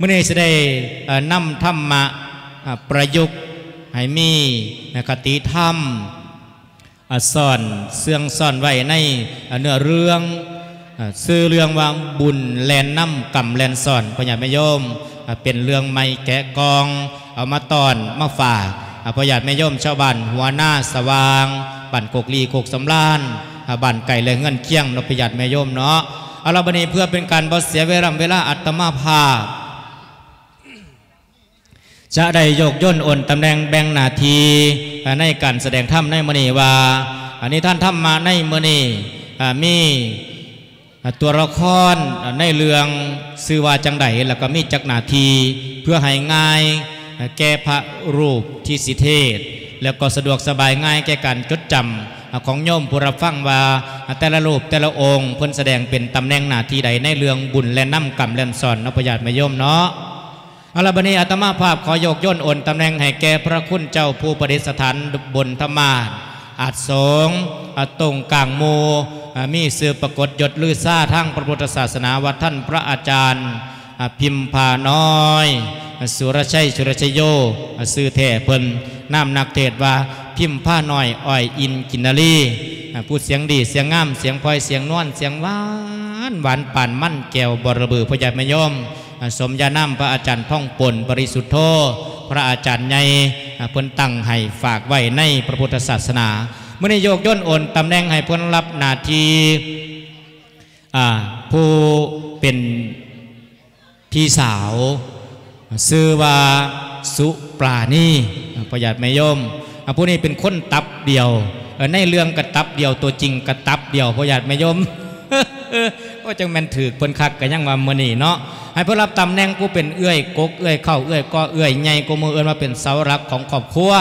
เมื่อนี้จะได้นำธรรมะประยุกต์ให้มีคติธรรมอ่าซ่อนเสื่องซ่อนไว้ในเนื้อเรื่องซื้อเรื่องว่าบุญแลนน้ำกำแลนซ่อนพญาแม่โยมอ่าเป็นเรื่องไม่แกะกอง เอามาตอนมาฝากพญาแม่โยมชาวบ้านหัวหน้าสว่างบ้านกกลีกกสำลานบ้านไก่เลยเงินเคียงนพญาแม่โยมเนาะเอาละบัดนี้เพื่อเป็นการบ่เสียเวลาเวลาอัตมาภาพ จะได้โยกย่นอ่นตำแหน่งแบ่งนาทีในการแสดงธรรมในมณีว่า อันนี้ท่านทำมาในมณีมีตัวละครในเรื่องซื้อว่าจังไดแล้วก็มีจักนาที เพื่อให้ง่ายแก่พระรูปที่สิเทศ แล้วก็สะดวกสบายง่ายแก่การจดจำอ่าของโยมผู้รับฟังว่าแต่ละรูปแต่ละองค์เพิ่นแสดงเป็นตำแหน่งหน้าที่ใดในเรื่องบุญและน้ำกรรมและสอนนาะประหยัดมโยมเนาะ อาลาบดนีอาตมาภาพขอยกย่นอ่นตำแหน่งให้แก่พระคุณเจ้าผู้ประดิษฐานบนธรรมาอาจสงอาตรงกลางโมมีเสือปรากฏยศลือซาทั้งพระพุทธศาสนาวัดท่านพระอาจารย์พิมพาน้อย สุรชัยสุรชยโยอ่าซื้อแท่เพิ่นน้ำนักเทศว่าพิมพาน้อยอ้อยอินกินนารีอ่พูดเสียงดีเสียงงามเสียงพลอยเสียงนวลเสียงหวานหวานป่านมั่นแก้วบรบือพระยาแม่ยม สมญานามพระอาจารย์ท่องปนบริสุทธโธพระอาจารย์ใหญ่เพิ่นตั้งให้ฝากไว้ในพระพุทธศาสนาเมื่อในโยกย่นโอนตำแหน่งให้เพิ่นรับนาทีผู้เป็นพี่สาวชื่อว่าสุปราณีประหยัดไม่ยมอ่าผู้นี้เป็นคนตับเดียวในเรื่องกระตับเดียวตัวจริงกระตับเดียวประหยัดไม่ย่ม ก็จังแมนถือเพิ่นคักกันยังว่ามื้อนี้เนาะให้เพิ่นรับตำแหน่งผู้เป็นเอื้อยกกเอื้อยเข้าเอื้อยก็เอื้อยใหญ่ก็มือเอื้อนว่าเป็นเสาหลักของครอบครัว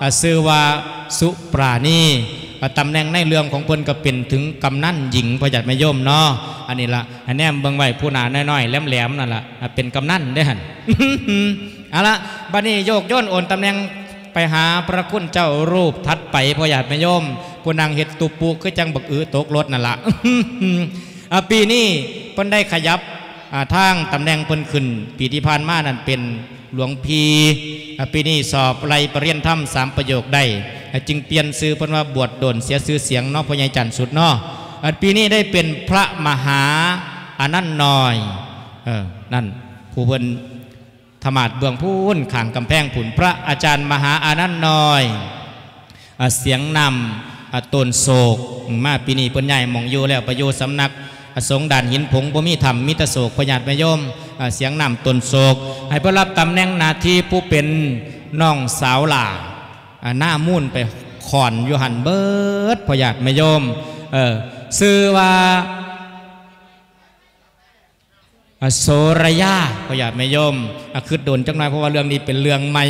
อ่าชื่อว่าสุปราณีอ่าตำแหน่งในเรื่องของเพิ่นก็เป็นถึงกำนันหญิงประหยัดไม่ย่อมเนาะอันนี้ละอันแนมเบิ่งไว้ผู้หนาน้อยๆแหลมๆนั่นละอ่าเป็นกำนันได้อหั่นเอาละบัดนี้โยกย่นโอนตำแหน่งไปหาพระคุณเจ้ารูปทัดไปพอหยาดไม่ย่อมผู้นางเห็ดตุปูคือจังบักอือตกรถนั่นละ ปีนี้เพิ่นได้ขยับทางตำแหน่งเพิ่นขึ้น ปีที่ผ่านมานั่นเป็นหลวงพีอปีนี้สอบไรปรริญญาธรรมสามประโยคได้ จึงเปลี่ยนซื้อเพิ่นว่าบวชโดนเสียซื้อเสียงนาะพ่อใหญ่จันทร์สุดนอ่าปีนี้ได้เป็นพระมหาอนันต์น้อยเออนั่นผู้เพิ่นธรรมาดเบื้องพูนขังกำแพงผุนพระอาจารย์มหาอานันต์น้อยเสียงนำตนโศกมาปีนี้เปิ้นใหญ่มองอยู่แล้วประโยชน์สำนัก สงด่านหินผงบ่มีธรรมมิตรโศกพญาติมยมเสียงนำตนโศก ให้เพื่อรับตำแหน่งนาทีผู้เป็นน้องสาวหล่าหน้ามุ่นไปขอนยูหันเบิดพญาติมยมเออซื้อว่าโสระยาพยาธิม่ยมคือโดนจังหน่อยเพราะว่าเรื่องนี้เป็นเรื่องใหม่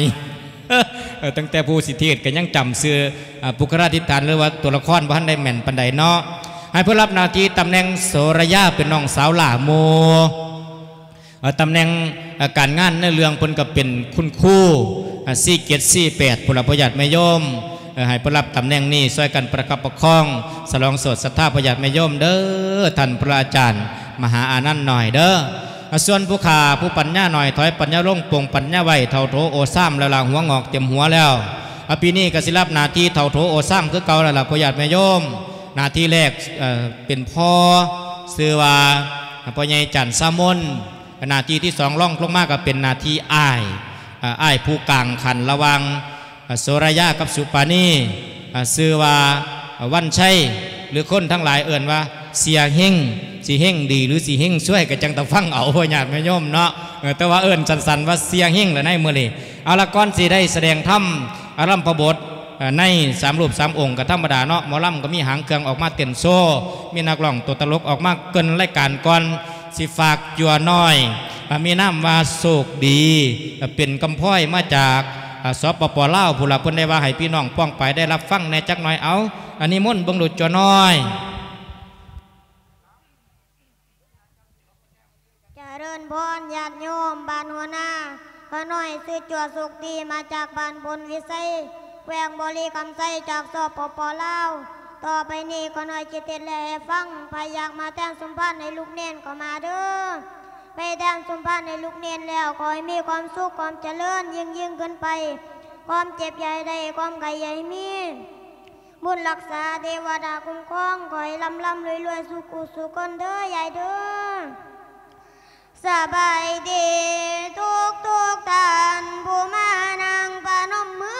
ตั้งแต่ผู้สิทธิเทศก็ยังจำเสื้อปุคราธิฐานหรือว่าตัวละครบ้านได้แม่นปันใดเนาะ ให้เพื่อรับนาทีตำแหน่งโสระยาเป็นน้องสาวหล่าโมตำแหน่งการงานในเรื่องพนก็เป็นคุณครูสี่เกียรติสี่แปดพลพยาธิไม่ย่อมเอ่อให้เพื่อรับตำแหน่งนี้ช่วยกันประคับประคองสลองสดศรัทธาพยาธิไม่ย่อมเด้อท่านพระอาจารย์ มหาอานันต์หน่อยเด้อส่วนผู้ขาผู้ปัญญาหน่อยถอยปัญญาลงปงปัญญาไว้เท่าโถโอซ้ำแล้วล่ะหัวงอกเต็มหัวแล้วอะปีนี้กสิรับนาทีเท่าโถโอซ้ำคือเก่าแล้วล่ะพยาธิแม่โยม นาทีแรกเเป็นพ่อซื้อว่าพ่อใหญ่จันทร์สามนหนาทีที่สองล่องลงมากก็เป็นหนาทีอ้ายอ่าอ้ายผู้กลางขันระวังโสรยากับสุปานีซื้อว่าอะวันชัยหรือคนทั้งหลายเอ่นว่า เสียเฮงสีเฮงดีหรือสีเฮงช่วยกับจังตะฟังเอาพ่อญาติแม่โยมเนาะแต่ว่าเอิญสันๆว่าเสียเฮงและในเมื่อนี้เอาละก้อนสีได้แสดงธรรมอารัมพบทเอ่อ ในสามรูปสามองค์กับธรรมดาเนาะหมอลำก็มีหางเครื่องออกมาเต้นโซ่ มีนักร้องตัวตลกออกมาเกินรายการก่อนสิฝากจัวน้อยมีน้ำว่าโศกดีเป็นกำพ้อยมาจากอะสปปลาผู้หลักเพิ่นได้ว่าให้พี่น้องป้องไปได้รับฟังในจักหน่อยเอาอันนี้มุ่นบังดูจัวน้อยจเจริญพรญาติโยมบานหัวหน้าขน้อยซื้อจัวสุกดีมาจากบานพลวิสัย วงบริคำไสจากสปปลาว ต่อไปนี้ก็น้อยจิตเตและฟังพายอยากมาแต่งสมพันในลูกเน่นก็มาเด้อไปไปแดมสุมพานในลูกเนียนแล้วขอให้มีความสุขความเจริญยิ่งยิ่งขึ้นไป ความเจ็บใหญ่ใดความไก่ใหญ่มีบุญรักษาเทวดาคุ้มครองขอให้ลำลำรวยรวยสุขุสุขคนเด้อยายเด้อสบายดีทุกทุกท่านผู้มานั่งประนมมือ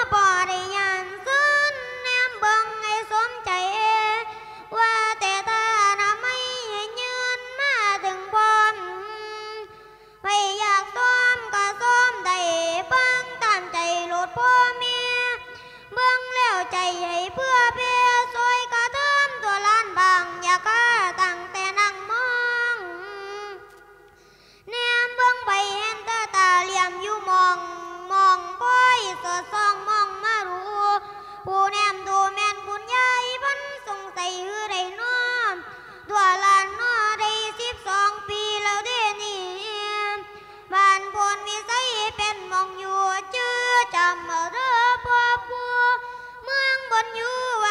สอดส่องมองมารู้ผู้แนมดูแม่นคุณยายพันสงสัยหือได้น้อนตัวลานน้อได้สิบสองปีแล้วเด้นี่บ้านพนวิสัยเป็นมองอยู่ชื่อจำเอาเด้อพ่อผู้เมืองบนอยู่ว่า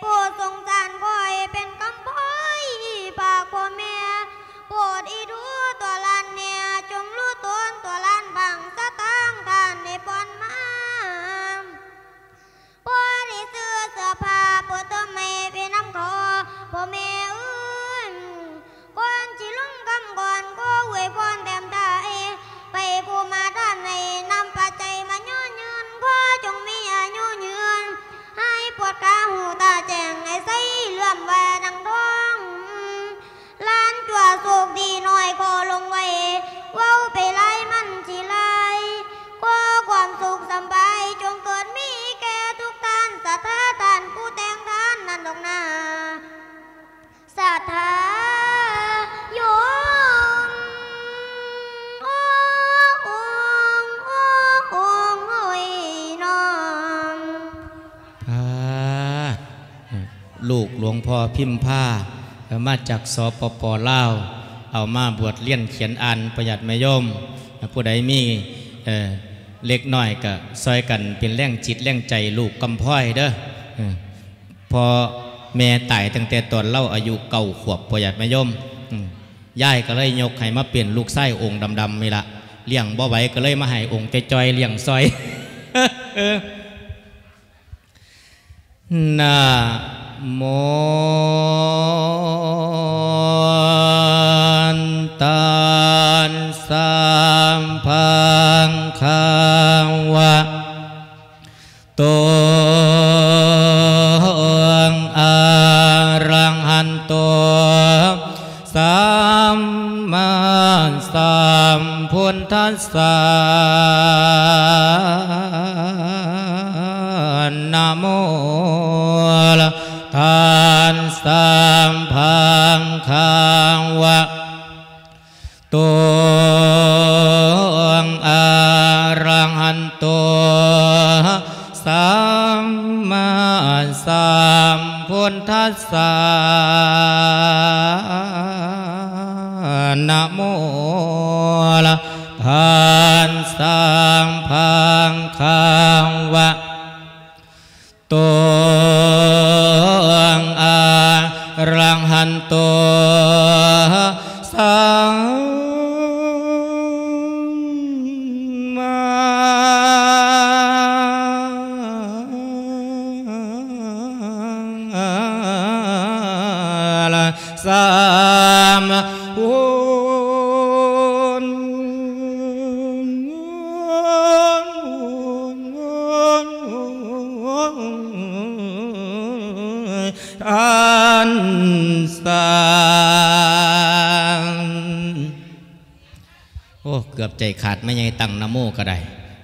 ไปผู้ท งพ่อพิมพ์ผ้ามาจากสปปลาว เอามาบวชเลี้ยนเขียนอ่านประหยัดไม่ย่อมผู้ใดมีเล็กน้อยก็ซอยกันเป็นแรงจิตแรงใจลูกกำพ้อยเด้อพอแม่ตายตั้งแต่ตอนเล่าอายุเก่าขวบประหยัดไม่ย่อมย่ายก็เลยยกให้มาเปลี่ยนลูกไส้องค์ดำๆนี่ละเลี้ยงบ่ไหวก็เลยมาให้องค์จอยเลี้ยงซอยนะ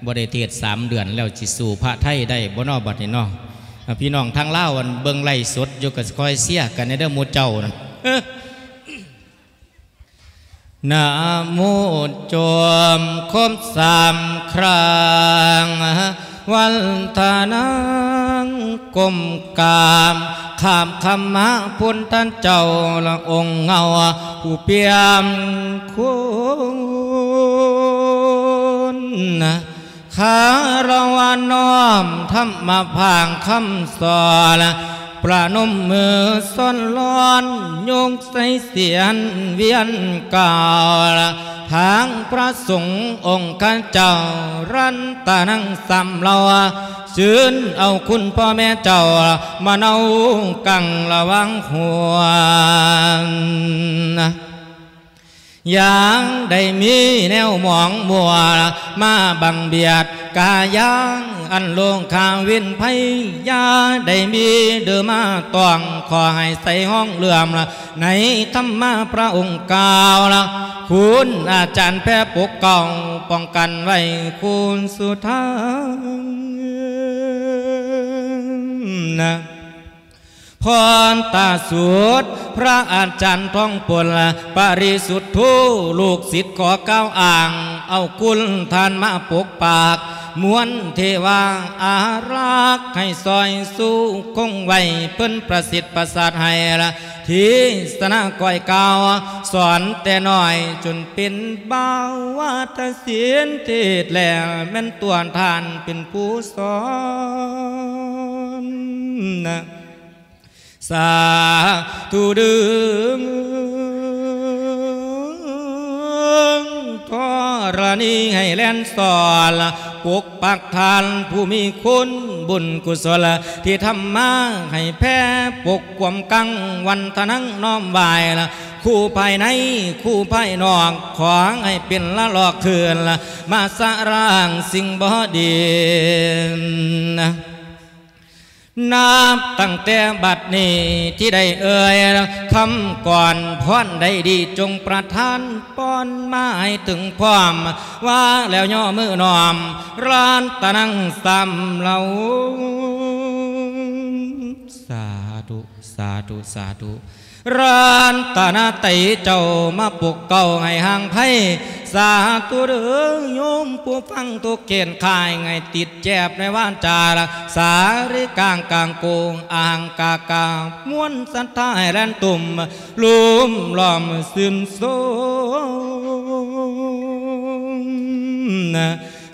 บริเทศสามเดือนแล้วจิสู่พระไทยได้บนอบัดนี้เนอพี่น้องทางเล่าวันเบิงไล่สดอยู่กับคอยเสียกันในเด้อมูเจ้านั่นนะโมจวมคมสามครางวันทานังกลมกามขามคำมะพุนท่านเจ้าละองเงาผู้เปียมคุณนะ คารวาน้อมธรรมพางคำสอนประนมมือซ่อนร้อนโยงใส่เสียนเวียนกาทางพระสงฆ์องค์ข้าเจ้ารันตานังสำเราชื่นเอาคุณพ่อแม่เจ้ามาเอากังระวังหัวนะ อย่างได้มีแนวหมองมัวมาบังเบียดกายางอันลงขาวินไพยาได้มีเดิมมาต้องขอให้ใส่ห้องเลื่อมละในธรรมาพระองค์กล่าวละคุณอาจารย์แพ้ปกกองป้องกันไว้คุณสุดท้ายนะ พรตาสุดพระอาจารย์ท่องปนปริสุทธูลูกศิษย์ขอก้าวอ่าง เอากุลทานมาปกปาก มวนเทวาอารักษ์ให้ซอยสู้คงไว้เพิ่นประสิทธิ์ประสาทให้ละที่สนาก้อยเกาสอนแต่น้อยจนเป็นบ่าวว่าทศิลเทศแล้วแม่นตัวทานเป็นผู้สอนนะ สาธุดึงทรณีให้แล่นสอนปกปักทานผู้มีคุณบุญกุศล ที่ทำมาให้แพ้ปกความกังวันทนังน้อมบายละคู่ภายในคู่ภายนอกขวางให้เป็นละหลอกเคือนละมาสร่างสิ่งบ่ดีนะ นับตั้งแต่บัดนี้ที่ได้เอ่ยคำก่อนพรได้ดีจงประทานป้อนมาให้ถึงพร้อม ว่าแล้วย่อมือนอม ร้านตะนังซ้ำเราสาธุ สาธุ สาธุ ร้านตานาไตเจ้ามาปลุกเก่าให้ห่างไพ่สาธุเด้อโยมผู้ฟังทุกเกณฑ์คายไงติดแจบในว่านจาระสาริกางกลางโกงอ่างกากาม้วนสันทายแลนตุ่มลุมล้อมซึมโซ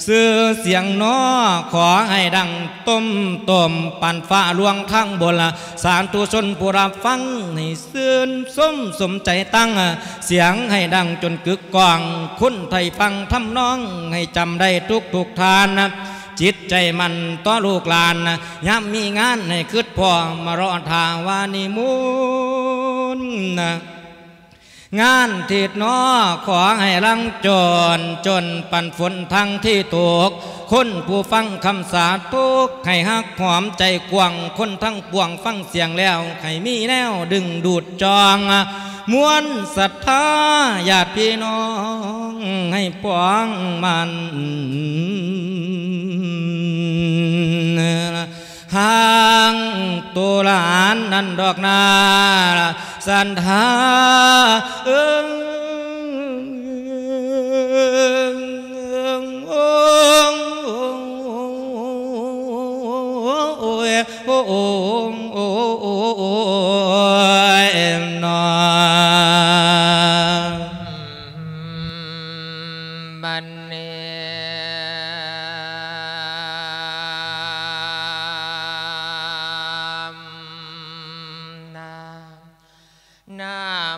นะเสื้อเสียงนอขอให้ดังต้มต้มปั่นฟ้าลวงทั้งบนละสารตุชนผู้รับฟังให้ซื่นส้มสมใจตั้ง เสียงให้ดังจนกึกกองคุณไทยฟังทำน้องให้จำได้ทุกทุกทานนะจิตใจมันต่อลูกหลานย้ำมีงานให้คืดพ่อมารอทาวานิมุนนะ งานทิดนอขอให้ลังจนจนปันฝนทั้งที่ตกคนผู้ฟังคำสาทุกข์ให้หักหอมใจกว้างคนทั้งปวงฟังเสียงแล้วให้มีแนวดึงดูดจองมวนศรัทธาญาติพี่น้องให้ปวงมัน ห่างตัวหลานนั่นดอกนาสันทาเอิงโอ้ยโอ้โอ้โอ้โอ้โอ้ยนอ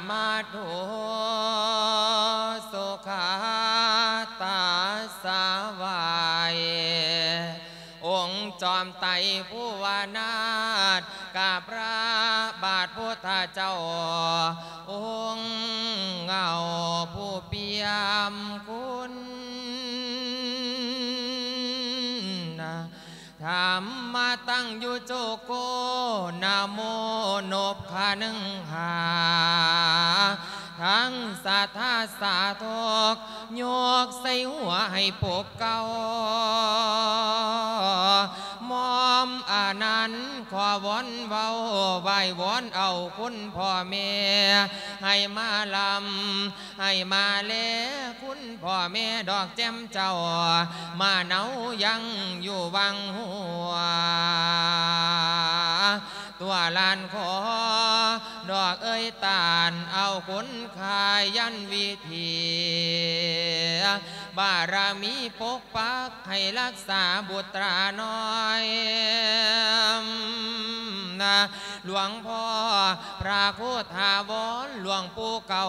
มาโถสุขาตาสาวายองค์จอมไตผู้วานาถกาพระบาทพุทธเจ้า องค์เงาผู้เปี่ยมคุณธรรมมาตั้งอยู่โจโกนาโมนบขานึงห สาธาสาทอกโยกใส่หัวให้ปกเก่ามอมอานันขอวอนเบาไหววอนเอาคุณพ่อแม่ ให้มาลำให้มาเลคุณพ่อแม่ดอกแจ่มเจ้า มาเนายังอยู่วังหัว ตัวลานขอ ดอกเอ้ยตาลเอาคุณขายยันวิธีบารมีปกปักให้รักษาบุตราน้อยนะหลวงพ่อพระโคทาวรหลวงปู่เก่า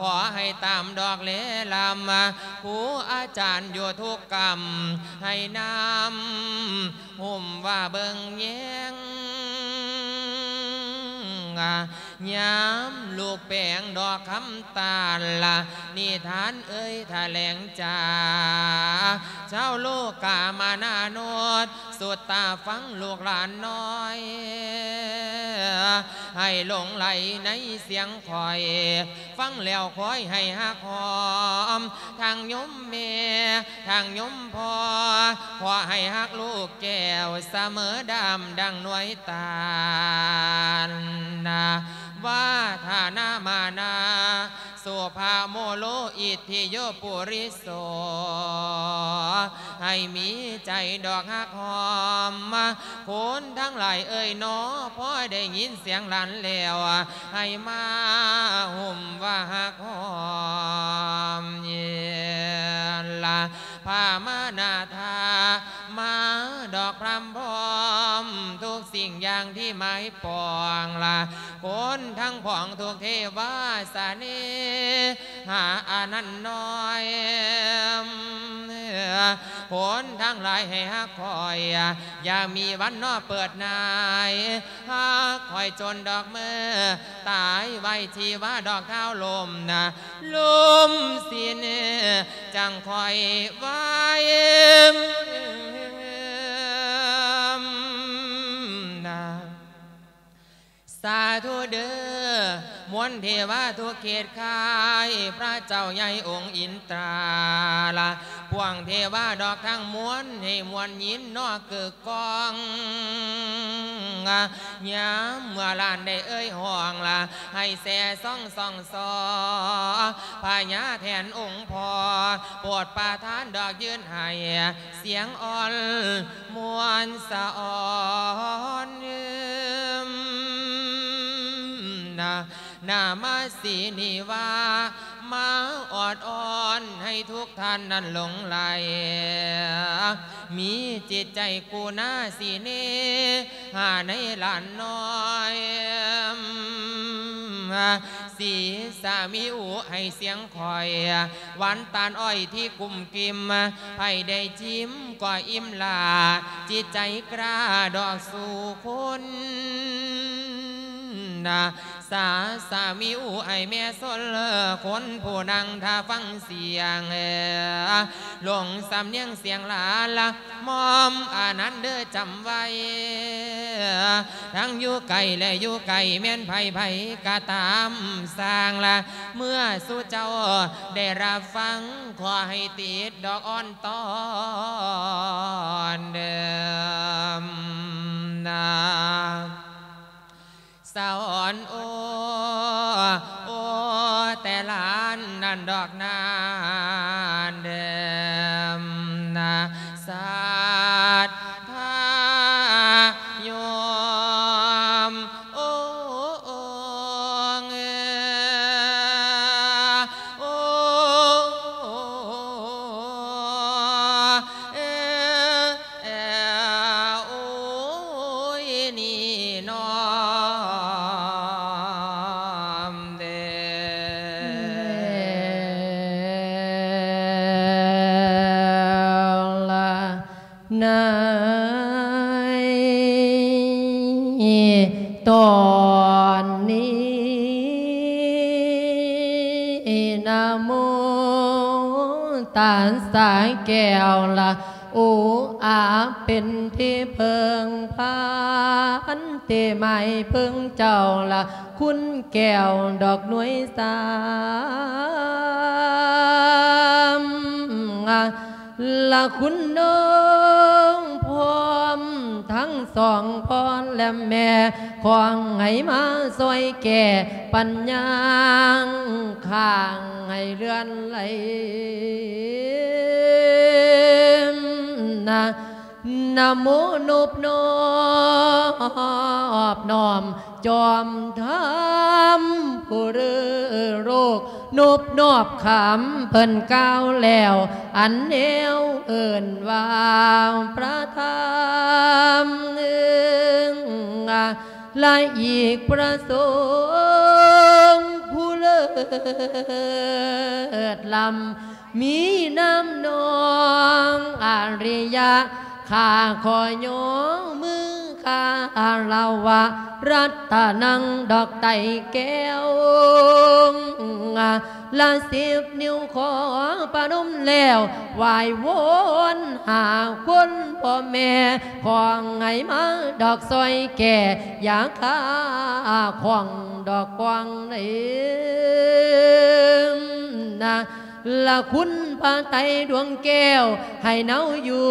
ขอให้ตามดอกเลลำผู้อาจารย์อยู่ทุกกรรม ให้นำหุ่มว่าเบิงแยง à, ยามลูกแปงดอกคำตาลละนิทานเอ้ยแถลงจาเจ้าลูกกามานาโนดสุดตาฟังลูกหลานน้อย ให้หลงไหลในเสียงคอย ฟังแล้วคอยให้หักหอม ทางยมเมทางยมพอขอให้หักลูกแก้วเสมอดำดังหน่วยตาลนา ว่าฐานามานาสุภาโมโลอิทธิโยปุริโส ให้มีใจดอกหักหอมมาคนทั้งหลายเอ่ยหนอพอได้ยินเสียงหลานแล้วให้มาห่มว่าหักหอมเย็นละพามานาทา มาดอกพรำพร้อม ทุกสิ่งอย่างที่ไม้ปองละคนทั้งผองทุกเทวาสานีหาอานันต์น้อยผลทั้งหลายให้ฮักคอย อย่ามีวันนอเปิดนายฮักคอยจนดอกเมื่อตายไว้ทีว่าดอกเท้าลมนะลมสินจังคอยไว้าธุเด้อมวลเทวาทุกเขตคาย พระเจ้าใหญ่องค์อินตราละพวงเทวาดอกทั้งมวลให้มวลยินนอกเกิดกองยามเมื่อลานได้เอ้ยห้องละให้แส่ซ่องซ่องซอพญาแทนองค์พอปรดประทานดอกยืนให้เสียงอ่อนมวนสะอ่อน นะนามาสีนิวา มาออดอ่อนให้ทุกท่านนั้นหลงไหล มีจิตใจกูน่าสีเนหาในหลานน้อยสีสามีอูให้เสียงคอย หวานตาลอ้อยที่กุ่มกิมไผ่ได้จิ้มก็อิ่มลา จิตใจกล้าดอกสู่คน นะสาสามีอูไอแม่สนคนผู้นั่งท่าฟังเสียงหลงสำเนียงเสียงลาละมอมอานันเดอจำไว้ ทั้งอยู่ไกลและอยู่ไกลแม่นไผ่ไผ่กาตามสร้างละเมื่อสู้เจ้าได้รับฟังขอให้ติดดอกอ่อนตอนเดิมนา สาอ่อนโอโอแต่ลานนั่นดอกนานเดิมนาสาดายแก้วละโออาเป็นที่เพิงพานเตไม่เพิงเจ้าละคุณแก้วดอกน้วยสามละคุณน้องพร้อม ทั้งสองพ่อและแม่ของไงมาซอยแก่ปัญญาข้างให้เลื่อนไหลนะ นโมนบนอบน้อมจอมทำผู้เรือโรคนบนอบขำเพิ่นก้าวแล้ว อันเนวเอิ่นว่าพระธรรมเอิงและอีกประสงค์ผู้เลิศลำมีน้ำนองอริยะ ข้าขอยงมือข้าลาวะรัตนังดอกไตแก้วละสิบนิ้วขอประนมแล้วไหววนหาคนพ่อแม่ของไงมาดอกซอยแก่อยากข้าของดอกกวางในนะ ละคุณพาไตดวงแก้ว ให้เนาอยู่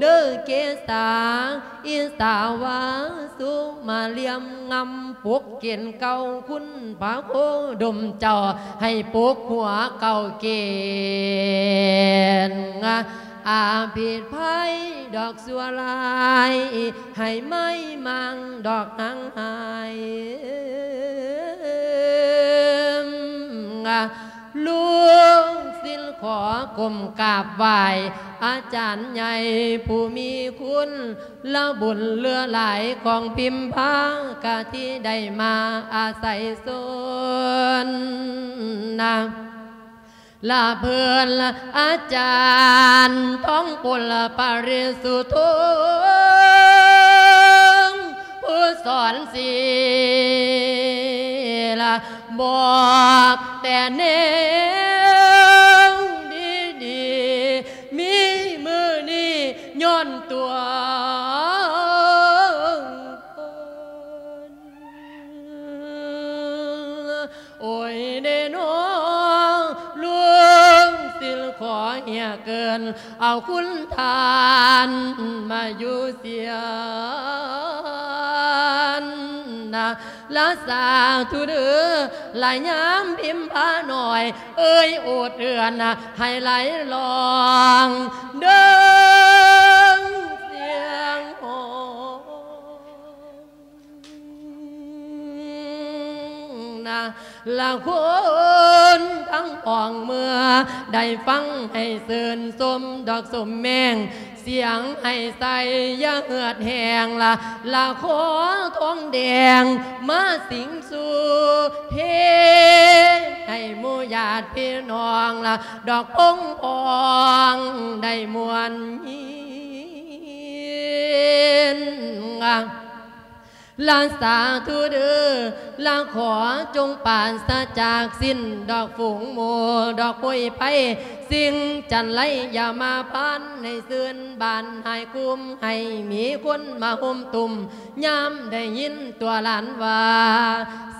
เด้อเกษาอิสาวาสุมาเลียมงำปุกเกียนเก่าคุณพาโคดมเจ้า ให้ปุกหัวเก่าเกณฑ์อาผิดภัยดอกสัวลาย ให้ไม่มังดอกนางหาย ลวงสินขอกลมกราบไหวอาจารย์ใหญ่ผู้มีคุณละบุญเลือไหลของพิมพากะที่ได้มาอาศัยส่วนนะลาเพื่อนอาจารย์ท้องปุลปริสุทธงผู้สอนศีล บอกแต่เนวดีดีมีมือนี่ย้อนตัวโอ้ยเดนองลวงสิลขอเหียเกิน เอาคุณทานมาอยู่เสียนนะ ละสาธุเดือหลายย้ำพิมพ์พาหน่อย เอ้ยโอดเดือนนะให้ไหลลองเดิงเสียงโหนะละคนทั้งปองเมื่อ ได้ฟังให้เสื่นสมดอกสมแมง สียงให้ใส่ยาเหือดแหงละละขอทองแดง มาสิงสู่เทให้มูญาติพี่น้องละดอกพงพองได้มวนยินลาสาธุเดือลาขอจงปราศจากสิ้น ดอกฝูงหมูดอกปุยไป สิ่งจันไรอย่ามาพันในเสื่อนบานให้คุ้มให้มีคนมาหุมตุ่มยามได้ยินตัวหลานว่า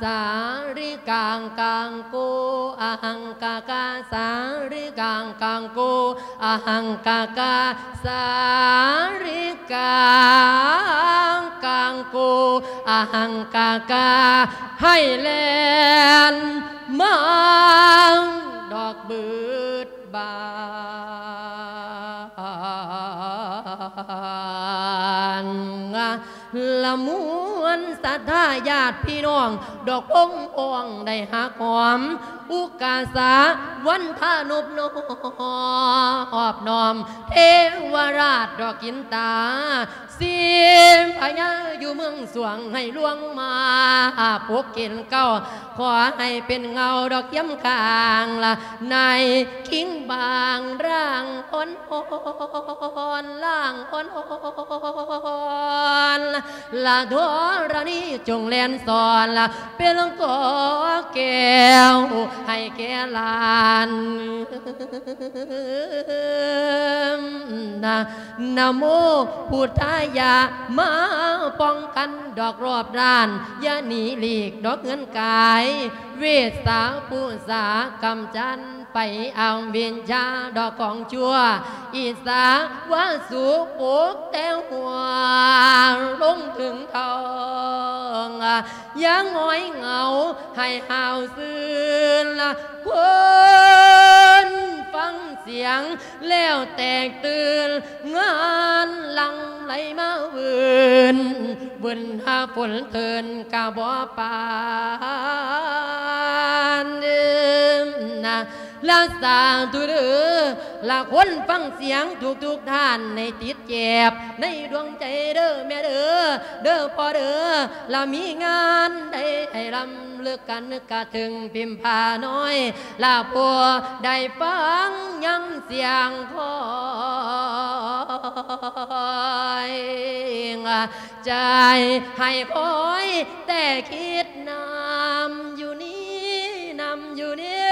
สาริกางกางกูอาหังกากาสาริกางกางกูอาหังกากาสาริกางกางกูอาหังกากาให้แลนมังดอกบืด บาน ละมวนสัทธาญาติพี่น้อง ดอกองอองได้หักหอม อุกาสาวันทานุบนอบนอม เทวราชดอกกินตาเสียงพญาอยู่เมืองสวงให้ล่วงมาพวกกินเก้า ขอให้เป็นเงาดอกย้ำกลางละในคิงบางร่างอ่อนอ่อนล่างอ่อนอ่อนละทรณีจงแลนสอนละเป็นลงกอแก้วให้แก่ลานนะนะโมพุทธายามาป้องกันดอกรอบด้านอย่าหนีหลีกดอกเงินกาย เวสาผู้สากำจัน ไปเอาวียนชาดอกของชั่ว อีสาวาสุปุกแต่หัวลงถึงทองยังง้อยเหงาให้หาวซื่นละเพิ่นฟังเสียง แล้วแตกตื่นงานหลังไหลมาเวินบนหาฝนเทินกาบ่ปานเดิมนะลาสาธุเด้อละคนฟังเสียงทุกทุกท่านในติดเจ็บ ในดวงใจเด้อแม่เด้อเด้อพ่อเด้อละมีงานได้ให้ลำเลือกกันนึกกะถึงพิมพาน้อยลาปัวได้ฟังยังเสียงคอยใจให้คอยแต่คิดนำย นำอยู่นี้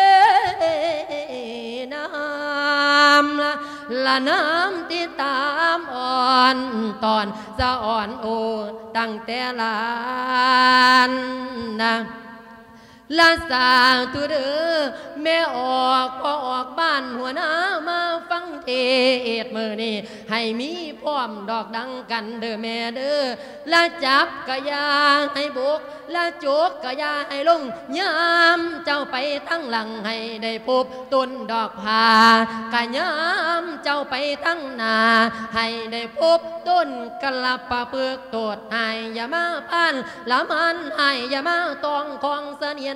น้ำละละน้ำที่ตาม ลานนะลาสาตุเดอแม่ออกพอออกบ้านหัวหน้ามาฟังเทศมือนี่ให้มีพร้อมดอกดังกันเด้อแม่เด้อลาจับกะยาให้บุกลาโจกกะยาให้ลงยามเจ้าไปทั้งหลังให้ได้พบต้นดอกพากะยามเจ้าไปทั้งนาให้ได้พบต้นกะลับปะเปลือกโตดให้อย่ามาพานละมันให้อย่ามาตองของเสนียน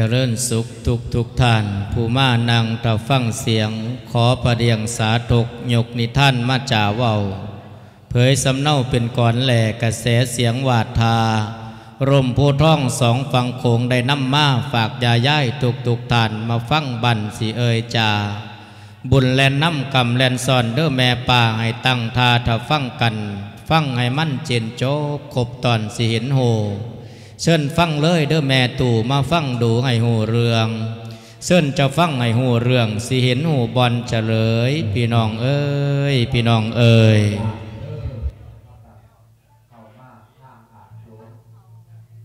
จริญสุขทุกทุกท่าน ผู้มานั่งตะฟังเสียง ขอประเดียงสาธกยกนิท่านมาจ่าเว้า เผยสำเนาเป็นก่อนแหล่กระแสเสียงวาดทาร่มผู้ท่องสองฝั่งโขงได้น้ำมาฝากยาย่ายทุกทุกท่านมาฟังบันสีเอ่ยจาบุญแลนน้ำกำแลนซอนเด้อแม่ป่าให้ตั้งทาถ้าฟังกัน ฟังให้มั่นเจนโจบครบตอนสิเห็นโห เชิญฟังเลยเด้อแม่ตู่มาฟังดูให้หูเรือง เชิญจะฟังให้หูเรื่อง สิเห็นหูบอลเฉลย พี่น้องเอ้ย พี่น้องเอ้ยเข้ามาทางอาจโยม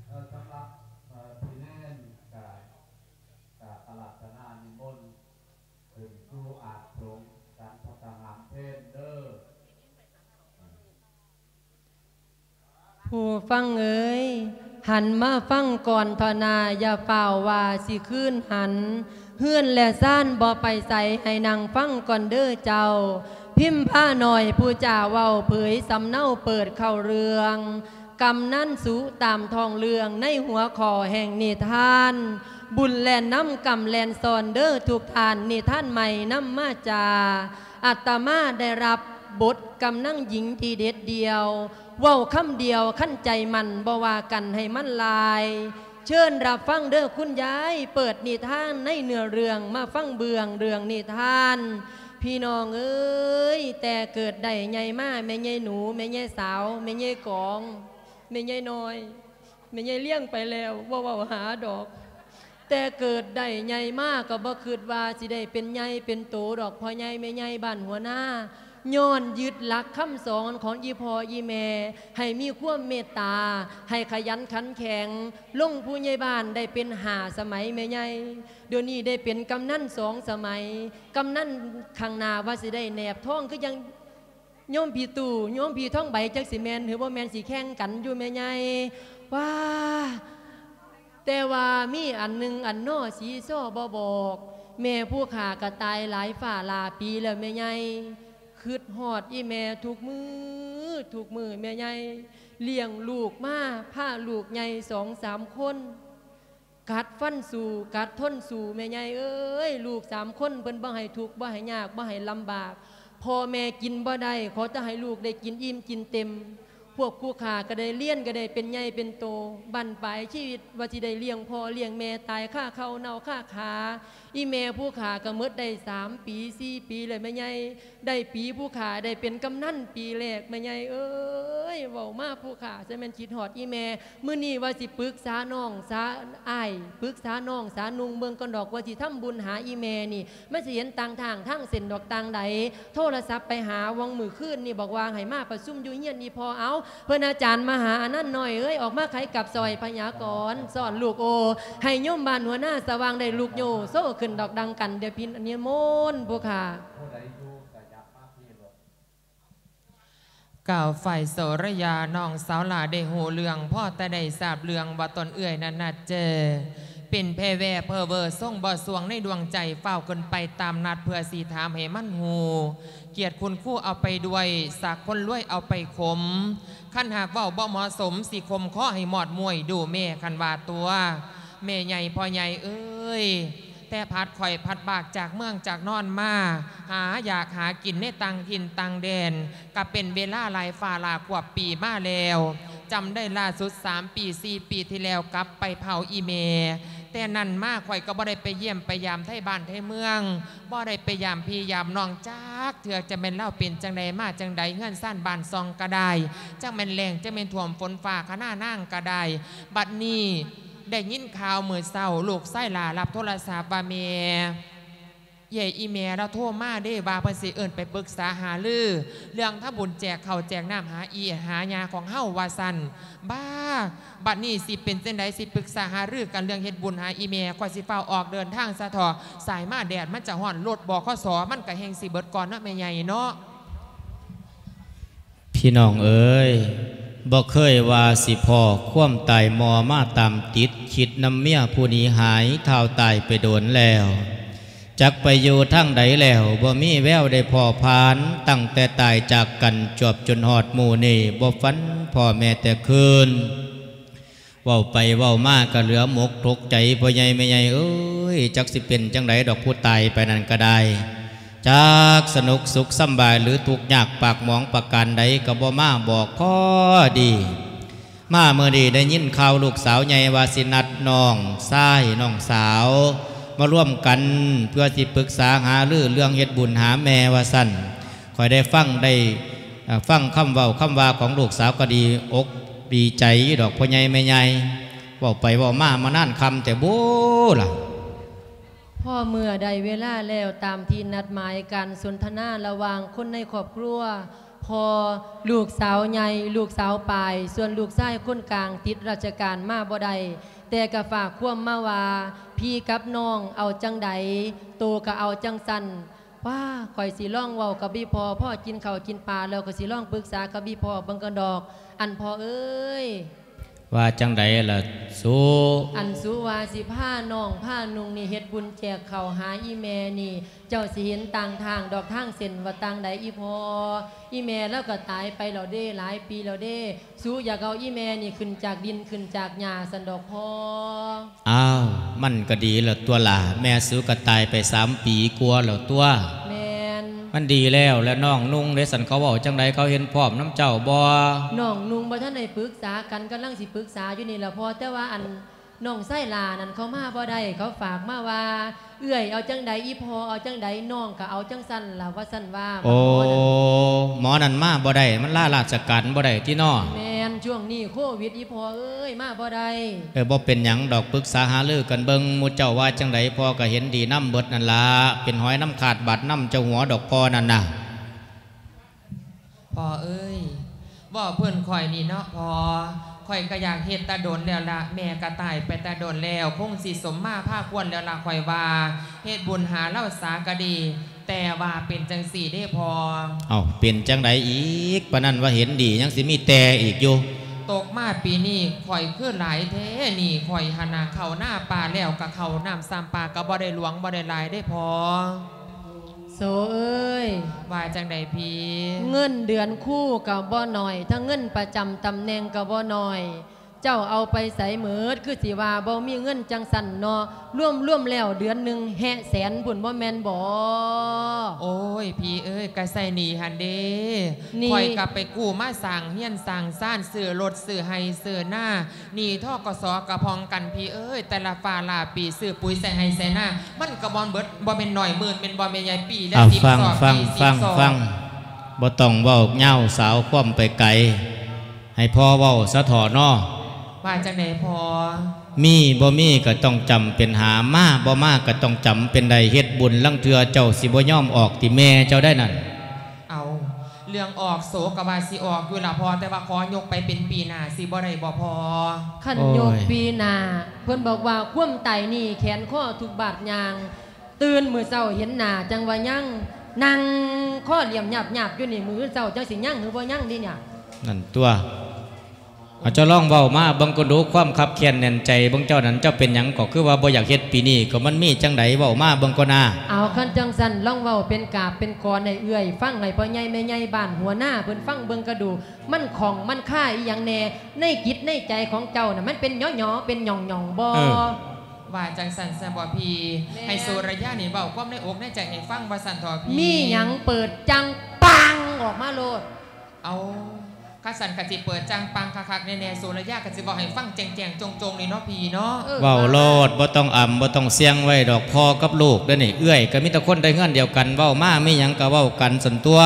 เอ่อสำหรับเอ่อพี่แน่นกับกับตลาดตนานิมนต์ถึงสู่อาจโยมการพัฒนาเพศเด้อผู้ฟังเอ๋ย หันมาฟังก่อนทนาอย่าเฝ้าว่าสิคืนหัน เฮือนและซ่านบ่ไปใส่ให้นางฟังก่อนเด้อเจ้า พิมพ์ผ้าหน่อยผู้จ่าเว้าเผยสำเนาเปิดเข้าเรืองกำนั่นสูตามทองเรืองในหัวคอแห่งนิทาน บุญแลนน้ำกำแลนซอนเด้อทุกทานนิท่านใหม่น้ำมาจาอัตมาได้รับบทกำนั่งหญิงทีเด็ดเดียว เว้าคำเดียวขั้นใจมันบว่ากันให้มันลาย เชิญรับฟังเด้อคุณยาย เปิดนิทานในเนื้อเรื่องมาฟังเบืองเรื่องนิทาน พี่น้องเอ้ยแต่เกิดได้ใหญ่มาแม่ใหญ่หนูแม่ใหญ่สาวแม่ใหญ่กองแม่ใหญ่น้อยแม่ใหญ่เลี้ยงไปแล้วว่าว่าหาดอกแต่เกิดได้ใหญ่มากก็บ่คิดว่าสิได้เป็นใหญ่เป็นโตดอกพอใหญ่ไม่ใหญ่บ้านหัวหน้า ย้อนยึดหลักคำสอนของยีพอยีแม่ ให้มีความเมตตา ให้ขยันขันแข็ง ลงผู้ใหญ่บ้านได้เป็นหาสมัยแม่ใหญ่เดี๋ยวนี้ได้เป็นกำนันสองสมัย กำนันข้างหน้าว่าสิได้แหนบท้องก็ยังโยมพีตู่โยมพีท่องใบจักสิแมนหรือว่าแมนสีแข่งกันอยู่แม่ใหญ่ว้าแต่ว่ามีอันหนึ่งอันนอสีโซ่บอบอก แม่ผู้ขากระตายหลายฝ่าลาปีแล้วแม่ใหญ่ คืดหอดอีแม่ทุกมือทุกมือแม่ใหญ่เลี้ยงลูกมาผ้าลูกใหญ่สองสามคน กัดฟันสู่กัดทนสู่แม่ใหญ่เอ้ยลูกสามคนเพิ่นบ่ให้ทุกบ่ให้ยากบ่ให้ลำบากพ่อแม่กินบ่ได้ขอจะให้ลูกได้กินอิ่มกินเต็ม พวกคู่ขาก็ได้เลี้ยนก็ได้เป็นใหญ่เป็นโต บั่นปลายชีวิตว่าสิได้เลี้ยงพ่อเลี้ยงแม่ตายค่าเขาเน่าค่าขา อีแม่ผู้ขาก็หมดได้สามปีสี่ปีเลยแม่ใหญ่ได้ปีผู้ขาได้เป็นกำนันปีแรกแม่ใหญ่เอ้ยเว้ามากผู้ขาจะแม่นคิดฮอดอีแม่มื้อนี้ว่าสิปรึกษาน้องสาไอ้ปรึกษาน้องสานุงเบิ่งก่อนดอกว่าสิทำบุญหาอีแม่นี่ไมันสิเห็นต่างทางทางเส้นดอกต่างใดโทรศัพท์ไปหาวังมือคืนนี่บอกว่าให้มาประชุมอยู่เฮียนนี่พอเอาเพื่อนอาจารย์มาหาอันนั่นหน่อยเอ้ยออกมาไขกับซอยพญากรสอนลูกโอ ให้โยมบานหัวหน้าสว่างได้ลูกโยโซ่ขึ้นดอกดังกันเดี๋ยวพินอันนี้มนพวกค่ะผู้ใดอยู่ก็ยับมาพี่รถก่าวฝ่ายโสระยาน้องสาวหลาได้หูเรื่องพ่อแต่ได้ทราบเรื่องว่าตนเอื่อยนั้นนัดเจอ เป็นเพแวเพอเวอร์ส่งบ่สวงในดวงใจเฝ้ากันไปตามนัดเพื่อสีถามให้มันหูเกียรติคุณคู่เอาไปด้วยสากคนรวยเอาไปขมขั้นหากเว่าบ่เหมาะสมสีคมข้อให้หมอดมวยดูแม่คันว่าตัวแม่ใหญ่พ่อใหญ่เอ้ย แต่พัดข่อยพัดบากจากเมืองจากนอนมาหาอยากหากินในตังทินตังแดนก็เป็นเวลาลายฝ่าหลากว่าปีมาแล้วจำได้ล่าสุด 3 ปี 4 ปีที่แล้วกลับไปเผาอีเมแต่นั่นมากข่อยก็บ่ได้ไปเยี่ยมไปยามไทยบ้านไทยเมืองบ่ได้ไปยามพี่ยามน้องจักเถื่อจะเป็นเล่าเป็นจังใดมาจังใดเงื่อนสั้นบานซองก็ได้จังเป็นแรงจังเป็นถ่วมฝนฟ้าขน้านั่งก็ได้บัดนี้ ได้ยินข่าวเมือเศร้าลูกไส้หลารับโทรศัพท์ว่าเมียใหญ่อีเมียเราโทรมาได้ว่าเพิ่นสิเอิ้นไปปรึกษาหาลือ เรื่องถ้าบุญแจกเขาแจกน้ำหาอีหายาของเฮาวาสันบ้า บัดนี้สิเป็นจังไดสิปรึกษาหารือกันเรื่องเฮ็ดบุญหาอีเมียข่อยสิเฝ้าออกเดินทางซะเถอสายมาแดดมันจะห่อนรถบ่ข้อสอมันก็แฮงสิเบิดก่อนเนาะแม่ใหญ่เนาะพี่น้องเอ้ย บ่เคยว่าสิพ่อคว่ำตายมอมาตามติดคิดนำเมียผู้นี้หายเท่าตายไปโดนแล้วจักไปอยู่ทั้งใดแล้วบ่มีแววได้พ่อพานตั้งแต่ตายจากกันจบจนหอดหมู่นี่บ่ฟันพ่อแม่แต่คืนเว้าไปเว้ามากก็เหลือหมกทกใจพ่อใหญ่แม่ใหญ่เอ้ยจักสิเป็นจังไดดอกผู้ตายไปนั่นก็ได้ จากสนุกสุขสบายหรือทุกข์ยากปากหมองประการใดก็บ่มาบอกข้อดี มาเมื่อดีได้ยินข่าวลูกสาวใหญ่วาสินัดน้องซ้ายน้องสาว มาร่วมกันเพื่อที่ปรึกษาหารือเรื่องเฮ็ดบุญหาแม่วาสันคอยได้ฟังได้ฟังคำเว้าคำว่าของลูกสาวก็ดีอกดีใจดอกพ่อใหญ่แม่ใหญ่เว้าไปว้ามามานั่นคำแต่โบล่ะ พ่อเมื่อใดเวลาแล้วตามที่นัดหมายการสนทนาระหว่างคนในครอบครัวพอลูกสาวใหญ่ลูกสาวปลาย ส่วนลูกชายคนกลางติดราชการมาบ่ได้แต่ก็ฝากควมมาว่าพี่กับน้องเอาจังใดโตก็เอาจังสันว่าข่อยสิล่องเว้ากับพี่พอพ่อกินข้าวกินปลาแล้วก็สิล่องปรึกษากับพี่พอบังกระดอก อันพอเอ้ย ว่าจังใดล่ะสู้อันสุวาสิผ้าน้องผ้านุงนี่เฮ็ดบุญแจกเขาวหาอีแม่นี่ เจ้าสิเห็นต่างทางดอกทางเส้นว่าต่างใดอีพออีแม่แล้วก็ตายไปแล้วเด้หลายปีแล้วเด้สู้อยากเอาอีแม่นี่ขึ้นจากดินขึ้นจากหญ้าสันดอกพออ้าวมันก็ดีแล้วตัวล่ะแม่ซื้อก็ตายไปสามปีกลัวแล้วตัวแมนมันดีแล้วแล้วน้องนุ่งเดสันเขาบอกจังใดเขาเห็นพร้อมน้ำเจ้าบ่น้องนุงบ่ทันได้ปรึกษากันกำลังสิปรึกษาอยู่นี่ล่ะพอแต่ว่าอันน้องไส้ลานั่นเขามาบ่ได้เขาฝากมาว่า เอื้อยเอาจังใดอีพอเอาจังใดน้องก็เอาจังสั่นล่ะว่าสั่นว่า โอ้ว่านั่นหมอนั่นมาบ่ได้มันล่าราชการบ่ได้ที่นอแม นช่วงนี้โควิดอีพอเอ้ยมาบ่ได้เออบ่เป็นหยังดอกปรึกษาหารือกันเบิ่งหมู่เจ้าว่าจังใดพ่อก็เห็นดีน้ำเบิดนั่นล่ะเป็นหอยน้ำขาดบาดน้ำเจ้าหัวดอกพ่อนั่นน่ะพอเอ้ยบ่เพื่อนข่อยนี่เนาะพอข่อยก็อยากเฮ็ดตาโดนแล้วละแม่ก็ตายไปตาโดนแล้วคงสิสมมาภาคควรแล้วละข่อยว่าเฮ็ดบุญหาเล่าสากะดี แต่ว่าเป็นจังสี่ได้พอ เอาเป็นจังไดอีกปะนั้นว่าเห็นดียังสิมีแต่อีกอยู่ตกมาปีนี้ข่อยขึ้นหลายแท้นี่ข่อยหนนาเขาหน้าปลาแล้วกับเขาน้ำซ้ำปลาก็บ่ได้หลวงบ่ได้หลายได้พอโสเอ้ยว่าจังใดพี่เงินเดือนคู่กับบ่หน่อย ถ้าเงินประจำตำแหน่งกับบ่หน่อย เจ้าเอาไปใส่เหมือดคือสิว่าบ่มีเงินจังสันเนาะร่วมร่วมแล้วเดือนหนึ่งแหะแสนผุนบ่แมนบ่โอ้ย พี่เอ้ยกะใส่หนีหันเด้นี่ข่อยกลับไปกู้มาสั่งเฮียนสั่งซ่านซื้อรถซื้อไฮซื้อหน้าหนี่ท่อกสกระพองกันพี่เอ้ย แต่ละฟ้าลาปีซื้อปุ๋ยใส่ไฮใส่หน้า มันกระบอนเบิดบ่เป็นหน่อยหมื่นเป็นบ่เป็นใหญ่ปีและเอาสิบฟังสอบฟังปีสิฟับงสอบฟังบ่ต้องเว้าเหย้าสาวคว่ำไปไกลให้พ่อเว้าสะถอนอ ว่าจังไหนพอ มีบ่มีก็ต้องจำเป็นหามาบ่มาก็ต้องจำเป็นใดเฮ็ดบุญลังเทือเจ้าสิบ่ยอมออกติแม่เจ้าได้นั่นเอาเรื่องออกโศกบาสิออกอยู่ละพอแต่ว่าขอยกไปเป็นปีหน้าสิบ่ได้บ่พอขันโอ้ยโยกปีหนาเพิ่นบอกว่าคว่ำไตนี่แขนข้อทุกบาดยาง ตื่นมือเศร้าเห็นหน้าจังว่ายังนั่งข้อเหลี่ยมหยาบหยาบๆอยู่นี่มือเศร้าจังสิยังหรือบ่ยังดิเนี่ยนั่นตัวเอาเจ้าลองเว้ามาเบิ่งก็ดูความคับแค้นแน่นใจเบิ่งเจ้านั้นเจ้าเป็นหยังก็คือว่าบ่อยากเฮ็ดปีนี้ก็มันมีจังไดเว้ามาเบิ่งก็น่าเอาคันจังสันล่องเว้าเป็นกาบเป็นกรในเอื้อย ฟังให้พ่อใหญ่แม่ใหญ่บ้านหัวหน้าเพิ่นฟังเบิ่งกระดูมันของมันค่าอีหยังแน่ในจิตในใจของเจ้าน่ะมันเป็นหยอๆเป็นหย่องๆบ่เออว่าจังสันสบอพีแม่ให้โซระยะนี่เบาความในอกในใจให้ฟังว่าสันทอพีมีหยังเปิดจังปังออกมาโลดเอา ข้าสันกะจิเปิดจังปังคักๆแน่ๆโซระยะกะจิบอกให้ฟังแจงๆจงๆนี่เนาะพีเนาะออเว้าโลดบ่ต้องอ่ำบ่ต้องเสียงไว้ดอกพ่อกับลูกเด้อนี่เอื้อยก็มีแต่คนได้เงินเดียวกันเว้ามามีหยังก็เว้ากันสันตัว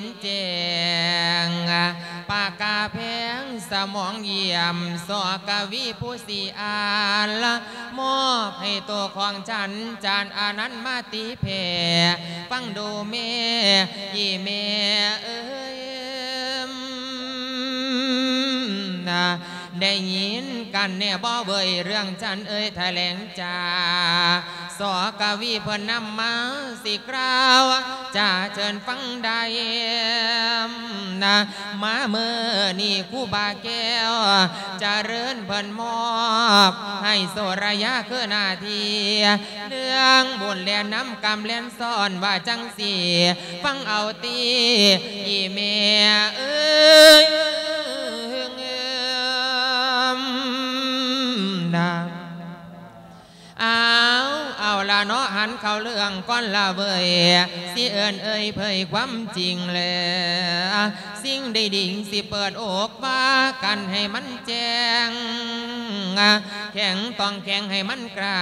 นแจงปากกาแพงสมองเยี่ยมสอกวีผู้สีอานละมอบให้ตัวของฉันจานอานันต์มาตีเพฟังดูเมยี่เมเอ้ยนะ ได้ยินกันแน่บ่เบยเรื่องจันเอ้ยแถลงจาสอกวีเพิ่นนำมาสิกราวจะเชิญฟังได้นะมาเมื่อนี่คู่บาแก้วจะเริญเพิ่นมอบ ให้โสระยะคือนาทีเรื่องบุญแลนน้ำกำแลนซ่อนว่าจังสีฟังเอาตีอีเมียเอ้ย นา เอาละเนาะหันเข้าเรื่องก้อนละเบยสิเอินเอ่ยเผยความจริงเลยสิ่งใดดิ่งสิเปิดอกว่ากันให้มันแจ้งแข็งต้องแข็งให้มันกล้า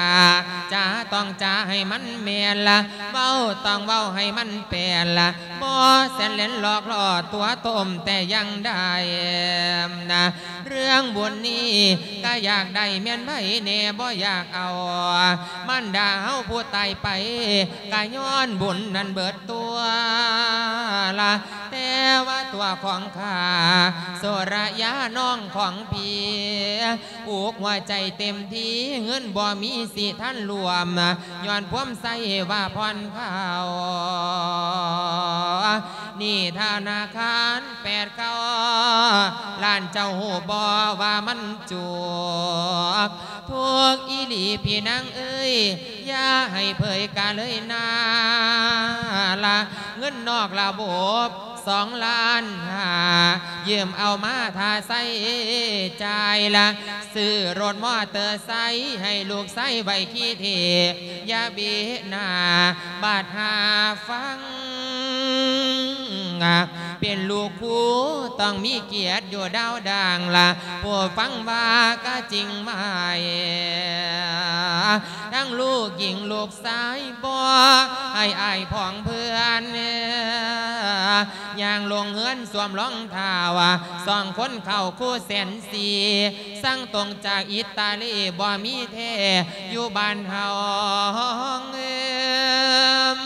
จ้าต้องจ้าให้มันเมียนละเบ้าต้องเบ้าให้มันเปลี่ยนละบ่แสนเล่นหลอกล่อตัวต้มแต่ยังได้นะเรื่องบุญนี้ก็อยากได้เมียนไว้เน่บ่อยากเอามันดาเฮาผู้ตายไปก็ย้อนบุญนั้นเบิดตัวละแต่ว่าตัวของข้าโสระยาน้องของพี่อุกหัวใจเต็มที่เงินบ่มีสิท่านรวมย้อนพ่วมใส่ว่าพรข้าวนี่ธนาคารแปดเก้าล้านเจ้าหูบอว่ามันจวกทุกอีหลีพี่นางเอ้ยอย่าให้เผยกาเลยนาละเงินนอกระบบ สองล้านห้ายืมเอามาทาใส่จ่ายละซื้อรถมอเตอร์ไซค์ให้ลูกไส้ใบขี้เทอย่าบีนาบาดหาฟังเป็นลูกผู้ต้องมีเกียรติอยู่ดาวดังละผู้ฟังว่าก็จริงไหมทั้งลูกหญิงลูกสายบ่ให้อายผองเพื่อนย่างลงเฮือนสวมรองเท้าสองคนเข้าคู่แสนสีสั่งตรงจากอิตาลีบ่มีเทอยู่บ้านเฮาเอิม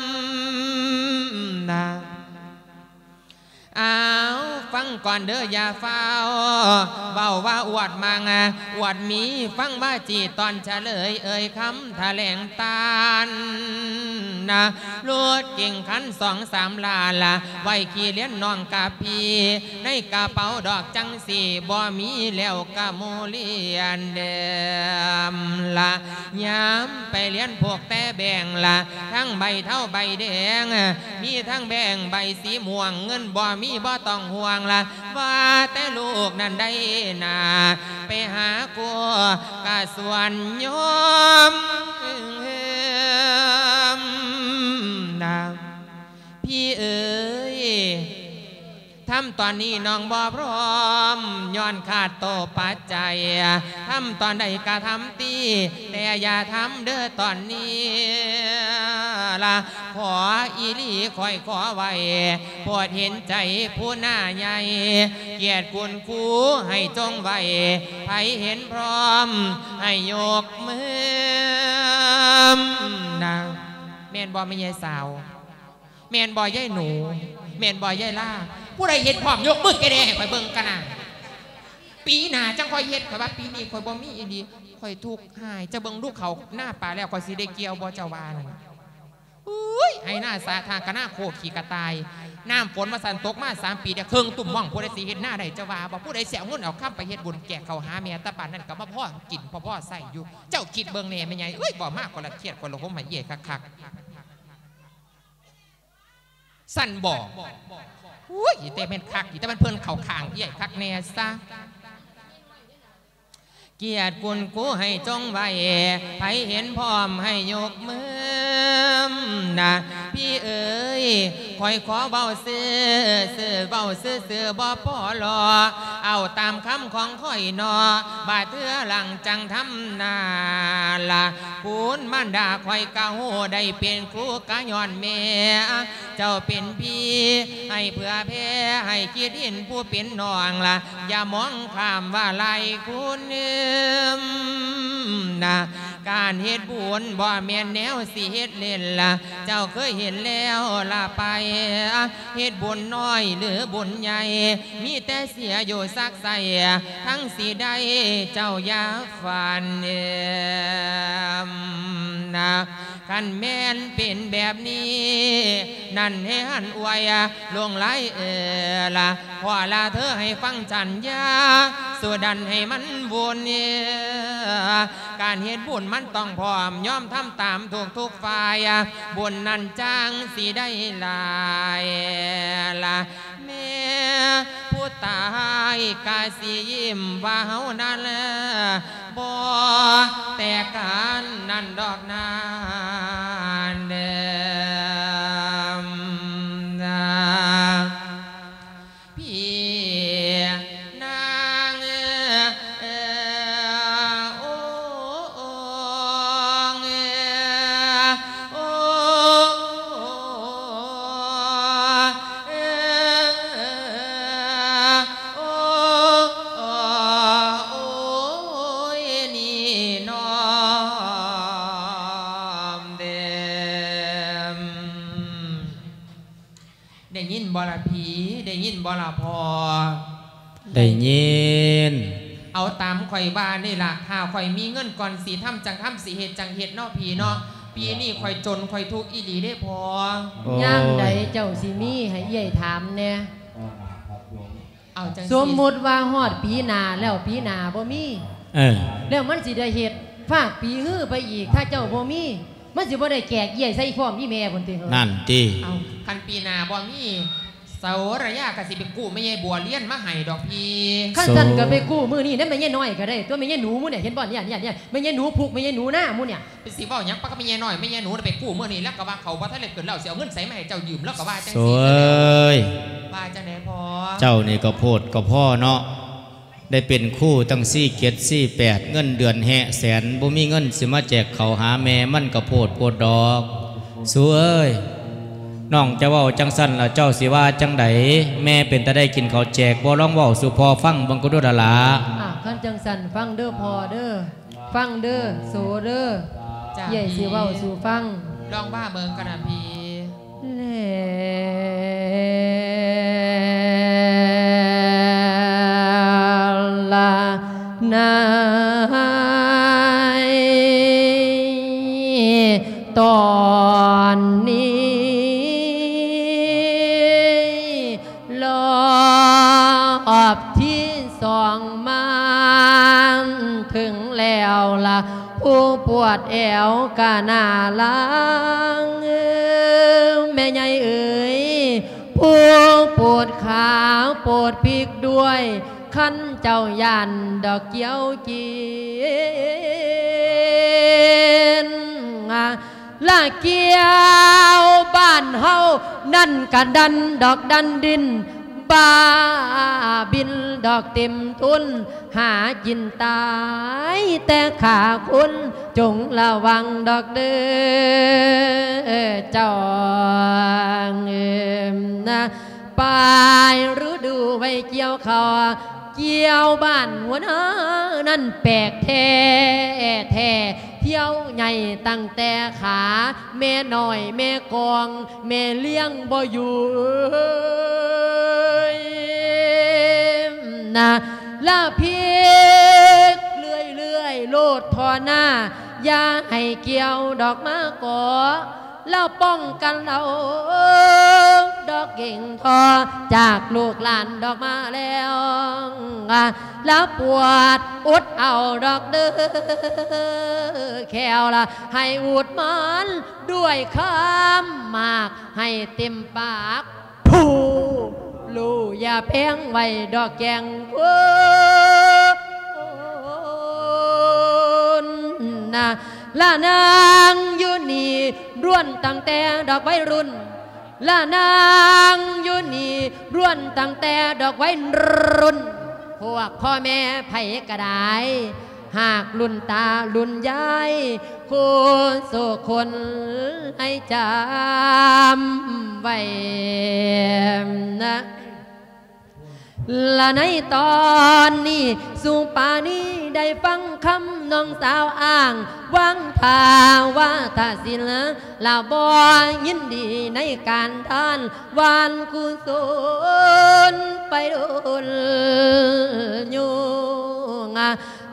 นะ อาฟังก่อนเด้ออย่าเฝ้าเบาว่าอวดมังอะอวดมีฟังว่าจีตอนเฉลย เอ่ยคำแถลงตานนะรถเก่งคันสองสามลาละไว้ขี่เลี้ยนน้องกาพีในกระเป๋าดอกจังสีบ่มีแล้วกะโมเลียนเดมละยามไปเลี้ยนพวกแต่แบ่งละทั้งใบเท่าใบแดง มีทั้งแบ่งใบสีม่วงเงินบ่มีบ่ต้องห่วงละว่าแต่ลูกนั้นได้นาไปหากัวกะส่วนโยมนาพี่เอ๋ย ทำตอนนี้น้องบ่พร้อมย้อนขาดโตปัจจัยทำตอนใดก็ทำตีแต่อย่าทำเด้อตอนนี้ละขออีลีคอยขอไว้ปรดเห็นใจผู้หน้าใหญ่เกียรติคุณครูให้จงไว้ใครเห็นพร้อม ให้ยกมือนะแม่นบ่ไม่ใช่สาว แมนบอยย่ายหนู แมนบอยย่ายล่า ผู้ใดเห็นพร้อมยกมือแกแดงคอยเบิ่งกันนะปีหน้าจังคอยเฮ็ดคอยว่าปีนี้คอยบ่มีอีดีคอยทุกข์หายจะเบิ่งลูกเขาหน้าป่าแล้วคอยสิได้เกี่ยวบ่เจ้าวานอุ้ยไอ้หน้าสาทางกะหน้าโคขี่กระตายน้ำฝนมาสันตกมาสามปีเดียเครื่องตุ่มม่องผู้ใดสิเฮ็ดหน้าใดเจ้าวาบอกผู้ใดเสียเงินเอาข้ามไปเฮ็ดบุญแก่เขาหาแม่ตะปานนั่นก็มาพ่อกินพ่อพ่อใส่อยู่ เจ้าคิดเบิ่งแน่แม่ใหญ่เอ้ยบ่มากคนละเครียดคนละหมหายเย่คักๆสั่นบอก อุ้ยแต่เป็นคักอีแต่มันเพื่อนเข่าขางใหญ่คักแน่ซะ เกียรติคุณกูให้จงไว้ไผเห็นพร้อมให้ยกมือนะพี่เอ๋ยคอยขอเบาซื้อซื้อเบาซื้อซื้อบ่พอรอเอาตามคำของข่อยนอบาดเทือหลังจังทำนาละคุณมันดาคอยกะโหได้เป็นครูกะย้อนแม่เจ้าเป็นพี่ ให้เพื่อแพ้ให้คิดเห็นผู้เป็นน้องละอย่ามองข้ามว่าไรคุณเนื้อมนะการเฮ็ดบุญบ่แม่นแนวสิเฮ็ดเล่นละเจ้าเคยเห็นแล้วละไปเฮ็ดบุญน้อยหรือบุญใหญ่ มีแต่เสียอยู่ซักใส่ทั้งสีได้เจ้าอย่าฝันเอมนะกันแม่นเป็นแบบนี้ นั่นให้หันอวยลวงไหลเออละพอลาเธอให้ฟังจันยาสุดันให้มันวนเอการเฮ็ดบุญมันต้องพร้อมยอมทำตามทุกทุกฝ่ายบุญนั้นจ้างสีได้หลายละแม่ผู้ตายกาสียิ้มว่าเฮานั้นบ่แต่การนั่นดอกนานเดิม ได้ยิน เอาตามข่อยบ้านนี่ล่ะถ้าข่อยมีเงินก่อนสีทำจังทำสีเหตุจังเหตุเนอกผีเนาะปีนี้ข่อยจนข่อยทุกข์อีหลีได้พอโอ้ย่ามใดเจ้าสิมีให้ใหญ่ถามแน่เอาจังสมมุติว่าฮอดปีหน้าแล้วปีหน้าบ่มีเออแล้วมันสิได้เฮ็ดฝากปีฮื้อไปอีก ถ้าเจ้าบ่มีมันสิบ่ได้แกกเยี่ยใส่พร้อมอีแม่พุ่นติเหรอนั่นตีเอาคันปีหนาบ่มี เสาระยะกสิไปกู้ไม่ใช่บัวเลี้ยนมาให้ดอกพี่ขั้นสันก็ไปกู้มื้อนี้นั่นแม่ใหญ่น้อยก็ได้ ตัวแม่ใหญ่หนูหมู่เนี่ยเห็นบ่เนี่ยเนี่ยเนี่ยแม่ใหญ่หนูผูกแม่ใหญ่หนูหน้าหมู่เนี่ยเป็นสีบ่หยังปะก็ไม่ใช่น้อยไม่ใช่หนูไปกู้เมื่อนี้แล้วก็ว่าเขาว่าถ้าเล็กเกิดเราเสียเงินใส่มาให้เจ้ายืมแล้วก็ว่าจังสสีวยว่าจังไหนพอเจ้านี่ก็โพดก็พ่อเนาะได้เป็นคู่ตั้งสี่เกียรสี่แปดเงินเดือนแหะแสนบ่มีเงินสิมาแจกเขาวหาแม่มันก็โพดโพดดอกสวย น้องจะเว้าจังสั้นแล้วเจ้าสิว่าจังไดแม่เป็นตาได้กินข้าวแจกบ่ร้องเว้าสู่พอฟังเบังกุดุดาลาอะขันจังสันฟังเด้อพอเด้อฟังเด้อโสเด้อจ้าใหญ่สิเว้าสู่ฟังลองบ้าเมืองกันนะพี่แล้วละนายตอนนี้ ดแอวกะน่าลังแม่ใหญ่เอ๋ยผู้ปวดขาปวดพิกด้วยขั้นเจ้ายันดอกเกี้ยวกินละเกี้ยวบ้านเฮานั่นกะดันดอกดันดินบาบินดอกเต็มทุนหาจินตาย แต่ขาคุณจงระวังดอกเดือเจ้าเอิมนะปลายฤดูไว้เกี่ยวเขา เกี่ยวบ้านหัวหน้านั่นแปลกแท้แท้เที่ยวใหญ่ตั้งแต่ขา แม่หน้อยแม่กอง แม่เลี้ยงบ่อยู่นะละเพียกเลื่อยเลื่อยโลดทอหน้า อย่าให้เกี่ยวดอกมะกอ แล้วป้องกันเราดอกเก่งทอจากลูกหลานดอกมาแล้วแล้วปวดอุดเอาดอกเด้อแควละให้อุดมันด้วยคำมาก ให้เต็มปากผู้ลูอย่าเพ่งไว้ดอกแกงเวอนนะละนางยูนีร่วนตั้งแต่ดอกไว้รุ่นละนางยูนีร่วนตั้งแต่ดอกไว้รุ่น พวกพ่อแม่ไผกระไดหากรุ่นตารุ่นยายคุณสุคนให้จำไว้นะ และในตอนนี้สู่ป่านี้ได้ฟังคำน้องสาวอ้างวังทาว่าถ้าสิละลาบอยินดีในการทานวานกุศลไปโดนอยู่งา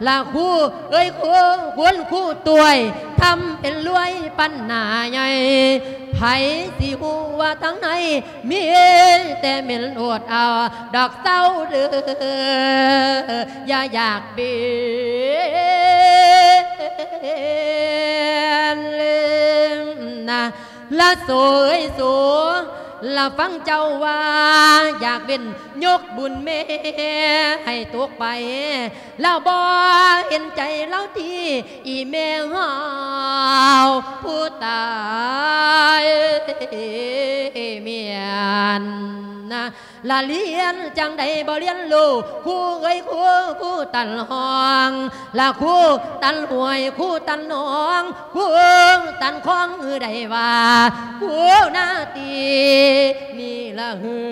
ลาคู่เอ้ยคู่ควรคู่ตวยทำเป็นรวยปัญหาใหญ่ ไผสิหูว่าทั้งในมีแต่เหม็นอดเอา ดอกเต้าเรืออย่าอยากเบียนลืมนะละสวยสวย ละฟังเจ้าว่าอยากเป็นยกบุญแม่ให้ตกไป แล้วบ่เห็นใจเราทีอีแม่เฮาผู้ตายเมียนนะละเลียนจังใดบ่เลียนลูกคู่เอ้ยคู่คู่ตันห้องละคู่ตันหวยคู่ตันหนองคู่ตันคล้องใดว่าคู่หน้าตีนี่ละหือ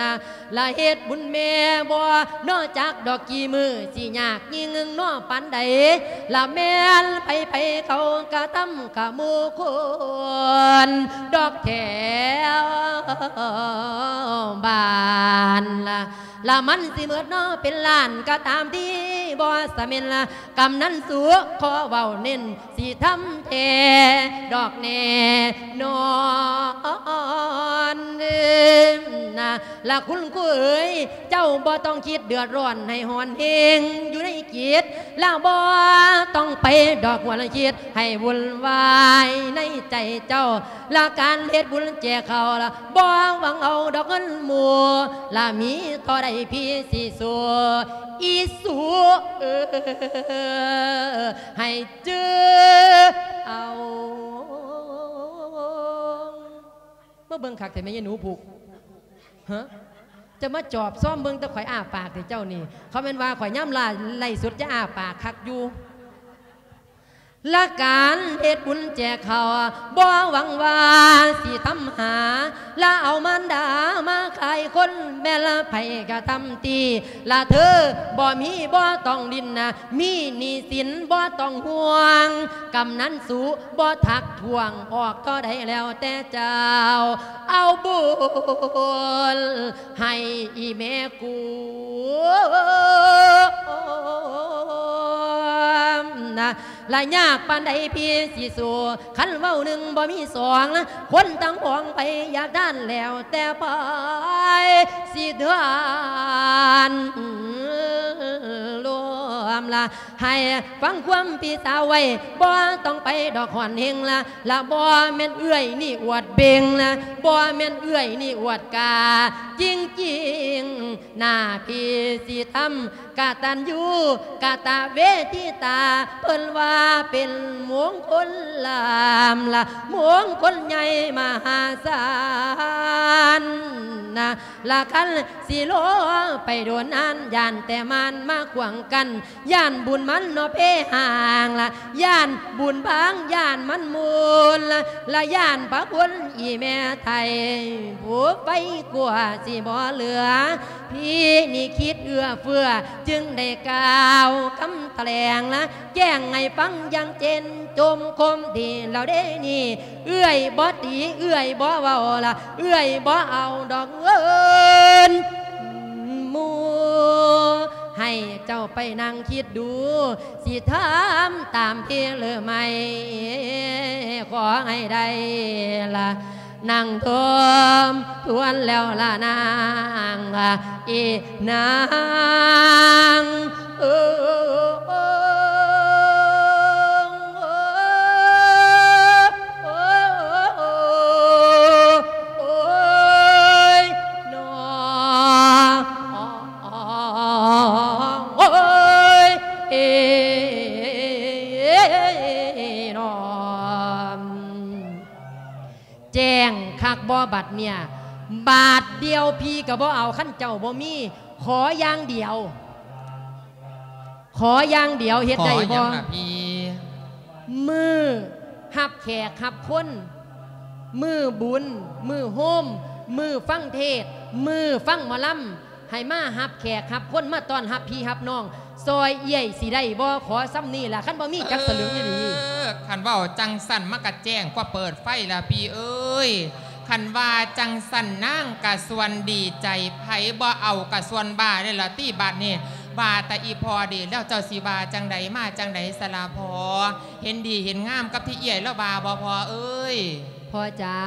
นะละเฮ็ดบุญแม่บ่นอกจากดอกกี่มือสิยากยิ่งนอปันใดละแม่นไปไปเขากะตำกะมูคนดอกแถวบานละละมันสิเมิดนอเป็นล้านก็ตามที่บ่สะเมนละกำนั้นสัวขอเว้าเน้นสิทำแทดอกแน่นอนนะละคุณคุเอ๋ยเจ้าบ่ต้องคิดเดือดร้อนให้หอนเฮงอยู่ในจิตแล้วบ่ต้องไปดอกหัวละคิดให้วุ่นวายในใจเจ้าละการเฮ็ดบุญแจกเขาละบ่หวังเอาดอกเงินหมู่ละมีเท่าใดพี่สิสัวอีสัวเออให้เจอเอา เมื่อเบิ่งคักแต่ไม่ยันหนูผูกฮะจะมาจอบซ่อมเบิ่งแต่ข่อยอ้าปากแต่เจ้านี่ เขาเป็นว่าข่อยย่ำลาไล่สุดจะอ้าปากคักอยู่ ละการเฮ็ดบุญแจกเขาวบ่หวังว่าสิทำหา ละเอามันดามาขายคนแม่ละไผกะทำตีละเธอบ่มีบ่ต้องดินนะมีนีสินบ่ต้องห่วงกำนั้นสูบ่ทักทวงออกก็ได้แล้วแต่เจ้า เอาบุญให้อีแม่กูนะละยากปานใดพี่สิสู้คันเว้าหนึ่งบ่มีสองนะคนตั้งหองไปอยากด้านแล้วแต่ไปสิเดือนรวมละให้ฟังความพี่สาวไว้บ่ต้องไปดอกหอนเฮงละละบ่แม่นเอื้อยนี่อวดเบงละบ่แม่นเอื้อยนี่อวดกาจริงจริงๆหน้าพี่สิทำ กาตันยูกาตาเวทิตา เพิ่นว่าเป็นมงคลลามละมงคลใหญ่มหาศาลนะละคันสิโลไปโดนอันย่านแต่มันมาขวางกันย่านบุญมันนอเพห่างละย่านบุญบางย่านมันมูลละละย่านพระคุณอีแม่ไทยผู้ไปกลัวสิบ่เหลือ พี่นี่คิดเอื้อเฟื้อจึงได้กล่าวคำแถลงละแจ้งให้ฟังยังเจนจมคมดีเราได้นี่ เอื้อยบ่ตีเอื้อยบ่เว้าละเอื้อยบ่เอาดอกเงินมูให้เจ้าไปนั่งคิดดู สิทำตามที่เลอไม่ขอให้ได้ละ นางทมทวนแล้วละนางอีนางเออ คักบ่บัดเนี่ย บาทเดียวพี่ก็บ่เอาขั้นเจ้าบ่มี ขออย่างเดียว ขออย่างเดียวเฮ็ดขอได้อบ่ย่างละพี่มือหับแขกหับคนมือบุญ มือโฮม มือฟังเทศ มือฟังหมอลำให้มาหับแขกหับคนมาตอนหับพี่หับน้อง ซอยเอี่ยยสิได้บ่ขอซ้ำนี่ล่ะคันบ่มีจักสลึงอยู่ดีเออคันเว่าจังสันมากะแจ้งกว่าเปิดไฟละพี่เอ้ย คันว่าจังสันนั่งกะส่วนดีใจไผบ่เอากะส่วนบาได้ละตี้บาทนี่บาแต่อีพอดีแล้วเจ้าสีบาจังใดมาจังใดสลาพอ เห็นดีเห็นงามกับที่เอี่ยแล้วบาบ่พอเอ้ยพ่อจ๋า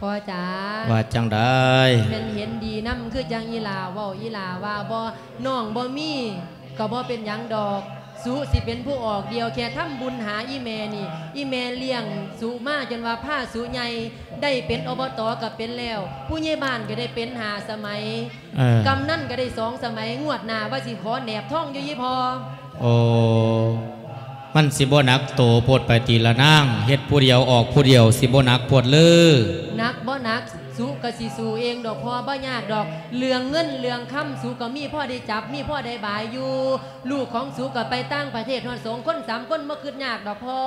พ่อจ๋าว่าจังได้เป็นเห็นดีน้ำคือจังอีหลาเว้าอีหลาว่าบ่น้องบ่มีก็บ่เป็นหยังดอก สูสิเป็นผู้ออกเดียวแค่ทำบุญหาอีแม่นี่ อีแม่เลี้ยงสูมาจนว่าผ้าสูใหญ่ได้เป็นอบตก็เป็นแล้ว ผู้ใหญ่บ้านก็ได้เป็นหาสมัยเออกำนั่นก็ได้สองสมัยงวดหน้าว่าสิขอแหนบท่องอยู่ยี่พอโอ้มันสิบ่หนักโตโพดไปตีละนางเฮ็ดผู้เดียวออกผู้เดียวสิบ่หนักโพดเลยนักบ่นัก สูก็สิสูเองดอกพอบ่ยากดอกเรื่องเงินเรื่องคำสูก็มีพ่อได้จับมีพ่อได้บายอยู่ ลูกของสูก็ไปตั้งประเทศนอนสองคนสามคนบ่คืดยากดอกพอ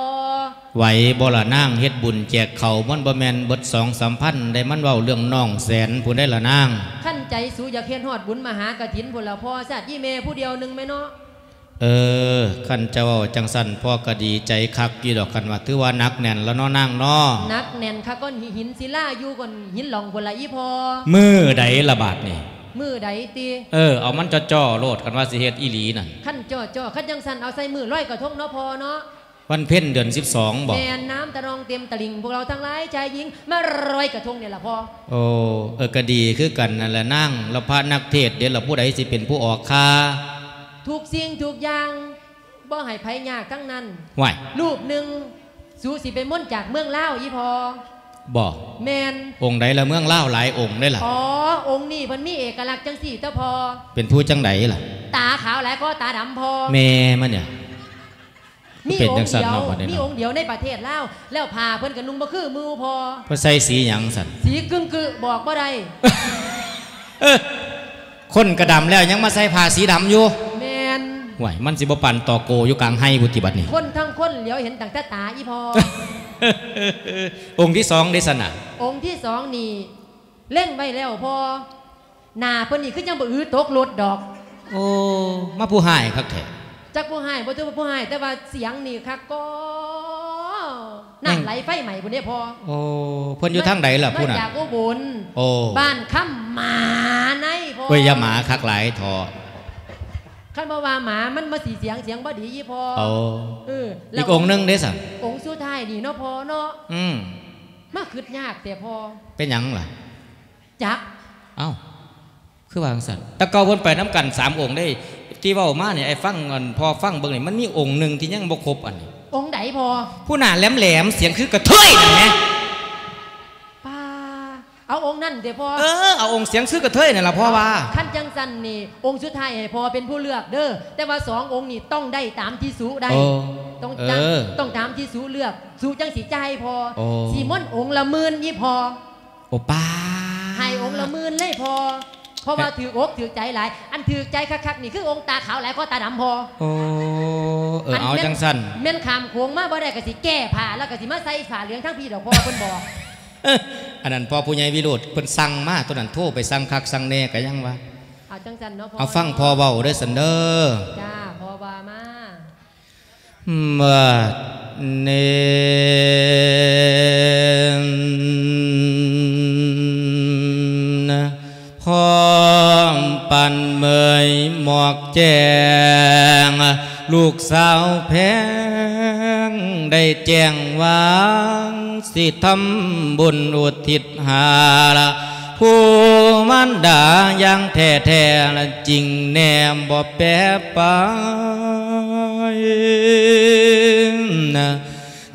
ไหวบ่ละนางเฮ็ดบุญแจกเขาวมันบ่แม่นเบิดสองสามพันได้มันเว้าเรื่องน้องแสนผู้ได้ละนางขั้นใจสูอยากเฮ็ดฮอดบุญมหากฐินพุ่นละพอซะยี่เมผู้เดียวหนึงไหมเนาะ เออคันเจ้าเว้าจังสั่นพ่อก็ดีใจคักอยู่ดอกคันว่าถือว่านักแน่นแล้วเนาะนางเนาะนักแน่นค่ะก้อนหินศิลาอยู่ก้อนหินหลองพุ่นละอีพอมือใดละบาดนี่มือใดตีเออเอามันจ่อๆโลดกันว่าสิเฮ็ดอีหลีนั่นขั้นจ่อจ่อขั้นจังสันเอาใส่มือร้อยกระทงเนาะพอเนาะวันเพ็ญเดือน 12 บอกแม่น้ำตะนองเต็มตลิ่งพวกเราทั้งหลายชายหญิงมาร้อยกระทงเนี่ยละพอโอ้เออก็ดีคือกันนั่นแหละนั่งแล้วพระนักเทศน์เดี๋ยวเราผู้ใดสิเป็นผู้ออกค่า ทุกสิ่งทุกอย่างบ่ให้ไผยากทั้งนั้นไหวรูปหนึ่งสูสิเป็นม่นต์จากเมืองลาวอีพอบอกแมนองค์ใดละเมืองเล่าวหลายองค์ได้ล่ะอ๋อองค์นี้เพิ่นมีเอกลักษณ์จังสี่เต้าพอ เป็นผู้จังใดล่ะ ตาขาวหลายก็ตาดำพอแม่มันเนี่ยมีเป็นองจังค์สันเดียวเนาะบัดนี้เนาะมีองค์เดียวในประเทศลาวแล้วพาเพิ่นกับนุ่งบ่คือมือพอเพิ่นใส่สีหยังสันสีกึ่งกึบอกบ่ได้เออคนกระดำแล้วยังมาใส่ผ้าสีดำอยู่แมนโห่วยมันสิบ่ปันต่อโกอยู่กลางไห้พุทธิบัตินี่คนทั้งคนเหลียวเห็นต่างแต่ตาอีพอองค์ที่สองได้สนะองค์ที่สองนี่เล่งไว้แล้วพอหนาเพิ่นนี่คือยังบ่อื้อตกรถดอก โอ้มาผู้หายครับแท้จักผู้ให้บ่ถือว่าผู้ให้แต่ว่าเสียงนี่คักก็น้ำไหลไฟใหม่พุ่นนี่พอโอ้เพิ่นอยู่ทางใดล่ะผู้น่ะมาจากอุบลโอ้บ้านค่ำหมาในพอเว้ยอยาหมาคักหลายทอ คันบ่ว่าหมามันมาสีเสียงเสียงบ่ดีอีพอเอาเอออีแล้วกองค์หนึงได้สะองค์สุดท้ายนี่เนาะพอเนาะอืมมาคิดยากแต่พอเป็นหยังล่ะจักเอ้าคือวาจั่งสัตว์แต่เก่าเพิ่นไปน้ำกันสามองค์ได้ ที่เว้ามาเนี่ยไอ้ฟังอันพอฟังเบิ่งนี่มันมีองค์หนึ่งที่ยังบ่ครบอันนี้องค์ใดพอผู้หน้าแหลมๆเสียงคือกระเทยนั่นแหมป้า เอาองค์นั่นเดี๋ยวพอเออเอาองค์เสียงคือกระเทยนั่นล่ะพ่อว่าขั้นจังสันนี่องค์สุดท้ายให้พอเป็นผู้เลือกเด้อแต่ว่าสององค์นี่ต้องได้ตามที่สูได้โอ้ต้องเอตามอต้องตามที่สูเลือกสูจังสีใจพอโอ้สีม่อนองค์ละหมื่นยี่พอโอป้าให้องค์ละหมื่นเลยพอเพราะว่าถืออกถือใจหลาย อันถือใจคักๆนี่คือองค์ตาขาวหลายก็ตาดำพอโอ้เออเอาจังสั้นแม่นขามโค้งมาบ่ได้ก็สิแก้ผ้าแล้วก็สิมาใส่ผ้าเหลืองทั้งพี่ดอกพอเพิ่นบอกเอ้ออันนั้นพอผู้ใหญ่วิโรธเพิ่นสั่งมาตัวนั้นโทรไปสั่งคักสั่งแน่ก็ยังว่าเอาจังสันเนาะพอเอาฟังพอเว้าเด้อสันเด้อจ้าพอว่ามาเมื่อเนนพร้อมปันเมยหมอกแจง ลูกสาวแพงได้แจ้งวางสิทำบุญอุทิศหาละผู้มันดายังแท้แท้ละจริงแนมบ่แปรไปนะ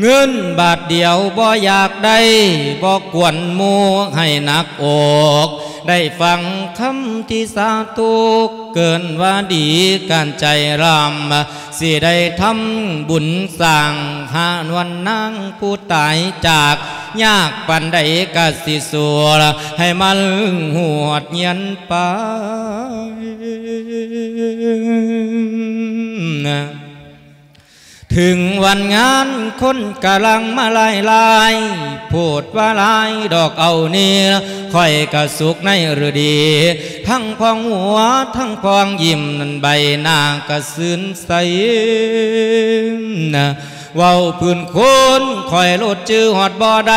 เงินบาทเดียวบ่อยากได้บ่กวนมูให้นักอก ได้ฟังคำที่สาธุเกินว่าดีการใจรำสิได้ทำบุญสร้างหานวันนางผู้ตายจากยากปันใดกสิสัวให้มันหวดเย็นไป ถึงวันงานคนกำลังมาลายลายพูดว่าลายดอกเอานี่ค่อยกระสุกในฤดี ทั้งพองหัวทั้งพองยิ้มนั่นใบหน้ากระสืนใสนะ ว้าพื้นคนคอยลดจื้อหอดบ่อใด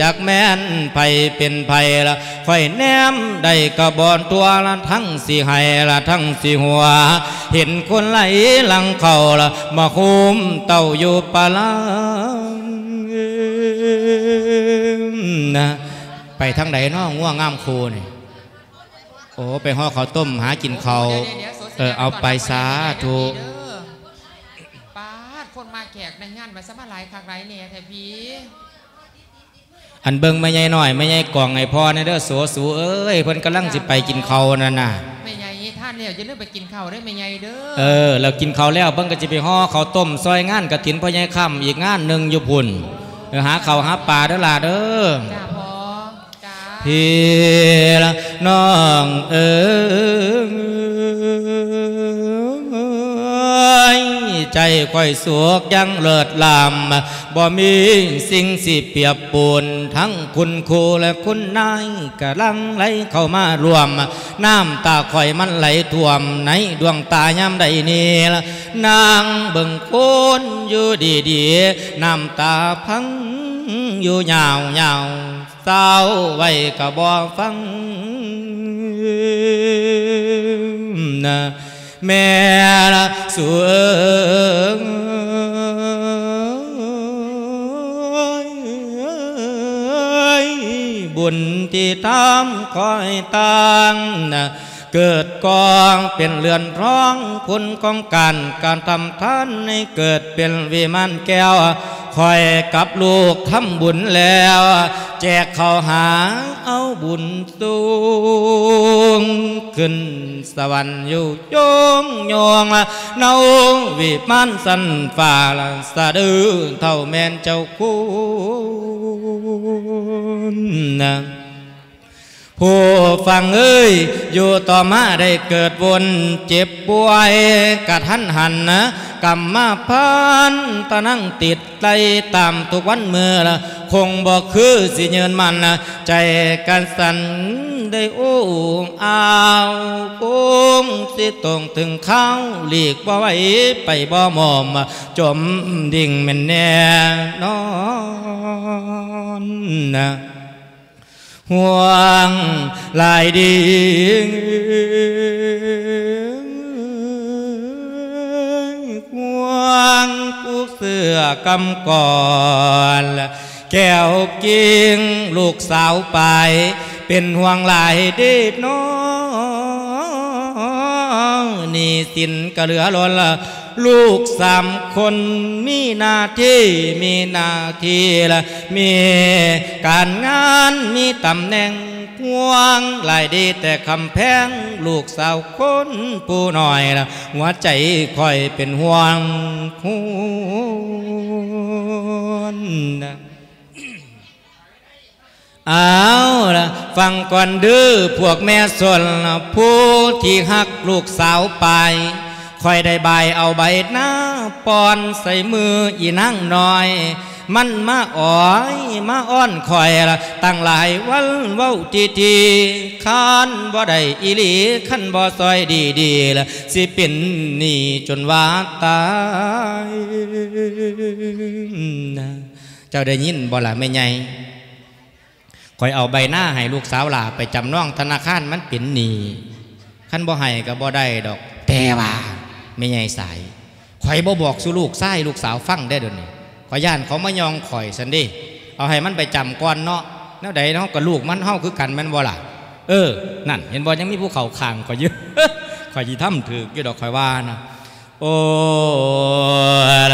จากแม่นไผเป็นไผละค่อยแนมได้กระบอนตัวละทั้งสีให้ละทั้งสีหัว เห็นคนไหลหลังเข่าละมาคุมเต่าอยู่ปลาลางนะไปทางใดเน้อง่วงงามคูนี่โอ้ไปห่อข้าวต้มหากินเขาเออเอาไปสาธุ มาสมาหลายคักหลายเนี่ยแท้พี่อันเบิ่งไม่ใหญ่หน่อยไม่ใหญ่กล่องไอ้พ่อในเด้อสัวสูเอ้ยเพิ่นกำลังสิไปกินเขาวนั่นน่ะไม่ใหญ่ท่านเนี่ยจะเลือกไปกินข้าวได้ไม่ใหญ่เด้อเออเรากินข้าวแล้วเบิ่งก็จะไปห่อข้าวต้มซอยงานกระถินพ่อใหญ่ค่ำอีกงานหนึ่งอยู่พุ่นเออหาข้าวหาปลาเด้อล่ะเด้อจ้าพอจ้าพี่ละน้องเอ๋ย ใจค่อยสวกยังเลิศลำบ่มีสิ่งสิเปียบปูนทั้งคุณครูและคุณนายกำลังไหลเข้ามารวม น้ำตาค่อยมันไหลท่วมในดวงตายามใดนี้ละนางเบิ่งโคนอยู่ดีๆน้ำตาพังอยู่ยาวยาวเศร้าไว้กะบ่ฟังนะ แม่ละสวยบุญที่ทำคอยตั้งนะเกิดกองเป็นเรือนร้องคุณของการการทำท่านให้เกิดเป็นวิมานแก้ว คอยกับลูกทำบุญแล้ว แจกเข้าหาเอาบุญสูงขึ้นสวรรค์อยู่โยงโยงละเนาวิมานสันฝ่าละสะดือเท่าแม่นเจ้าคุณนะ ผู้ฟังเอ้ย อยู่ต่อมาได้เกิดวนเจ็บป่วยกะทันหันนะกรรมาพันตะนั่งติดไตตามทุกวันเมื่อละคงบอกคือสิเยินมันนะใจกันสันได้โอ้อาวโกงสิตรงถึงเข้าหลีกบ่ไหวไปบ่หมอม จมดิ่งแม่นแน่นอนนะ ห่วงหลายดีห่วงกูเสือกำก่อนแก้วกิงลูกสาวไป เป็นห่วงหลายเด็ดน้องนี่สินก็เหลือล้นละ ลูกสามคนมีหน้าที่มีหน้าที่ละมีการงานมีตำแหน่งพวงหลายดีแต่คำแพงลูกสาวคนผู้หน้อยละหัวใจคอยเป็นห่วงคุณนะเอาละฟังก่อนดื้อพวกแม่สนผู้ที่หักลูกสาวไป คอยได้ใบเอาใบหน้าปอนใส่มืออีนั่งน้อย มันมาอ้อยมาอ้อนคอยละตั้งหลายวันเว้าทีทีคันบ่ได้อีหลีคันบ่ซอยดีดีละสิเป็นหนี่จนว่าตายนะเจ้าได้ยินบ่ล่ะแม่ใหญ่คอยเอาใบหน้าให้ลูกสาวหลาไปจำนองธนาคารมันเป็นหนี้ขั้นบ่ให้ก็บ่ได้ดอกแต่ว่า ไม่ใหญ่สายคอยบ่บอกสู่ลูกไส้ลูกสาวฟังได้เดี๋ยวนี้ขอยย่านเขามายองข่อยสันดิเอาให้มันไปจำก่อนเนาะแนวใดเนาะกับลูกมันเฮาคือกันแมันบ่ล่ะเออ นั่น เห็นบ่ยังมีภูเขาคางข่อยเยอะข่อยยีถ้ำถือกี่ดอกข่อยว่านะโอ้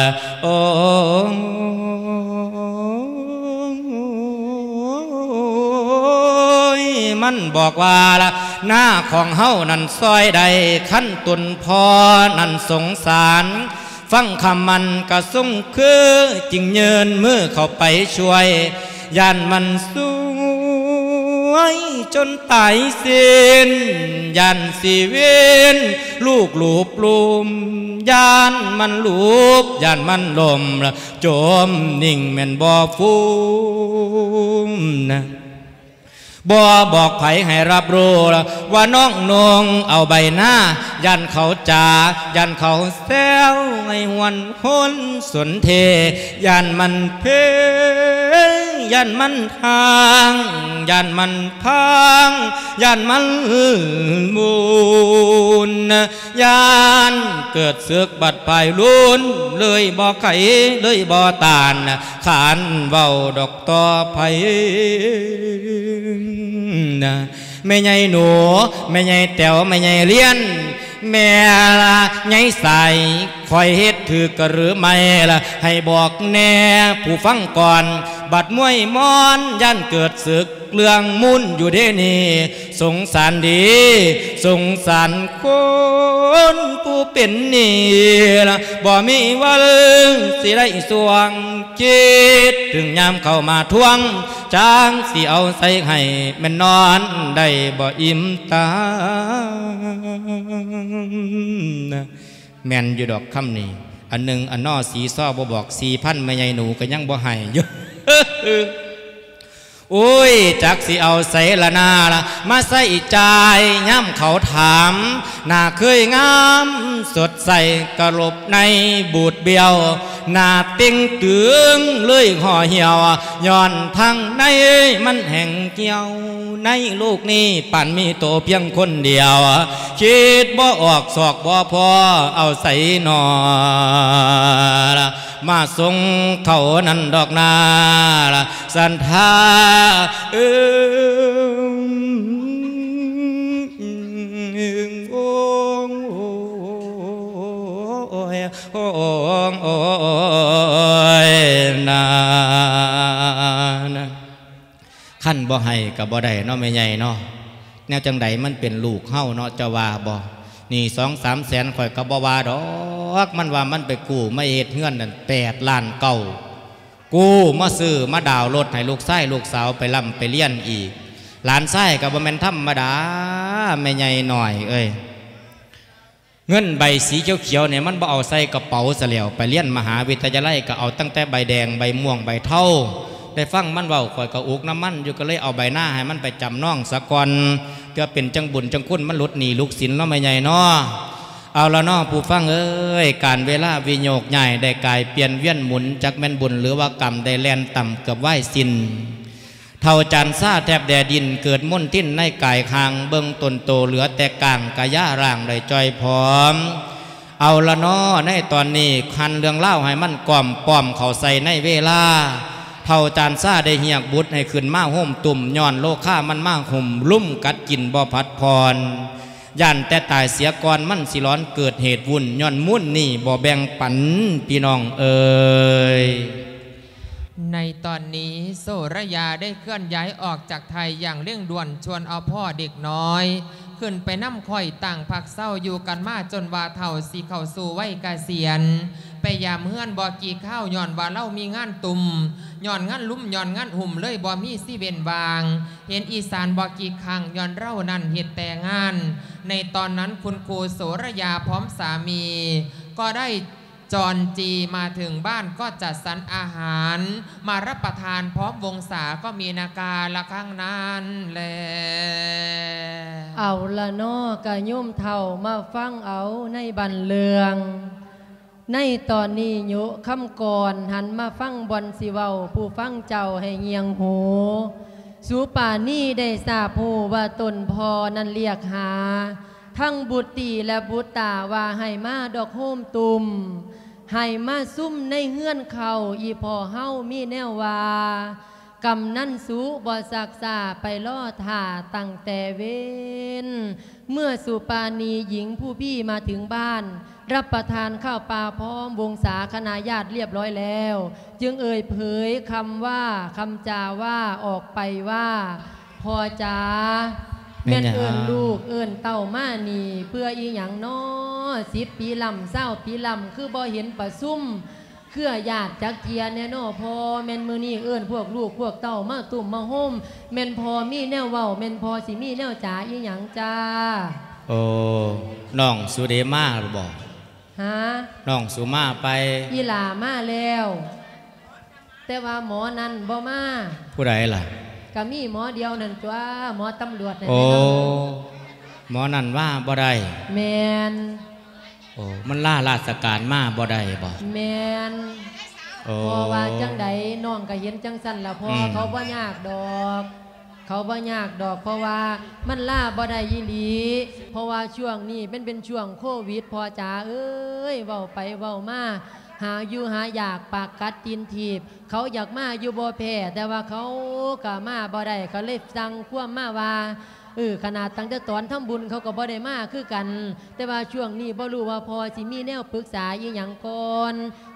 ละโอ้ยมันบอกว่าละ หน้าของเฮานั่นซอยใดขั้นตุนพอนั่นสงสาร ฟังคำมันกระสุงคือจึงเยินมือเข้าไปช่วยย่านมันสวยจนตายสิ้นยันสีเวนลูกหลูบลุมยานมันหลูบยานมันลมละจมนิ่งแม่นบ่ฟูมนะ บ่บอกไผให้รับรู้ว่าน้องนงเอาใบหน้า ยันเขาจ่ายันเขาแซวให้หวนพ้นสนเทยันมันเพ ยันมันทางยันมันพังยันมันมูลยันเกิดเสือกบัดภายลุนเลยบ่ไข่เลยบ่ตานขานเว้าดอกต่อไผนะแม่ใหญ่หนูแม่ใหญ่แต๋วแม่ใหญ่เลี้ยนแม่ละใหญ่ใส อยเฮ็ดถือกหรือไม่ละให้บอกแน่ผู้ฟังก่อน บัดมวยมอนย่านเกิดศึกเรื่องมุ่นอยู่เดนี่สงสารดี สงสารคนผู้เป็นนี่ละบ่มีวันสิได้สวงจิตถึงยามเข้ามาทวงจางสิเอาใส่ให้แม่นนอนได้บ่อิ่มตา แมนอยู่ดอกคำนี้ อันหนึ่งอันนอสีซ้อบ่บอกสีพันไม่ใหญ่หนูก็ยังบ่ให้เยอะ โอ้ยจักสิเอาใส่ละนาละมาใส่ใจายย่ำเขาถามหน้าเคยงาม สดใสกระลบในบูดเบียวหน้าติงตึงเลยห่อเหี่ยวย้อนทางในมันแห่งเกี่ยวในลูกนี้ปั่นมีโตเพียงคนเดียว คิดบ่ออกศอกบ่พอเอาใส่นอละ มาส่งเขานั้นดอกนาละสันทาเออโอ้ยโอ้ยนานขั้นบ่ให้กับบ่ได้เนาะไม่ใหญ่เนาะแนวจังใดมันเป็นลูกเฮาเนาะจะว่าบ่ นี่สองสามแสนข่อยกับบวาดอกมันว่ามันไปกู้มาเอ็ดเงื่อนนั่นแปดล้านเก่ากู้มาซื้อมาดาวรถให้ลูกไส้ลูกสาวไปล่ำไปเลี้ยนอีก หลานไส้กับบ่แมนธรรมดาแม่ใหญ่หน่อย เอ้ยเงินใบสีเขียวๆเนี่ยมันบ่เอาใส่กระเป๋าเสลียวไปเรียนมหาวิทยาลัยก็เอาตั้งแต่ใบแดงใบม่วงใบเท่า ได้ฟังมันเว้าข่อยก็อุกน้ำมันอยู่ก็เลยเอาใบหน้าให้มันไปจำน้องสะกอนเพื่อเป็นจังบุญจังคุณมันหลุดหนีลูกศิลเนาะแม่ใหญ่เนาะเอาละน้อผู้ฟังเอ้ยการเวลาวิโยกใหญ่ได้กลายเปลี่ยนเวียนหมุนจากแม่นบุญหรือว่ากรรมได้แล่นต่ำเกือบไหวสินเท่าจานซาแทบแดดินเกิดมุ่นทิ้นในกายคางเบิงตนโตเหลือแต่กลางกะย่าร่างได้จอยพร้อม เอาละน้อในตอนนี้คันเรื่องเล่าให้มันกล่อมป้อมเขาใส่ในเวลา เทาจานซาได้เหียกบุตรให้ขึ้นมาห่มตุ่มย้อนโลค่ามันมาห่มลุ่มกัดกินบ่พัดพรย่านแต่ตายเสียก่อนมันสิร้อนเกิดเหตุวุ่นย้อนมุ่นนี่บ่แบ่งปันพี่น้องเอ่ยในตอนนี้โซระยาได้เคลื่อนย้ายออกจากไทยอย่างเร่งด่วนชวนเอาพ่อเด็กน้อย ขึ้นไปนั่มข่อยต่างพักเศร้าอยู่กันมาจนว่าเท่าสีเข้าสู่ไว้กเกษียณไปยามเฮือนบ่กีข้าวย่อนว่าเล่ามีงานตุ่ม ย่อนงานลุ่มย่อนงานหุ่มเลยบ่มีสิเวนบาง เห็นอีสานบ่กีคังย่อนเล่านั่นเหตุแต่งาน ในตอนนั้นคุณครูโสระยาพร้อมสามี ก็ได้จอนจีมาถึงบ้านก็จัดสรรอาหาร มารับประทานพร้อมวงศาก็มีนาการละข้างนั้นแลเอาละนอกะยุ่มเท่ามาฟังเอาในบันเลือง ในตอนนี้โยคำก่อนหันมาฟังบอนสิเวาผู้ฟังเจ้าให้เงียงหูสูป่านี่ได้ทราบผู้ว่าตนพอนั้นเรียกหา ทั้งบุตรีและบุตรตาว่าให้มาดอกโฮมตุมให้มาซุ่มในเฮือนเขาอีพอเฮามีแนวว่ากำนั่นสูบ่สักษาไปล่อถ่าตั้งแต่เว้น เมื่อสุปานีหญิงผู้พี่มาถึงบ้าน รับประทานข้าวปลาพร้อมวงศาคณาญาติเรียบร้อยแล้ว จึงเอ่ยเผยคำว่าคำจาว่าออกไปว่า พอจ้าแม่แม่นเอินลูกเอินเต้ามานีเพื่ออีหยังน้อสิบปีลำเศร้าปีลำคือบ่เห็นประซุ่มเครือญาติจักเทียแน่นอพอแม่นมือนี่เอินพวกลูกพวกเต้ามาตุ่มมาห่มแม่นพอมีแนวเว้าแม่นพอสิมีแนวจ๋าอีหยังจ้าโอ้น้องสุเดมาหรือบอก ฮะน้องสุมาไปอีหลามาแล้ว แต่ว่าหมอนั่นบ่มา ผู้ใดล่ะก็มีหมอเดียวนั่นตัวหมอตำรวจนั่นโอ้แหละหมอนั่นว่าบ่ได้แมนโอ้มันล่าราชการมาบ่ได้บ่แมนโอ้พอว่าจังใดน้องก็เห็นจังสั่นละพออมเขาบ่ยากดอก เขาบ่ยากดอกเพราะว่ามันล่าบ่ได้ยีหลี เพราะว่าช่วงนี้เป็นเป็นช่วงโควิดพอจ๋าเอ้ยเว้าไปเว้ามาหาอยู่หาอยากปากกัดตีนถีบ เขาอยากมาอยู่บ่แพ้แต่ว่าเขาก็มาบ่ได้เขาเลยสั่งควมมาว่าเออขนาดตั้งแต่ตอนทำบุญเขาก็บ่ได้มาคือกัน แต่ว่าช่วงนี้บ่รู้ว่าพอสิมีแนวปรึกษาอีหยังก่อน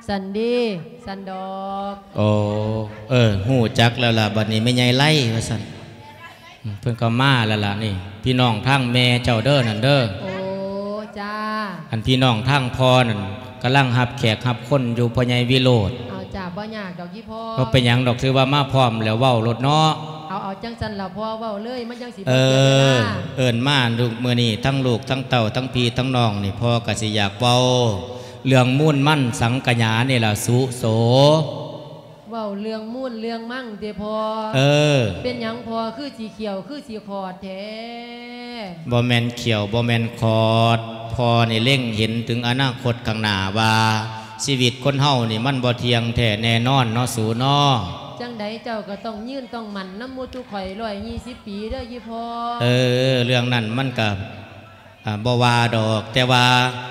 สันดีสันดอก โอ้เออหูจักแล้วล่ะบัดนี้ไม่ใหญ่ไล่ว่าซั่น เพิ่นก็มาแล้วล่ะนี่ พี่น้องทางแม่เจ้าเด้อนั่นเด้อโอ้จ้าอันพี่น้องทางพ่อนั่นกำลังหับแขกหับคนอยู่พ่อใหญ่วิโรธเอาจ้าบ่ยากดอกยี่พ่อก็เป็นหยังดอกถือว่ามาพร้อมแล้วเว้ารถเนาะเอาเอาจังสันละพ่อเว้าเลยมันจังสิบ่เอสียเวอลาเอิ้นมาลูกมื้อนี้ทั้งลูกทั้งเต่าทั้งพี่ทั้งน้องนี่พ่อก็สิอยากเว้าเรื่องมุ่นมั่นสังกญานี่ล่ะสุโส เว้าเรื่องมุ่นเรื่องมั่งเด้พ่อเออ เป็นหยังพ่อคือสีเขียวคือสีขอดแท้บ่แม่นเขียวบ่แม่นคอด พอนี่เล่งเห็นถึงอนาคตข้างหน้าว่าชีวิตคนเฮานี่มันบ่เที่ยงแท้แน่นอนเนาะสูเนาะจังใดเจ้าก็ต้องยืนต้องหมันน้ำมูตุข่อยร้อยยี่สิบปีเด้อยี่พ่อเออ เรื่องนั้นมันก็อ่าบ่ว่าดอก แต่ว่า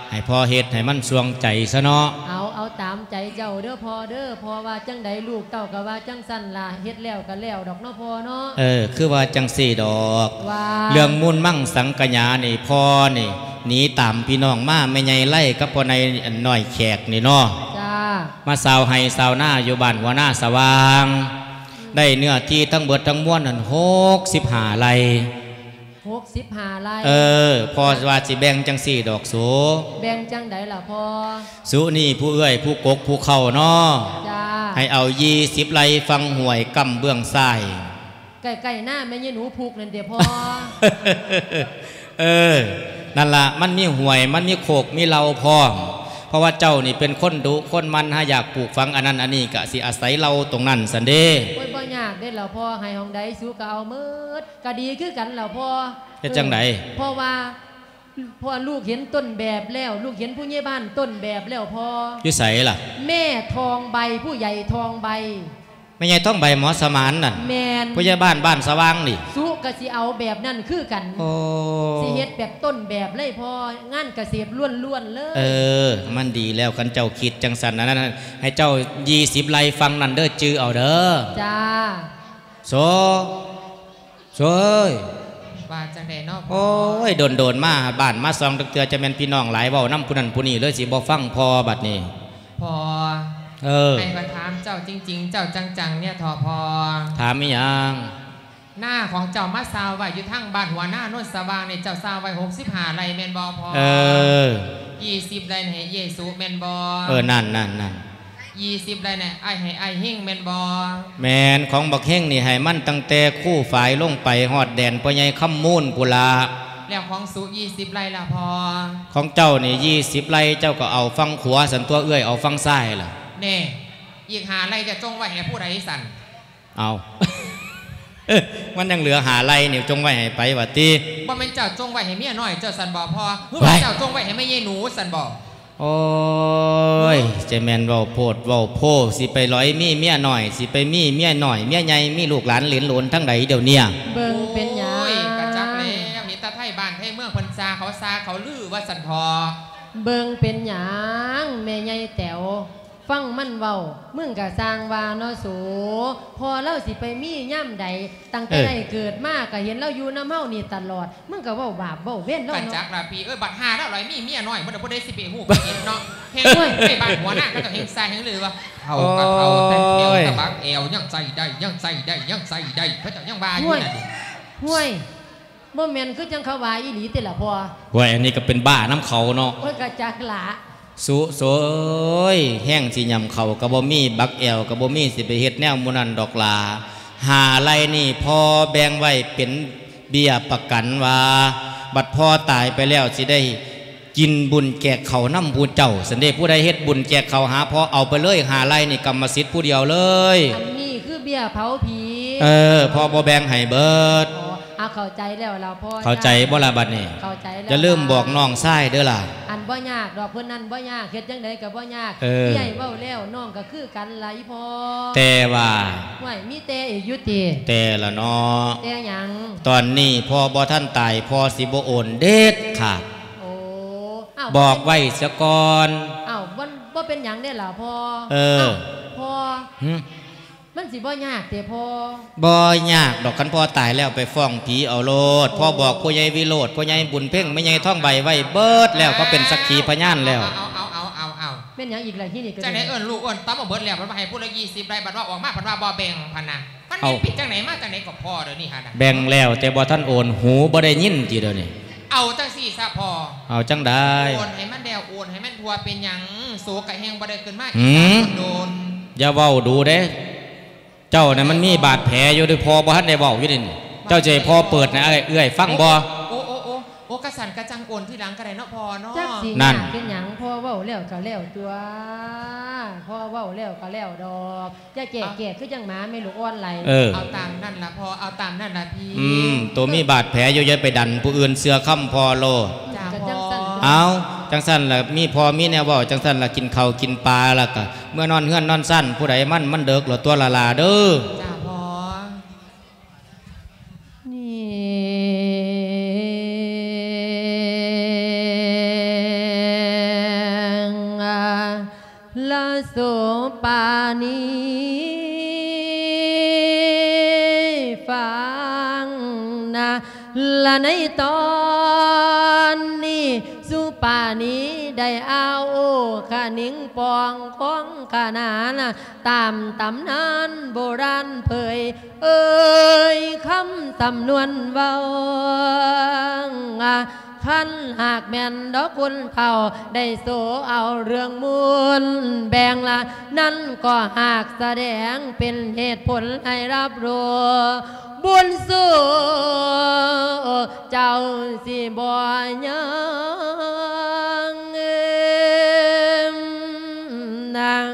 ให้พ่อเฮ็ดให้มันสวงใจซะเนาะเอา เอาตามใจเจ้าเด้อพ่อเด้อพ่อว่าจังใดลูกเต้าก็ว่าจังสันล่ะเฮ็ดแล้วก็แล้วดอกเนาะพ่อเนาะเออคือว่าจังสี่ดอกว่าเรื่องมุ่นมั่งสังกญานี่พ่อนี่หนีตามพี่น้องมาไม่ใหญ่ไล่กับพ่อในอันน้อยแขกนี่เนาะจ้ามาสาวให้สาวหน้าอยู่บ้านหัวหน้าสว่าง ได้เนื้อที่ทั้งเบิดทั้งมวลนั่นหกสิบห้าไร่ หกสิบห้าไร่เออพอว่าสิแบ่งจังสี่ดอกสูแบ่งจังใดล่ะพ่อสูนี่ผู้เอื้อยผู้กกผู้เข้าเนาะจ้าให้เอายี่สิบไร่ฟังหวยกำเบื้องซ้ายหไก่ไก่หน้าแม่ยี่หนูผูกนั่นเดี๋ยวพอเออนั่นละมันมีหวยมันมีโขกมีเราพร้อม เพราะว่าเจ้านี่เป็นคนดุคนมันหาอยากปลูกฝังอันนั้นอันนี้กะสิอาศัยเราตรงนั้นสันเดโอ้ยบ่ยากได้แล้วพ่อให้ห้องใดสู้ก็เอามืดก็ดีคือกันแล้วพ่อเฮ็ดจังใดเพราะว่าพอลูกเห็นต้นแบบแล้ว ลูกเห็นผู้ใหญ่บ้านต้นแบบแล้วพ่ออยู่ไสล่ะ แม่ทองใบผู้ใหญ่ทองใบ ไม่ใช่ต้องใบหมอสมานนั่นแมนผู้ใหญ่บ้านบ้านสว่างนี่สู้ก็สิเอาแบบนั้นคือกันโอ้สิเฮ็ดแบบต้นแบบเลยพ่องานเกษตรล้วนๆเลย เออ มันดีแล้วกันเจ้าคิดจังสันนะนั่นให้เจ้ายี่สิบไลฟังนั่นเด้อจื้อเอาเด้อจ้าโซโซเอ้ยว่าจังไดเนาะพ่โอ้ยโดนโดนๆมาบ้านมาซองตึกเตือจะแม่นพี่น้องหลายเว้าน้ำผู้นั้นผู้นี้เลยสิบ่ฟังพอบัดนี้พอ เออให้มาถามเจ้าจริง ๆ เจ้าจังๆเนี่ยทอพอถามไม่ยังหน้าของเจ้ามาซาวไว้อยู่ทั้งบ้านหัวหน้าโนนสว่างในเจ้าซาวไว้65ไร่แม่นบ่พอเออ20ไร่ให้เยซูแม่นบ่เออนั่นนั่นนั่น20ไร่เนี่ยไอ้ให้ไอ้เฮงแม่นบ่แมนของบักเฮงนี่ให้มันตั้งแต่คู่ฝ่ายลงไปฮอดแดนพ่อใหญ่คำมูลกุลาแล้วของสุ20ไร่ละพอ ของเจ้านี่ยี่สิบไร่เจ้าก็เอาฟังขวาสันตัวเอื้อยเอาฟังซ้ายล่ะ แน่อีกหาไร่จะจงไว้ให้ผู้ใดสั่นเอาเอ้อมันยังเหลือหาไร่นี่จงไว้ให้ไปว่าติบ่แม่นเจ้าจงไว้ให้เมียน้อยเจ้าสันบ่พอหรือไว้ว่าเจ้าจงไว้ให้แม่ยายหนูสันบ่โอ้ยเจแมนเว้าโพดเว้าโพสิไปร้อยมีเมียหน่อย สิไปมีเมียหน่อยเมียใหญ่มีลูกหลานเหลนหลนทั้งใดเดี๋ยวเนี้ยเบิ่งเป็นหยัโอ้ยกระจักงแล้วมีแตาไทยบ้านไทยเมืองเพิ่นซาเขาซาเขาลือว่าสันพอเบิ่งเป็นหยังแม่ใหญ่แต๋ว ฟังมันเว้ามึงก็สร้างว่าเนาะสูพอเราสิไปมีย่ำใดตั้งแต่เออได้เกิดมาก็เห็นเราอยู่น้ำเฮานี่ตลอด มึงก็เว้าบาปเว้าเว้นเรากระจัเนาะกละพี่เอ้ยบัดหาแล้วร้อยมีเมียน้อยบ่ได้บ่ได้สิไปฮู้ไปกินเนาะเฮงไทยบ้านหัวหน้าก็จะเฮงซายเฮงลือว่าเฮากะเฮาแต่เที่ยวตะบักเอวยังใจได้ยังใจได้ยังใจได้เขาเจ้ายังว่าอยู่นั่นดิห้วยบ่แม่นคือจังเขาว่าอีหลีติล่ะพ่อว่าอันนี้ก็เป็นบ้าน้ำเขาเนาะโอ้ยกะจักหละ สุโสยแห้งสิยำเขากะบ่มีบักแอวกะบ่มีสิไปเฮ็ดแนวหมุนันดอกลา หาไรนี่พอแบ่งไว้เป็นเบี้ยประกันว่า บัดพ่อตายไปแล้วสิได้กินบุญแจกเขาน้ำผู้เจ้าสันเดผู้ใดเฮ็ดบุญแจกเขาหาพอเอาไปเลยหาไรนี่กรรมสิทธิ์ผู้เดียวเลย อันนี้คือเบี้ยเผาผี เออพอบ่แบ่งให้เบิดอ๋อ เอาเข้าใจแล้วเราพ่อเข้าใจบ่ละบัดนี้เข้าใจแล้วจะลืมบอกน้องชายเด้อล่ะอันบ่ยากดอกเพิ่นนั่นบ่ยากเฮ็ดจังไดก็บ่ยากเออใหญ่เว้าแล้วน้องก็คือกันล่ะอีพ่อแต่ว่าห่วยมีแต่อีกอยู่ติแต่ละเนาะแต่หยังตอนนี้พอบ่ท่านตายพอสิบ่โอนเด็ดขาดโอ้อ้าวบอกไว้ซะก่อนอ้าวบ่บ่เป็นหยังได้ล่ะพ่อเออาวพ่อหึ มันสิบ่ยากแต่พ่อบ่ยากดอกคันพ่อตายแล้วไปฟ้องผีเอาโลดพ่อบอกพ่อใหญ่วิโรธพ่อใหญ่บุญเพ่งไม่ใหญ่ท่องใบไว้เบิดแล้วก็เป็นสักขีพยานแล้วเอาเอาเอาเอาเอาแม่นหยังอีกล่ะที่นี่ก็จังไหนเอิ้นลูกเอิ้นตั้มเอาเบิดแล้วมันมาให้ผู้ละ20ไร่บัดว่าออกมาพันว่าบ่แบ่งพันนะมันมีผิดจังไหนมาจังไหนก็พอเด้อนี่ฮะนะแบ่งแล้วแต่บ่ท่านโอนหูบ่ได้ยินจีเดี๋ยวนี้เอาจังสี่ซะพอ เอาจังได้โอนให้มันแดวโอนให้มันทัวเป็นหยังโสกะแหงบ่ได้ขึ้นมาหืมโดนอย่าเว้าดูเด้ เจ้าน่ะมันมีบาดแผลอยู่ด้วยพอบ่ทันได้เว้าอยู่นี่เจ้าจะให้พ่อเปิดนะเอ้ยเอื้อยฟังบ่โอ้โอ้โอ้โอ้กระสันกระจังโอนที่หลังก็ได้เนาะพอเนาะจักสินั่นยากเป็นหยังพ่อเว้าแล้วก็แล้วตัวพ่อเว้าแล้วก็แล้วดอกอย่าแก่แก่คือจังหมาไม่ลูกอ่อนไหลเออเอาตามนั่นละพอเอาตามนั่นละพี่อืมตัวมีบาดแผลอยู่อย่าไปดันผู้อื่นเสือค้ำพอโลดจ้าก็พจังสั่นอเอา จังสั้นล่ะมีพอมีแนวว่าจังสั้นล่ะกินเขากินปลาล่ะก็เมื่อนอนเฮือนนอนสั้นผู้ใดมันมันเด็กหรอตัวละลาเด้อจ้าพอนี่ลาโสปานีฟังนะละในตอน ปานี้ได้เอาขานิงปองของขานานะตามตำนานโบราณเผย เอ่ยคำสำนวนเบาขันหากแม่นดอกคุณเผาได้โซเอาเรื่องมูลแบ่งละนั่นก็หากแสดงเป็นเหตุผลให้รับรู้ บุญสู้เจ้าสิบ่ยังนาง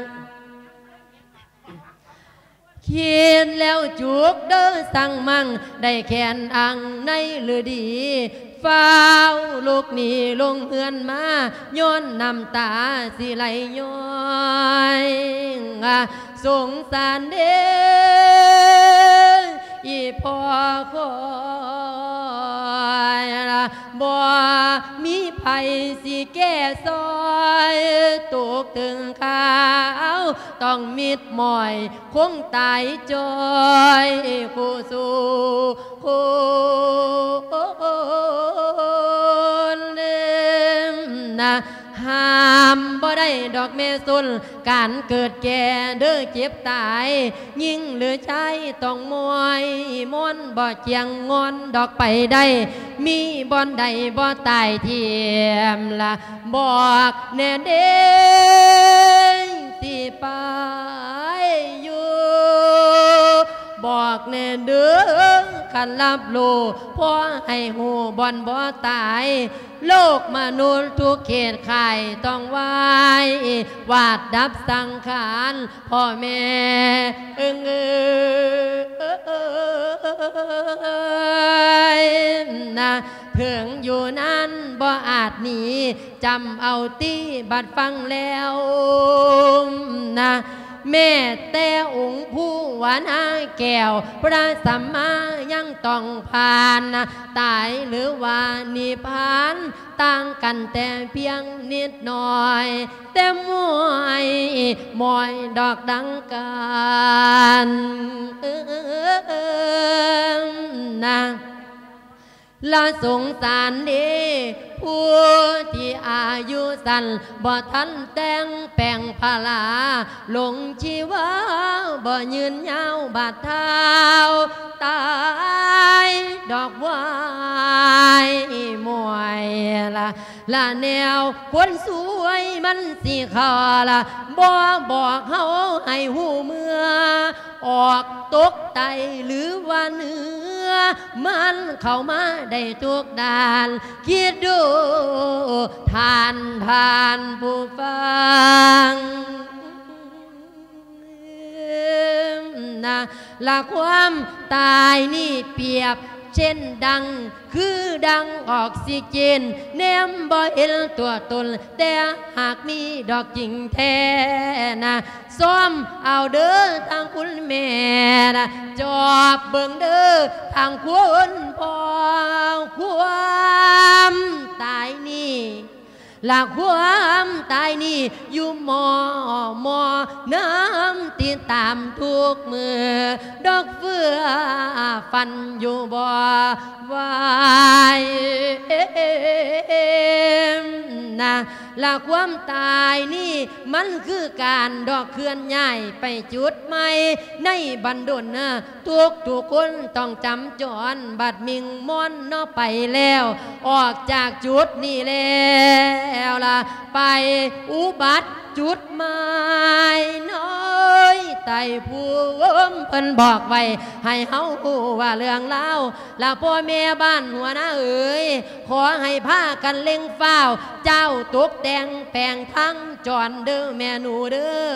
คิดแล้วจุกเด้อสั่งมั่งได้แขนอังในหรือดีฟ้าวลูกหนีลงเฮือนมาย้อนน้ำตาสิไหลย้อย สงสารเด้ออีพ่อคอยละบ่มีไผสิแก้ซอยตกถึงข้าวต้องมิดหมอย คงตายจอยคู่สู่คนเดิมนะห้ามบ่ได้ดอกเมสุนการเกิดแก่เด้อเจ็บตาย ยิ่งหรือใช้ต้องมวยมอนบ่เจียงงอนดอกไปได้ มีบอนใดบ่ตายเทียมละบอกแน่เด้สิไปอยู่ บอกแน่เด้อขันรับรู้พอให้หูบอนบ่ตาย โลกมนุษย์ทุกเขตข่ต้องไหววาดดับสังขารพ่อแม่เอิงเอยนะถึงอยู่นั้นบ่อาจหนีจำเอาตีบัดฟังแล้วนะ แม่แต่องค์ผู้หวานาแก้ว พระสัมมายังต้องผ่าน ตายหรือว่านิพพานต่างกันแต่เพียงนิดหน่อย แต่มวยมอยดอกดังกันนะละสงสารดี ผู้ที่อายุสั้นบ่ทันแต่งแปลงพลาลงชีวาบ่ยืนยาวบาดเท้าตายดอกวายมวยละละแนวคนสวยมันสิขาละบ่บอกเฮาให้หูเมื่อ ออกตกไตหรือว่าเนื้อ มันเข้ามาได้ทุกด้าน คิดดูทานทานผู้ฟังนะละความตายนี่เปรียบ เช่นดัง คือดังออกซิเจนเนมบอเอลตัวตน แต่หากมีดอกจริงแท้นะซ้อมเอาเด้อทางคุณแม่นะจอบเบิ่งเด้อทางคุณพ่อความตายนี่ หลักความตายนี่อยู่หมอหมอน้ำติดตามทุกมือ ดอกเฟือฟันอยู่บ่ไหวนะหลักความตายนี่มันคือการดอกเคลื่อนย้ายไปจุดใหม่ในบันดลนะทุกทุกคนต้องจำจรบัดมิงม่อนเนอไปแล้ว ออกจากจุดนี้แล้วล่ะ ไปอุบัติจุดหมายน้อยไต่ผู้เพิ่นบอกไว้ ให้เฮาฮู้ว่าเรื่องเล่าและพ่อแม่บ้านหัวหน้าเอ๋ยขอให้พากันเล่งเฝ้า เจ้าตกแต่งแปลงทั้งจอนเด้อแม่หนูเด้อ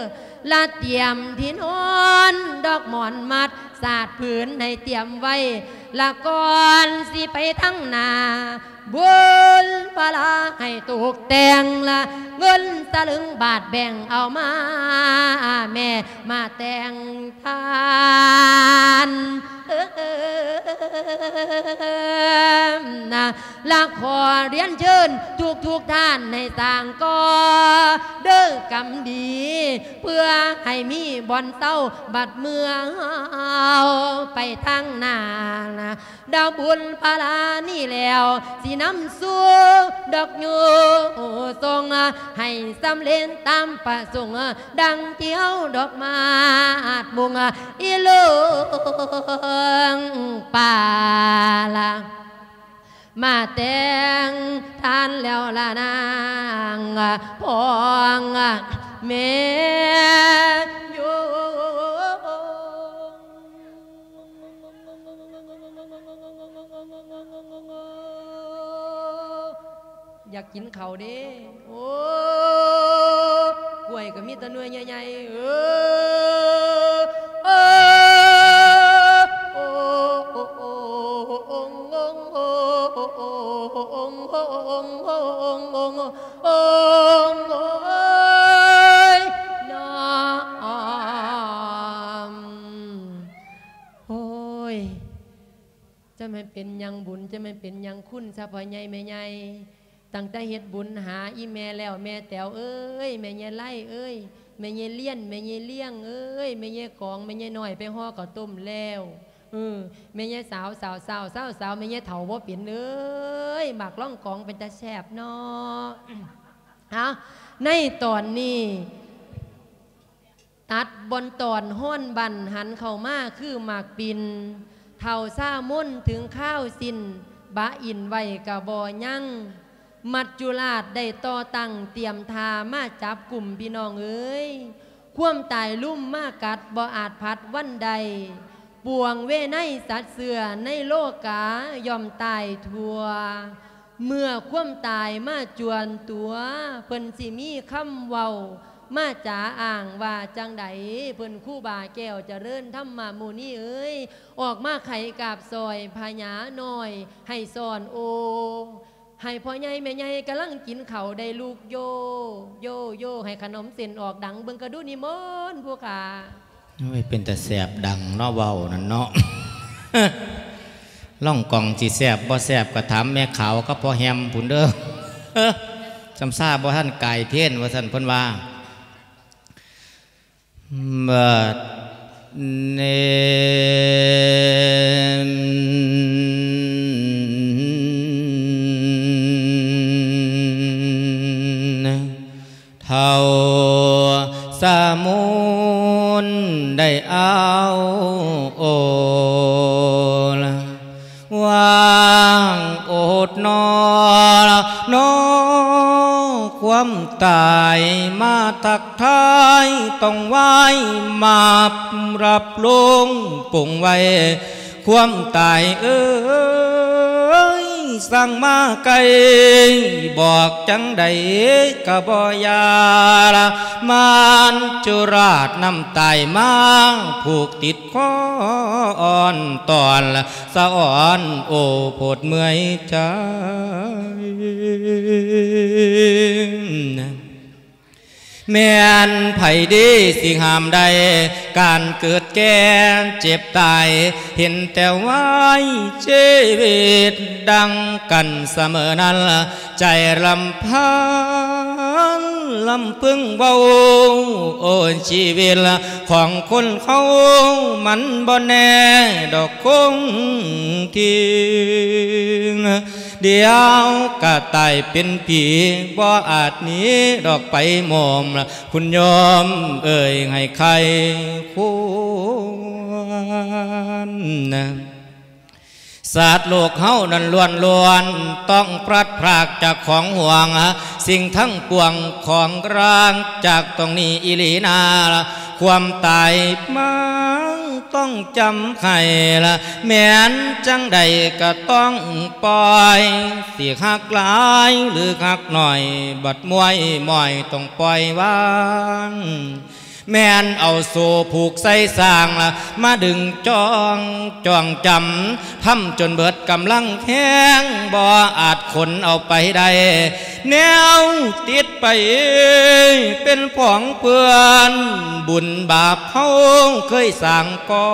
ละเตรียมที่นอนดอกหมอนมัดสาดผืนให้เตรียมไว้ละก่อนสิไปทั้งนา บุญปลาให้ตกแต่งละเงินตะลึงบาทแบ่งเอามา แม่มาแต่งทานนะละขอเรียนเชิญทุกทุกท่านในต่างก็ เด้อกำดี เพื่อให้มีบอนเต้าบัดเมืองเอาไปทางหน้านะดาวบุญพลานี่แล้วสิน้ำสู่ดอกยูทรงให้สำเร็จตามประสงค์ดังเที่ยวดอกมาดบุงอีลูงป่าละมาแต่งทานแล้วละนางพองแม่อยู่ อยากกินเขาเด้โอ้กล้วยก็มีตะนวยใหญ่ๆเออเออโอ้โน้ำโอ้ยจะไม่เป็นยังบุญจะไม่เป็นยังคุณซะพ่อใหญ่แม่ใหญ่ ตั้งแต่เฮ็ดบุญหาอีแม่แล้วแม่แต๋วเอ้ยแม่ใหญ่ไล่เอ้ยแม่ใหญ่เลี้ยนแม่ใหญ่เลี้ยงเอ้ยแม่ใหญ่กองแม่ใหญ่น้อยไปห่อข้าวต้มแล้วเออแม่ใหญ่สาวสาวสาวสาวสาวแม่ใหญ่เฒ่าบ่เป็นเอ้ยหมากล่องกองเป็นตาแซ่บเนาะเอาในตอนนี้ตัดบนตอนห้อนบันหันเข้ามาคือหมากปินเท่าซ่ามุ่นถึงข้าวสินบะอินไว้กะบอยั่ง มัจจุราชได้ต่อตั้งเตรียมทามาจับกลุ่มพี่น้องเอ้ยความตายลุ่มมากัดบ่อาจพัดวันใด ปวงเวไนสัตว์เสือในโลกายอมตายทัว เมื่อความตายมาจวนตัวเพิ่นสิมีคำเว้ามาจ๋าอ่างว่าจังใดเพิ่นคู่บาแก้วจะเริ่นทำมามูนี่เอ้ย ออกมาไข่กาบซอยพญาหน่อย ให้สอนโอ ให้พ่อใหญ่แม่ใหญ่กำลังกินเข่าได้ลูกโย โยโยให้ขนมเส้นออกดังเบิ่งกระดูนิมนต์พวกกาโอ้ยเป็นแต่แสบดังเนาะเว้านั่นเนาะล่องกล่องสิแสบบ่แสบก็ถามแม่ขาวก็พอแฮมผุนเด้อจำซาบ่ท่านไก่เทนว่าท่านพิ่นว่าบัดเน สามุนได้เอาโอลวางโอดนอนนอความตายมาทักทายต้องไหว้มารับลงปุ่งไว้ ความตายเอ้ สั่งมาไกลบอกจังใดกะบอยาละมานจุราชนำตายมาผูกติดคออ่อนตอนสะอ่อนโอโพดเมื่อยใจ แม่นไผดีสิหามใด การเกิดแก่เจ็บตาย เห็นแต่ไว้ชีวิตดังกันเสมอนั้น ใจลำพันลำพึงเบาโอนชีวิตของคนเขามันบ่แน่ดอกคงทิ้ง เดียวกะตายเป็นผีบ่อาจหนีดอกไปหมอมละคุณยอมเอ่ยให้ใครควรนะศาสตร์โลกเฮานั้นล้วนล้วนต้องพลัดพรากจากของห่วง สิ่งทั้งปวงของร่างจากตรงนี้อิลีนา ความตายมังต้องจำไข่ละแม้นจังใดก็ต้องปล่อยสิหักหลายหรือหักหน่อย บัดมวยมอยต้องปล่อยวาง แม่นเอาโซ่ผูกใส่สร้างละมาดึงจองจ้องจำทำจนเบิดกำลังแข้งบ่อาจขนเอาไปได้แนวติดไป เป็นผองเปือนบุญบาปเฮาเคยสั่งก่อ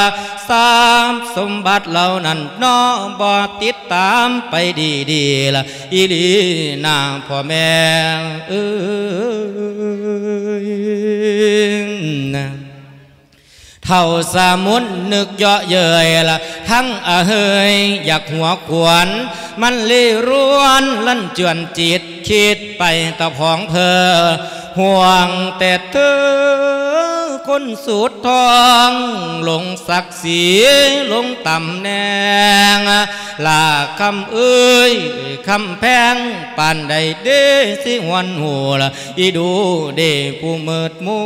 ละสามสมบัติเหล่านั้นน้อบ่ติดตามไปดีๆละอีลีนาพ่อแม่เอ้ยนะเท่าสามุนนึกเยาะเย้ยละทั้งอาเฮยอยากหัวขวนมันลีร้วนลั่นจวนจิตคิดไปตะพองเพอห่วงแต่เธอ คนสูดทองลงศักดิ์ศรีลงตำแหน่งลาคำเอ้ยคำแพงปานใดเด้สิหวนหัวละอีดูเด้ผู้เมิดมู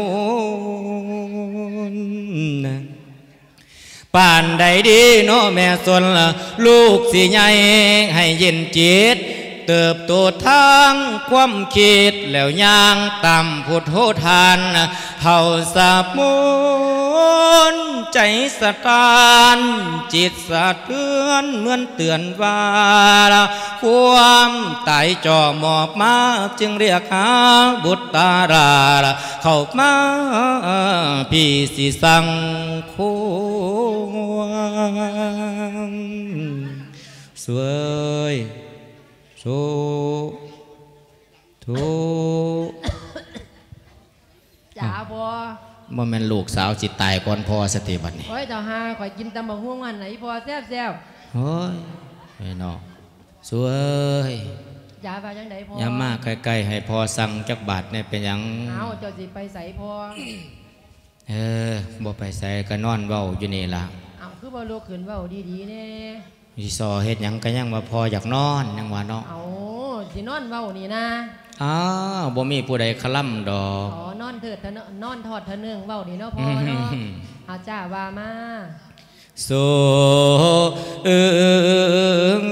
นป่านใดดีเนาะแม่สนละลูกสิใหญ่ให้เย็นจิต เติบโตทางความคิดแล้วย่างตามพุทโธทานเท่าสามุนใจสะตานจิตสะเทือนเหมือนเตือนว่าความตายจ่อหมอบมาจึงเรียกหาบุตรตาราเข้ามาพี่สิสังควงสวย โซทุจ๋าพอบ่แม่นลูกสาวจิตตายก่อนพอสติบัดนี้โอ้ยเจ้าหาข่อยกินตำบักหุ่งอันไหนพอแซ่บแซ่บโอ้ยไอ้น้องสวยๆจ๋าว่าจังไดพออย่ามาใกล้ๆให้พอสั่งจักบาทเนี่ยเป็นหยังเอาเจ้าสิไปใส่พอเออบ่ไปใส่ก็นอนเว้าอยู่นี่ล่ะเอาคือบ่ลุกขึ้นเว้าดีๆแน่ สิซอเฮ็ดหยังก็ยังว่าพออยากนอนยังว่าเนาะเอาสินอนเว้านี่นะอ้าวบ่มีผู้ใดคล่ำดอก อ๋อนอนเถิดเถอะเนอะนอนทอดเถอะเนื่องเว้านี่เนาะพอเนาะอืมเอาจ้าว่ามาโซเอิง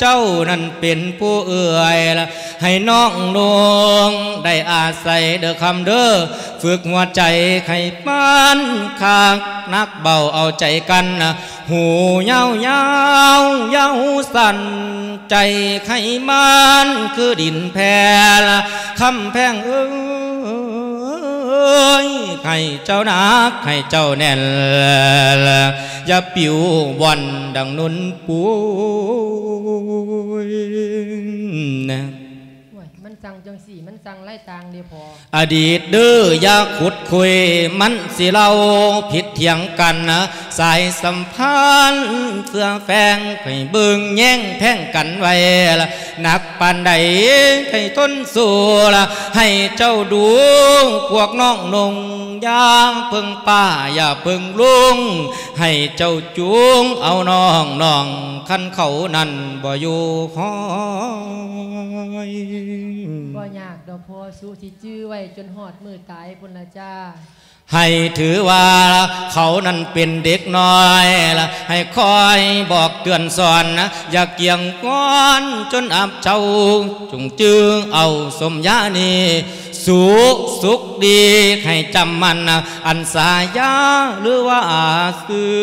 เจ้านั่นเป็นผู้เอื่อยละให้น้องนวงได้อาศัยเด้อคำเด้อฝึกหัวใจไข่ปานคากนักเบาเอาใจกันนะหูเยาเยาเยาสั่นใจไข่มันคือดินแพละคำแพงเอ้ย ให้เจ้านักให้เจ้าแน่นอย่าปิววันดังนุนปุยนะ สี่มันสั่งไล่ตางเดียวพอ อดีตเด้ออย่าขุดคุยมันสิเราผิดเถียงกันนะสายสัมพันธ์เสื่อแฝงให้เบิ่งแย่งแพ่งกันไว้ละหนักปานใดให้ทนสู้ละให้เจ้าดูพวกน้องนงอยางเพิ่งป้าอย่าเพิ่งลุงให้เจ้าจูงเอาน้องน้องคันเขานั่นบ่อยู่คอยบ่ยากดอกพอสู้ที่จื้อไว้จนหอดมือตายพุ่นละจ้า ให้ถือว่าเขานั้นเป็นเด็กน้อยละให้คอยบอกเตือนสอนนะอย่าเกี่ยงก้อนจนอับเจ้าจงจึงเอาสมญานีสุขสุขดีให้จำมันนะอันสายาหรือว่าอาสือ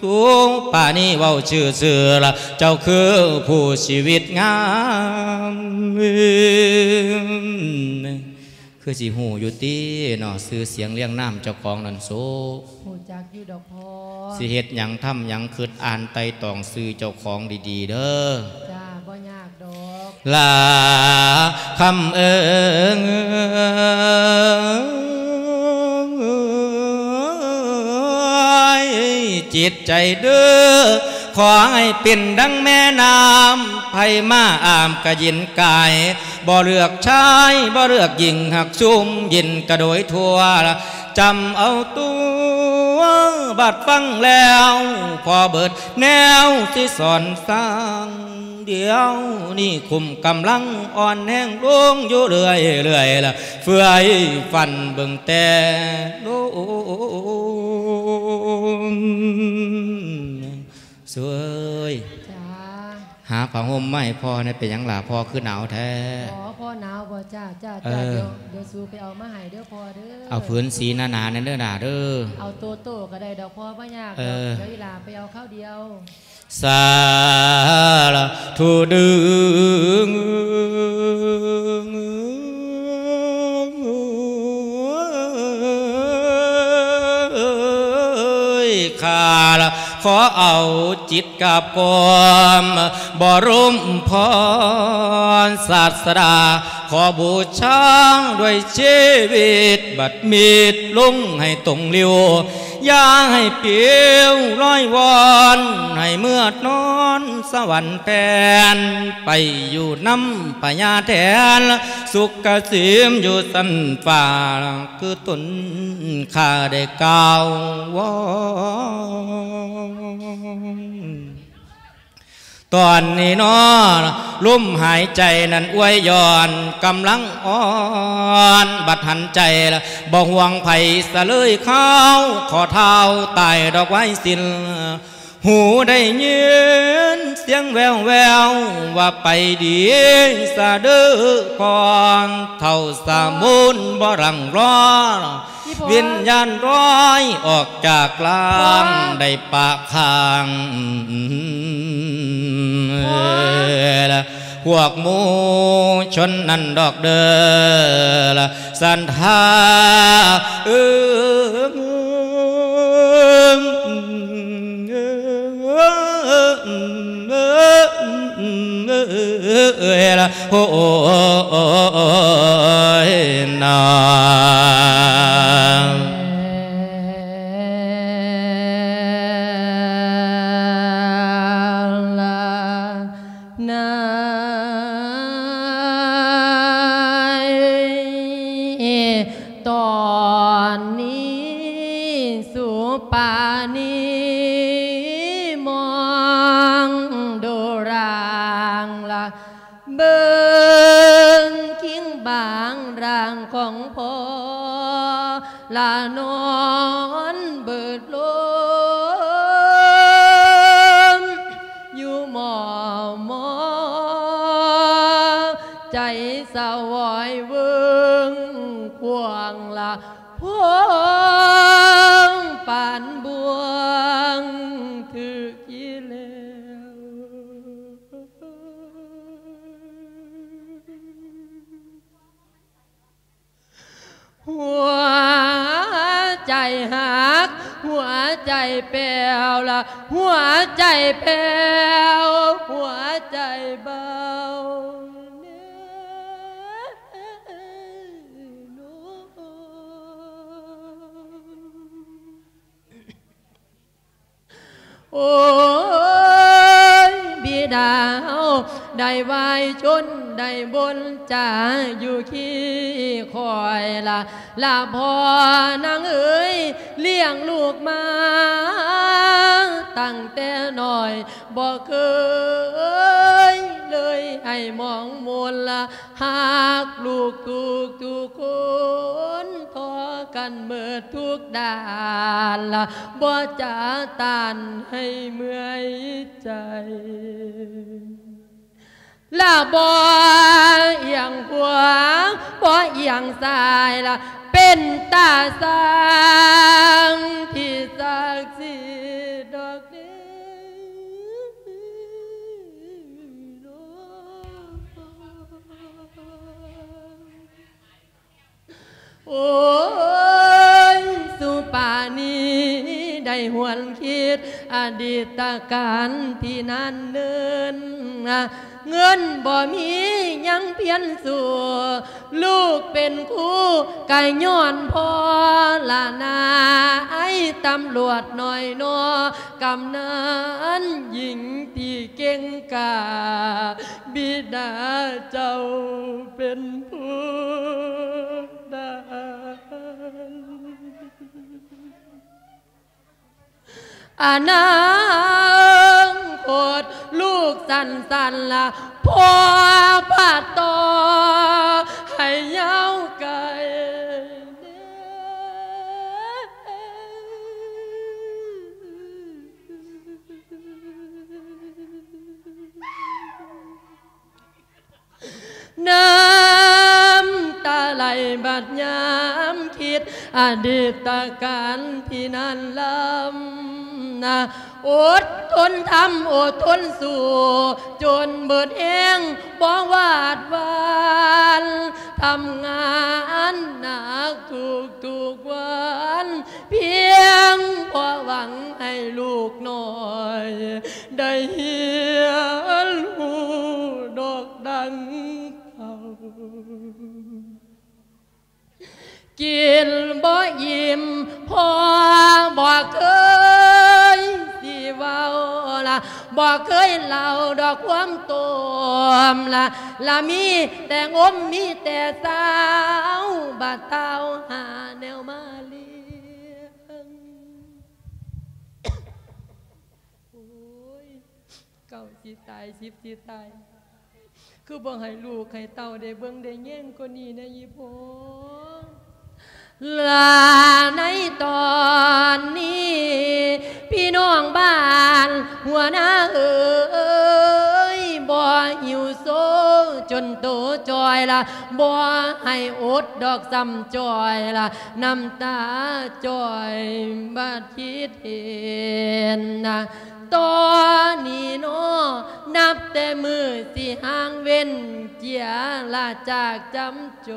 สูงป่านี้เว้าชื่อเสือละเจ้าคือผู้ชีวิตงาม คือสิหูอยู่ตีเนาะซื้อเสียงเลี้ยงน้ำเจ้าของนั่นโซหูจักอยู่ดอกพอสิเฮ็ดหยังทำหยังคืดอ่านไตตองซื้อเจ้าของดีๆ เด้อจ้าบ่ยากดอกลาคำเอิงจิตใจเด้อ ขอให้เป็นดังแม่น้ำไผมาอามกะยินกาย บ่เลือกชายบ่เลือกหญิงหักซุ่มยินกระโดยทั่วละจำเอาตัวบัดฟังแล้ว พอเบิดแนวที่สอนสร้างเดียวนี่คุมกำลังอ่อนแห้งลงอยู่เรื่อยเรื่อยละเฟื่อยฟันเบิ่งแต่โลม สวยจ้าหาผ้าห่มไม่พอเนี่ยเป็นหยังหล่ะพอคือหนาวแท้ขอพ่อหนาวบ่จ้าจ้าเอจ้าอเดี๋ยวเดี๋ยวสู้ไปเอามาให้เด้อพ่อเด้อเอาพื้นสีหนาๆนั่นเด้อหนาเด้อเอาโตโตก็ได้ดอกพ่อบ่ยากดเออกอเดี๋ยวอีหลาไปเอาข้าวเดียวสาธุดึงข้าละ ขอเอาจิตกับกมบรมพรศาสดา ขอบูชาด้วยชีวิต บัดมีดลุงให้ตรงเลียว อย่าให้เปียวร้อยวอน ให้เมื่อนอนสวรรค์แทนไปอยู่น้ำปัญญาแทน สุขเกษมอยู่สันฝ่า คือตนข้าได้กล่าววอน ตอนนี้นอลมหายใจนั้นอวยย้อนกำลังอ่อนบัดหันใจละบ่ห่วงไผสะเลยเข้าขอเท้าตายดอกไว้สินหูได้ยินเสียงแววแววว่าไปดีสะเดือก่อนเท่าสามุนบ่รังรอ วิญญาณร้อยออกจากกลางได้ปากคางละพวกหมูชนนั่นดอกเด้อละสันทาเออ เออละโอ้ยนา ใจแปลวละหัวใจแปลวหัวใจเบาเน้อโอ้ยบิ ดาเฮาได้ไหวายชนได้บนจ่าอยู่ขี้คอยละลาพอนางเอ๋ยเลี้ยงลูกมาตั้งแต่น้อยบอกเคยเลยให้มองมนละหากลูกทุกทุกคนทอกันเมื่อทุกดานละบ่จะตานให้เมื่อยใจลาบ่เอียงขวาบ่เอียง โอ้ยสุปานีได้หวนคิด อดีตการที่นานเนิน เงินบ่มียังเพียนสู่ลูกเป็นครูไก่ย้อนพอละนาไอ้ตำรวจหน่อยนอกำนันหญิงที่เก่งกา บิดาเจ้าเป็นผู้ อานาคตลูกสันสันละพ่อปาดต่อให้เย้าไกลน้ำ ตาไหลบัดยามคิด อดีตการที่นั่นลำนะอดทนทำอดทนสู้ จนเบิดเองบ่วาดวานทำงานหนักทุกทุกวัน เพียงพอหวังให้ลูกน้อย ได้เหียนหูดอกดัง กินบ่ยิ้มพอบ่เคยสิเว้าละบ่เคยเล่าดอกความตมละละมีแต่งมมีแต่สาวบาเตาหาแนวมาเลี้ยงโอ้ยเก่าสิตายสิบสิตาย คือบ่ให้ลูกให้เต่าได้เบิ่งได้แย่งคนนี้นะยี่พอ ลาในตอนนี้ พี่น้องบ้านหัวหน้าเอ๋ยบ่หิวโซจนโตจอยละบ่ให้อดดอกซ้ำจอยละน้ำตาจอยบัดคิดเห็นนะตอนนี้นาะนับแต่มือสิห่างเว้นเจียลาจากจำจ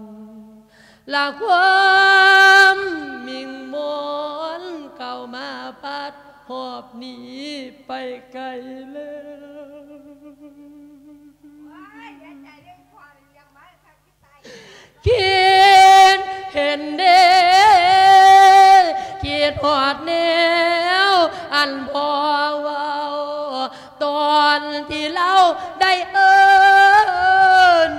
ร ละความมิงมนเก่ามาพัดหอบหนีไปไกลแล้วคิดเห็นเด้คิดหอดแนวอันพอว้าตอนที่เราได้เอิญ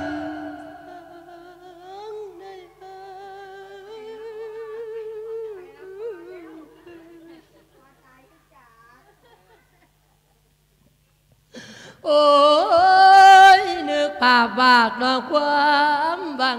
กภาพวากดอกความหวั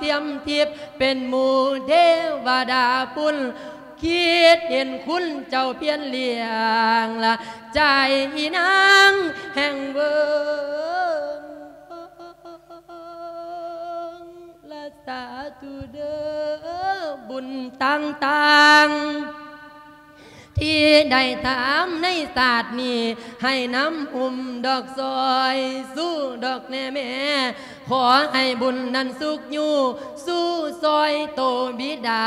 เทียมทิพย์เป็นหมู่เทวดาปุณคิดเห็นคุณเจ้าเพียนเลี้ยงละใจอีนางแห่งเบิงละสาธุเด้อบุญต่างๆที่ได้ถามในศาสตร์นี้ให้น้ำอุ่มดอกซอย สู้ดอกแน่แม่ ขอให้บุญนั้นสุขอยู่ สู้ซอยโตบิดา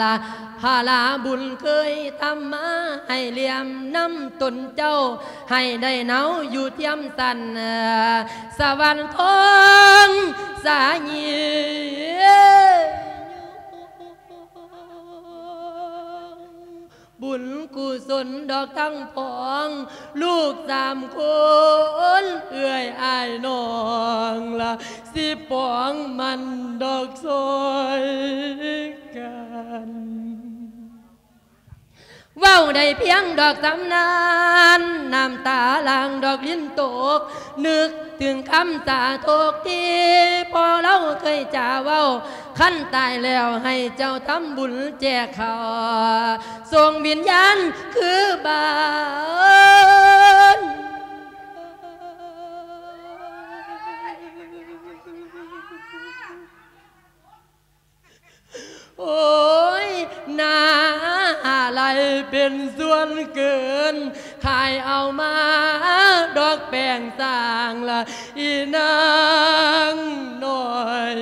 ลาพาลาบุญเคยทำมาให้เหลี่ยมน้ำตนเจ้า ให้ได้เนาอยู่เทียมสันสวรรค์ทองสายี บุญกุศลดอกทั้งผอง ลูกสามคนเอื้อยอายน้องละสิปองมันดอกซอยกัน ว้าได้เพียงดอกตำนานน้ำตาลางดอกลิ้นตก นึกถึงคำสาโทกที่พอเราเคยจ่าเว้าขั้นตายแล้วให้เจ้าทำบุญแจกเขาวส่งวิญญาณคือบาน โอ้ยนาอะไรเป็นส่วนเกิน ขายเอามา ดอกแป้งสร้างละอีนางหน่อย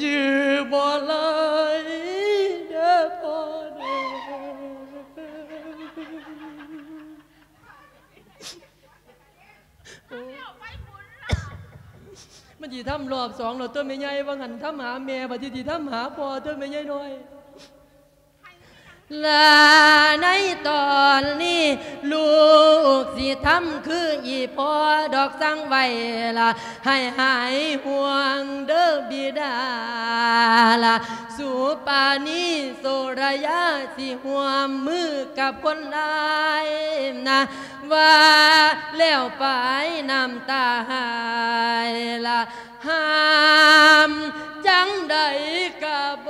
จือบ่เลยเด้อพ่อเด้อ มันจีทำรอบสองเราต้นไม่ใหญ่ว่างันทำหาแม่บัดทีทีทำหาพ่อต้นไม่ใหญ่น้อย ลาในตอนนี้ ลูกสิทำคืออีพอดอกสังไว้ละให้หายห่วงเด้อบิดาละสู่ปานีโสรยะสิห่วมมือกับคนลายนะว่าแล้วไปน้ำตาหายละห้ามจังใดกะบ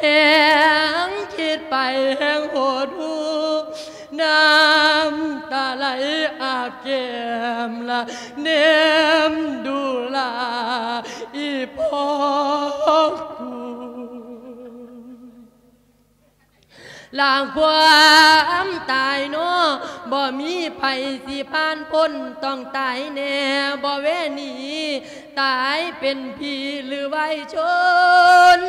แหงคิดไปแหงโหดหูน้ำตาไหลอาบแก้มละเนมดูลาอีพอกู ลางความตายเนาะบ่มีไผสิผ่านพ้นต้องตายแน่บ่เวหนีตายเป็นผีหรือไวชน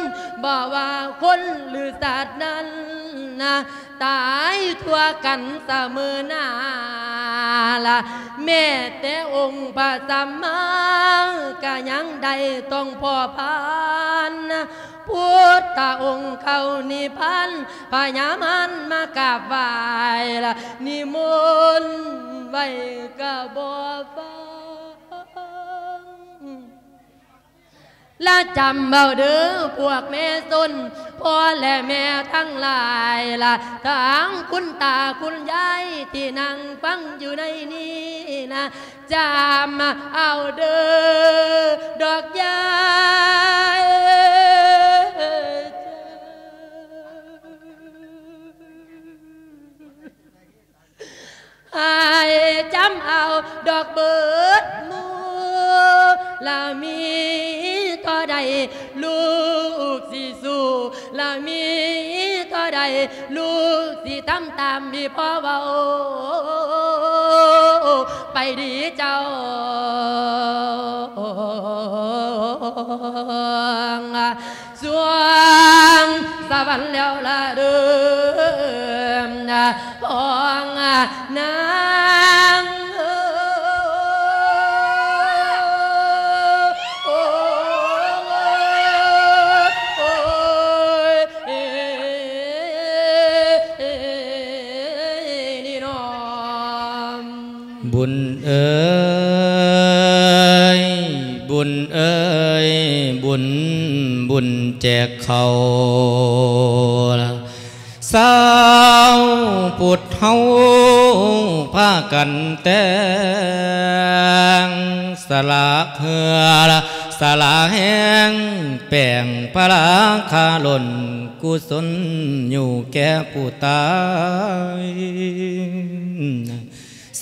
บ่ว่าคนหรือสัตว์นั้นนะตายทั่วกันเสมอหน้าละแม่แต่องค์พระสัมมากะยังใดต้องพ่อพานนะ พุทธองค์เขานิพพานพญามันมากราบไหว้ละนิมนต์ไว้กะบ่ฟังและจำเบาเด้อพวกแม่สนพ่อและแม่ทั้งหลายล่ะทั้งคุณตาคุณยายที่นั่งฟังอยู่ในนี้นะจำเอาเด้อดอกยาย ให้จำเอาดอกเบิดมูลามีต่อใดลูกสิสู้ลามีต่อใดลูกสิทำตามที่พ่อเบาไปดีเจ้า สวงสวรรค์แล้วละ บุญแจกเขาสาวปุดเฮาพากันแต่งสละเหือสละแห้งแป้งพระราคาหล่นกุศลอยู่แก่ผู้ตาย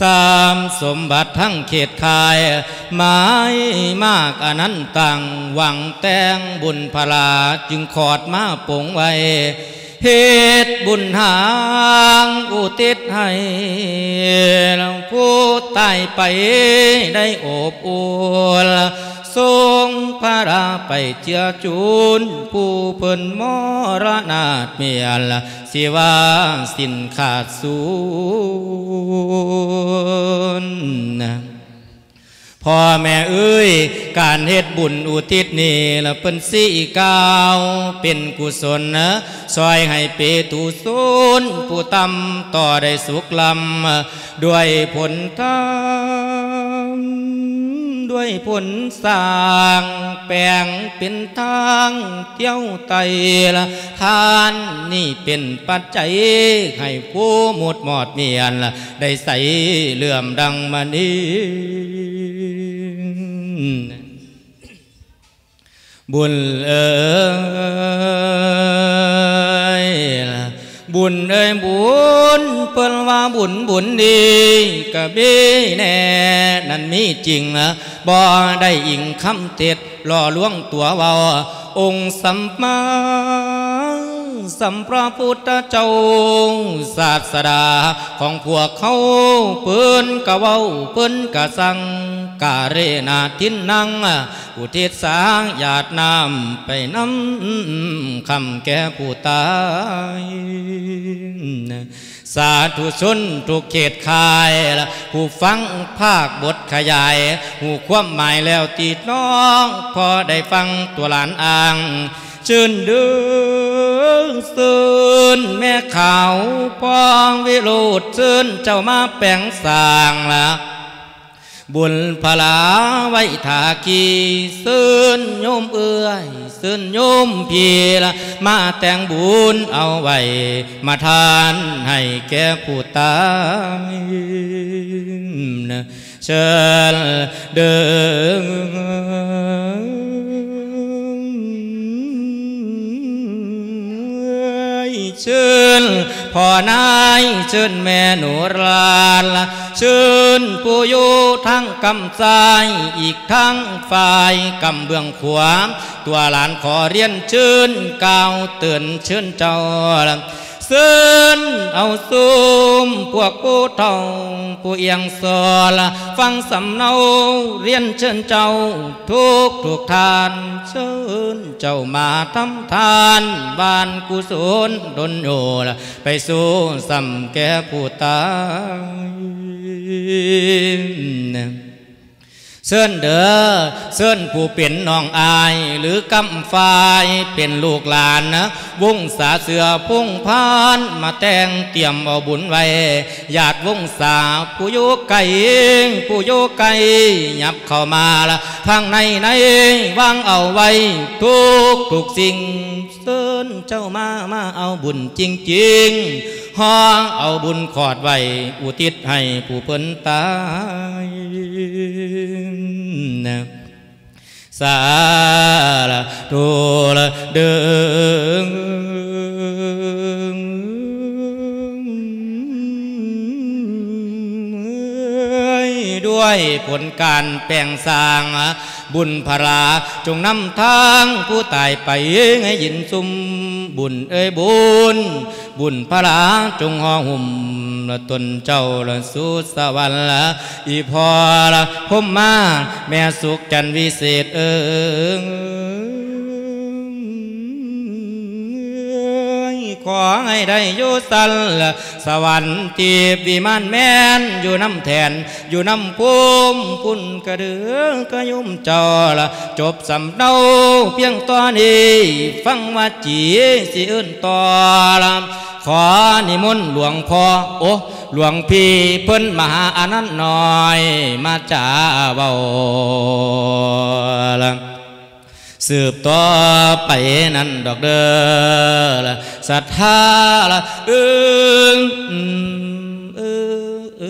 สามสมบัติทั้งเขตคาย หมายมากอนันตังหวังแต่งบุญพลาจึงขอดมาปงไว้เหตุบุญหางอุติศให้ผู้ตายไปได้อบอุ่น ทรงพระราไปเจือจูน ผู้เพิ่นมรณาตเมียนสิว่าสินขาดสูญพ่อแม่เอ้ย การเฮ็ดบุญอุทิศนี่ละเป็นสี่กาวเป็นกุศลนะซอยให้เปตุสูนผู้ตำต่อได้สุขลำด้วยผลทา ด้วยผลสร้างแปลงเป็นทางเที่ยวไตละทานนี่เป็นปัจจัยให้ผู้หมดหมอดเมียนละได้ใส่เหลื่อมดังมานี้บุญเอ้ย บุญเอ้ยบุญเปิ้นว่าบุญบุญดีกะบีแน่นั่นมีจริงนะบ่ได้อิงคำเท็ดล่อลวงตัวเว้าองค์สัมมาสัมพระพุทธเจ้าศาสดาของพวกเขาเปิ้นกะเว้าเปิ้นกะสัง กาเรนาทินนัง อุทิศสางหยาดน้ำไปน้ำคำแก่ผู้ตาย สาธุชนทุกเขตคาย ผู้ฟังภาคบทขยาย หูความหมายแล้วตีน้อง พอได้ฟังตัวหลานอ่างชื่นดึงซื่นแม่ขาวพองวิโรดชื่นเจ้ามาแปลงสางละ บุญพลาไว้ถากีซื่นโยมเอื้อยซื่นโยมพีละมาแต่งบุญเอาไว้มาทานให้แก่ผู้ตายนะเชิญเดิน เชิญพ่อนายเชิญแม่หนูรานเชิญผู้อยู่ทั้งกำซ้ายอีกทั้งฝ่ายกำเบื้องขวาตัวหลานขอเรียนเชิญกล่าวเตือนเชิญเจ้า เสินเอาซุมพวกผู้เท่าผู้เอียงสอละฟังสำเนาเรียนเชิญเจ้า ทุกทุกทาน เชิญเจ้ามาทำทานบ้านกุศลดนโยละไปสู่สำแก่ผู้ตาย เสื้นเด้อเสื้นผู้เป็นน้องอาย หรือกำฝ่ายเป็นลูกหลานนะวงสาเสือพุ่งพาน มาแต่งเตรียมเอาบุญไว้ญาติวงสาผู้โยกไก่ผู้โยกไก่ยับเข้ามาละทางในในวางเอาไว้ ทุกทุกสิ่งเสื้นเจ้ามามาเอาบุญจริงๆ ห้องเอาบุญขอดไว้อุทิศให้ผู้เพิ่นตายนะสาละดูละเดิงด้วยผลการแปลงสร้าง บุญพราจงนำทางผู้ตายไปให้ยินซุมบุญเอ้ยบุญ บุญพราจงห่อหุ่มละตนเจ้าละสุสวรรค์ละอีพอละพมมาแม่สุขจันวิเศษเอ้ย ขอให้ได้อยู่สันละสวรรค์ตีบวิมานแม่นอยู่น้ำแทนอยู่น้ำพุ่มคุณกระเดือกระยุ่มจอละจบสำเนาเพียงตอนนี้ ฟังว่าจีสิอื่นต่อละขอนิมนต์หลวงพ่อโอ้หลวงพี่เพิ่นมหาอนันต์น้อย มาจ่าเบาละ สืบต่อไปนั่นดอกเด้อละศรัทธาละเอิงเออเอ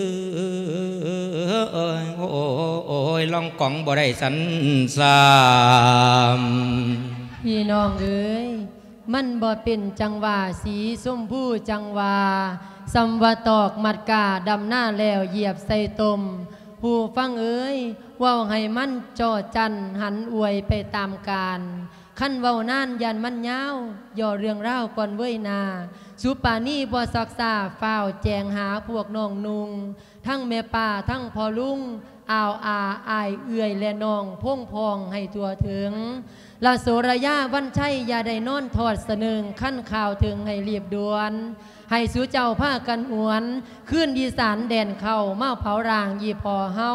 อเอโอ้โอ้ยลองกล่องบ่ได้สันสามพี่น้องเอ้ยมันบ่เป็นจังหวาสีส้มผู้จังหวาสัมวตอกมัดกาดำหน้าแล้วเหยียบใส่ตม ผู้ฟังเอ้ยว้าให้มันจอจันหันอวยไปตามการขั้นเว้านานยันมันยาวย่อเรื่องเล่าก่อนเว้ยนาสุปานี่บ่ซักษาฝ้าวแจงหาพวกน้องนุง ทั้งแม่ป่าทั้งพอลุงอ่าวอาอายเอื่อยและน้องพ่งพองให้ตัวถึงลาโสระยาวันชัยอย่าได้นอนทอดเสนึงขั้นข่าวถึงให้เรียบด่วน ให้สูเจ้าผ้ากันหวน ขึ้นดีสานแดนเข้ามาเผารางยีพอเฮา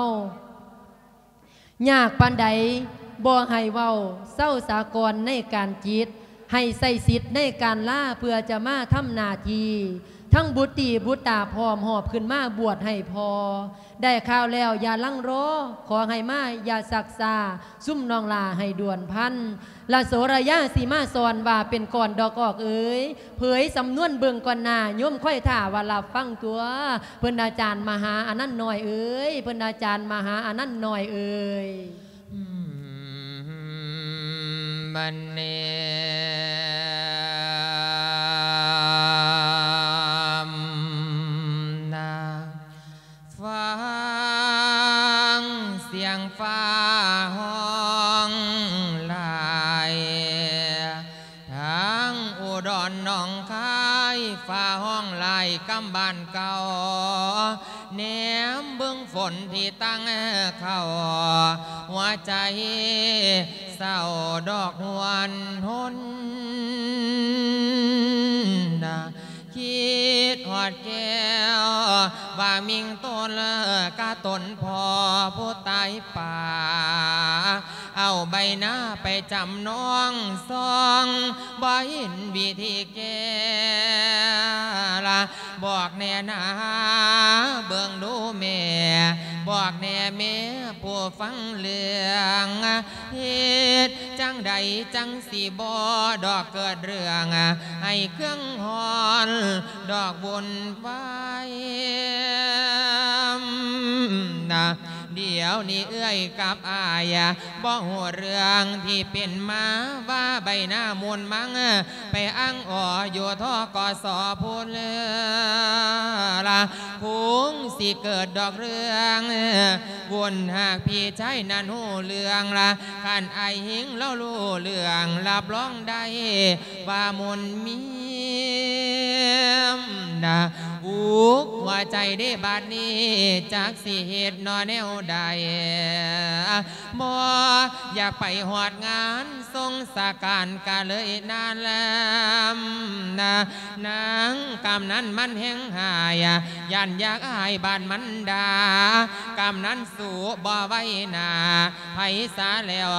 ยากปานใดบ่ให้เว้าเศร้าสากรในการจิต ให้ใส่สิทธิ์ในการล่าเพื่อจะมาทำนาทีทั้งบุตรีบุตรตาพร้อมหอบขึ้นมาบวชให้พอ ได้ข่าวแล้วอย่าลังรอขอให้มาอย่าสักษาซุ่มนองลาให้ด่วนพัน ละโสระยะสีมาสอนว่าเป็นก่อนดอกออกเอ๋ยเผยสำนวนเบิ่งก่อนหน้าโยมค่อยถ่าว่าลับฟังตัว เพิ่นอาจารย์มหาอนันหน่อยเอ๋ยเพิ่นอาจารย์มหาอนันหน่อยเอ๋ยบันเนนาฟังเสียงฟ้า คนที่ตั้งเข้าหัวใจเศร้าดอกหวนหนนะคิดหอดแก้วว่ามิงต้นกาตนพอผู้ตายป่า เอาใบหน้าไปจำน้องซองบ่เห็นวิธีแก้ละบอกแน่นาเบิ่งดูแม่บอกแน่แม่ผู้ฟังเรื่องเฮ็ดจังใดจังสีบอดอกเกิดเรื่องให้เครื่องหอนดอกบุญไว้นะ เดี๋ยวนี้เอื้อยกับอายบ่หัวเรื่องที่เป็นมาว่าใบหน้ามวนมัง ไปอ้างอ่ออยู่ท่อกอสอพูดเลือละพุงสิเกิดดอกเรื่องวนหากพี่ใช้นันหูเรื่องละขันไอหิงเล่าลู่เรื่องรับรองได้ ว่ามนมีนะ อุกหัวใจได้บาดนี้จากสิเหตุนอแนวใดบ่อยากไปหอดงานทรงสาการกะเลยนานแล้วนะนางกำนั้นมันแห้งหายยันอยากอายบานมันดากำนั้นสู่บ่ไว้นาไผสาแล้ว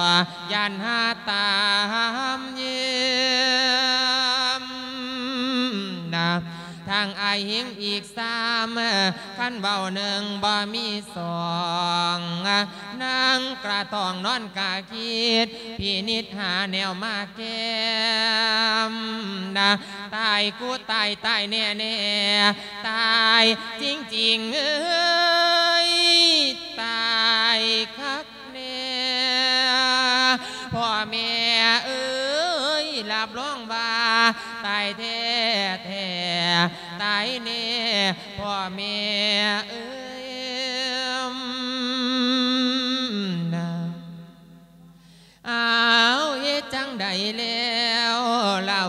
ยันหาตามเยี่ยมนะ ทางอายหิงอีกสามขั้นเบาหนึ่งบ่มีสองนางกระตองนอนกาคิด พี่นิดหาแนวมาแก้มนะตายกูตายตายแน่แน่ตายจริงจริงเออ ตายแน่พ่อแม่เอ้ยนะอ้าวเฮ็ดจังใดแล้ว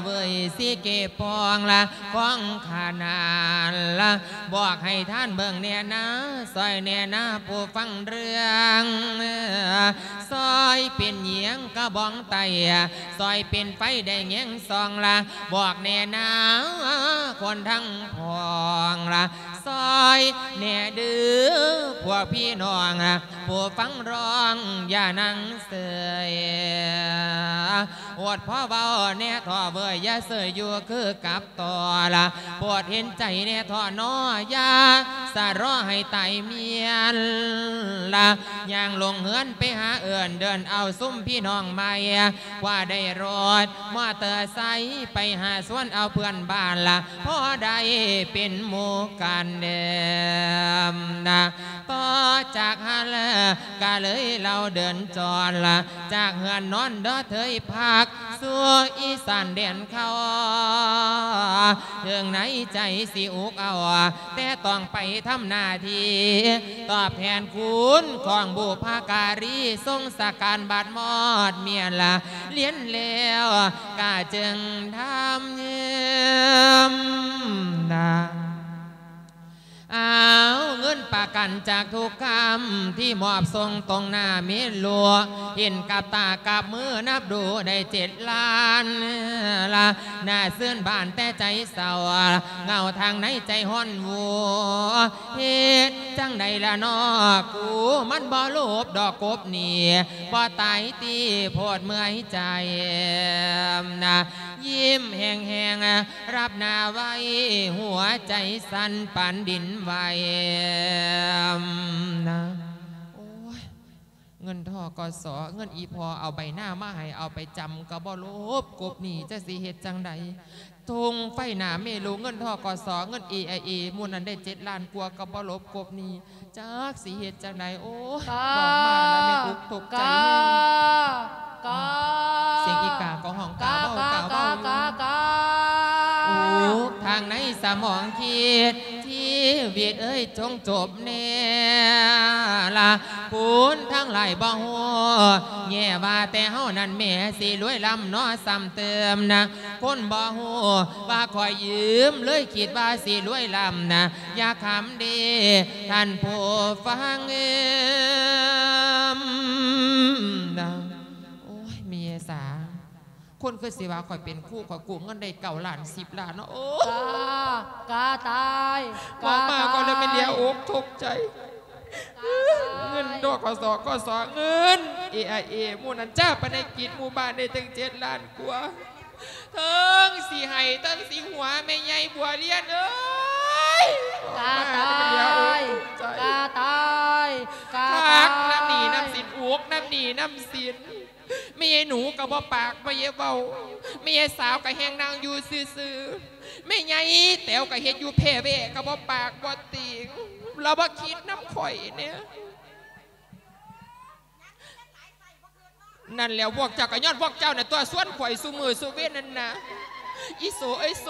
เวยสิเก็บปองละฟ้องขนานละบอกให้ท่านเบิ่งแน่นะซอยแน่นะผู้ฟังเรื่องซอยเป็นเหยียงกระบองไตซอยเป็นไฟได้เงี้ยงซองละบอกแน่นะคนทั้งพองละซอยแน่ดื้อพวกพี่น้องอะผู้ฟังร้องอย่านั่งเสยอวดพ่อเบาแน่ท่อเบยอย่าเสยอยู่คือกับต่อละปวดเห็นใจแน่ท่อนอยาสารอให้ไตเมียนละย่างลงเฮือนไปหาเอื่นเดินเอาซุ้มพี่น้องใหม่ว่าได้รถมอเตอร์ไซค์ไปหาสวนเอาเพื่อนบ้านละพ่อได้เป็นหมูกันเดิมนะต่อจากฮันละก็เลยเราเดินจรละจากเฮือนนอนเดอเถยพักสู่อีสานเด่นเขาเรื่องไหนใจสิอุกเอา แต่ต้องไปทำหน้าที่ตอบแทนคุณของบุพการีทรงสการบาดมอดเมียละเลี้ยนแล้วกาจึงทำเยี่ยมนา เอาเงินประกันจากทุกคำที่มอบทรงตรงหน้ามิรหลัวเห็นกับตากับมือนับดูได้เจ็ดล้านละหน้าเสื่อนบานแต่ใจเศร้าเงาทางในใจห้อนวัวเฮ็ดจังใดละนอกูมันบ่โลบดอกกบนี่บ่ตายตีโพดเมื่อยใจนะยิ้มแห้งแหงๆรับหน้าไว้หัวใจสั่นปันดินไหวนะโอ้ยเงินทอกสอเงินอีพอเอาใบหน้ามาให้เอาไปจำกระบอลบกบหนีจะสิเหตุจังใดทงไฟหนาเมลูเงินทอกสอเงินเอไอเอมูลนั้นได้เจ็ดล้านกลัวากระบอลบกบหนีจากสิเหตุจังใดโอ้ยกาบอกมาแล้วแม่อุกตกใจกาแห้งกาเสียงอีกาก็ห้องกากาเบ้ากากาเบ้ากากากาโอ้ ทางในสมองคิดที่วิตเอ้ยจงจบแน่ละคุณทั้งหลายบ่ฮู้แง่ว่าแต่เฮานั้นแม่สิรวยลำนอซ้ำเติมนะคนบ่ฮู้ว่าคอยยืมเลยคิดว่าสิรวยลำนะอย่าคำดีท่านผู้ฟังเอิมนะ คนคือสิว่าคอยเป็นคู่คอยกู้เงินได้เก่าล้านสิบล้านเนาะโอ้กากาตายบอกมาก็เลยไม่เลี้ยวอกทุกข์ใจกาตายเงินดอกก็สอก็สอเงินเอไอเอมูนันจ้าปนกิจหมู่บ้านได้ถึงเจ็ดล้านกว่าเทิงสีไห้เทิงสีหัวแม่ใหญ่บัวเรียนเอ้ยกาตาบอกมาก็เลยยไม่เลี้ยวอกทุกข์ใจกาตายกาทัตากน้ำหนียน้ำสินอุกน้ำหนีน้ำสิน ไม่ใช่หนูกับบ่ปากไม่ใช่เบาไม่ใช่สาวกับแหงนางอยู่ซื่อๆไม่ใช่แต๋วกับเฮ็ดอยู่เพเวกับบ่ปากบ่ติงเราบ่คิดน้ำข่อยเนี่ยนั่นแล้วพวกเจ้าก็ยอนพวกเจ้าน่ะตัวส่วนข่อยสุมือสุเวนนั่นนะอีโสไอโส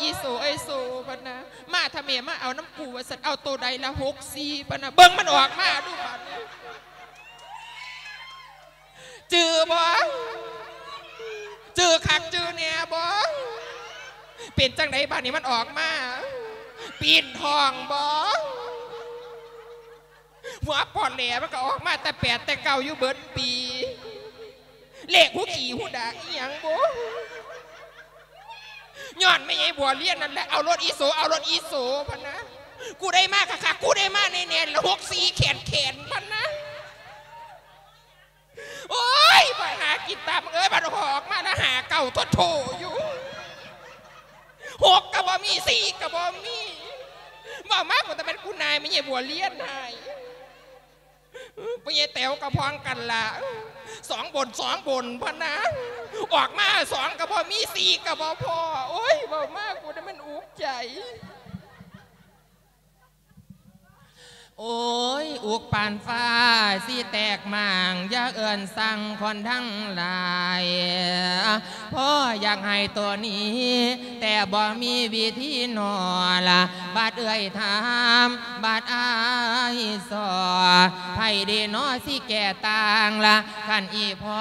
อีโสไอโสปะนะมาทำเมมาเอาน้ำปูว่าสัตว์เอาตัวใดละหกสี่ปะนะเบิ่งมันออกมาดูบัน จือบ่จือคักจือเนี่ยบ่เป็นจังไดบ้านนี้มันออกมาปีนทองบอหัวปอดแหลมันก็ออกมาแต่แปดแต่เก่าอยู่เบิดปี เลขหูขี่หูดาอีหยังบ่ย้อนไม่ใช่บัวเลียนนั่นแหละเอารถอีโซเอารถอีโซพันนะ กูได้มากค่ะกูได้มากเนียนล้วหกสีแขนแขนพันนะ โอ้ยไปหากินตามเอ้ยบัดหอกมาแล้วหาเก่าทดโถอยู่หกกระบอมีสี่กระบอมีบอกมากกว่าแต่เป็นกูนายไม่ใช่บัวเลี้ยนนายไม่ใช่แต๋วกระพองกันละสองบนสองบนพะนะออกมาสองกระบอมีสี่กระบอพอโอ้ยบอกมากกูแต่มันอุกใจ โอ้ยอุกปานฟ้าสีแตกมางอยากเอินสั่งคนทั้งหลายพ่ออยากให้ตัวนี้ แต่บ่มีวิธีหนอละบาดเอ่ยถามบาดอายสอไผเดนอสิแก่ต่างละขันอีพอ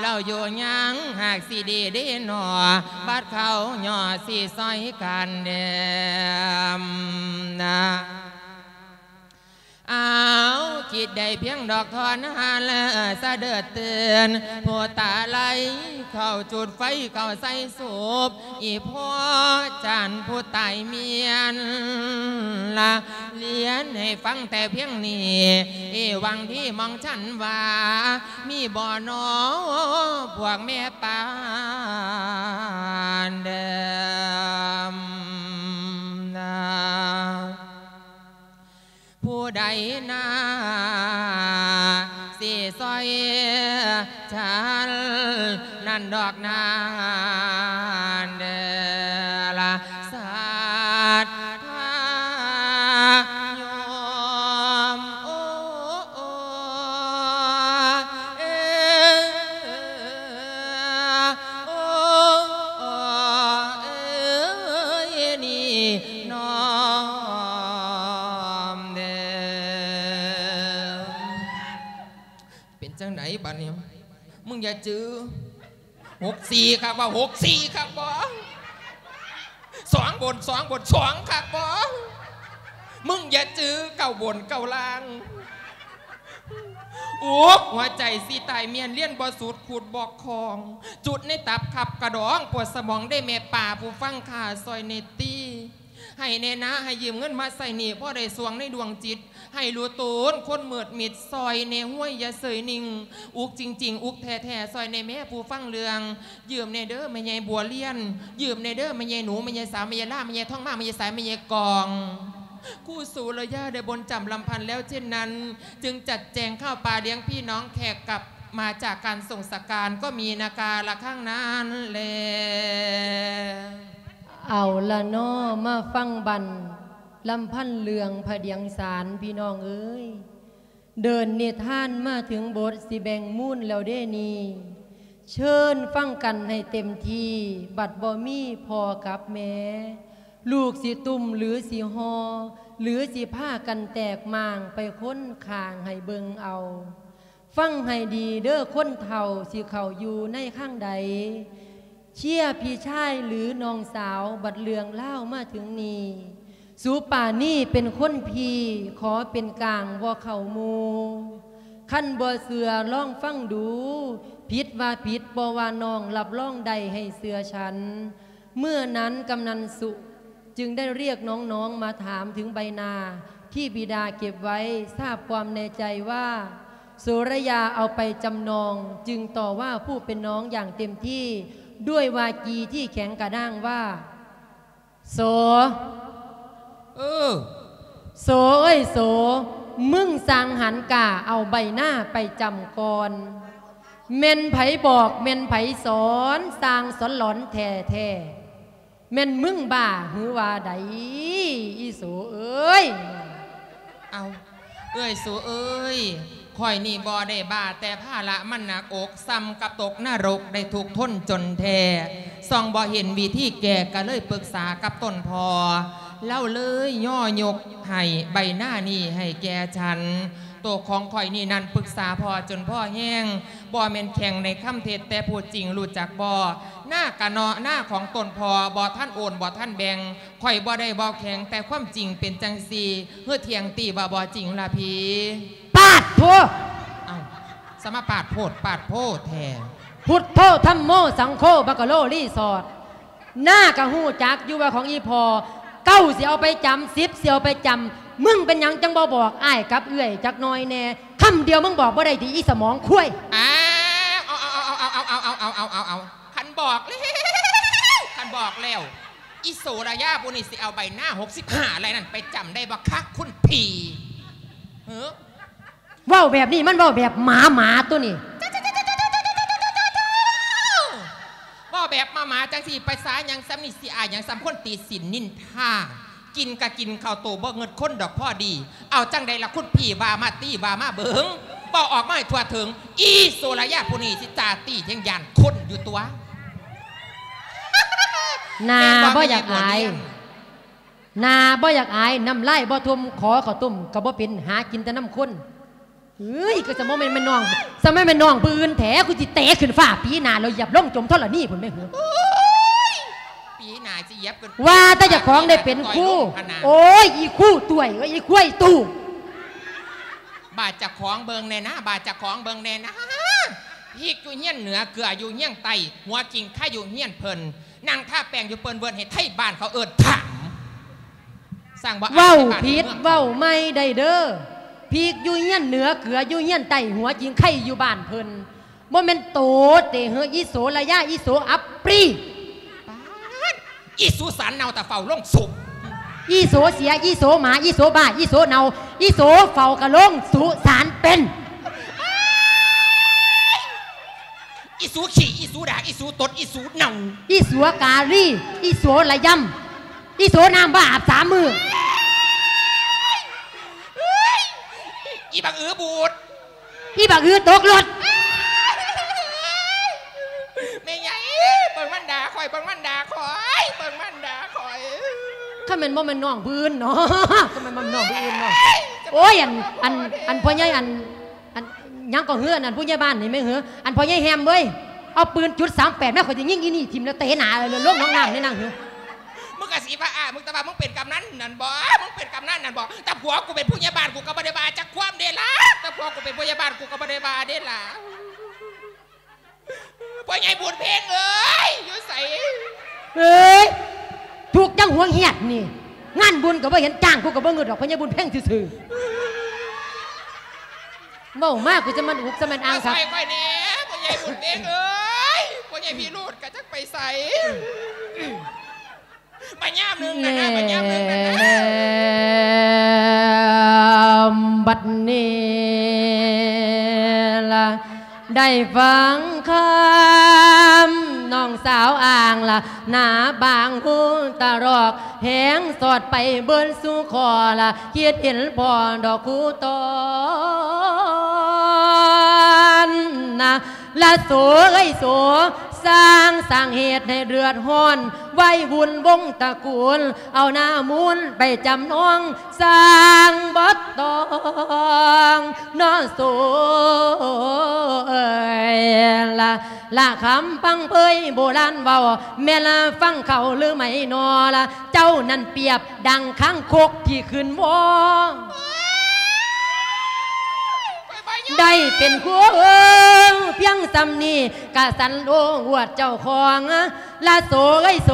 เราอยู่ยังหากสิดีเดนอบาดเขาหย่อสิซอยกันเดมนะ เอาคิดได้เพียงดอกทอนหาและสะเดือดเตือนผู้ตาไหลเข้าจุดไฟเข้าใส่สูบอีพ่อจันผู้ตายเมียนละเลียนให้ฟังแต่เพียงนี้เอวังที่มองฉันว่า มีบ่อนอพวกแม่ปานเดิมนะ ผู้ใดนาสีซอยฉันนั่นดอกนานเด้อ อย่าจื้อหกสี่ครับว่าหกสี่ครับบอสองบนสองบนสองครับบอมึงอย่าจื้อเก่าบนเก่าล่างอุบหัวใจสีตายเมียนเลี้ยนบ่สูดขูดบอกคอง จุดในตับขับกระดองปวดสมองได้แม่ป่าผู้ฟังข่าซอยเนตี้ให้เนนะให้ยืมเงินมาใส่หนีพ่อได้สวงในดวงจิต ให้รู้ตูนคนเมิดมิดซอยในห้วยยาเสยนิ่งอุกจริง ๆ อุกแท้ๆซอยในแม่ผู้ฟังเรือง ยืมในเด้อไม่ใหญ่บัวเลี้ยน ยืมในเด้อไม่ใหญ่หนูไม่ใหญ่สาวไม่ใหญ่ล่าไม่ใหญ่ท้องมากไม่ใหญ่สายไม่ใหญ่กองคู่สูระยะได้บนจำลำพันแล้วเช่นนั้น จึงจัดแจงข้าวปลาเลี้ยงพี่น้องแขกกลับมาจากการส่งสการก็มีนาการละข้างนั้นแลเอาละนอมาฟังบัน ลำพันเลืองพะเดียงสารพี่น้องเอ้ย เดินเนท่านมาถึงบทสิแบ่งมุ่นแล้วเด้นีเชิญฟังกันให้เต็มทีบัดบ่มีพอกับแม่ลูกสิตุ่มหรือสิหอ หรือสิผ้ากันแตกมางไปค้นคางให้เบิงเอา ฟังให้ดีเด้อคนเท่าสิเขาอยู่ในข้างใด เชี่ยพี่ชายหรือน้องสาวบัดเลืองเล่ามาถึงนี้ สูป่านี่เป็นคนพีขอเป็นกลางว่าเข่ามูขั้นบ่เสือล่องฟังดูผิดว่าผิดบ่ว่านองรับล่องใดให้เสือฉัน เมื่อนั้นกำนันสุจึงได้เรียกน้องๆมาถามถึงใบนาที่บิดาเก็บไว้ทราบความในใจว่าโสรยาเอาไปจำนอง จึงต่อว่าผู้เป็นน้องอย่างเต็มที่ ด้วยวากีที่แข็งกระด้างว่า โส เออ โสเอ้ยโส มึงสั่งหันกาเอาใบหน้าไปจำก่อนเมนไผบอกเมนไผสอนสร้างสอนหลอนแท้แท้ๆเมนมึงบ้าหือว่าใดอีโสเอ้ยเอาเอ้ยสู่เอ้ยคอยนี่บอได้บาแต่ผ้าละมันหนักอกซ้ำกับตกนรกได้ถูกทนจนแท้ซองบอเห็นวิธีแก่ก็เลยปรึกษากับต้นพอ เล่าเลยย่อยกให้ใบหน้านี่ให้แกฉันตัวของข่อยนี่นั่นปรึกษาพอจนพ่อแห้งบ่แม่นแข่งในคำเทศแต่พูดจริงรู้จักบ่หน้ากะเนาะหน้าของตนพอบ่ท่านโอนบ่ท่านแบ่งข่อยบ่ได้บ่แข่งแต่ความจริงเป็นจังซี่เพื่อเทียงตีบ่บ่จริงล่ะพี่ปาดโทเอ้าสมาปาดโพดปาดโพดแท้พุทโธธรรมโมสังโฆบักกะโลรีสอร์ทหน้ากะหูจักอยู่ว่าของอีพอ เก้าเสียเอาไปจำสิบเสียเอาไปจำมึงเป็นหยังจังบ่บอกอ้ายกับเอื้อยจักหน้อยแน่คำเดียวมึงบอกบ่ได้ที่อีสมองคุ้ยอ้าวเอาเอาเอาเอาเอาเอาเอาเอาเอาเอาคันบอกแล้วคันบอกแล้วอิโสระยะบุนี่สิเอาใบหน้า65อะไรนั่นไปจำได้บ่คะคุณพี่เฮ้อเว้าแบบนี้มันเว้าแบบหมาหมาตัวนี้ ว่า แบบมาหมาจังสีไปสายยังซ้ำนี่สิอายยังซ้ำคนตีสินนินท่ากินกะกินข้าวโตบ่เงินค้นดอกพ่อดี เอาจังใดละคุณพี่วามาตีวามาเบิงบอกออกมาให้ทั่วถึง อีโซลายาผู้นี้สิจาตียังยานคนอยู่ตัวนาบ่อยากอายนาบ่อยากอายน้ำไล่บ่ทุ่มขอข้าวต้มก็บ่เป็นหากินแต่น้ำข้น เฮ้ยก็จะบ่แม่นแม่นน้องสมัยแม่นน้องปืนแถกูสิเตะขึ้นฟ้าปีหน้าเราเหยียบลงจมท่อละนี่พุ่นแม่เหรอปีหนาสิเย็บกันว่าแต่เจะของได้เป็นครู่ขนาดโอ้ยอีครู่ตัวยเอ้ยอีคุ้ยตู้บาดจากของเบิงแน่นะ บาดจากของเบิงแน่นะพีกอยู่เฮี้ยนเหนือเกลืออยู่เฮี้ยงไตหัวจริงข้าอยู่เฮี้ยนเพิ่นนั่งท่าแปลงอยู่เปิ้นเวิร์นให้ไทยบ้านเขาเอิดถามสร้างบ่เว้าอายในบ้นผิดในมืองเว้าไม่ได้เด้อ พีกอยู่เงี้ยนเหนือเกลืออยู่เงี้ยนใต้หัวจริงไข่อยู่บ้านเพิ่นบ่แม่นโตเตเฮออีโสระยะอีโสอัปปรีอีสุสานเนาแต่เฝ้าลงสุกอีโสเสียอีโสหมาอีโสบ้าอีโสเนาอีโสเฝ้ากะลงสุสารเป็นอีสูขี่อีสูด่าอีสูตดอีสูเน่าอีสัวกาลีอีโสระยำอีโสน้ำบ้าอาบสามมือ อีบังเอือบูดอีบักอือตกรถแม่ใหญ่เบิ่งมันด่าคอยเบิ่งมันด่าคอยเบิ่งมันด่าคอยข้าแม่นบ่แม่นน้องพื้นเนาะข้าแม่นบ่แม่นน้องพื้นเนาะโอ้ยอันอันอันพ่อใหญ่อันอันหยังก็เฮืออันผู้ใหญ่บ้านนี่ไม่เหืออันพ่อใหญ่แฮมเว้ยเอาปืนจุด38แม่ข่อยจะยิงอีนี่ทิ่มแล้วเตะหน้าเลยลงน้องน้ำนี่นั่งเหือมึง กะสีว่าอะมึงตะว่ามึงเป็นกำนันนั่นบ่มึงเป็นกำนันนั่นบ่แต่ผัวกูเป็นผู้ใหญ่บ้านกูก็บ่ได้บาจักความเด้ล่ะแต่ผัวกูเป็นผู้ใหญ่บ้านกูก็บ่ได้บาเด้ล่ะพ่อใหญ่บุญเพลงเอ้ยอยู่ใส่เอ้ยถูกจังหวงเหียดนี่ งานบุญก็บ่เห็นจ้างกูก็บ่เงินดอกพ่อใหญ่บุญเพ่งซื่อๆเมามากกูจะมันอุกจะมันอ่างครับใส่ค่อยแหน่พ่อใหญ่บุญเพลงเอ้ยพ่อใหญ่พี่รูดกะจักไปใส่ มาย่ามหนึงนะนะมาย่ามหนึงนะนะบัดนี้ละได้ฟังคำน้องสาวอ่างละหนาบางหูตะรอกแหงสอดไปเบิ้นสู่คอละคิดเห็นพอดอกคูตอนนะละโสเอ้ยโส สร้างสร้างเหตุให้เดือดห้อน ไว้วุ่นวงตระกูล เอาหน้ามูลไปจำนองสร้างบัดตองนอสเอ้ยละละคำปังเพยโบราณเบาแม่ละฟังเขาหรือไม่นอละเจ้านั่นเปียบดังข้างคกที่ขึ้นวอ ได้เป็นคู่เพียงสำนีกะสันโลหวดเจ้าของลาโสไอโส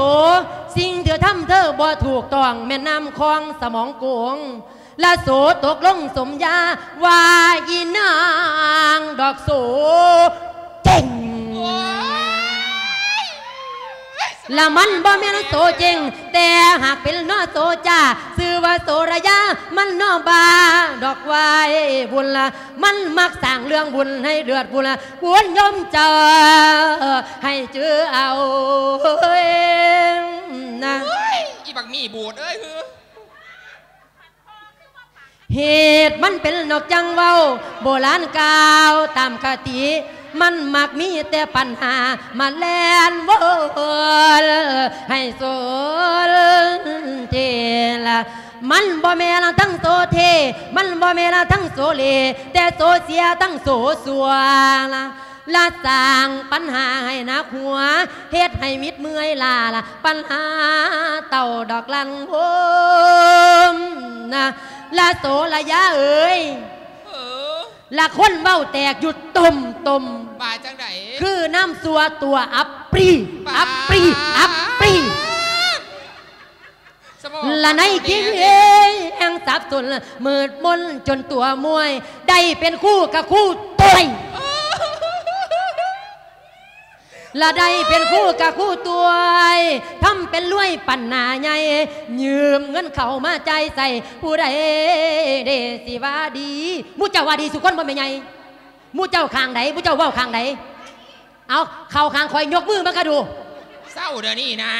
สิ่งเธอทำเธอบ่ถูกต้องแม่น้ำคลองสมองโกงลาโสตกลงสมยาว่าอีนาง ดอกโสเจ๋ง ละมันบ่แม่นโสจริง แต่หากเป็นนอโสจ้าชื่อว่าโสระยะมันนอบา ดอกไว้บุญละมันมักสร้างเรื่องบุญให้เดือดบุญละบุญยอมเจอให้เจอเอาเองนะเฮ้ยอีบักมีบูดเอ้ยคือเหตุมันเป็นนอกจังเว้า โบราณกล่าวตามคติ มันมักมีแต่ปัญหา มาแลนเวอร์ให้สนเทละมันบ่แม่นทั้งโซเท มันบ่แม่นทั้งโซเล แต่โซเสียทั้งโซสัวละละสร้างปัญหาให้นักหัวเฮ็ดให้มิดเมื่อยลาละปัญหาเต่าดอกลันโมนะละโสละยะเอ้ย ละคนเว้าแตกหยุดตุ่มตุ่มบาจังไดคือน้ำสัวตัวอัปปรีป๊าอัปปรีอัปปรีสมองละในกิ้งเอยแองสับสนมืดมนจนตัวมวย ได้เป็นคู่กับคู่ตัวย ละได้เป็นคู่กับคู่ตัวทำเป็นรวยปันหนาใหญ่ยืมเงินเขามาใจใส่ผู้ใดเดสิว่าดีมูเจ้าว่าดีสุคนบ่แม่นใหญ่มูเจ้าข้างใดมูเจ้าว้าข้างใดเอาเข่าข้างคอยยกมือมากระดู เศร้าเดี๋ยวนี้นะ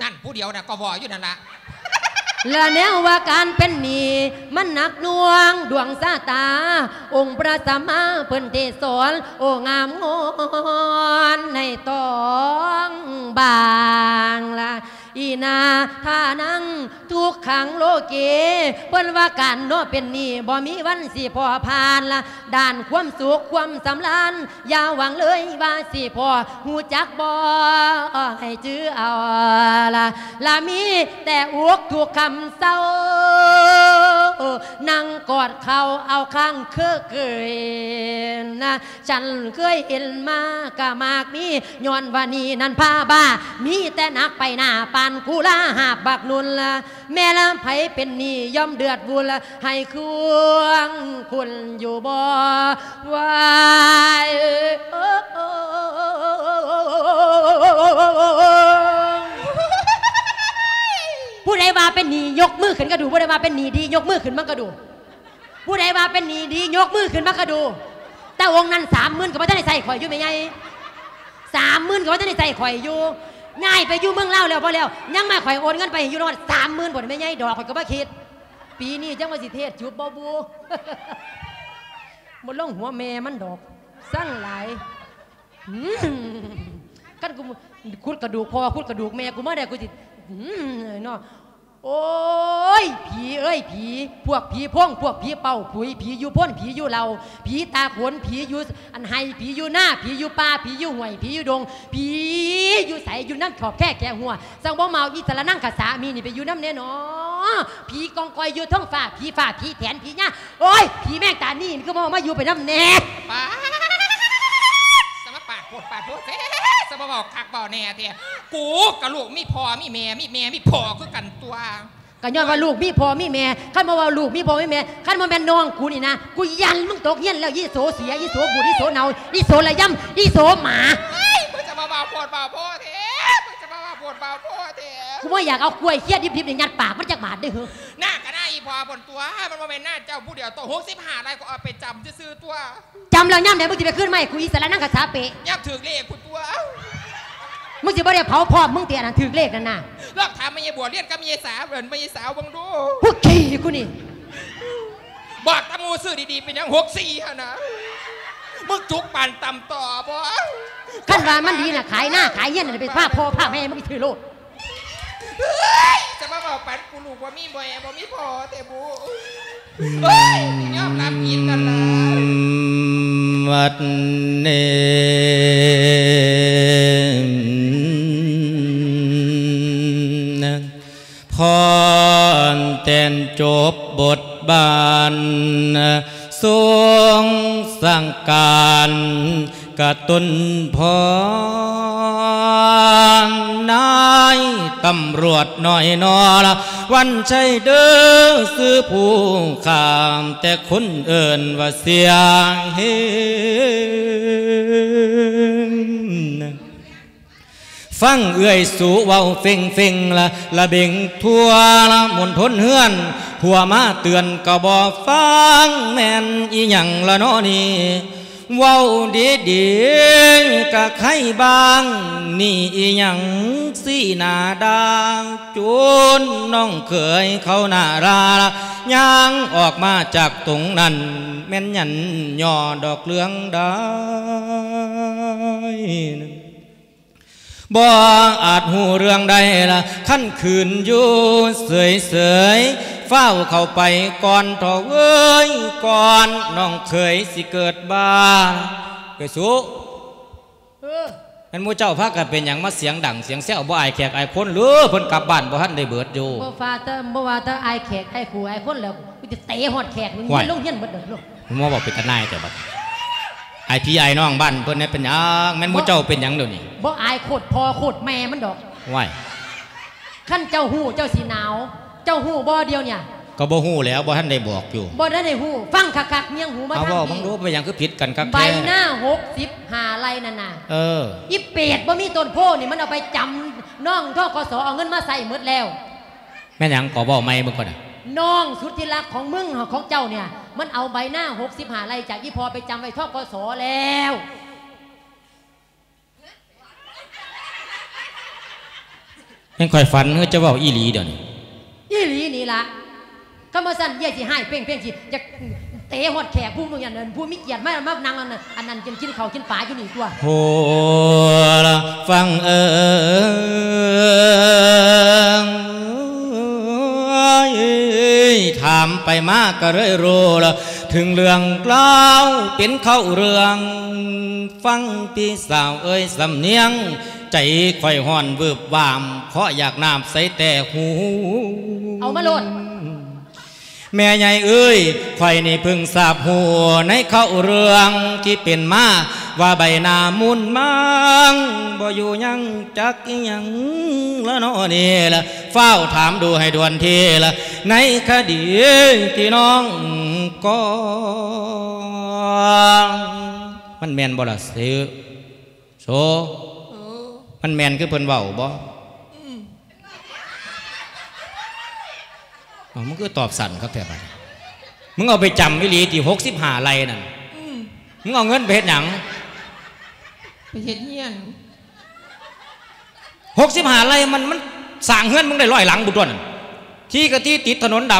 นั่นผู้เดียวนะก็บออยู่นั่นละ และแนวว่าการเป็นหนี้มันหนักหน่วงดวงซาตา องค์พระสัมมาเพิ่นเทศสอนโองามงอนในตองบางละ อีนาท่านั่งทุกขังโลเกเพิ่นว่าการโนเป็นนี้บ่มีวันสิพอผ่านละด้านความสุขความสำราญอย่าหวังเลยว่าสิพอหูจักบ่ให้จื้อเอาละละมีแต่อวกถูกคำเศร้านั่งกอดเขาเอาข้างเคอเกยนะฉันเคยเห็นมากะมากมีย้อนว่านี่นั่นพาบ้า มีแต่นักไปหน้าปานกูลาหาบักนุนละแม่ละไผเป็นหนี่ย่อมเดือดบุญละให้ควงคุณอยู่บ่วายผู้ใดว่าเป็นหนียกมือขึ้นก็ดูผู้ใดว่าเป็นหนีดียกมือขึ้นมันก็ดู ผู้ใดว่าเป็นหนีดียกมือขึ้นมันก็ดู แต่วงนั้นสามหมื่นก็ไม่ได้ใส่ข่อยอยู่ไม่ไงสามหมื่นก็ไม่ได้ใส่ข่อยอยู่ ง่ายไปอยู่เมืองเล่าแล้วพอแล้ว ยังมาข่อยโอนเงินไปอยู่รอดสามหมื่นบ่ไม่ไงดอกข่อยก็บ่คิด ปีนี้จังว่าสิเทศจุบบ่บูมันลงหัวแม่มันดอกสั่งหลายกันกูคุดกระดูกพอคุดกระดูกแม่กูมาได้กูจิตเนาะ โอ้ย ผีเอ้ยผี พวกผีพ่งพวกผีเป่าผุยผีอยู่พ่นผีอยู่เราผีตาขนผีอยู่อันไฮผีอยู่หน้าผีอยู่ป่าผีอยู่ห่วยผีอยู่ดง ผีอยู่ใสอยู่น้ำขอบแค่แก่หัวสังบ่เมาอีสระนั่งขาสามีนี่ไปอยู่น้ำแน่นอผีกองกอยอยู่ท้องฟ้าผีฟ้าผีแถนผีเนี่ยโอ้ยผีแม่งตานี่ก็มามาอยู่ไปน้ำแน่ ดปวดปาดปวดเอ๊ะสมบอกคักบอกแน่เตี้ยกูกับลูกมีพ่อมีแม่มีแม่มีพ่อคือกันตัวก็ย้อนว่าลูกมีพ่อมีแม่คันมาว่าลูกมีพ่อมีแม่คันมาแม่นน้องกูนี่นะกูยันมึงตกเย็นแล้วยี่โสเสียยี่โสบูดยี่โสเนายี่โสระยำยี่โสหมาเฮ้ยมึงจะมาบ่าวปวดบ่าวพ่อเท้ มึงจะมาบ่าวปวดบ่าวพ่อเท้กูไม่อยากเอากล้วยเคี้ยดิบๆเนี่ยยัดปากมันจักบาดเด้อเหรอหน้ากับหน้าอีพอบนตัว มันมาเป็นหน้าเจ้าผู้เดียวตัวหกสิบห้าอะไรก็เอาไปจำจะซื้อตัวจำแล้วย่ำไหนมึงจะไปขึ้นไหมกูอีสานนั่งกับสาเปะยับถือเลขคุณตัวเอ้ามึงจะบ่ได้เผาพ่อมึงเตียนั่นถือเลขนั่นน่ะรอบถามไม่ยบัวเรียนกับไม่ยสาวเหมือนไม่ยสาวบังดูพวกขี้กูนี่บอกตะมูซื้อดีๆเป็นยังหกสี่ฮะนะ มึงจุกปั่นต่ำต่อบ่ขั้นว่ามันดีน่ะขายหน้าขายเย็นน่ะเป็นผ้าพ่อผ้าแม่มึงถือโลดจะมาบอกปั่นกูลูกว่ามีบ่แอบ่มีพอแต่บูเฮ้ยยอมรับกินกันละวัดเนมพรแต่นจบบทบาน ทรงสั่งการกระตุนพรนายตำรวจหน่อยนอละวันใช่เด้อซื้อผู้ขามแต่คนเอินว่าเสียงเฮง ฟังเอื้อยสู่เว้าเฟ่งเฟ่งละละเบ่งทั่วละมนทนเฮือน หัวมาเตือนก็บอฟังแม่นอีหยังละเนาะนี่เว้าดีดีกะใครบ้าง นี่อีหยังสีหน้าดางจูนน้องเคยเขาหน้าราละย่างออกมาจากตรงนั้น แม่นหยันย่อดอกเหลืองได้ บ่อาจหูเรื่องใดละขั้นคืนอยู่เสยเสยๆเฝ้าเข้าไปก่อนทอเอ้ยก่อนน้องเคยสิเกิดบ้านไปสู้เออแม่นหมู่เจ้าพากันเป็นหยังมาเสียงดังเสียงแซวบ่อายแขกอายคนหรือเพิ่นกลับบ้านบ่ทันได้เบิดอยู่บ่ฟาเตอร์บ่ว่าเตอร์ไอายแขกไอายขู่ไอายคนแล้วกูจะเตะฮอดแขกมึงไหวยืนลงเฮียนเบิดเด้อลูกผมว่าบอกเป็นตาหนายแต่บัด ไอพี่ไอน้องบ้านเพิ่นเนี่ยเป็นหยังแม่นหมู่เจ้าเป็นหยังเดี๋ยวนี้บ่อายโคตรพอโคตรแม่มันดอกไหวขั้นเจ้าหู้เจ้าสีหนาว เจ้าหู้บ่เดียวเนี่ย ก็บ่ฮู้แล้วบ่ทันได้บอกอยู่บ่ได้ในหู้ฟังคักๆเมียงหูมาเอาทางบ่นี้บังรู้ไปหยังคือผิดกันคักใบแท้หน้าหกสิบหาไรนั่นน่ะเอออีเป็ดบ่มีต้นโพนี่มันเอาไปจำน้องทกสเอาเงินมาใส่หมดแล้ว แม่นหยังขอบอกไม่เบิ่งก่อน น่ะน้องสุดที่รักของมึงของเจ้าเนี่ย มันเอาใบหน้าหกสิบหาไรจากอีพอไปจำไว้ทกสแล้ว ยังค่อยฝันเฮ้ยจะเว้าอีหลีเดี๋ยวนี้อีหลีนี่ละก็มาสั่นเยี่ยสิให้เพ่งเพ่งสิจะเตะหอดแขกผู้มึงอย่างนั้นผู้มีเกียรติมากมากนางอันนั้นอันนั้นกินกินเขาวกินปลาอยู่นี่ตัวโหละฟังเอิ ยถามไปมากก็เลยรู้ละถึงเรื่องกล่าวเป็นเข้าเรื่อง ฟังพี่สาวเอ้ยสำเนียง ใจค่อยห่อนเบิบวามเพราะอยากน้ำใสแต่หู เอามาโลด แม่ใหญ่เอ้ยข่อยนี่เพึ่งทราบหัวในเข้าเรื่องที่เป็นมาว่าใบหน้ามุนมังบ่อยู่ยังจักอิหยังละเนอนี่ละเฝ้าถามดูให้ด่วนทีละในคดีที่น้องก็มันแมนบ่ล่ะเสือโซมันแมนคือเพิ่นเว้าบ่อ๋อ มึงก็ตอบสั่นครับแท้บัดมึงเอาไปจำวิลีที่หกสิบห้าไรนั่นมึงเอาเงินไปเฮ็ดหยังไปเฮ็ดเฮียนหกสิบห้าไรมันมันสร้างเฮือนมึงได้ร้อยหลังบุตรนั่นที่กะที่ติดถนนด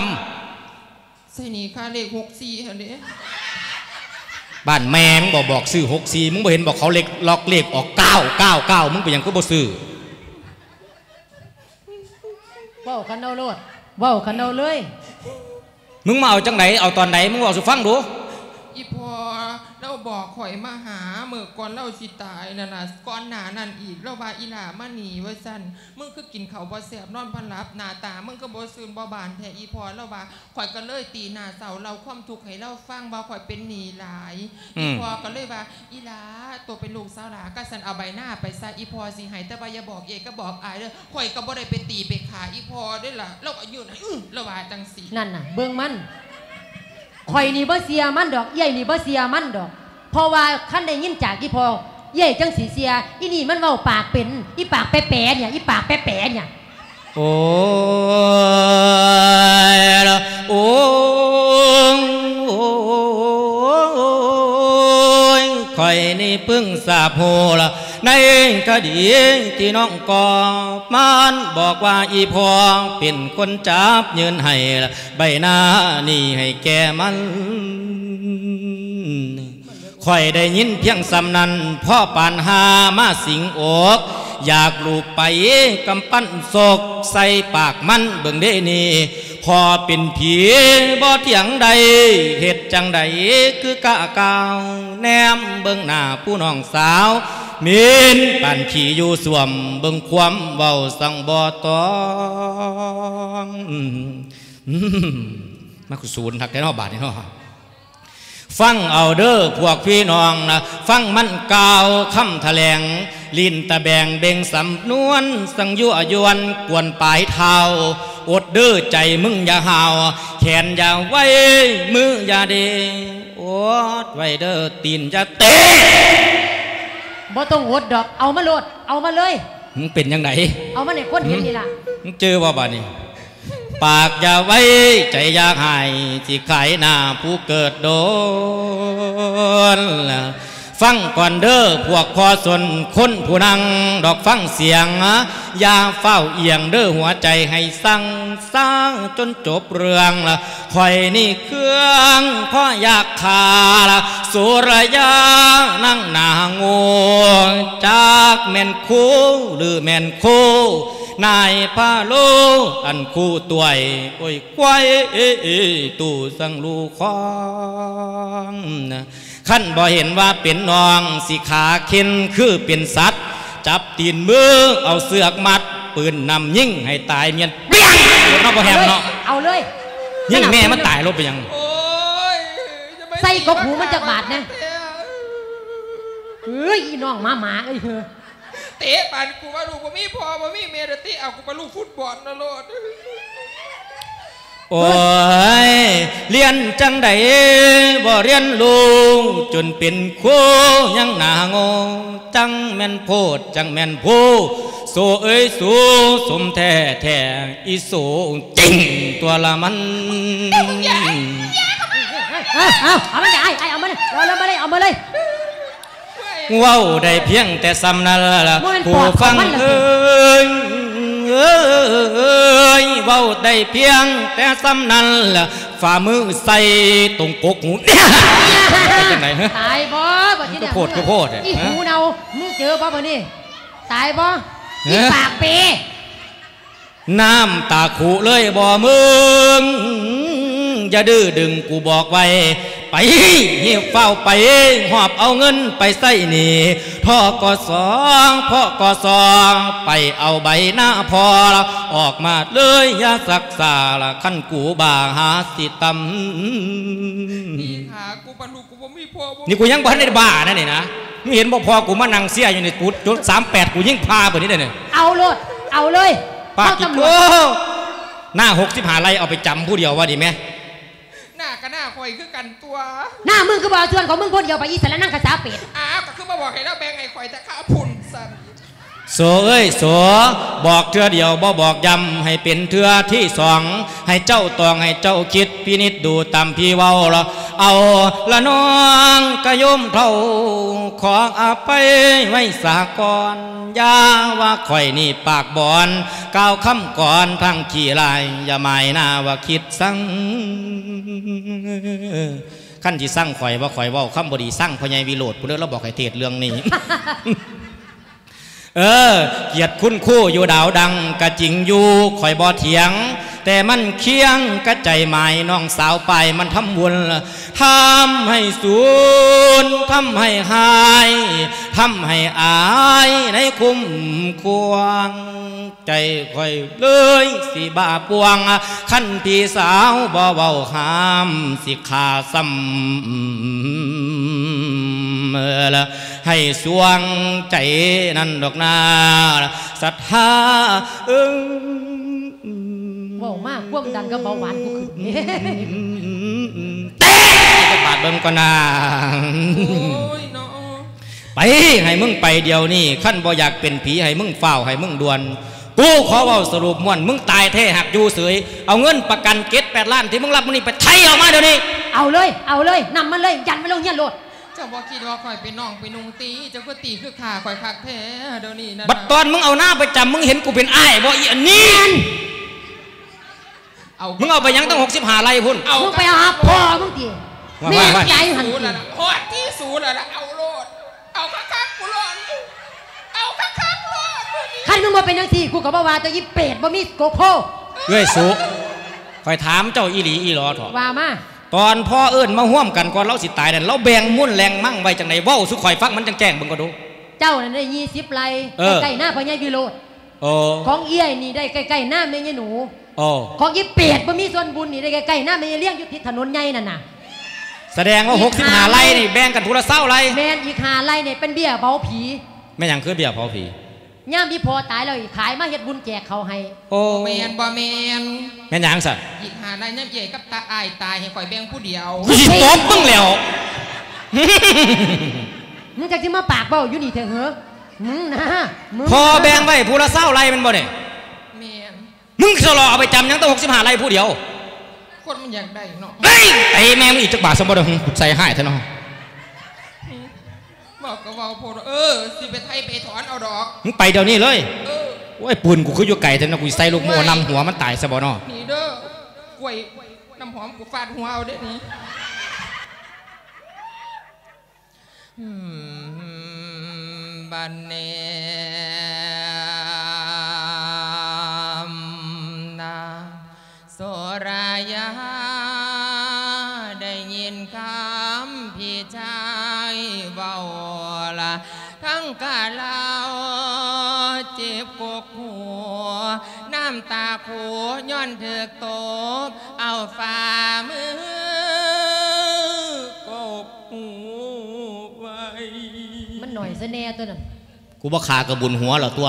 ใส่นี่ค่าเลขหกสี่เหรอเด้ำบ้านแม่มึงบอกบอกซื้อหกสี่มึงบ่เห็นบอกเขาเล็กล็อกเลขออกเก้าเก้าเก้ามึงไปหยังก็บ่ซื้อเว้ากันเอาโลดเว้ากันเอาเลย มึงมาเอาจังไหนเอาตอนไหนมึงบอกสุฟังดูอีพอ เราบอกข่อยมาหาเมื่อก่อนเราสิตายนั่นน่ะก่อนหน้านั่นอีกเราว่าอีหลามาหนีว่าซั่นมึงคือกินข้าวบ่แซ่บนอนพันหลับหน้าตามึงก็บ่ซื่นบ่บานแท้อีพอเราว่าข่อยก็เลยตีหน้าเสาเราความทุกข์ให้เราฟังว่าข่อยเป็นหนี้หลายอือีมพอก็เลยว่าอีหลาตัวเป็นลูกสาวหลาก็สันเอาใบหน้าไปซะอีพอสิให้แต่ว่าอย่าบอกเอกก็บอกอายเด้อข่อยก็บ่ได้ไปตีไปขาอีพอเด้วยล่ะเราก็อยู่นะอื้อเราว่าจังสีนั่นน่ะ เบิ่งมันข่อยนี่บ่เสียมันดอกเย่ยนี่บ่เสียมันดอก เพราะว่าคันได้ยินจากอีพอเย่จังสีเสียอีนี่มันเว้าปากเป็นอีปากแปะเนี่ยอีปากแปะเนี่ยโอ้ยละโอ้ยโอ้ยคอยนี่พิ่งทราบโหละในคดีที่น้องกอมันบอกว่าอีพอเป็นคนจับยืนให้ใบหน้านี่ให้แกมัน ค่อยได้ยินเพียงสำนันพ่อปานหามาสิงอก อยากลูกไปกำปั้นศกใส่ปากมันเบิ่งเด้นี่พอเป็นผีบ่เถียงใดเหตุจังใดคือกะกาวแนมเบิ่งหน้าผู้น้องสาวมินปั่นขี่อยู่สวมเบิ่งความเบาสังบ่ตองมาคุศูนย์ทักแต่นอบาทนี่เนาะ ฟังเอาเด้อพวกพี่น้องนะฟังมันกล่าวคำแถลง ลิ้นตะแบงเบ่งสำนวน สังยั่วยวนกวนปลายเท้าอดเด้อใจมึงอย่าห่าว แขนอย่าไว้ มืออย่าเดอดไว้เด้อตีนอย่าเตะบ่ต้องอดดอก เอามาโลด เอามาเลยมึงเป็นยังไงเอามาในคนเห็นนี่ล่ะมึงเจอว่าบ้านี่ ปากอย่าไว้ ใจอยากหายที่ขายหน้าผู้เกิดโดน ฟังก่อนเด้อพวกพอสนคนผู้นัง ดอกฟังเสียงอย่าเฝ้าเอียงเด้อหัวใจให้สั่งสร้างจนจบเรื่องละคอยนี่เครื่องพ่ออยากขาละสุรยานั่งหนางูจากแม่นคู่หรือแม่นคู่นายพาโลอันคู่ตัวไอ้โอ้ยควายตู่สังลูคอง ขั้นบ่เห็นว่าเป็นน้องสิขาเข็นคือเป็นสัตว์ จับตีนมือเอาเสือกมัด ปืนนำยิ่งให้ตายเมียนเปี้ยงเนาะบ่แฮมเนาะเอาเลยยิ่งแม่มันตายลบไปยังโอ้ยจะไม่ใส่กกหูมันจากบาทนะเฮ้ยอีน้องหมาหมาเอ้ยเฮ้อเตะปันกูว่าลูกบ่มีพอบ่มีเมรติเอากูไปลูกฟุตบอลนะโลด โอ้ยเรียนจังใดบ่เรียนรู้จนเป็นครูยังหนาโงจังแม่นโพดจังแม่นผู้โซเอ้ยสูสมแท้แท้อีโสจริงตัวละมันเอาเอาเอามันไอ้ไอ้เอามาเลยเอาเลยมาเลยเอามาเลยว้าวได้เพียงแต่สำนันละผู้ฟังเอ้ย เอ้ยเว้าได้เพียงแต่สำนันละฝ่ามือใส่ตรงกกหูเนี่ยไปจังไหนฮะตายบ่บ่ที่เนี่ยก็โพดก็โพดอะอีหูเนามึงเจอบ่บ่นี่ตายบ่อีเอ๊ะปากเปน้ำตาขู่เลยบ่มึง อย่าดื้อดึงกูบอกไว้ ไปเหี่ยวเฝ้าไปหอบเอาเงินไปใส่หนี่ท่อกอสองพ่อกอสองไปเอาใบหน้าพอละออกมาเลยอย่าสักษาละขั้นกูบาหาสิตำนี่หากูปันลูกกูบ่มีพอบ่นี่กูยังบ้านในบ้านั่นนี่นะไม่เห็นบ่พอกูมานั่งเสียอยู่ในกูจุดสามแปดกูยิ่งพาไปนี่เลยเนี่ยเอาโลดเอาเลยป้าเข้กิตำรโลวจหน้าหกสิบหาไรเอาไปจำผู้เดียวว่าดีไหม หน้ากับหน้าคอยคือกันตัว หน้ามึงคือบ่เอาส่วนของมึงคนเดียวไปอีสานนั่งกระสาเป็ดอ้าวก็คือมาบอกให้เราแบ่งให้คอยแต่ข้าพุ่นสั่น โสเอ้ยโสบอกเทือเดียวบ่บอกย้ำให้เป็นเทือที่สอง ให้เจ้าตองให้เจ้าคิดพินิจดูตามพี่เว้าละเอาละน้องกระยมเท่าขออภัยไว้สากอนอย่าว่าข่อยนี่ปากบอนกล่าวคำก่อนทั้งขี้ลาย อย่าหมายหน้าว่าคิดสั่งขั้นที่สั่งข่อยว่าข่อยว่าคำบดีสั่งพญายวิโรธผู้เด้อเราบอกให้เทศเรื่องนี้ เออ เกียรติคุณคู่อยู่ดาวดังกะจริงอยู่ข่อยบ่เถียง แต่มันเคียงกะใจหมายน้องสาวไปมันทำบุญทำให้สูญทำให้หายทำให้อายในคุ้มควง ใจข่อยเลยสิบาปวง ขั้นพี่สาวบ่เว้าห้ามสิขาซ้ำเมื่อ ละให้สวงใจนั่นดอกนาศรัทธาเอิงเว้ามากความดันกับเบาหวานกูขึ้นเต้จะบาดเบิ่งก่อนนะโอ้ยเนาะไปให้มึงไปเดียวนี่ขั้นบ่อยากเป็นผีให้มึงเฝ้าให้มึงดวนกูขอเว้าสรุปม่วนมึงตายแท้หักอยู่เสยเอาเงินประกันเก็ตแปดล้านที่มึงรับมึงนี่ไปไทยออกมาเดี๋ยวนี้ เอาเลย เอาเลยนำมันเลย ยันมันลงเงี้ยโลดเจ้าบอกคิดว่าคอยเป็นน้องเป็นนุงตีเจ้าก็ตีคือขาคอยคักแท้เดี๋ยวนี้นะบัดตอนมึงเอาหน้าไปจำมึงเห็นกูเป็นอ้ายบ่อีอันนี้เอามึงเอาไปยังตั้งหกสิบห้าไรพุ่นเอามึงไปหาพ่อมึงดิว่าแม่ว่าใหญ่หันสูติแล้วนะหอดที่สูแล้วนะเอาโลดเอาคักคักๆกูโลดเอาคักคักๆโลดคันมึงมาเป็นจังซี่กูก็บ่ว่าแต่ยี่เป็ดบ่มีโกโพเอ้ยสุคอยถามเจ้าอีหลีอีหลอเถอะว่ามา ตอนพ่อเอิ้นมาห่วมกันก่อนเราสิตายนั่นเราแบ่งมุ่นแรงมั่งไว้จังไหนเว้าสุข่อยฟังมันจังแจ้งเบิ่งก็ดู เจ้านั่นได้ยี่สิบไร่เออใกล้ๆหน้าพ่อใหญ่วิโรธโอ้ของเอี้ยนี่ได้ใกล้ๆหน้าแม่ยายหนูโอ้ของยี่เป็ดบ่มีส่วนบุญนี่ได้ใกล้ๆหน้าแม่ยายเลี้ยงอยู่ที่ถนนใหญ่นั่นน่ะ แสดงว่าหกสิบห้าไรนี่แบ่งกันทุละเศร้าไรแม่นอีกหาไร่เนี่ยเป็นเบี้ยเบาผีไม่หยังคือเบียร์เผาผี ย่ามพี่พอตายแล้วอีกขายมาเฮ็ดบุญแจกเขาให้ โอ้แมนบ่แมนแม่นหยังสัตว์อีกหาได้เนี่ยใหญ่กับตาอายตายให้คอยแบ่งผู้เดียวกูสิตบมึงแล้วมึงจักสิมาปากเบ้าอยู่นี่เถอะเหอะมึงนะมึงพอแบ่งไว้ผู้ละเศร้าไรแมันบ่เนี่ยแมนมึงสลอเอาไปจำยังตั้งหกสิบห้าไรผู้เดียวคนมันอยากได้เนาะเฮ้ยไอ้แม่งอีกจักบาทสมบัติใส่ให้เถอะเนาะ เราก็เว้าโพดเออสิไปไทยไปถอนเอาดอกมึงไปเดี๋ยวนี้เลยเออโอ้ยปืนกูคืออยู่ไก่แต่นะกูใส่ลูกโม่นำหัวมันตายซะบ่เนาะนี่เด้อกล้วยน้ำหอมกูฟาดหัวเอาเด้นี่อืมบันเนมนาโสรายาได้ยินคำ กาลาวเจ็บกกหัว น้ำตาคูย้อนเถือกตบเอาฝ่ามือกบหูไว้ มันหน่อยซะแน่ตัวนั้นกูบ่ขากระบุญหัวเหรอตัว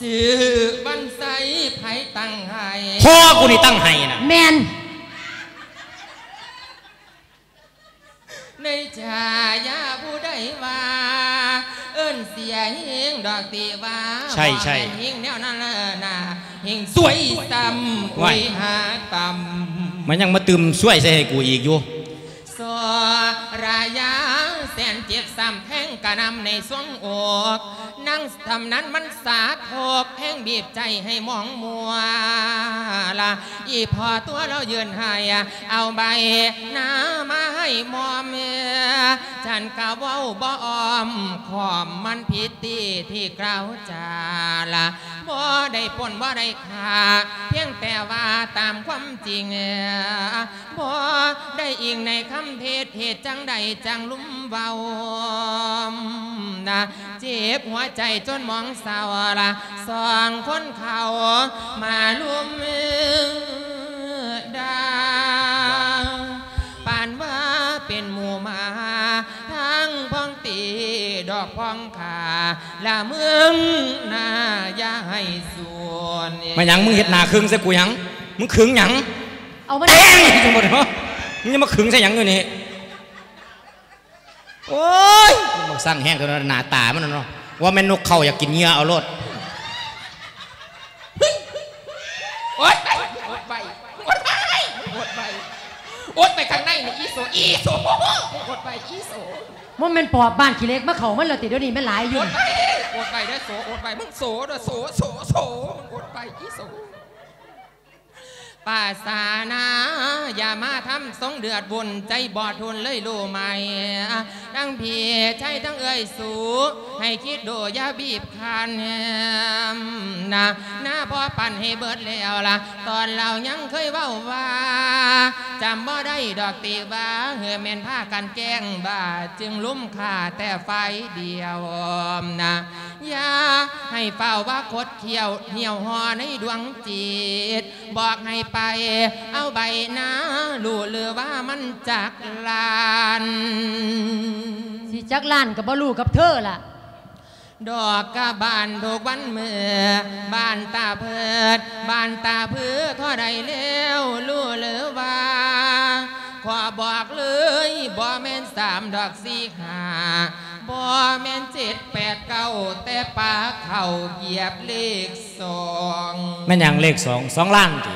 สื่อบันไซไผตั้งให้พ่อกูนี่ตั้งให้นะแมนในชายาผู้ใดว่าเอิ้นเสียเฮงดอกตีว่าใช่ใช่บ่แม่นเฮงแนวนั้นเลยนะเฮงสวยซ้ำคุว้ายยหาต่ำมันยังมาตืมช่วยใส่ให้กูอีกอยู่สรายาแสนเจ็บซ้ำแทงกระนำในสวงอก นั่งทำนั้นมันสาโคกแห้งบีบใจให้มองมัวละอีพอตัวเราเยืนให้เอาใบหน้ามาให้มอมเมียฉันกะเว้าบ่ออมขอมมันผิตีที่กล่าวจาละบ่ได้ปนบ่ได้ขาเพียงแต่ว่าตามความจริงบ่ได้อิงในคำเทศเหตุจังใดจังลุ่มเบานะเจ็บหัวใจจนมองเศร้าละสองคนเขามาลุมดาปานว่าเป็นหมู่หมาทั้งพ้องตีดอกพ้องขาละเมืองนาอย่าให้ส่วนมาหยังมึงเฮ็ดหน้าครึ่งใส่กูหยังมึงขึงหยังเอามันแต้งจังหมดเนาะมึงจะมาขึงใส่หยังอยู่นี่โอ้ยกูบอกสั่งแห้งตัวนั้นหน้าตามันน่ะเนาะ ว่าแม่นกเขาอยากกินเหงื่อเอารถโอ๊ยไปโอ๊ยไปโอ๊ยไปโอ๊ยไปโอ๊ยไปข้างในนี่อีโซอีโซโอ๊ยไปอีโซมันเป็นปอบบ้านขี้เล็กมาเขามันเลยติดเดี๋ยวนี้มันหลายอยู่โอ๊ยไปโอ๊ยไปได้โซโอ๊ยไปมึงโซเด้อโซโซโซโอ๊ยไปอีโซ ป่าสานาอย่ามาทำสงเดือดบุญใจบอดทุนเลยรู้ไหมทั้งพี่ใช่ทั้งเอ่ยสูให้คิดดูอย่าบีบคันนะหน้าพอปั่นให้เบิดแล้วล่ะ ตอนเรายังเคยเว้าว่าจำบ่ได้ดอกตีบ้าเหือแม่นผ้ากันแก้งบ้าจึงลุ่มค่าแต่ไฟเดียวนะอย่าให้เฝ้าว่าคดเขียวเหี่ยวหอในดวงจิต บอกให้ปเอาใบหน้าลู่เลือว่ามันจากลานสิจักล้านกับบ่ลูกกับเธอล่ะ ดอกกะบานถูกวันเมื่อบานตาเพิดบานตาเพื่อเท่าใดแล้วรู้หรือว่าขอบอกเลยบ่แม่นสามดอกสี่ห้าบ่แม่นเจ็ดแปดเก้าแต่ปลาเข่าเหยียบเลขสองแม่นหยังเลขสองสองล้านที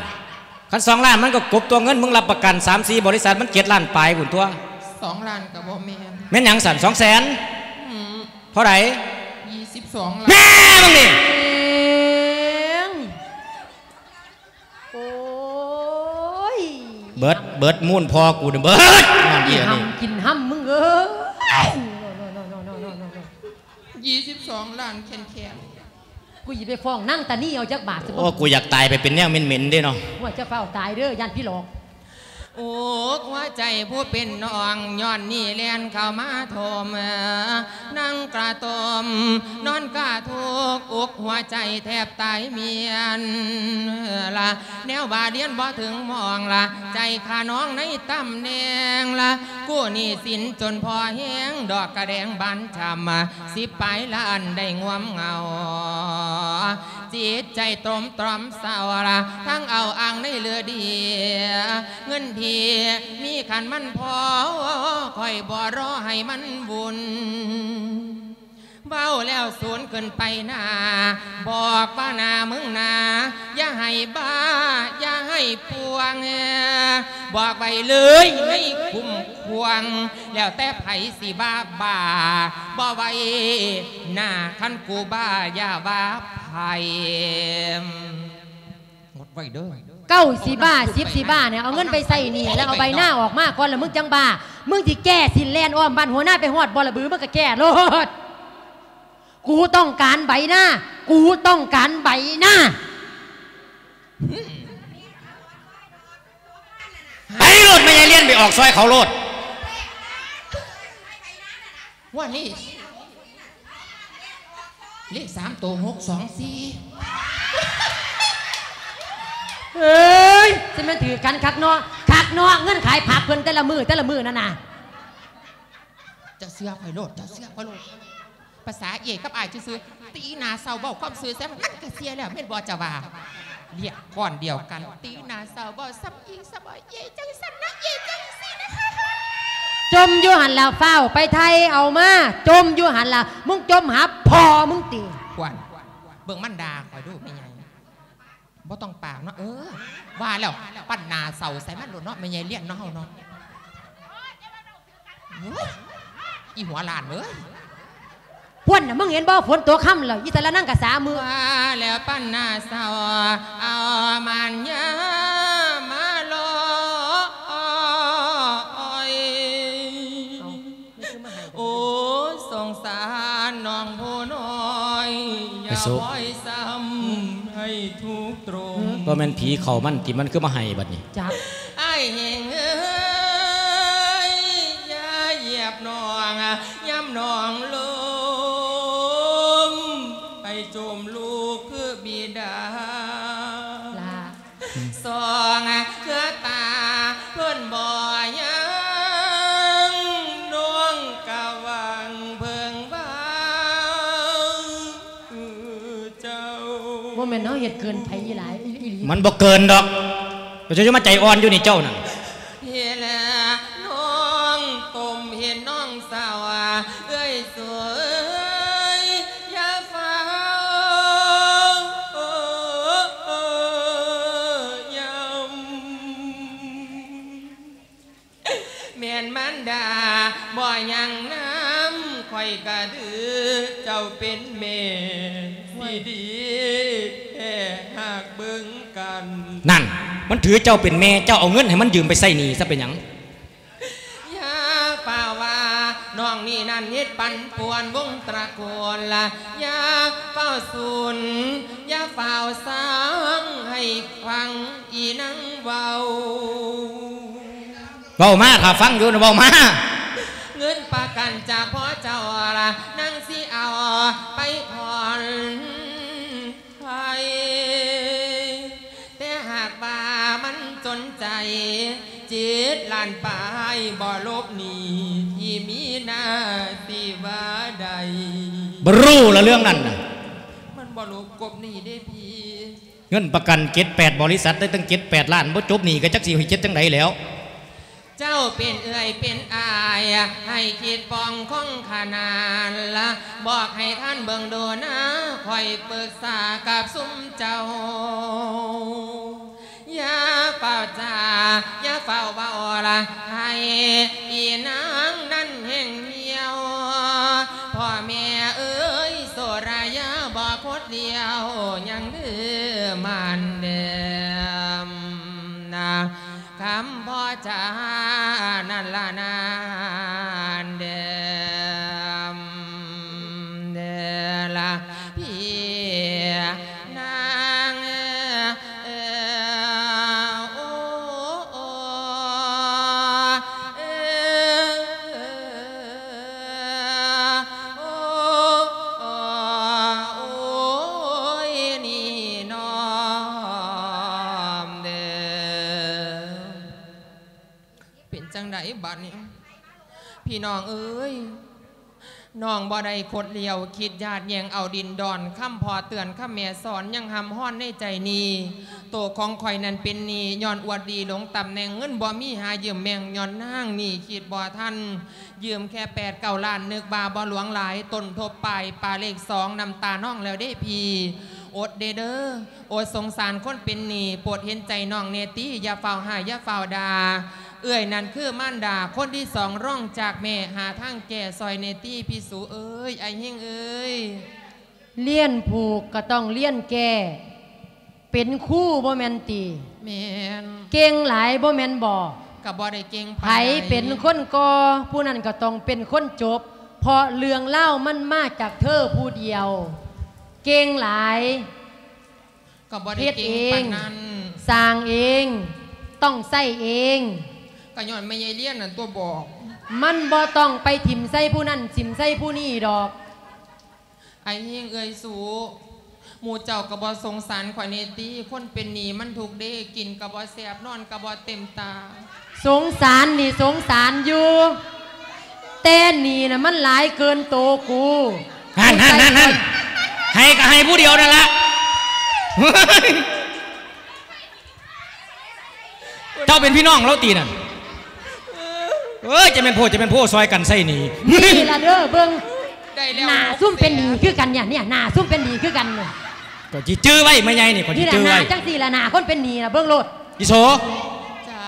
คันสองล้านมันก็กบตัวเงินมึงรับประกันสามสี่บริษัทมันเจ็ดล้านปลายคุณตัวสองล้านกับบ่แม่นแม่นหยังสั่นสองแสนเท่าไหร่ยี่สิบสองล้านแม่มึงนี่เองโอ้ยเบิร์ดเบิร์ดมูนพอกูเด้อเบิร์ดนั่นกิเดีนยวนี่ห้ำกินห้ำมึงเอ้ยยี่สิบสองล้านแคนแคน กูหยิบไปฟ้องนั่งตานี่เอาจักบาทสมโอ้กูอยากตายไปเป็นแนวเหม็นๆเด้เนาะว่าจะเฝ้าตายเด้อยันพี่หลอก โอ้หัวใจผู้เป็นน้องย้อนนี่เลียนเข้ามาโทมนั่งกระตมนอนกาทุกอกหัวใจแทบตายเมียนละแนวบาเดียนบ่ถึงมองละใจขาน้องในตำแหน่งละกู้หนี่สินจนพอแห้งดอกกระแดงบานชำสิบปลายล้านได้งวมเงาจิตใจตรมตรอมเศร้าละทั้งเอาอ่างในเรือดีเงินทีมีขันมันพอคอยบ่รอให้มันบุญเบ้าแล้วสูนขึ้นไปนาบอกว่านามึงนาอย่าให้บ้า อย่าให้ปวง บอกไว้เลยให้คุ้มควง แล้วแต่ไผสิบ้าบ่าบ่ไว้หน้าคันกูบ้า อย่าว่าไผงดไว้เด้อ เก้าสีบ้าสิบสีบ้าเนี่ยเอาเงินไปใส่หนี่แล้วเอาใบหน้าออกมาก่อนแล้วมึงจังบ้ามึงที่แก้สินแลนอ้อมบ้านหัวหน้าไปหอดบอระบือมึงก็แก้โลดกูต้องการใบหน้า กูต้องการใบหน้าไปโลดไม่ใช่เลี้ยนไปออกซอยเขาโลดว่านี่เลขสามตัวหกสองสี่ เอ้ยจะมันถือกันคักเนาะคักเนาะเงินขายผักเพิ่นแต่ละมือแต่ละมือนั่นน่ะจะเสื้อไฟโลดจะเสื้อไฟโลดภาษาเอกกับอายจะซื้อๆตีหนาเศร้าเบาความซื้อแซ่บนั่นก็เสียแล้วเม่นบอจะว่าเรียกก่อนเดียวกัน ตีหนาเศร้าเบาซ้ำอีกสบายเย่จังสันนะเย่จังสินะคะจมอยู่หันแล้วเฝ้าวไปไทยเอามา จมอยู่หันละมึงจมหาพอมึงตีควันเบิ่งมันดาคอยดูไม่ไง บ่ต้องปากเนาะเออว่าแล้วปั้นหนาเศร้าใส่มันโลดเนาะไม่ไงเลี้ยงเนาะเฮาเนาะเฮ้ยอีหัวหลานเอ้ยพวนน่ะมึงเห็นบ่ฝนตัวค่ำแล้วอีแต่ละนั่งกับสามือว่าแล้วปั้นหน้าเศร้าเอามันยามาลอยโอ้สงสารน้องผู้น้อยอย่าไปสู้ปล่อยซ้ำให้ทุก ตรงว่าแมันผีเขามันที่มันคือมาให้บัดนี้จับไอ้เฮงเอ้ยอย่าเหยียบหนองย้ำหนองลมไปจมลูกคือบิดาลาสองเคือตาเพื่อนบ่อยังดวงกะวังเพิงบ้างเจ้าว่าแม่นเนาะเหตุเกินไปอีหลายอีหลี มันบ่เกินดอกก็จะมาใจอ่อนอยู่นี่เจ้าน่ะเห็นน้องต้มเห็นน้องสาวเอ้ยสวยอย่าฟ้ายำแม่นมันดาบ่ยังน้ำข่อยกระดือเจ้าเป็นแม่สิดี นนั่น มันถือเจ้าเป็นแม่เจ้าเอาเงินให้มันยืมไปใส่หนี้ซะเป็นหยังอย่าป่าว่าน้องนี่นั่นเฮ็ดปันป่วนวงตระโกนละอย่าเฝ้าสุนอย่าเฝ้าสางให้ฟังอีนังเบาเบามาถ้าฟังอยู่นะเบามาเงินประกันจากพ่อเจ้าละนั่งสิเอาไปผ่อ ลานปลายบ่ลบหนีที่มีหน้าที่ว่าใดบรู้ละเรื่องนั้นน่ะมันบ่ลบกบหนีได้พี่ เงินประกันเจ็ดแปดบริษัทได้ตั้งเจ็ดแปดล้านบ่จบหนี้ก็จักสิให้เจ็ดจังไดแล้ว เจ้าเป็นเอ่ยเป็นอาย ให้คิดปองของขนานละบอกให้ท่านเบิ่งดูนะคอยปรึกษากับซุ้มเจ้าอ ย่าเฝ้าจ่าอย่าเฝ้าบาละให้อีนางนั่นแห่งเดียวพ่อแม่เอ้ยโสรายาบอกคดเดียวยังดื้อมันเดิมนะคำพ่อจ้านั่นละนา พี่น้องเอ้ยน้องบ่ได้คดเลียวคิดญาติแยงเอาดินดอนคำพอเตือนคำแม่สอนยังหำห้อนในใจนี้ตัวของข่อยนั้นเป็นนีย้อนอวดดีหลงตำแหน่งเงินบ่มีหายืมแมงย้อนนางนี่คิดบ่ทันยืมแค่แปดเก้าล้านนึกบาบ่หลวงหลายต้นทบปลายปลาเลขสองนำตาน้องแล้วได้พีอดเดอเดอโอดสงสารคนเป็นหนีปรดเห็นใจน้องเนตี้อย่าเฝ้าหายอย่าเฝ้าดา เอื้อยนั่นคือม่านดา คนที่สองร่องจากแม่หาทางแก่ซอยเนตี้พี่สูเอ้ยไอ้เฮงเอ้ยเลี้ยนผูกก็ต้องเลี้ยนแก่ เป็นคู่บ่แม่นตีแมนเก่งหลายบ่แม่นบ่กับบอได้เก่งไผเป็นคนกอผู้นั้นก็ต้องเป็นคนจบ เพราะเรื่องเล่ามันมาจากเธอผู้เดียว เก่งหลายกับบอได้เฮ็ดเก่งเองปานนั้นสร้างเอง ต้องใส่เอง ก็ย้อนไม่ยายเลี้ยนนั่นตัวบอก มันบ่ต้องไปถิ่มใส่ผู้นั้นถิ่มใส่ผู้นี้ดอก ไอ้เฮงเอ้ยสูหมู่เจ้ากับบอสงสารข่อยเนตี้คนเป็นหนี้มันถูกเด้กินกับบอแสบนอนกับบอเต็มตา สงสารนี่สงสารอยู่แต่นี่นะมันหลายเกินโตกูนั่นนั่นนั่นนั่นให้ก็ให้ผู้เดียวนั่นละเจ้าเป็นพี่น้องเราตีน่ะ เอ้ยจะเป็นโพจะเป็นโพซอยกันไส้หนีนี่ละเด้อเบิ่งได้แล้วหน้าซุ่มเป็นหนีคือกันเนี่ยเนี่ยหน้าซุ่มเป็นหนีคือกันเนี่ยก็จีจื้อไว้ไม่ใหญ่นี่ก็จีนี่แหละจื้อหน้าไว้จังสี่ละหน้าคนเป็นหนีละเบิ่งโลดอีโสจ้า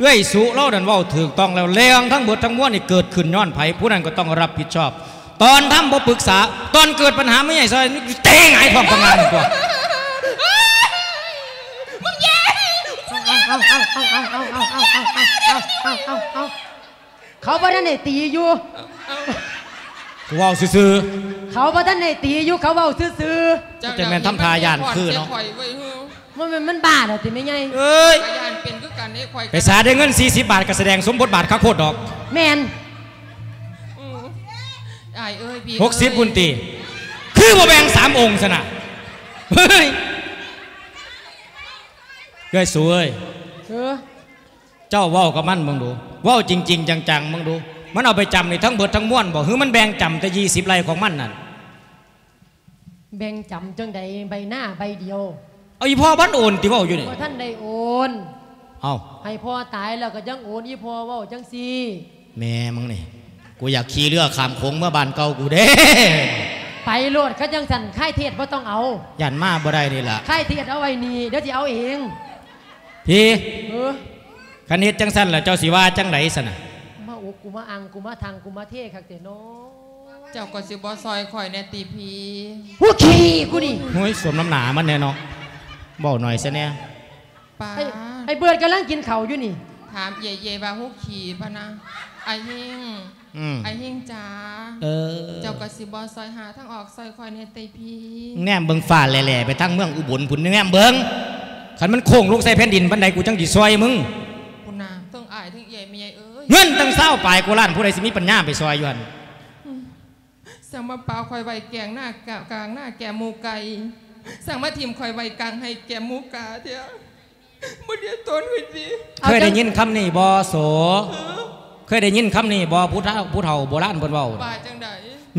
เอ้ยสุเล่าดันเว่าถูกต้องแล้วเรื่องทั้งหมดทั้งมวลนี่เกิดขึ้นย้อนไผผู้นั้นก็ต้องรับผิดชอบ ตอนทำบ่ปรึกษา ตอนเกิดปัญหาไม่ใหญ่ซอยนี่เต้งไอ้ท้องทำงานตัวเอาเอาเอาเอาเอาเอาเอาเอาเอาเอาเอาเอาเอา เขาบ่ทันได้ตีอยู่กูเว่าซื่อเขาบ่ทันได้ตีอยู่เขาเว้าซื่อจะแม่นทำทายานคือเนาะข่อยไว้เฮ้อๆมันมันมันบ้าเหรอติแม่ใหญ่ๆเอ้ยพยานเป็นคือกันให้ข่อยไปสาได้เงิน 40 บาทก็แสดงสมบทบาทข้าโคตรดอก แม่นอือไอ้ายเอ้ยพี่60บุญตีคือบ่แบ่งสามองค์ซะนะเฮ้ยเอ้ยสวยเออ เจ้าเว้ากับมันมึงดูเว้าจริง ๆ จังๆมึงดู มันเอาไปจำนี่ทั้งเบิดทั้งม้วนบอกคือมันแบ่งจำแต่ยี่สิบไรของมันนั่นแบ่งจำจังใดใบหน้าใบเดียว เอาอีพ่อบ้านโอนที่เว้าอยู่นี่บ่ท่านได้โอนเอาให้พ่อตายแล้วก็ยังโอนอีพ่อเว้าจังซี่แม่มึงนี่กูอยากขี่เรือข้ามโขงเมื่อบ้านเก่ากูเด้ไปโลดเขาจังสั่นค่ายเทศบ่ต้องเอายันมาบ่ได้นี่ล่ะค่ายเทศเอาไว้นี่เดี๋ยวสิเอาเองพี่เออ คันเฮ็ดจังสั้นล่ะเจ้าสิว่าจังไดสนะมาอกกูมาอังกูมาทางกูมาเทคักเตเนาะเจ้าก็สิบ่ซอยข่อยแน่ตีพีหัวขี้กูนี่โอ้ยสวมน้ำหนามันแน่เนาะบอกหน่อยซะเนี่ยป้าไอ้ไอ้เบิดกำลังกินข้าวอยู่นี่ ถามเย่เย่ว่าฮุกขี่พะนะไอ้เฮงอืมไอ้เฮงจ๋าเออเจ้าก็สิบ่ซอยหาทางออกซอยข่อยแน่ตีพีแนมเบิ่งฟ้าแหล่ๆไปทางเมืองอุบลพุ่นแนมเบิ่งคันมันโค้งลงใส่แผ่นดินบันไดกูจังสิซอยมึง เมียเอ้ยเงินตั้งเศร้าปลายกูล้านผู้ใดสิมีปัญญาไปซอยอยู่หั่นสั่งมาเปล่าข่อยไว้แกงหน้ากะกลางหน้าแกหมูไก่สั่งมาทิมข่อยไว้กลางให้แกหมูกาเถอะบ่เดียวต้นไว้สิเคยได้ยินคำนี้บ่โส เคยได้ยินคำนี้บ่ผู้เฒ่าผู้เฒ่าโบราณเพิ่นเว้าบาจังได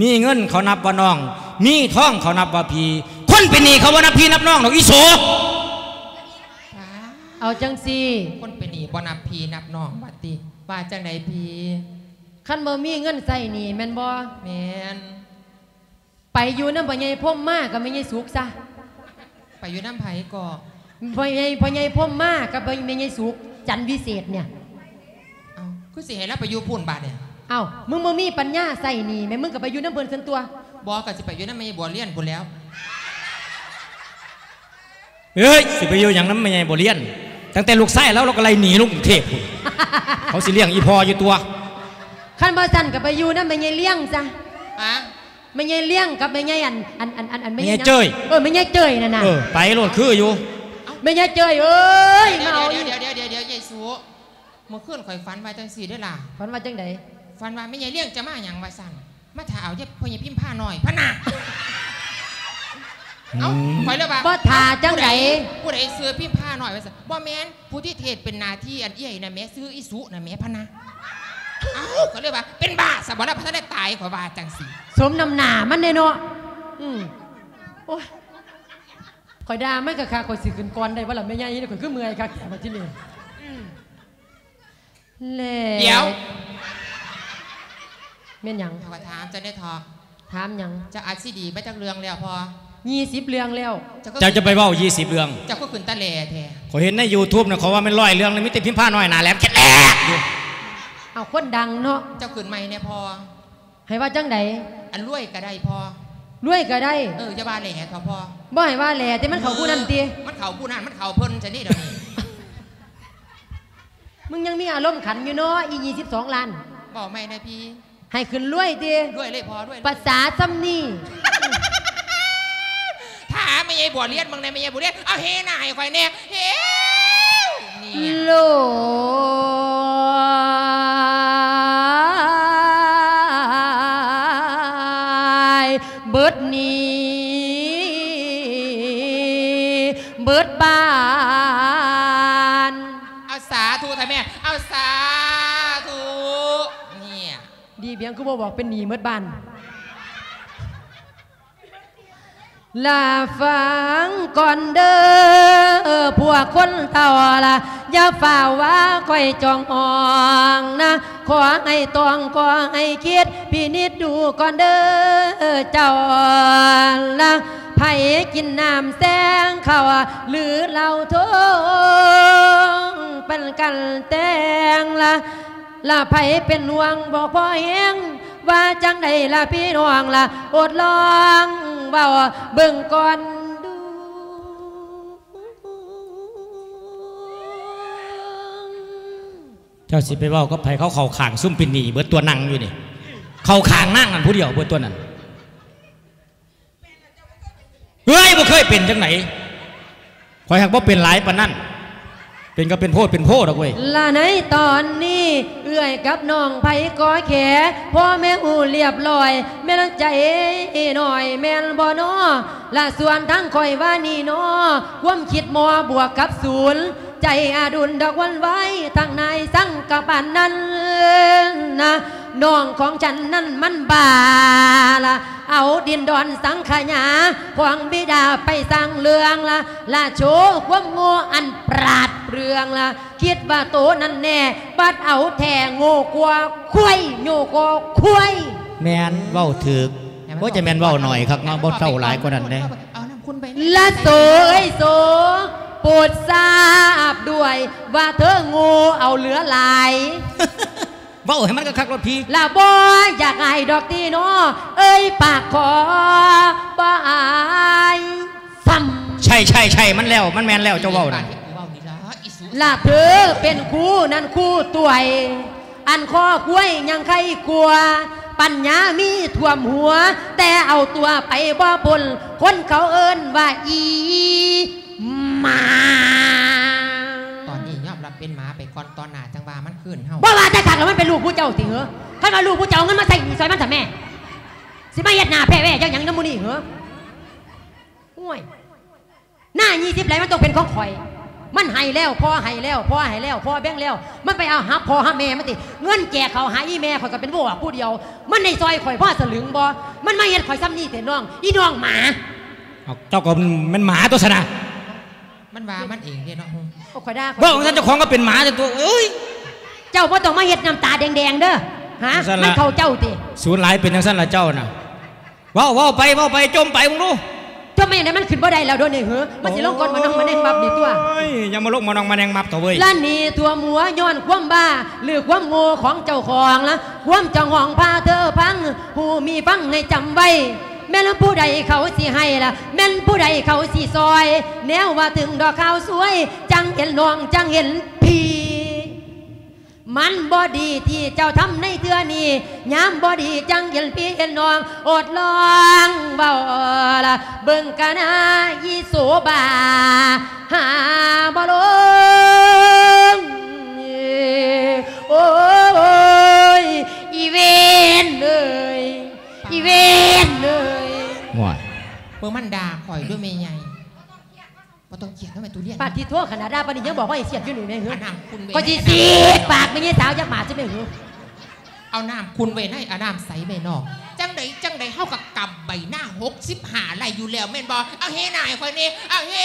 มีเงินเขานับว่าน้อง มีทองเขานับว่าพี่คนเป็นหนี้เขาว่านับพี่นับน้องดอกอีโสป้าเอาจังซี่คนเป็นหนี้บ่นับพี่นับน้องบัดติ บาจังไดพี่คันบ่มีเงินใส่หนี่แม่นบ่แม่นไปอยู่นำพ่อใหญ่พ่มมากับแม่ใหญ่สุกซะไปอยู่น้ำไผก่อพ่อใหญ่พ่อใหญ่พ่มมากับแม่ใหญ่สุกจันทร์วิเศษเนี่ยเอาคือสิให้เราไปอยู่พุ่นบาดเนี่ยเอ้ามึงบ่มีปัญญาใส่หนี่แม่มึงก็ไปอยู่น้ำเพิ่นซั่นตัวบอกก็สิไปอยู่น้ำไม่บัวเลี้ยนพุ่นแล้วเอ้ยสิไปอยู่อย่างนั้นไม่ใช่บ่เรียน ตั้งแต่ลูกไส้แล้วเราก็ไล่หนีลูกกรุงเทพพุ่นเขาสิเลี้ยงอีพออยู่ตัวคันบ่ซั่นก็ไปอยู่นำแม่ใหญ่เลี้ยงซะอะแม่ใหญ่เลี้ยงกับแม่ใหญ่อันอันอันอันอันแม่ใหญ่หงเจ้ยเออแม่ใหญ่เจ้ยนั่นน่ะเออไปโลดคืออยู่แม่ใหญ่เจ้ยเอ้ยเดี๋มายวเอาเดี๋อียวกเดี๋ยวเดี๋ยวเดี๋ยวเดี๋ยวยายสูเมื่อคืนข่อยฝันว่าจังสี่ด้วยล่ะฝันว่าจังไดฝันว่าไม่ใช่เลี้ยงจะมาหยังว่าสั่นมาถาเอาเย็บพ่อใหญ่พิมพ์ผ้าหน่อยพะนา เอ้าอืมข่อยเลยว่าบ่ทาจังไดผู้ใดซื้อพิมพ์ผ้าหน่อยว่าสั่นบ่แม่นผู้ที่เทศเป็นหนาที่อันเอี้ยน่ะแม่ซื้ออีสุน่ะแม่พะนาเอ้าก็เลยว่าเป็นบ้าสมบัติพระได้ตายข่อยว่าจังสี่สมน้ำหน้ามันเด้เนาะอืมโอ้ยข่อยด่ามันก็ค่ะข่อยสิขึ้นก่อนได้ว่าล่ะแม่ใหญ่นี่ข่อยคือเมื่อยคักแต่มาที่นี่อืมแล้วเดี๋ยวแม่นหยังข่อยถามจะได้ทอถามหยังจะอาจสิดีไปจากเรื่องแล้วพอ ยี่สิบเรื่องแล้วเจ้าก็เจ้าจะไปเว้า20เรื่องเจ้าก็ขึ้นตะแลแท้เขาเห็นใน YouTube นะเขาว่ามันร้อยเรื่องเลยมิติพิมพ์ผ้าน้อยหนาแหลมแค่แหลกอยู่เอาคนดังเนาะเจ้าขึ้นไม่เนี่ยพอ ให้ว่าจังใดอันรวยก็ได้พอรวยก็ได้เออจะว่าแหล่เถอะพอบ่ให้ว่าแหล่แต่มันเขาผู้นั้นตีมันเขาผู้นั้นมันเขาเพิ่นจะนี่เดี๋ยวนี้มึงยังมีอารมณ์ขันอยู่เนาะอียี่สิบสองล้านบอกไม่นะพี่ให้ขึ้นรวยตีรวยเลยพอรวยเลยภาษาซ้ำนี่ ถ้าไม่ใช่บัวเลียนมึงเนี่ยไม่ใช่บัวเลียนเอาเฮหน่ายคอยเนี่ยเฮ้นี่โลยเบิดนี้เบิดบ้าน เอาสาธุไทยแม่ เอาสาธุเนี่ยดีเบียงคือบ่บอกเป็นหนีเบิดบ้าน ลาฟังก่อนเด้อพวกคนเต่าละอย่าฝ่าว่าค่อยจองอองนะ ขอให้ตองขอให้คิดพี่นิดดูก่อนเด้อเจ้าละไผกินน้ำแสงเขาหรือเราทงเป็นกันแตงละละไผเป็นห่วงบอกพ่อเฮงว่าจังใดละพี่น้องละอดลอง เบาเบิ่งก่อนดูเจ้าสิไปเว้าก็ไผเขาเข่าขางซุ่มปินหนีเบิดตัวนั่งอยู่นี่เข่าขางนั่งกันผู้เดียวเบิดตัวนั้นเฮ้ยบ่เคยเป็นจังไหนคอยหักบ่เป็นหลายปานนั่น เป็นก็เป็นโพดเป็นโพดหรอกเว้ยละในตอนนี้เอื้อยกับน้องไผก้อยแขพ่อแม่อูเรียบร้อย แม่นใจหน่อย แม่นบ่นอละส่วนทั้งคอยว่านี่นอความคิดมอบวกกับศูนย์ใจอาดุลดอกวันไว้ทางนายสั่งกับปานนั้นนะน้องของฉันนั้นมันบาละ เอาดินดอนสังขยาของบิดาไปสร้างเรืองละละโชว์ความโง่อันปราดเปรื่องละคิดว่าโตนั่นแน่บัดเอาแท่โง่กว่าคุยโง่กว่าคุยแมนเว้าถึกบ่จะแมนเว้าหน่อยครับเนาะบ่เท่าหลายกว่านั้นเด้เอาน้ำคุณไปละโสเอ้ยโสโปรดทราบด้วย ว่าเธอโง่เอาเหลือหลาย เว้าให้มันก็คักรถพี่ละบอยอยากให้ดอกตีนอเอ้ยปากขอบายฟัมใช่ใช่ใช่มันแล้วมันแมนแล้วเจ้าเว้านั่นที่กูเว้านี่ละอีสุละเธอเป็นครูนั่นครูตัวยอันข้อกล้วยยังใครกลัว ปัญญามีท่วมหัว แต่เอาตัวไปบ่พลคนเขาเอิ้นว่าอีหมา ตอนนี้ยอมรับเป็นหมาไปก่อนตอนหน้าจังว่ามัน ขึ้นเฮาบ่ว่าแต่ขักแล้วมันเป็นลูกผู้เจ้าสิเหรอถ้าว่าลูกผู้เจ้าเอาเงินมาใส่หนีซอยมันแต่แม่ สิมาเฮ็ดหน้าแพ้แว่จังหยังน้ำมูนี่เหรอห่วยหน้ายี่สิบไหลมันต้องเป็นของข่อย มันให้แล้วพอให้แล้วพอให้แล้วพอแบ่งแล้ว มันไปเอาหาพอหาแม่มันติเงินแจกเขาหาอีแม่ข่อยก็เป็นบ่ผู้เดียว มันในซอยข่อยพ่อสลึงบ่มันมาเฮ็ดข่อยซ้ำนี่แต่น้อง อีน้องหมาเอาเจ้าก็มันหมาตัวสนะมันว่ามันเองเด้เนาะโอ้ข่อยด่าข่อยเว้าของท่านเจ้าของก็เป็นหมาแต่ตัวเอ้ย เจ้าบ่ต้องมาเฮ็ดน้ำตาแดงๆเด้อฮะสั่นล่ะมันเข้าเจ้าติศูนย์หลายเป็นจังซั่นล่ะเจ้าน่ะเว้าเว้าไปเว้าไปจมไปมึงดูเจ้าแม่ไหนมันขึ้นบ่ได้แล้วโดนนี่เหรอมันสิลงก่อนมาน้องมาแน่งบับนี่ตัวโอ้ยอย่ามาลกมาน้องมาแนงมับตัวเว้ยล้านนี้ตัวหมัวย้อนความบ้าหรือความโง่ของเจ้าของละความเจ้าของพาเธอพังผู้มีฟังให้จำไว้แม่นผู้ใดเขาสิให้ละแม่นผู้ใดเขาสิซอย แนวว่าถึงดอกข้าวสวย จังเห็นน้องจังเห็นพี่ มันบอดีที่เจ้าทำในเทือนี้ยามบอดีจังเห็นพี่เห็นน้องอดลองเบาละเบิ่งกันนะยีโสบาหาบ่ลงโอ้ยอีเวนเลยอีเวนเลยง่อยเปิ่มันด่าข่อยด้วยเมยใหญ่ บ่ต้องเกลียดทำไมตัวเรียนปาดที่ทั่วขนาดดาปานนี้ยังบอกว่าไอ้เสียดอยู่นี่ไหมเหรอเอาน้ำคุณไว้ก็จีสีดปากไม่ยี่สาวยักหมาจะไม่เหรอเอาน้ำคุณไว้ในเอาน้ำใสไว้นอก จังใดจังใดเฮากับกำใบหน้าหกสิบหาไหลอยู่แล้วแม่นบ่เอาเฮหน่ายข่อยนี่เอาเฮ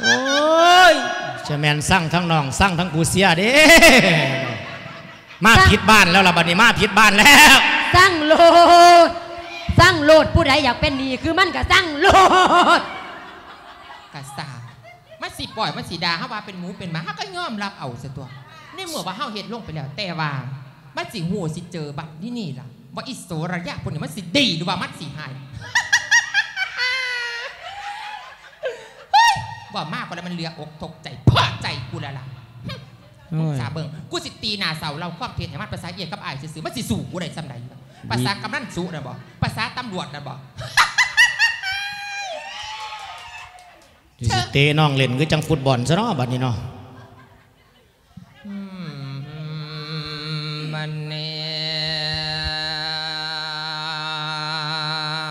โอ้ยจะแมนสร้างทั้งน้องสร้างทั้งกูเสียเด้มาผิดบ้านแล้วล่ะบัดนี้มาผิดบ้านแล้วสั่งโลด สร้างโลดผู้ใดอยากเป็นหนี้คือมันก็สร้างโลดกะสามันสิปล่อยมันสิดาเฮาว่าเป็นหมูเป็นหมาเฮาก็ยอมรับเอาซะตัวในเมื่อว่าเฮาเฮ็ดลงไปแล้วแต่ว่ามันสิหูสิเจอบัดนี่นี่ล่ะว่าอิโสระยะพวกนี้มันสิดีหรือว่ามันสิหายเฮ้ยว่ามากกว่าแล้วมันเหลืออกตกใจพอใจกูและล่ะโอ้ยสาเบิงกูสิตีหนาเสาเราความเพียรให้มันภาษาเอกกับอายซื่อๆมันสิสู่กูได้ซ้ำใด ภาษากำนันสู้นะบ่ภาษาตำรวจนะบ่สิเตะน้องเล่นคือจังฟุตบอลซะเนาะบัดนี้เนาะอืมมันเน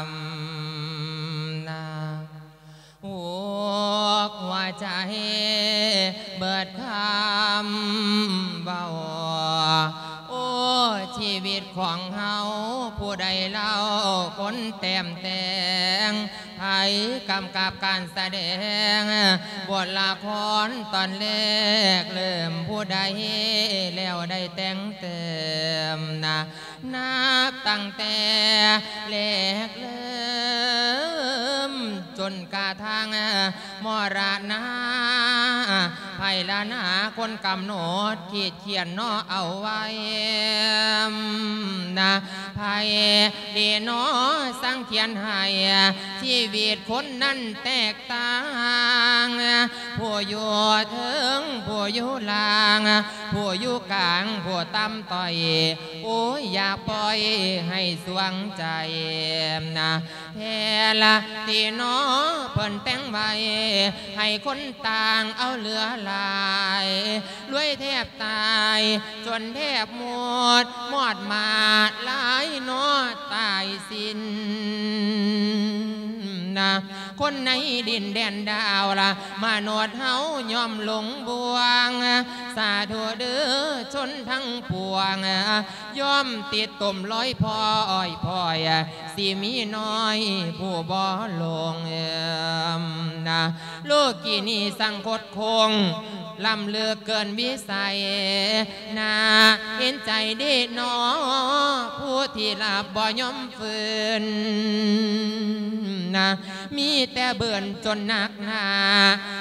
มนาหัวหัวใจเบิดคำ ชีวิตของเฮาผู้ใดเล่าคนเต็มแต่งไผกำกับการแสดง บทละครตอนแรกเริ่มผู้ใดแล้วได้แต่งเต็มนะนับตั้งแต่แรกเริ่ม นกระทั่งมรณะไผ่ละนาคนกำหนดขีดเขียนนอเอาไว้นะไผ่ดีนอสร้างเขียนให้ชีวิตคนนั้นแตกต่างผู้อยู่ถึงผู้อยู่ลางผู้อยู่กลางผู้ต่ำต่อย โอ้ยอย่าปล่อยให้สวงใจนะแทละตีน้อเพิ่นแต่งไว้ให้คนต่างเอาเหลือหลายรวยแทบตายจนแทบหมดหมดมาหลายนอตายสิ้นะคนในดินแดนดาวละมาโนดเฮายอมหลงบวง สาธุเด้อชนทั้งปวงยอมติดตุ่มร้อยพออ้อยพอยสิมีน้อยผู้บ่ลงนะโลกี่นี้สังคดคงลำเลือกเกินวิสัยนาเห็นใจเด้หนอผู้ที่หลับบ่ยอมฝืนนะมีแต่เบื่อจนหนักหนา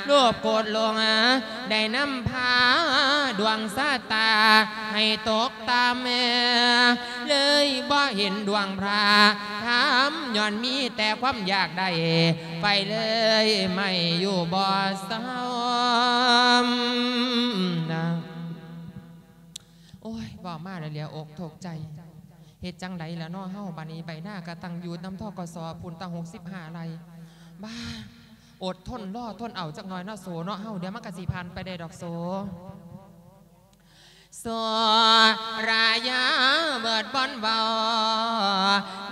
รวบโกดลงได้นำพาดวงสาตา ให้ตกตามแม่เลยบ่เห็นดวงพระถามย้อนมีแต่ความอยากได้ไปเลยไม่อยู่บ่เศร้านะโอ้ยบอกมาแล้วเลียวอกถกใจ เหตุจังไรแล้วเนอเฮาบานีใบหน้ากระตังยูน้ำท่อกสอพุนตังหกสิบห้าไรบ้าอดทนล่อทนเอาจักน้อยเนาโสเนาะเฮาเดี๋ยวมันกสิพันไปได้ดอกโสสรายาเบิดบอนบอ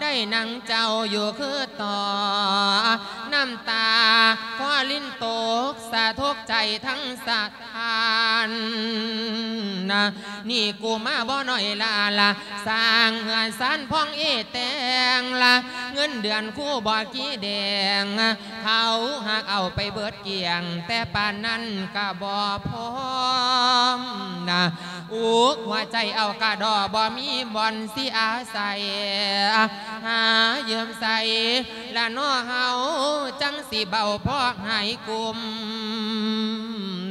ได้นั่งเจ้าอยู่คือต่อ น้ำตาคว้าลิ้นตกสะทกใจทั้งสะทานนะนี่กูมาบ่หน่อยลาละสร้างเงินสานพองเอแตงละเงินเดือนคู่บ่กี่แดงเขาหากเอาไปเบิดเกี่ยง แต่ป่านนั้นก็บ่พร้อมนะอุกหัวใจเอากระดอบ่มีบ่อนสิอาศัยหาเยื่อมใส่ละน้อเฮาจังสิเบาพอหายกุม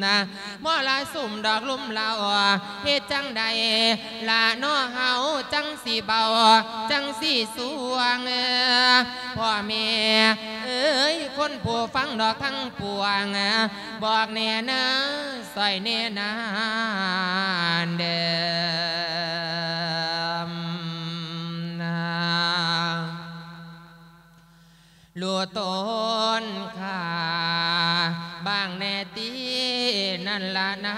นะมอลาสุ่มดอกลุ่มเหล่าเฮ็ดจังใดละน้อเฮาจังสิเบา จังสิสวงพ่อแม่เอ้ยคนผู้ฟังดอกทั้งปวง บอกแน่นะใส่แน่นานเดิม ลัวต้นขาบางแน่ตีนั่นละนา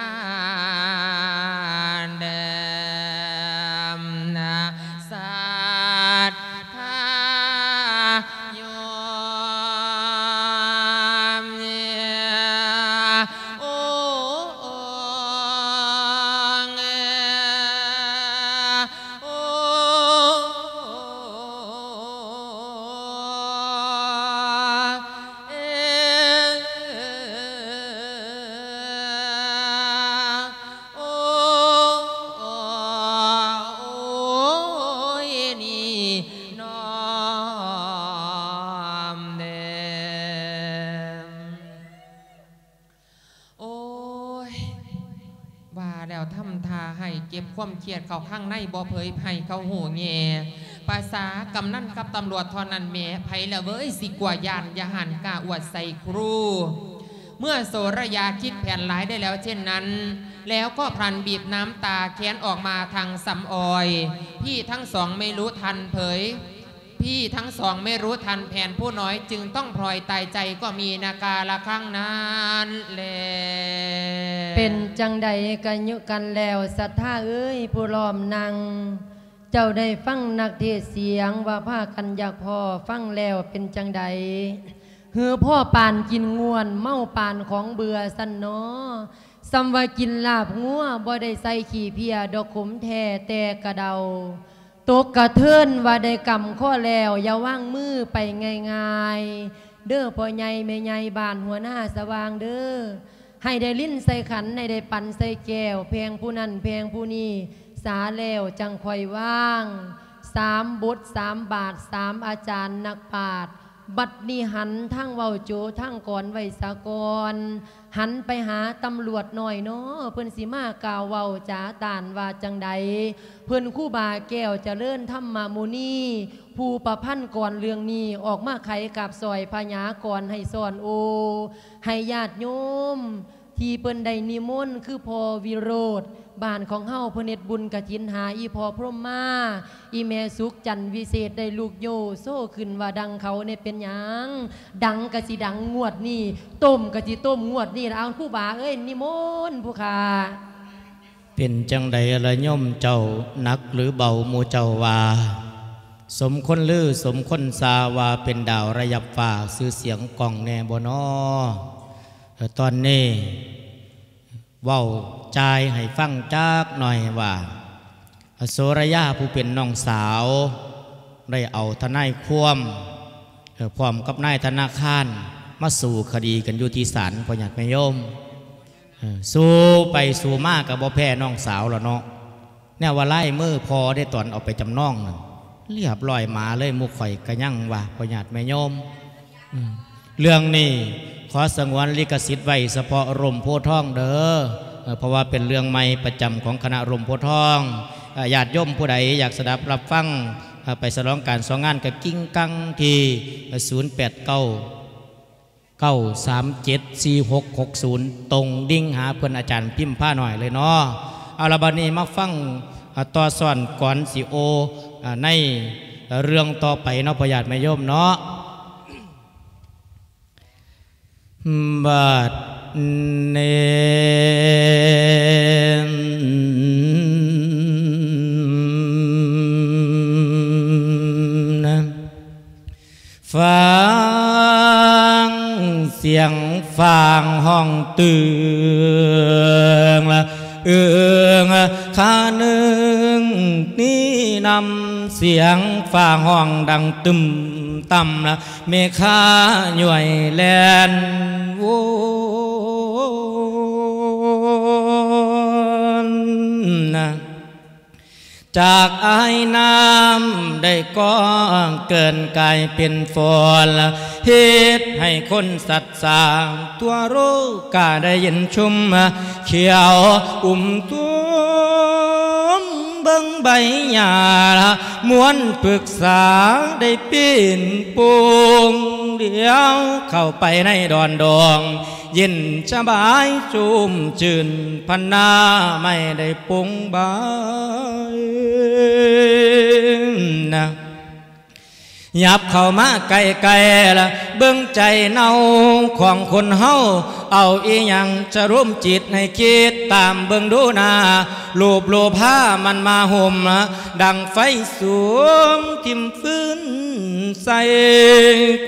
เครียดเขาข้างในบ่เผยไผ่เขาหูแง่ภาษากำนันกับตำรวจทอนันแม่ไผละเว้ยสิกว่ายานยาหันกาอวดใส่ครู เมื่อโสระยาคิดแผนร้ายได้แล้วเช่นนั้น แล้วก็พลันบีบน้ำตาแค้นออกมาทางสำออย พี่ทั้งสองไม่รู้ทันเผย พี่ทั้งสองไม่รู้ทันแผนผู้น้อยจึงต้องพลอยตายใจก็มีนาการละข้งนั้นแลเป็นจังใดกันยุกันแล้วศรัทธาเอ้ยผู้ล้อมนางเจ้าได้ฟังนักเทศเสียงว่าพากันอยากพอฟังแล้วเป็นจังใดเหือพ่อปานกินงวน เมาปานของเบื่อสันนอสำว่ากินลาบงัวบ่ได้ใส่ขี้เพียดอกขมแท้แต่กระเดา ตกกระเทินว่าได้กำข้อแล้ว อย่าว่างมือไปง่ายๆ เด้อพ่อใหญ่แม่ใหญ่บานหัวหน้าสว่างเด้อให้ได้ลิ้นใส่ขันให้ได้ปันใส่แก้วเพลงผู้นั้นเพลงผู้นี้สาแล้วจังคอยว่างสามบทสามบาทสามอาจารย์นักปาชญ์บัดนี้หันทั้งเว้าโจทั้งก่อนไวยสากร หันไปหาตำรวจหน่อยเนาะเพื่อนสีมากาวเวาจ๋าตานว่าจังใด เพื่อนคู่บาแก้วจะเลื่อนธรรมามูนีผู้ประพันธ์ก่อนเรื่องนี้ออกมาไขกับซอยพญากรให้สอนโอ ให้ญาติโยม ที่เปิ้นได้นิมนต์คือพอวิโรธ บ้านของเฮาเพเนตบุญกะจินหาอีพอพรมมาอีแม่สุขจันวิเศษได้ลูกโยโซ่ขึ้นว่าดังเขาเนี่ยเป็นยังดังกะสิดังงวดนี่ต้มกะสิต้มงวดนี่เอาผู้บาเอ้ยนิมนต์ผู้ขาเป็นจังใดละย่อมเจ้านักหรือเบาหมูเจ้าว่าสมคนลือสมคนซาว่าเป็นดาวระยับฟ้าซื้อเสียงกล่องแน่บนอตอนนี้ เว้าจายให้ฟังจากหน่อยว่าโสระยาผู้เป็นน้องสาว ได้เอาทนายควมเอ่อพร้อมกับนายธนาคาร มาสู่คดีกันอยู่ที่ศาลพญาติแม่โยมสู้ไปสู้มากกับบ่แพ้น้องสาวแล้วเนาะแน่ว่าไล่มือพอได้ตอนเอาไปจำนองนั่นเรียบร้อยหมาเลยมุกข่อยกระยั่งว่าประหยัดแม่โยมเรื่องนี้ ขอสงวนลิขสิทธิ์ไว้เฉพาะรมโพธทองเด้อเพราะว่าเป็นเรื่องใหม่ประจำของคณะรมโพธทองอ่อญาติโยมผู้ใดอยากสดับรับฟังไปสลองการสองงานกับกิ้งกังที่ศูนย์แปดเก้าเก้าสามเจ็ดสี่หกหกศูนย์ตรงดิ่งหาเพื่อนอาจารย์พิมพ์ผ้าหน่อยเลยเนาะเอาละบัดนี้มาฟังต่อส่อนก่อนสีโอในเรื่องต่อไปเนาะประหยัดไม่ย่มเนาะ บาดเนนะฟังเสียงฟางห้องเต่ำเสียงฟางห้องดังตึมต่ำละเมฆาหน่วยแลนโวนนะจากไอ้น้ำได้ก้องเกินกายเป็นฝนเหตุให้คนสัตว์สางตัวรู้กาได้ยินชุมเขียวอุ่มตัว บิ่งใบหญ้ามวนปรึกษาได้ปีนปุงเดียวเข้าไปในดอนดองเย็นสบายจุ่มจืนพันนาไม่ได้ปุงบายนะ ยับเข้ามาไกลๆละเบื้องใจเนาของคนเฮาเอาอีหยังจะร่วมจิตให้คิดตามเบื้องดูนาลูบโลผ้ามันมาห่มละดังไฟสวมทิมฟื้นใส่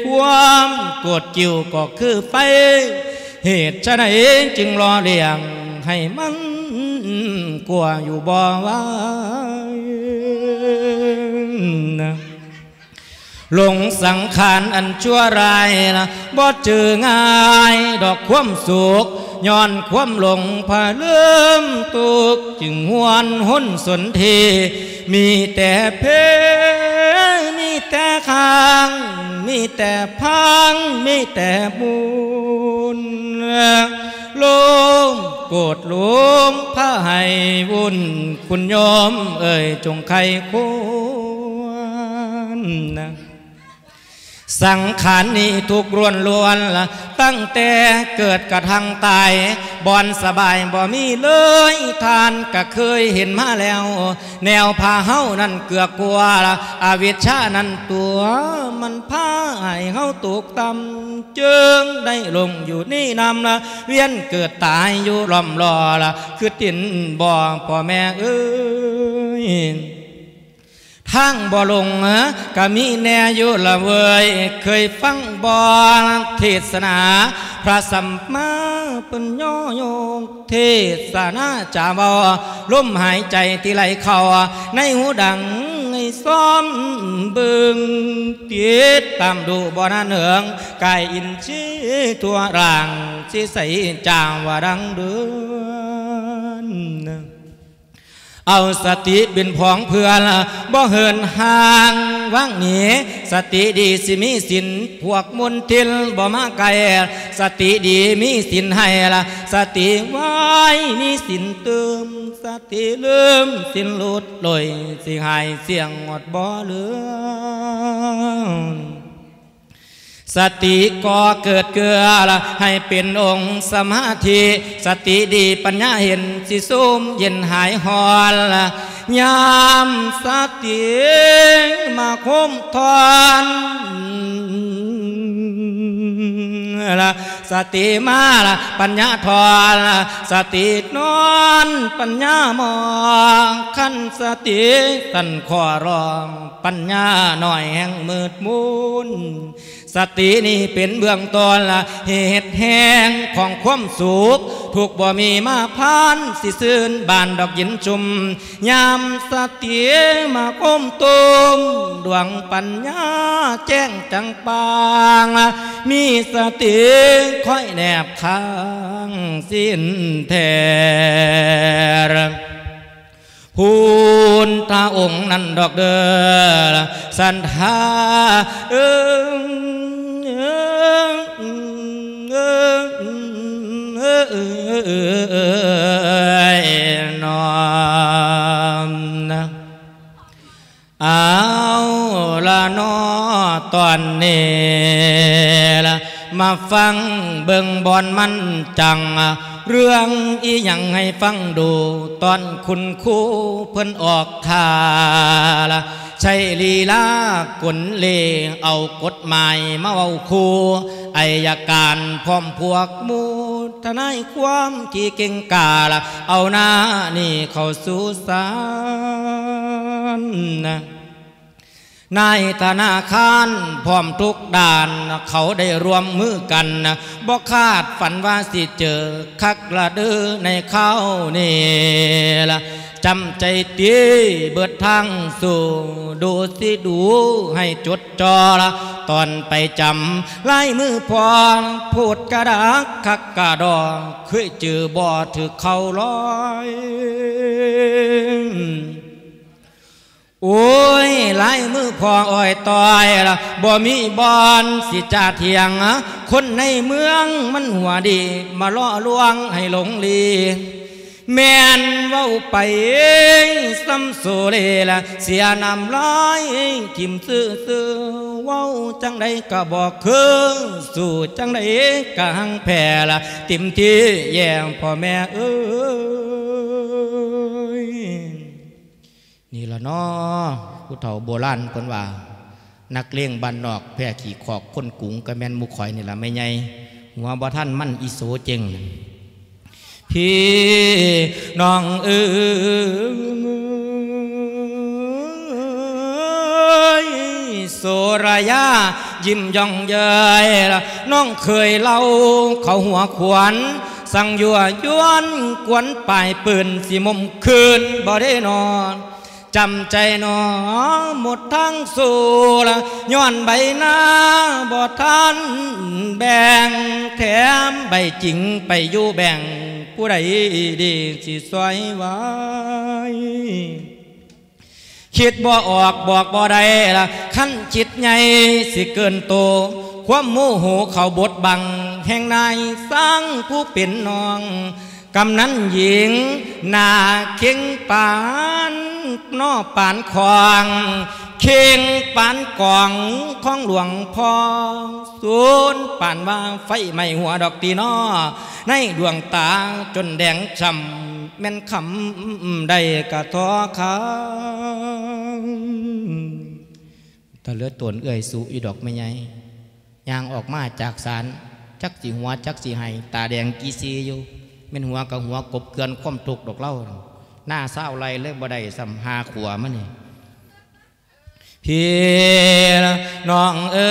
ความกดกิ่วก็คือไฟ เหตุฉะไหนจึงรอเลี้ยงให้มันกลัวอยู่บ่ไว่านะ หลงสังขารอันชั่วร้ายนะบ่เจอง่ายดอกความสุขย้อนความหลงพาเลื่อมตุกจึงหวนหุนสนทีมีแต่เพมีแต่ข้าง มีแต่พัง มีแต่บุญลมกโกรธลวงพระให้วุ่น คุณโยม เอ่ยจงใครควรนะ สังขารนี้ทุกรวนล้วนละตั้งแต่เกิดกระทั่งตายบอนสบายบ่มีเลยทานก็เคยเห็นมาแล้ว แนวพาเฮานั่นเกือกกลัวละอาวิชชานั่นตัวมันพาให้เฮาตกต่ำจึงได้ลงอยู่นี่นำละเวียนเกิดตายอยู่ล้อมรอละคือตินบ่พ่อแม่เอ้ย ทางบ่ลงฮะก็มีแน่อยู่ละเวยเคยฟังบ่เทศนา พระสัมมาปัญญโยงเทศนาจาบอลมหายใจที่ไหลเข้าในหูดังในซ้อมบึงเตียดตามดูบ่อนาเหนืองกายอินชีตัวร่างสิใสจางว่าดังเดือน เอาสติเป็นผองเพื่อนบ่เหินห่างว่างหนีสติดีสิมีสินพวกมุนทิลบ่มาไกลสติดีมีสินให้ละสติไว้มีสินเติม สติลืมสินหลุดลอยสิหายเสียงหมดบ่เหลือ สติก็เกิดเกลือละให้เป็นองค์สมาธิ สติดีปัญญาเห็นสิซุมเย็นหายหอนละยามสติมาคมทอนละสติมาละปัญญาทอนละสตินอนปัญญามองขั้นสติตันขอรอง ปัญญาหน่อยแห่งมืดมุน สตินี่เป็นเบื้องต้นละเหตุแห่งของความสุขถูกบ่มีมาพานสิซื่นบานดอกยินชุมยามสติมาคมตุมดวงปัญญาแจ้งจังปางมีสติค่อยแนบข้างสิ้นแทร พูนตาองค์นั้นดอกเดอสันทาเอิงเอิงเอิงเอยนอนเอาละนอตอนนี้ละ มาฟังเบิ่งบอนมันจัง เรื่องอีหยังให้ฟังดู ตอนคุณครูเพิ่นออกทาละใช่ลีลากลเลเอากฎหมายมาเอาคู่อายการพร้อมพวกมูทนายความที่เก่งกาละเอาหน้านี่เข้าสู่ศาลนะ นายธนาคารพร้อมทุกด่าน เขาได้รวมมือกันบ่คาดฝันว่าสิเจอคักละดือในเข้านี่ละจำใจตีเบิดทางสู่ดูสิดูให้จดจอละตอนไปจำไลายมือพอพูดกระดักคักกระดอเคยเจอบ่ถือเขาร้อย โอ้ยลายมือพออ้อยต่อยละบ่มีบอนสิจ่าเทียงอะคนในเมืองมันหัวดี มาล่อลวงให้หลงลีแม่นเว้าไปซ้ำโซเลละเสียน้ำลายทิมซื้อซื้อเว้าจังใดก็บอกคือสู่จังใดก็หังแผ่ละติมที่แย่งพ่อแม่เอ้ย นี่ละเนาะผู้เฒ่าโบราณเพิ่นว่า นักเลี้ยงบ้านนอก แพร่ขี่ขอกคนกุงกระแมนมุข่อยนี่ละไม่ไงหัวบ่ท่านมั่นอิโสเจงพี่น้องเอ้ยโสรายายิ้มย่องเยยลน้องเคยเล่าเขาหัวขวานสั่งยั่วยวนกวนปลายปืนสิมุมคืนบ่ได้นอน จำใจหนอหมดทั้งสู่ละย้อนใบหน้าบ่ทันแบ่งแถมใบจริงไปอยู่แบ่งผู้ใดดีสิสวยไว้คิดบ่ออกบอกบ่ได้ละขั้นจิตใหญ่สิเกินโต ความโมโหเขาบดบัง แห่งนายสร้างผู้เป็นน้อง กำนั้นหญิง นาเข่งปานนอปานควางเข่งปานกองของหลวงพ่อสูนปานว่าไฟไหม้หัวดอกตีนอในดวงตาจนแดงช้ำแม่นคำได้กะท้อคางถ้าเลือตนเอื่อยสูอีดอกไม่ใหญ่ยางออกมาจากศาลจักสีหัวจักสีไห้ตาแดงกีซีอยู่ ม่นหัวกับหัวกบเกลือนคว่ำทุกดอกเล่าหน้าเศร้าไรเลยบ่ได้สัมหาขัวมันนี่พี่น้องเอ้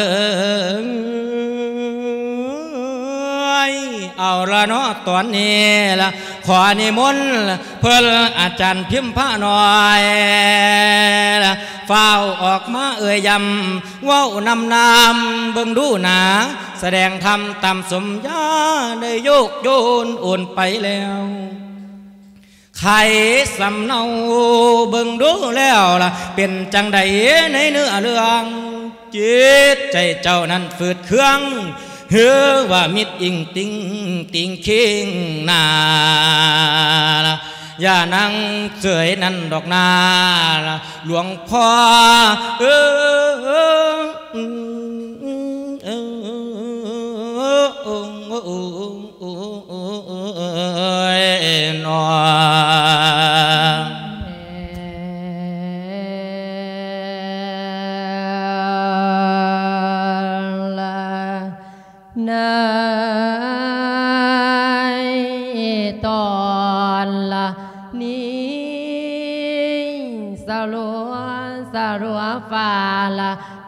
ยเอาละเนาะตอนนี้ละขอนิมนต์เพิ่นอาจารย์พิมพ์พระหน่อยละเฝ้าออกมาเอ่ยยำว้าวนำนำเบิ่งดูหนา แสดงธรรมตามสมญาได้โยกโยนโอนไปแล้วไข่สำเนาเบิ่งดูแล้วล่ะ เป็นจังใดในเนื้อเรื่องจิตใจเจ้านั้นฝืดเครื่อง เฮือว่ามิดอิงติงติงคิงนาล่ะอย่านั่งเสยนั่นดอกนาล่ะหลวงพ่อเออเออนอน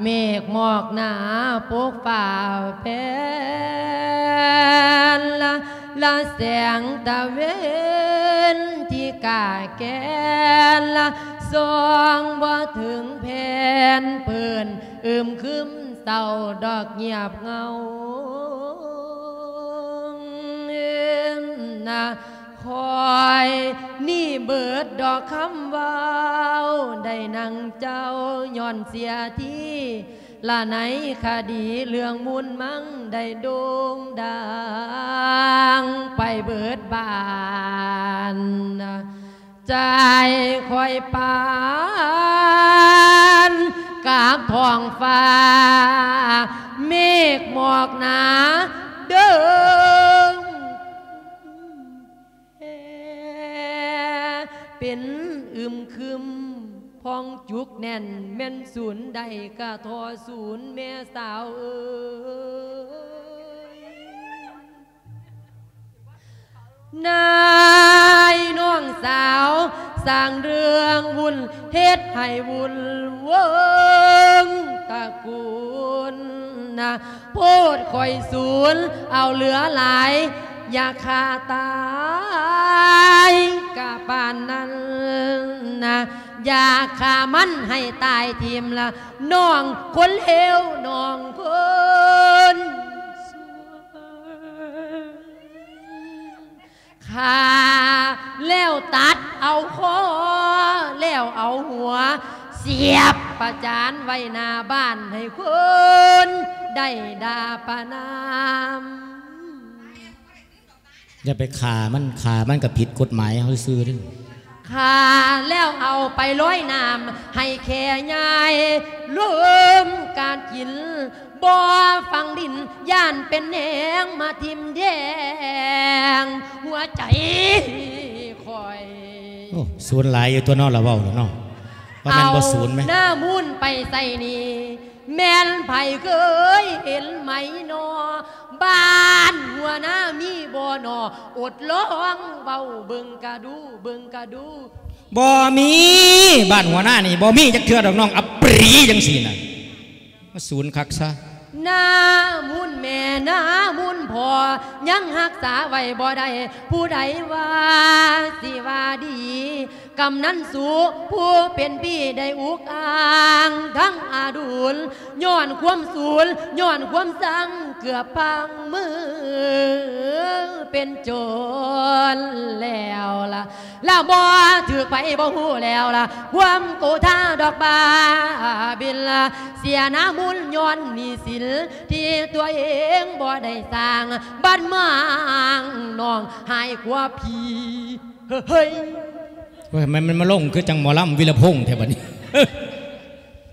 เมฆหมอกหนาปกฟ้าแผ่นละละแสงตะเวนที่กาแกนละสองบ่ถึงแผ่นเพื่นอึมครึมเศร้าดอกเงียบเงานะ คอย นี่เบิดดอกคำว้าได้นั่งเจ้าย้อนเสียที่ละไหนคดีเรื่องมุนมั่งได้โด่งดังไปเบิดบานใจคอยปานกาบทองฟ้า เมฆหมอกหนาเดิม กแน่นแม่นศูนย์ใดกะทอศูนย์แม่สาวเอ้ยนายน้องสาวสร้างเรื่องวุ่นเฮ็ดให้วุ่นเวิงตระกูลนะโพดคอยศูนย์เอาเหลือหลาย อย่าขาตาย ปานนั้นนะอย่าขามันให้ตายทีมละน้องคนเลวน้องคนสัวขาแล้วตัดเอาคอแล้วเอาหัว เสียบประจานไว้หน้าบ้านให้คนได้ดาปนาม อย่าไปขามันขามันกับผิดกฎหมายเขาซื้อเด้อขาแล้วเอาไปร้อยน้ำให้แค่ยายลืมการกินบ่ฟังดินย่านเป็นแหงมาทิมแดง หัวใจคอยโอ้ศูนย์หลายอยู่ตัวนอกละเว้าแล้วเนาะว่ามันบ่ศูนย์ไหมเอาหน้ามุ่นไปใส่นี่ แม่นไผเคยเห็นไหมนอ บ้านหัวหน้ามีบ่นอ อดร้องเบาเบิ่งกะดูเบิ่งกะดูบ่มีบ้านหัวหน้านี่บ่มีจักเทื่อดอกน้องอับปรีจังสี่น่ะมาศูนย์คักซะหน้ามุ่นแม่หน้ามุ่นพอยังหักษาไว้บ่ได้ผู้ใดว่าสิว่าดี กำนั้นสูผู้เป็นพี่ได้อุกอางทั้งอาดูลย้อนความสูญย้อนความสังเกือบพังมือเป็นโจรแล้วล่ะแล้วบ่ถือไปบ่ฮู้แล้วล่ะความโกธาดอกบาบินละเสียหน้ามุนย้อนนี่สินที่ตัวเองบ่ได้สร้างบ้านมางน้องหายกว่าพีเฮ้ย เฮ้ยมันมันมาลงคือจังหมอลำวิรพงษ์แถวบัดนี้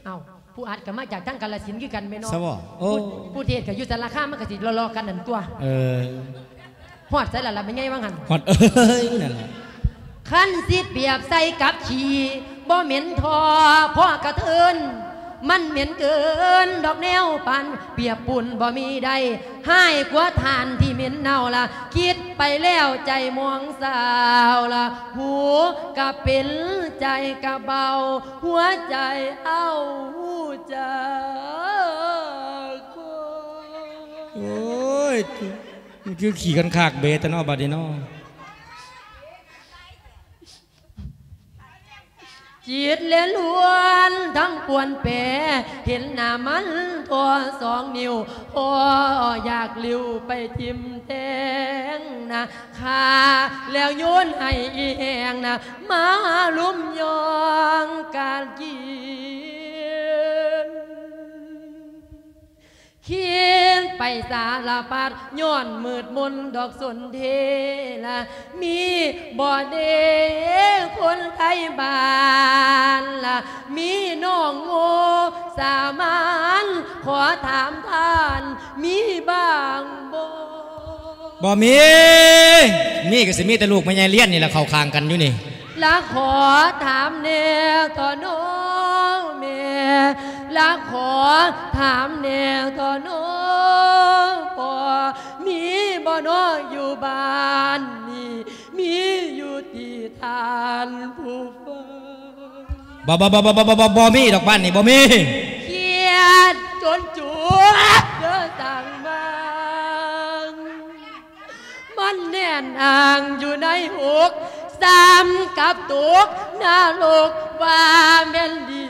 เอาผู้อัดก็มาจากทั้งกาลสินธุ์คือกันแม่น้องสวะโอ้ผู้ผู้เทศกับยุสารคามมันก็สิรอๆกันนั่นตัว เออฮอดใส่ละละไม่ไงว่างหันฮอดเอ้ยนั่นแหละขั้นสิเปรียบใส่กับขี่บ่เหม็นทอพ่อกระเทิน มันเหม็นเกินดอกแนวปัน เปียบปุ่นบ่มีใดให้กว่าทานที่เหม็นเน่าละคิดไปแล้วใจมองสาวละหูกะเป็นใจกะเบา หัวใจเอาหูใจโอ้ยคือขี่กันคากเบตนอบัดนี้เนาะ จิตเลียนล้วนทั้งปวนเปเห็นหน้ามันตัวสองนิ้วพออยากลิ้วไปทิมแทงนะคาแล้วโยนให้อีแหงนะมาลุ่มยองการกิน เขียนไปสารพัดย้อนมืดมนดอกสนเทละมีบ่อเดคนไทยบ้านละมีน้องโง่สามานขอถามท่าน มีบ้างบ่บ่มี มีก็สิมีแต่ลูกไม่ใหญ่เลี้ยนนี่แหละเข้าคางกันอยู่นี่ ละขอถามแนวต่อน้องแม่ละขอถามแนวต่อน้องปอมีบ่อน้องอยู่บ้านนี่มีอยู่ที่ทานผู้ฟังบ่บ่บ่บ่บ่บ่บ่มีดอกบ้านนี่บ่มีเขียนจนจุกเด้อต่างบ้าันแน่นอ่างอยู่ในหก สามกับตุกหน้าโลกว่าแม่นดี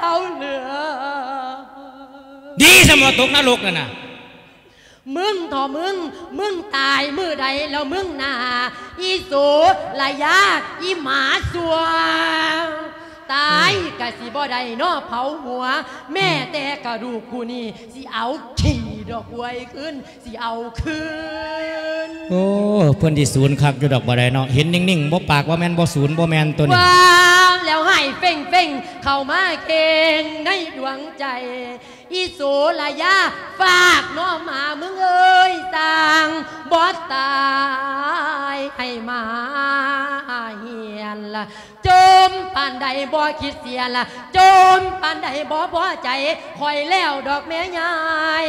เอาเหลือ ดีสมอตกนรกนั่นน่ะมึงทอมึง มึงตายมือใดแล้วมึงหนาอีโสละยาอีหมาสัวตายกะสิบ่ได้เนอเผาหัว แม่แต่กระดูกกูนี่สิเอาขี่ ดอกไว้ขึ้นสิเอาคืนโอ้เพิ่นที่ศูนย์คักอยู่ดอกบ่ได้เนาะเห็นนิ่งๆบ่ปากว่าแม่นบ่ศูนย์บ่แม่นตัวนี้ว้าวแล้วให้เฟ่งเฟ่งเข้ามาเก่งในดวงใจอีโสละยาฝากน้อมมามึงเอ้ยต่างบอสตายให้มาเฮียนละจมปานใดบ่คิดเสียละจมปานใดบ่พอใจคอยแล้วดอกแม่ยาย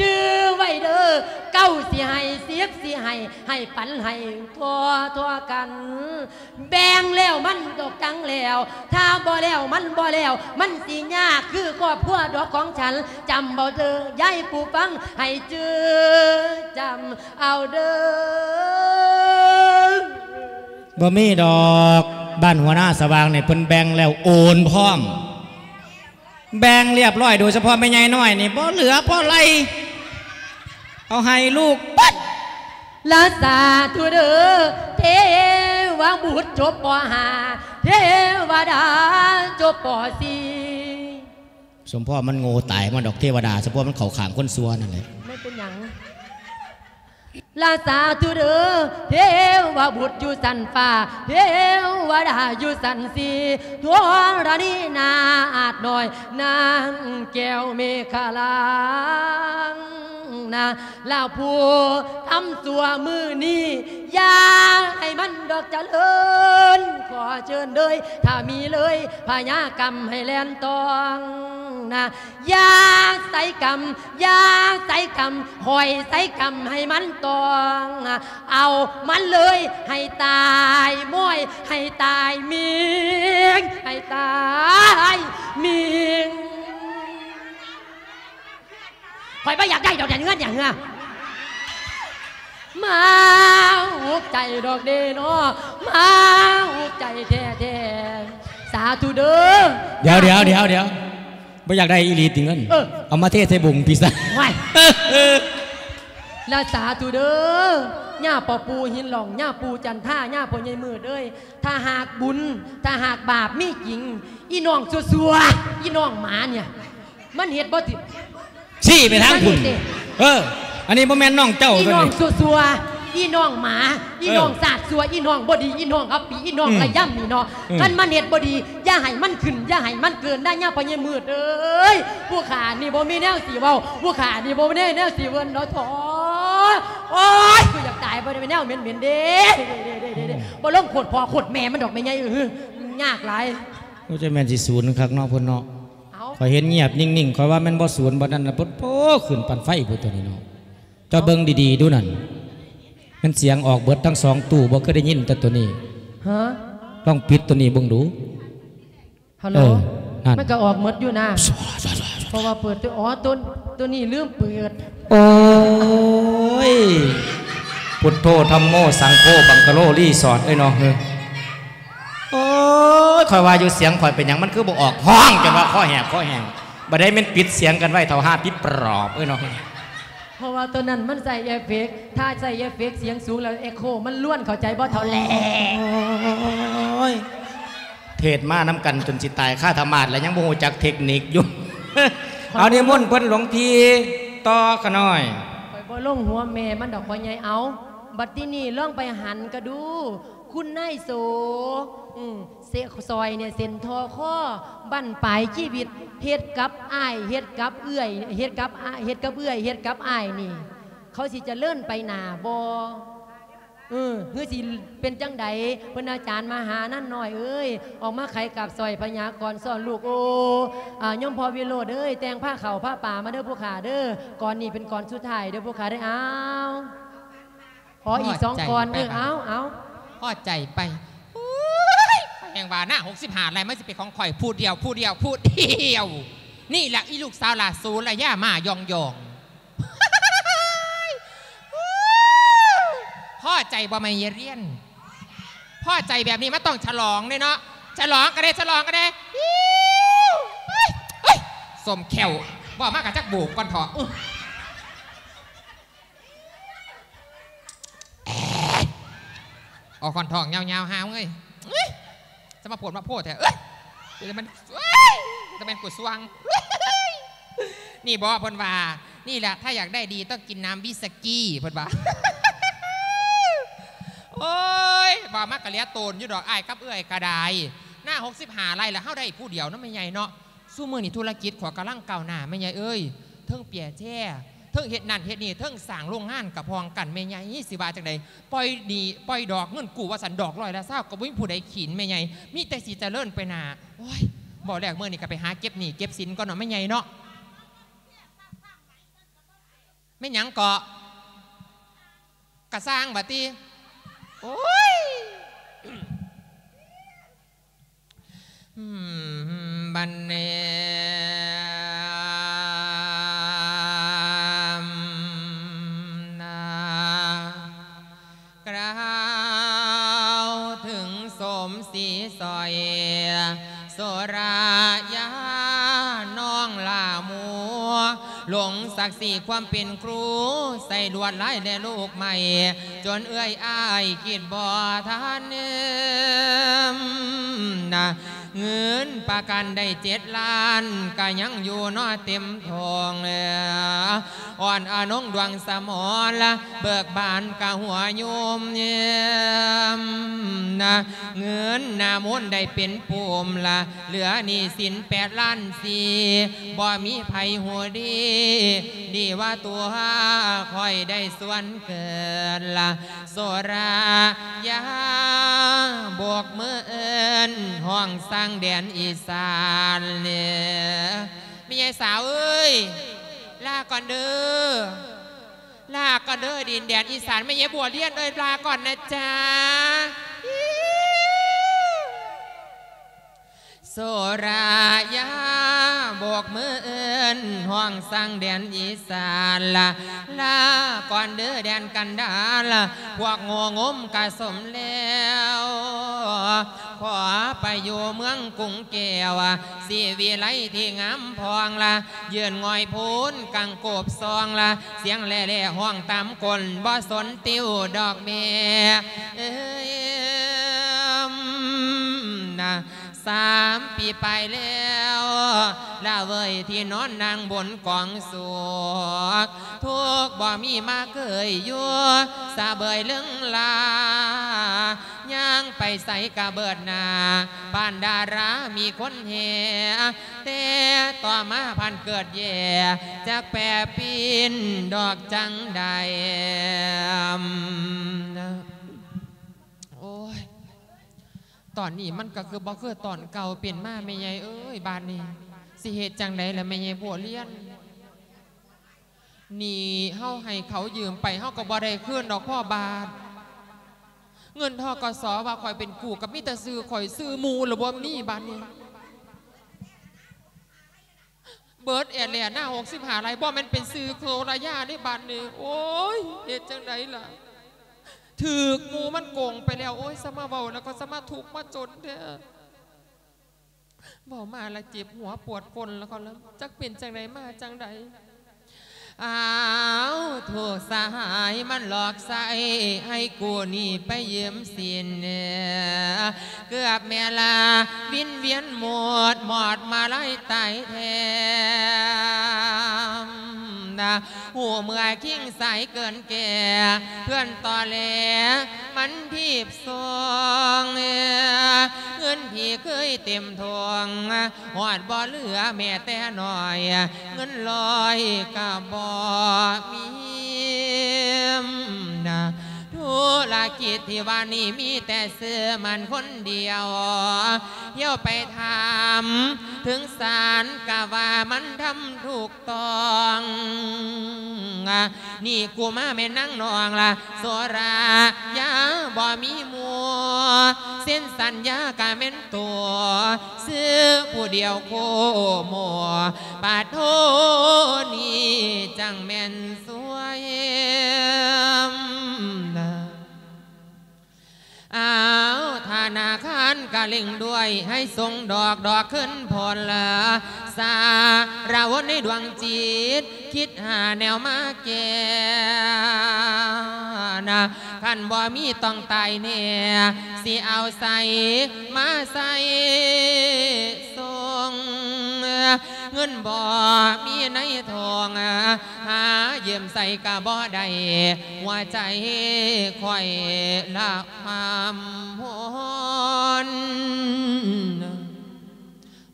จื้อไว้เด้อเก้าสิให้เสียบสิให้ให้ปันให้ทั่วทั่วกัน แบ่งแล้วมันดอกจังแล้ว ถ้าบ่แล้วมันบ่แล้ว มันสิยากคือครอบครัวดอกของฉันจำบ่เด้อยายผู้ฟังให้จื้อจำเอาเด้อบ่มีดอกบ้านหัวหน้าสว่างเนี่ยเพิ่นแบ่งแล้วโอนพร้อม แบ่งเรียบร้อยโดยเฉพาะแม่ใหญ่น้อยนี่บ่เหลือบ่ไรเอาให้ลูกปัดลาสาธุเด้อเทวบุตรจบปหาเทวดาจบปสีสมพ่อมันโง่ตายมันดอกเทวดาสมพ่อมันเข้าขางคนซัวนั่นแหละไม่เป็นหยัง ลาสาธุเด้อเทวบุตรอยู่สันฟ้าเทวดาอยู่สันสีทวราณีนาอาจหน่อย นางแก้วเมฆลางนะลาวผู้ทำสัวมือนี้ยาให้มันดอกจเจริญขอเชิญเลย ถ้ามีเลยพญากรรมให้แลนตอง นะอยาใส่กรรมอยาใส่กรรมคอยใส่กรรมให้มันตองเอามันเลยให้ตายม้อยให้ตายเมียงให้ตายเมียงคอยไม่อยากได้ดอกเงื่อนอย่างเงี้ยมาหุบใจดอกเดนาะมาอุกใจแท้แท้ๆสาธุเด้อเดี๋ยวเดี๋ยวเดี๋ยวเดี๋ยว ไม่อยากได้อีหลีติเงินเออ เอามาเทใส่บุงพี่ซะไว้และสาธุเด้อย่าปอปูหินหล่องย่าปูจันท่าย่าพ่อใหญ่มือเด้ยถ้าหากบุญ ถ้าหากบาปมีจริง อีน้องซัวๆอีน้องหมาเนี่ย มันเฮ็ดบ่ติชี้ไปทางคุณมานี่สิเออ อันนี้พ่อแม่นน้องเจ้าอีตัวน้องนี้ซัวๆ อีน้องหมาอีน้องสาดซัวอีน้องบ่ดีอีน้องอัปปีอีน้องอืมระย่ำนี่เนาะอืมคันมันเฮ็ดบ่ดีอย่าให้มันขึ้นอย่าให้มันเกินได้ย่าพ่อใหญ่มืดเอ้ยผู้ขานี่บ่มีแนวสิเว้าผู้ขานี่บ่มีแนวสิเวิ้นเนาะถอโอ้ยกูอยากตายบ่ได้เป็นแนวเหม็นๆเด้เด้ๆๆๆบ่ลงโคตรพ่อโคตรแม่มันดอกแม่ใหญ่เออยากหลายโอ้ใจแม่นสิศูนย์คักเนาะเพิ่นเนาะเอาขอยเห็นเงียบนิ่งๆขอยว่าแม่นบ่ศูนย์บ่นั่นน่ะปุ๊บโป๊ขึ้นปั่นไฟพุ่นตัวนี้เนาะเจ้าเบิ่งดีๆดูนั่น มันเสียงออกเบิดทั้งสองตู้บ่เคยได้ยินแต่ตัวนี้ฮะลองปิดตัวนี้เบิ่งดูฮัลโหลเออนั่นมันก็ออกหมดอยู่นะเพราะว่าเปิดตัวอ๋อตัวตัวนี้ลืมเปิด โอ้ยพุทโธธรรมโมสังโฆบังกะโลรีสอร์ทเอ้ยเนาะเฮ้ยโอ้ยคอยว่าอยู่เสียงคอยเป็นหยังมันคือบอกออกห้องจนว่าข้อแหบข้อแหงบ่ได้แมันปิดเสียงกันไว้เท่าห้าปิดปลอบเอ้ยเนาะเพ ราะว่าตัวนั้นมันใส่เอฟเฟกต์ถ้าใส่เอฟเฟกต์เสียงสูงแล้วเอ็โคมันล้วนเข้าใจบ่เท่าแหลโอ้ยเทศมาน้ำกันจนสิตายค่าธรรมาสแล้วยังบ่ฮู้จักเทคนิคอยู่เอานิมนต์เพิ่นหลวงพี่ต่อกันหน่อยคอยบ่ลงหัวแม่มันดอกพ่อใหญ่เอา บัดที่นี่ล่องไปหันก็ดู คุณนายโสอืม เสซอยเนี่ยเส้นทอข้อบั้นปลายชีวิตเฮ็ดกับอ้ายเฮ็ดกับเอื้อยเฮ็ดกับอ้ายเฮ็ดกับเอื้อยเฮ็ดกับอ้ายนี่ เขาสิจะเลื่อนไปหนาบ่เออเฮือสิเป็นจังใดเพิ่นอาจารย์มาหานั่นหน่อยเอ้ยออกมาไขกับซอยพญากรสอนลูกโออ่าย่อมพอวิโรดเอ้ยแต่งผ้าเข่าวผ้าป่ามาเด้อผู้ขาเด้อก่อนนี้เป็นก่อนสุดท้ายเด้อผู้ขาได้อเอาขออีกสองก่อนเออเอาเอาพอใจไปโอ้ย แห่งว่าหน้าหกสิบหาอะไรไม่สิเป็นของข่อยพูดเดียวพูดเดียวพูดเดียว นี่แหละอีลูกสาวลาซูละย่ามายองยองพ่อใจบ่ไม่เรียน พ่อใจแบบนี้มันต้องฉลองเลยเนาะฉลองกันได้ฉลองกันได้อิ๊วเฮ้ยสมแขวบ่มากกับจักโบกก่อนเถอะออกก่อนทองยาวๆหาวเงยเอ้ย จะมาปวดมาโพดแท้เอ้ยเดี๋ยวมันเอ้ยจะเป็นกุดสว่างนี่บอกพนว่า นี่แหละถ้าอยากได้ดีต้องกินน้ำวิสกี้พนว่าโอ้ยบ่มากกะเลียโตนยู่ดอกไอ้กับเอื้อยกระไดหน้าหกสิบหาไรแล้วเฮาได้ผู้เดียวนั่นไม่ใหญ่เนาะสู้มือนี่ธุรกิจขวากำลังเก่าหน้าไม่ใหญ่เอ้ยเทิงเปียแช่ เทิงเฮ็ดนั่นเฮ็ดนี่เทิงสร้างโรงงานกับพองกันไม่ใหญ่สิว่าจังใดปล่อยดีปล่อยดอกเงินกู้ว่าสันดอกร้อยละเศร้าก็บ่มีผู้ใดขีนไม่ใหญ่มีแต่สิเจริญไปหนาโอ้ยบ่แรกมื้อนี่ก็ไปหาเก็บหนี้เก็บสินก่อนเนาะไม่ใหญ่เนาะไม่หยังเกาะกระสร้างบัตีโอ้ยบันเน รายาน้องลามัว หลงศักดิ์ศรีความเป็นครู ใส่ลวดลายแด่ลูกใหม่ จนเอื้อยอ้ายคิดบ่ทันเนิ่มนะ เงินประกันได้เจ็ดล้านก็ยังอยู่เนอเต็มทองเลยอ่อนอนงดวงสมอละเบิกบานกะหัวโยมเยี่ยมนะเงินนามุนได้เป็นปุ่มละเหลือหนี่สินแปดล้านสี่บ่มีไผหัวดี ดีว่าตัวคอยได้ส่วนเกินละโสรายาบวกมือเอินห้องสร้างแดนอีสานเนี่ยมีไงสาวเอ้ยลาก่อนเด้อลาก่อนเด้อดินแดนอีสานไม่เย่บัวเลี้ยนเลยลาก่อนนะจ๊ะ โสรายาโบกมือเอินห้องสั่งแดนอีสานละลาก่อนเด้อแดนกันดาละพวกงงมกะสมแล้วขอไปอยู่เมืองกรุงแก้วะสีวีไลที่งามพองละยืนงอยพูนกังโกบซองละเสียงแล่ๆห้องตามกลบ่สนติ้วดอกเมียเอ้ยนะ สามปีไปแล้วลาเวยที่นอนนางบนกองสวกทุกบ่มีมาเคยอยู่สาเบยเรื่องลาย่างไปใส่กระเบิดนาบ้านดารามีคนเฮแต่ต่อมาพันเกิดแย่จากแปรปีนดอกจังใดโอ้ย ตอนนี้มันก็คือบ่คือตอนเก่าเปลี่ยนมาไม่ใหญ่เอ้ยบ้านนี้สิเหตุจังใดล่ะไม่ใหญ่บัวเลี้ยนนี่เฮาให้เขายืมไปเฮาก็บ่ได้คืนดอกพ่อบาท เงินทอกสว่าข่อยเป็นกูกับมิตรซื้อข่อยซื้อมูหรือบ่มีบ้านนี้เบิร์ดแอร์แลนหน้าหกสิบหาไรบ่แมันเป็นซื้อโครระยะได้บ้านนี้โอ้ยเหตุจังใดล่ะ ถือกหมูมันโกงไปแล้ว โอ้ยสมาเบาแล้วก็สมาทุกมาจนเด้อบอกมาละเจ็บหัวปวดคนแล้วก็แล้วจักเปลี่ยนจังใดมาจังใด อ้าวโทษสหายมันหลอกใส่ให้กูนี่ไปเยี่ยมสินเนี่ยเกือบแม่ลาวินเวียนหมดหมอดมาไล่ไตแทมนะหูเมื่อยคิงใสเกินแก่ เพื่อนต่อแหลมันทีบสองเงินที่เคยเต็มทวงหอดบ่เหลือแม่แต่น้อย เงินลอยก็บ่มีนะ ธุรกิจที่ว่านี่มีแต่เสื้อมันคนเดียวเที่ยวไปถามถึงสารกะว่ามันทำถูกต้องนี่กูมาแม่นั่งนองละโสรายาบ่มีมัวเส้นสัญญากะเม่นตัวซื้อผู้เดียวโคโมปาโทนี่จังแม่นสวยนะ อ้าวธนาคารกะล่งด้วยให้ส่งดอกดอกขึ้นพลละสาราวนในดวงจิต คิดหาแนวมาแก่นะขันบ่มีต้องตายเนี่ยสิเอาใส่มาใส่ส่ง เงินบ่มีในทองหาเยี่ยมใส่กะบ่ได้หัวใจคอยละความหอน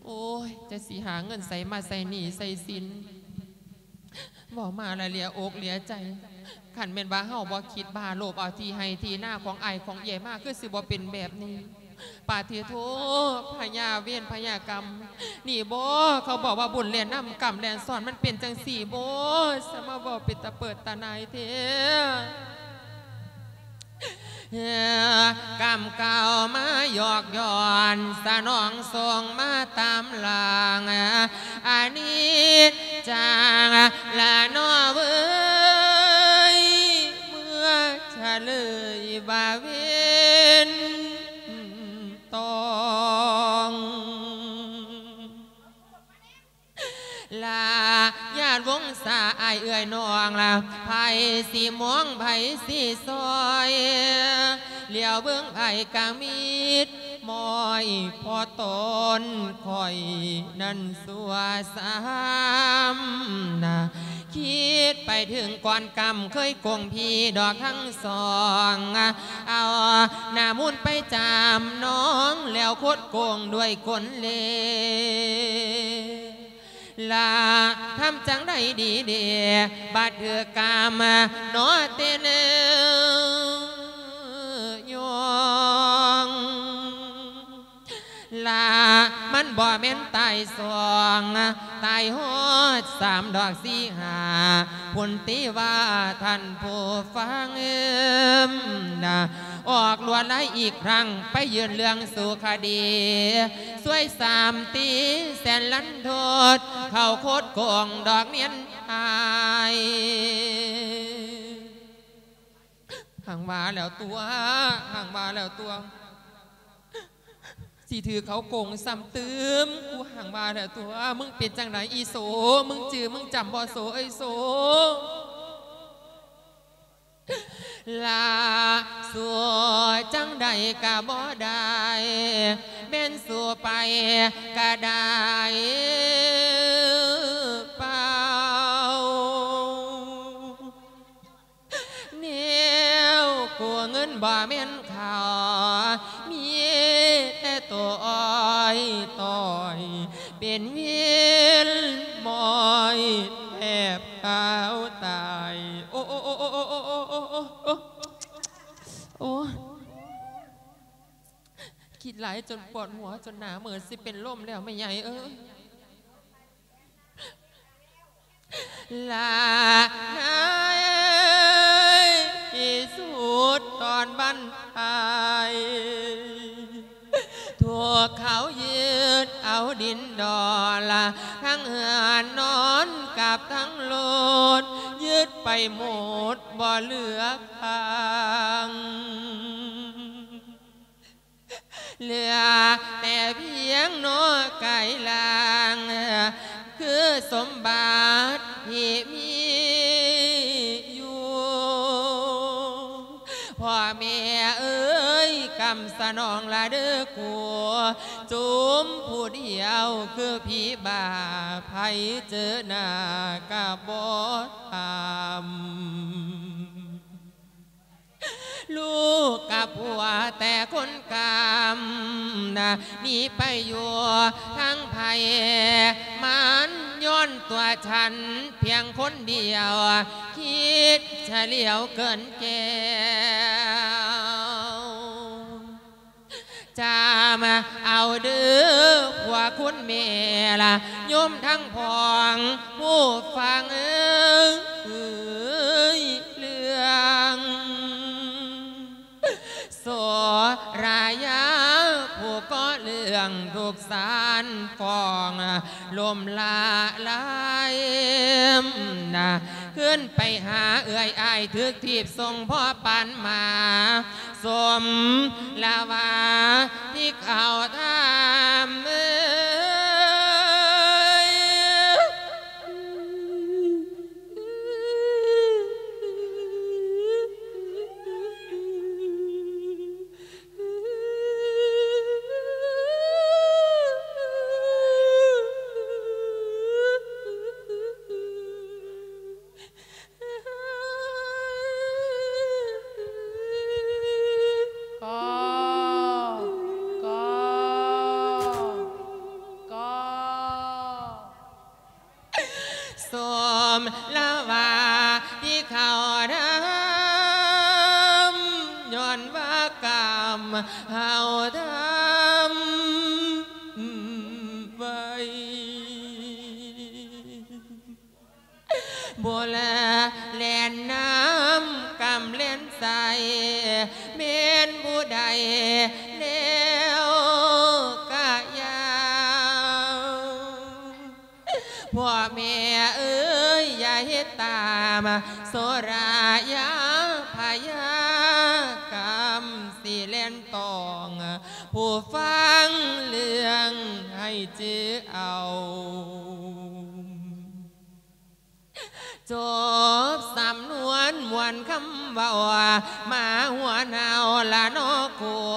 โอ้ยจะสิหาเงินใส่มาใส่หนีใส่สินบอกมาละเหลียอกเหลียใจขันเป็นบ้าเฮาบ่คิดบ้าโลภเอาทีให้ทีหน้าของไอของเย่มากคือสิบ่เป็นแบบนี้ ปาเทโทพญาเวียนพญากรรม นี่โบเขาบอกว่าบุญเรียนนำกรรมแลนสอนมันเป็นจังสี่โบสมาบอกปิดตาเปิดตาในายเทกรรมเก่ามาหยอกย้อนสนองทรงมาตามหลังอันนี้จางละนอเว้ยเมื่อเฉลยบาเวน องลาญาติวงศาอายเอื่อยนองลาไผ่สีมองไผ่สีซอยเหลียวเบื้องไผกามีดมอยพอตนคอยนั่นสัวสามนะ คิดไปถึงก่อนกรรมเคยโกงพี่ดอกทั้งสองเอาหน้ามุนไปจามน้องแล้วคดโกงด้วยคนเลลาทำจังได้ดีเดียบาดเถือกามานอเตนยอง ลา มันบ่แม่นตายสองตายฮอดสามดอกสี่หาพุนติว่าท่านผู้ฟังเอิมนะออกลวนไล่อีกครั้งไปยืนเรื่องสู่คดีสวยสามตีแสนลันโทษ เข้าโคตรโกงดอกเนียนหายห่างมาแล้วตัวห่างมาแล้วตัว สิถือเขาโกงซ้ำตืมกูห่างมาแล้วตัวมึงเป็นจังไหนอีโส มึงจือมึงจำบ่โสไอโสลาสัวจังใดกะบ่ได้เม่นสัวไปกะได้เปล่าเนียกลัวเงินบ่แม่นขา อ้อยต่อย เป็นเวีนมอยแทบเท้าตายโอ้โอ้โอ้โอ้โอ้โอ้โอ้โอ้โอ้โอ้โอ้คิดหลายจนปวดหัวจนหนาเหมือนสิเป็นลมแล้วไม่ใหญ่เอ้ยลานายที่สุดตอนบันทาย ทั่วเขายืดเอาดินดอละทั้งเหือนนอนกับทั้งโลดยืดไปหมดบ่เหลือคางเหลือแต่เพียงนอไก่ลาง คือสมบัติที่มีอยู่พ่อแม่เอ้ยกำสนองละเด้อกูจุมผู้เดียวคือผีบาไผเจอหน้ากะบอทำลูกกับผัวแต่คนกรรมนะหนีไปอยู่ทั้งภัยมันย้อนตัวฉันเพียงคนเดียว คิดเฉลียวเกินแก้ว จะมาเอาดื้อผัวคุณเมล่ะยมทั้งพองผู้ฟังเอ้ยเรื่อง โสรายาผู้ก็เรื่องถูกสารฟองลมลาลายนะขึ้นไปหาเอื่อยอายทึกทีบทรงพ่อปันมา สมลาวาที่เขาทำเอ้ โสรายาพยากรรมสิเล่นตอง ผู้ฟังเรื่องให้จื้อเอาจบสำนวนมวนคำเบามาหัวหนาวละนกขัว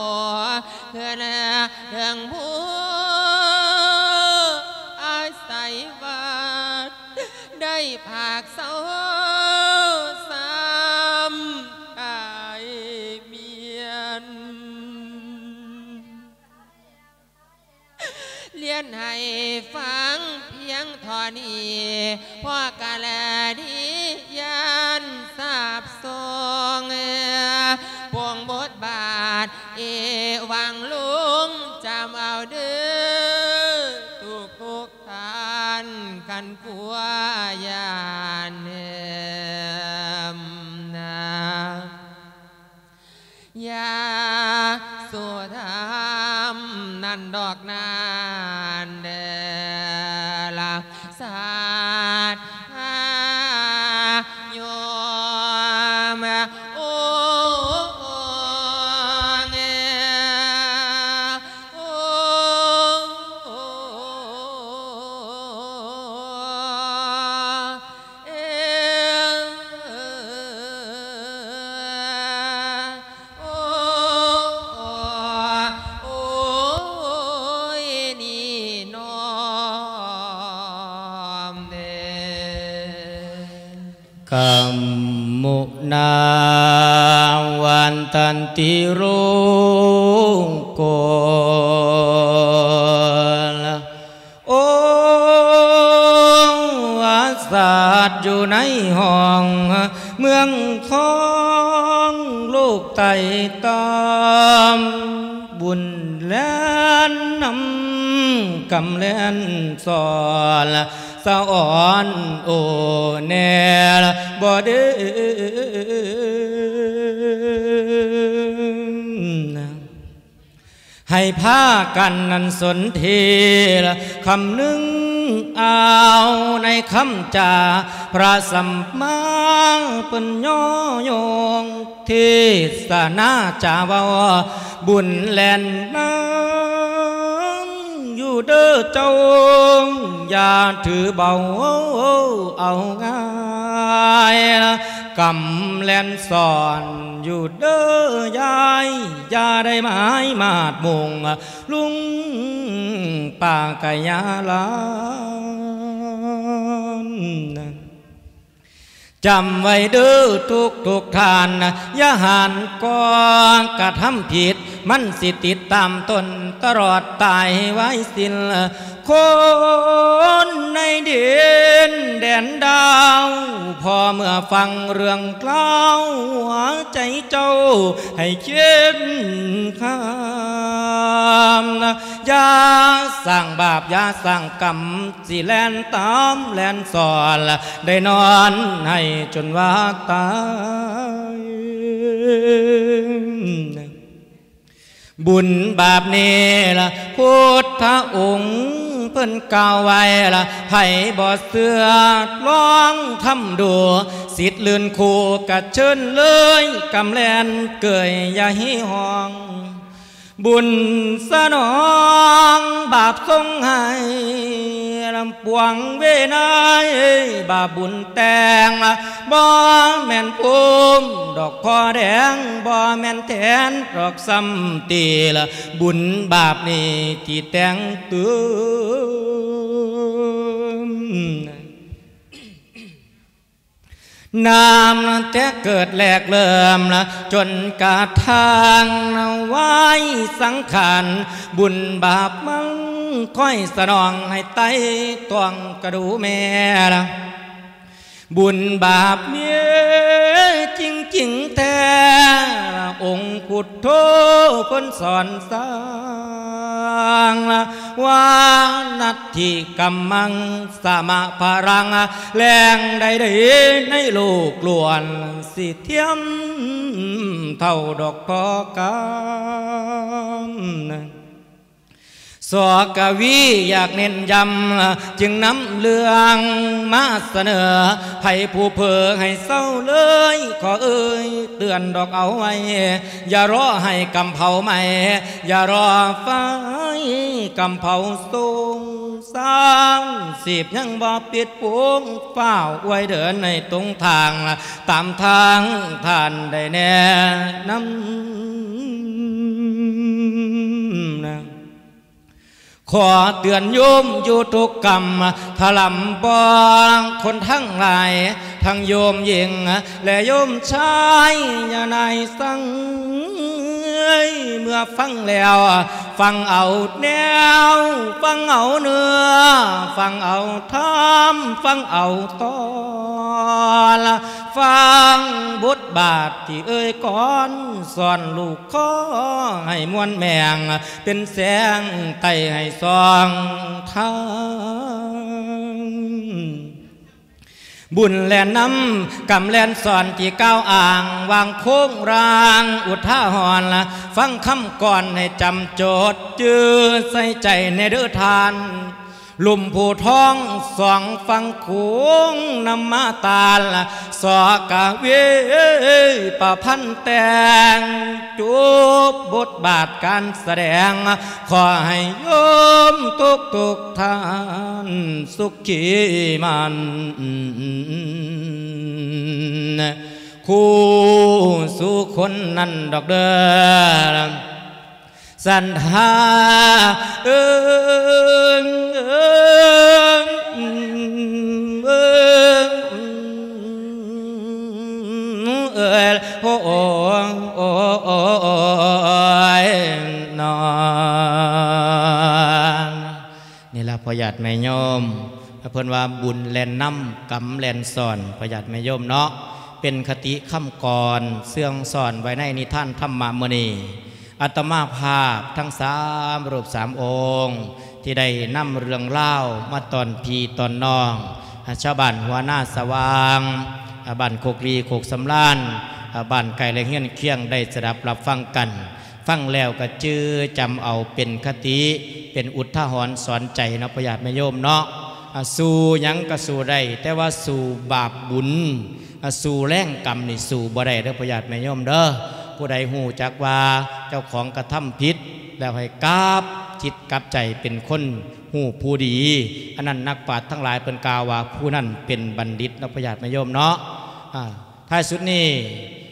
เพื่อเรื่องผู้ ฟังเพียงทอนีพ่อกะแลดียันทราบทรงปวงบทบาท เอวังลุงจำเอาเด้อทุกทุกทานกันกลัวยานเนมนาอย่าสู่ธรรมนั่นดอกนา ผ้ากันนันสนเทละคำนึงเอาในคำจาพระสัมมาปัญญโยงเทศนาจาวาบุญแลนนา เด้อเจ้า อย่าถือเบาเอาง่ายกำแลนสอนอยู่เด้อยาย อย่าได้หมายมาดมงลุงป่ากะยาลานจำไว้เด้อทุกทุกทาน อย่าหันกอนกระทำผิด มันสิติดตามตนตลอดตายไว้สิ้นคนในเด่นแดนดาว พอเมื่อฟังเรื่องกล่าวหัวใจเจ้าให้เช็ดข้ามอย่าสั่งบาปอย่าสั่งกรรมสิแลนตามแลนสอนได้นอนให้จนว่าตาย บุญบาปนี้ละพุทธองค์เพิ่นกล่าวไว้ละไผ่บ่เสือลองทำดูสิทธิ์ลื่นคู่กะเชิญเลยกำแลนเกยอย่าหิห้อง บุญสนองบาปทรงให้ลำปวงเวนายบาปบุญแต่งบ่แม่ นภูมิดอกคอแดงบ่แม่นแทนดอกซ้ำตีละบุญบามแต่เกิดแหลกเริ่มละจนกาทางไว้สังขารบุญบาปมั่งค่อยสนองให้ไตตวงกระดูแม่ละ บุญบาปเมียจริงจริงแท้องค์พุทโธคนสอนสร้างว่านัตถิกัมมังสมะพรัง แรงใดใดในโลกล้วนสิเทียมเท่าดอกพอกำ สกวีอยากเน้นย้ำจึงนำเรื่องมาเสนอให้ผู้เพอให้เศร้าเลย ขอเอ่ยเตือนดอกเอาไว้ อย่ารอให้กำเผาใหม่ อย่ารอไฟกำเผาสูงสร้างสีบยังบ่ปิดปุงเฝ้าไว้เดินในตรงทาง ตามทางท่านได้แน่นำ ขอเตือนโยมอยู่ทุกกรรมถลำบองคนทั้งหลาย ทั้งโยมหญิงและโยมชายอย่านายสังเอ้เมื่อฟังแล้ว ฟังเอาแนว ฟังเอาเนื้อ ฟังเอาธรรมฟังเอาตอนฟังบทบาทที่เอ่ยก่อนสอนลูกขอให้มวนแมง เป็นแสงไต่ให้ซองทาง บุญแลนน้ำกำแลนสอนที่ก้าวอ่าง วางโค้งราง อุท่าหอนละฟังคำก่อนให้จำโจทย์จือใส่ใจในเดือทาน ลุ่มผู้ท้องสองฟังคงนำมาตาลสอกะเวประพันแตงจูบบทบาทการแสดง ขอให้โยมทุกทุกท่านสุขีมันคู่สู่คนนั้นดอกเด้อ สันทาเอิงเอิงเอิงเอิงโอ้โอ้โอ้โอ้นอนนี่ละพอหยาดแม่โยมเพิ่นว่าบุญแลนน้ำกำแลนสอนพอหยาดแม่โยมเนาะเป็นคติคำกรเสื่องสอนไว้ในนิท่านธรรมมณี อัตมาภาพทั้งสามรูปสามองค์ ที่ได้นำเรื่องเล่ามาตอนพีตอนน้องชาวบ้านหัวหน้าสว่างบ้านโคกรีโคกสำลานบ้านไก่และเฮียนเคียงได้สดับรับฟังกัน ฟังแล้วก็จื้อจำเอาเป็นคติ เป็นอุทาหรณ์สอนใจนะประหยัดแม่โยมเนาะสู้ยังก็สู้ได้แต่ว่าสู้บาปบุญสู้แรงกรรมนี่สู้บ่ได้เด้อประหยัดแม่โยมเด้อ ผู้ใดหูจักว่าเจ้าของกระทำผิด แล้วให้กราบจิตกลับใจเป็นคนหูผู้ดี อันนั้นนักปราชญ์ทั้งหลายเป็นกาวว่าผู้นั้นเป็นบัณฑิตนักประหยัดมโยมเนาะท้ายสุดนี้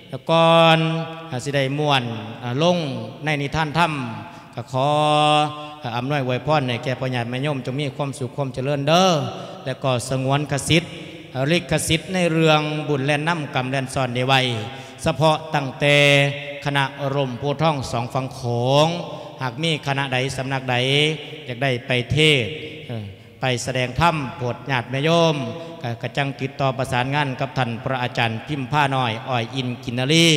แล้วก่อนอ่าสิได้ม่วนลงในนิทานถ้ำก็ขออ่าอำนวยไวยพรในแก่ประหยัดมโยมจงมีความสุขความเจริญเด้อและก็สงวนขสิทธิ์ลิขสิทธิ์ในเรื่องบุญและน้ำกรรมแดนซอนในไว้ เฉพาะตั้งแต่คณะรมผู้ท่องสองฝั่งโขงหากมีคณะใดสำนักใดอยากได้ไปเทศไปแสดงธรรมโปรดญาติแม่โยมกระจังติดต่อประสานงานกับท่านพระอาจารย์พิมพ์ผ้าน้อยอ้อยอินกินารี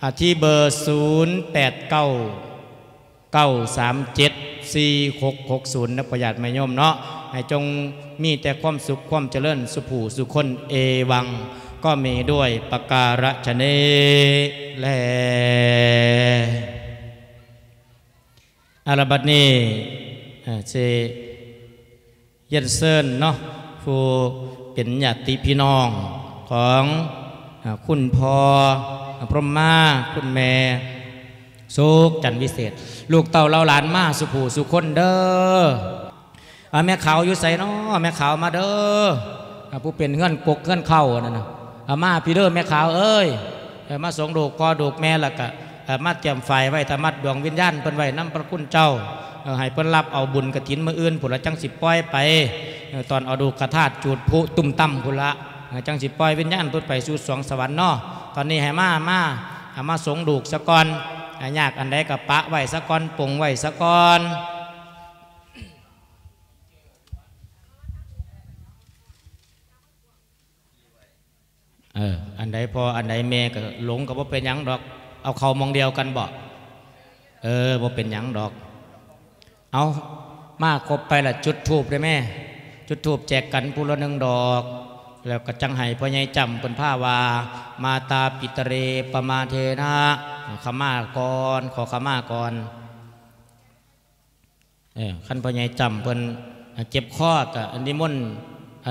อ่าที่เบอร์ 0 8 9 9 3 7 4 6 6 0นะประหยัดไม่ย่อมเนาะให้จงมีแต่ความสุขความเจริญสุผูสุคนเอวัง ก็มีด้วยประการฉเนแลอารบัดนี้อ่เซเยนเซินเนาะผู้เป็นญาติพี่น้องของคุณพ่อพรหมมาคุณแม่สุขจันวิเศษ ลูกเต่าเราหลานมาสุผูสุคนเด้ออาแม่ขาวอยู่ใส่นาะแม่ขาวมาเด้อผู้เป็นเงื่อนกกเงื่อนเข้านั่นนะ อามาพี่เด้อแม่ขาวเอ้ยมาสงดูกกอดูกแม่ละกะมาเตรียมไฟไว้ธรรมัดดวงวิญญาณเพิ่นไว้น้ำพระคุณเจ้าให้เพิ่นรับเอาบุญกระถินมืออื่นผุละจังสิปล่อยไป ตอนเอาดูกระทาจูดผู้ตุ่มต่ำผุละจังสิปล่อยวิญญาณตุดไปสู่สวงสวรรค์นาะตอนนี้ให้มามาอามาสงดูกสะกอนอยากอันใดกับปะไว้สะกอนปงไว้สะกอน เอออันใดพออันใดเมก็หลงกับว่าเป็นยังดอก เอาเขามองเดียวกันบอกเออว่าเป็นยังดอก เอามาครบไปละจุดทูบได้ไหมจุดทูบแจกกันผู้ละหนึ่งดอก แล้วก็จังไห้พ่อใหญ่จำเป็นผ้าวา มาตาปิตเรปมาเทนะขมาก่อนขอขมาก่อนเออขั้นพ่อใหญ่จำเพิ่นเจ็บข้อกับอันนี้มนต์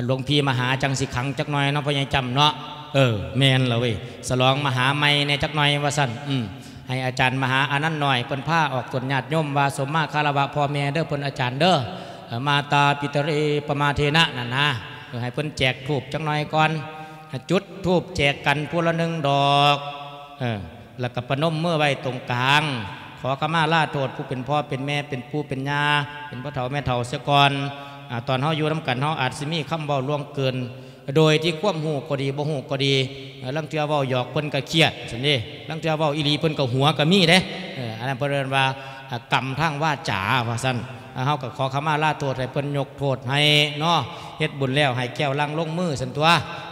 หลวงพี่มหาจังสิขังจักหน่อยเนาะพ่อใหญ่จำเนาะ เออ แมนละเว้ยสลองมหาไม่ในจักหน่อยว่าสั่นอืมให้อาจารย์มหาอานันต์หน่อยเพิ่นผ้าออกตนญาติโยมว่าสมมาคารวะพ่อแม่เด้อเพิ่นอาจารย์เด้อมาตาปิตเรปมาเทนะนั่นนะให้เพิ่นแจกทูบจักหน่อยก่อนจุดทูบแจกกันผู้ละหนึ่งดอกเออแล้วก็ประนมเมื่อไว้ตรงกลาง ขอขมาลาโทษผู้เป็นพ่อเป็นแม่เป็นผู้เป็นยาเป็นพ่อเฒ่าแม่เฒ่าเสียก่อนอตอนเฮาอยู่น้ำกันเฮาอาจสิมีคำเว้าล่วงเกิน โดยที่ความหูก็ดีบ่หูก็ดีลังเทื่อเว้าหยอกเพิ่นก็เครียดซั่นเด้ลังเทื่อเว้าอีหลีเพิ่นก็หัวก็มีเด้ออันนั้นเพิ่นเรียนว่ากรรมทางว่าจาว่าซั่นเฮาก็ขอขมาลาโทษให้เพิ่นยกโทษให้เนาะเฮ็ดบุญแล้วให้แก้วลังลงมือซั่นตัว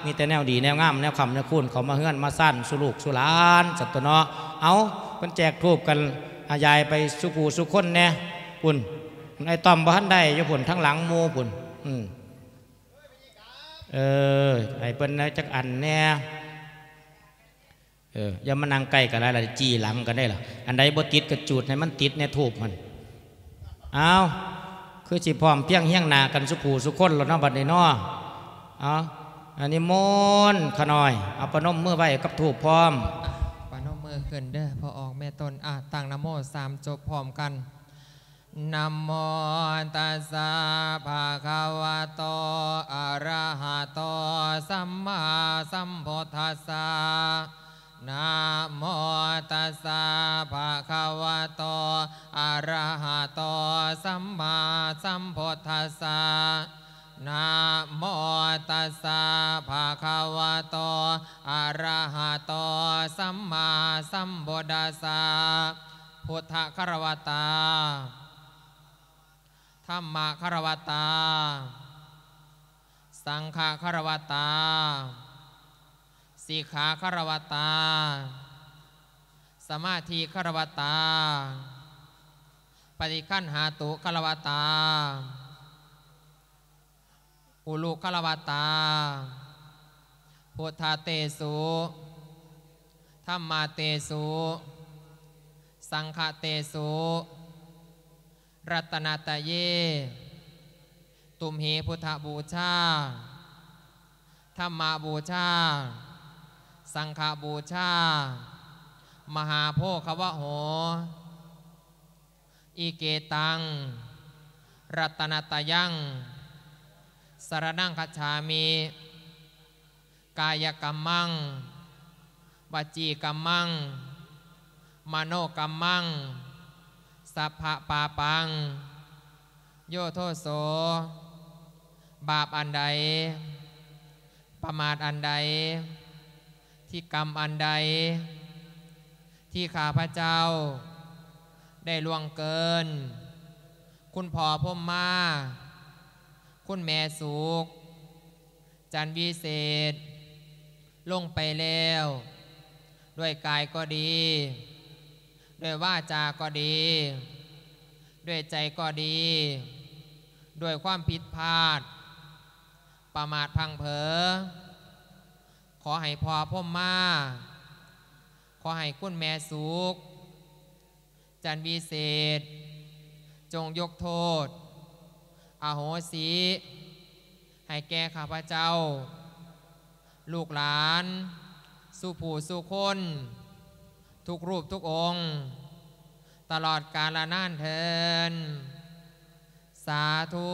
มีแต่แนวดีแนวงามแนวคำแนวคุณเขามาเฮือนมาสั้นสุลูกสุลานสัตว์เนาะเอาเพิ่นแจกทูบกันอายายไปสุผูสุคนแน่ปุ่นไอ้ต้อมบ้านได้ยพุ่นทั้งหลังหมูปุ่นอืม เออให้เปิ้นนะจักอันแน่เอออย่ามานั่งใกล้กันแล้วล่ะจี้หลังกันได้ล่ะอันใดบ่ติดก็จูดให้มันติดในทูบมันเอาคือสิพร้อมเพียงเฮียงนากันสุขูสุคนแล้วเนาะบัดนี้เนาะเอาอันนี้มนขะน่อยเอาปนมมือไว้กับทูบพร้อมปนมมือขึ้นเด้อพอออกแม่ตนอะตั้งนะโมสามจบพร้อมกัน นะโมตัสสะภะคะวะโต อะระหะโต สัมมาสัมพุทธัสสะนะโมตัสสะภะคะวะโต อะระหะโต สัมมาสัมพุทธัสสะนะโมตัสสะภะคะวะโต อะระหะโต สัมมาสัมพุทธัสสะพุทธคารวตา ธรรมคารวตา สังฆคารวตาสีขาคารวตา สมาธิคารวตา ปฏิคันหาตุคารวตา อุลุคลวตา พุทธาเตสุธรรมาเตสุ สังฆเตสุ รัตนาตะเย ตุมเหพุทธบูชา ธรรมบูชา สังฆบูชา มหาโพคาวะโหอีเกตัง รัตนตยังสารนังคัจฉามิกายกรรมังวจีกรรมังมโนกรรมัง สัพพะปาปัง โยโทโส บาปอันใด ประมาทอันใด ที่กรรมอันใด ที่ข้าพระเจ้า ได้ล่วงเกิน คุณพ่อพ่อมา คุณแม่สุกจันวิเศษ ลงไปแล้ว ด้วยกายก็ดี ด้วยว่าจาก็ดี ด้วยใจก็ดี ด้วยความผิดพลาด ประมาทพังเผอ ขอให้พอพ่อมา ขอให้คุณแม่สุกจันวิเศษ จงยกโทษอาโหสี ให้แก่ข้าพเจ้า ลูกหลาน สู่ผู้สู่คน ทุกรูปทุกองค์ ตลอดกาลนานเทิน สาธุ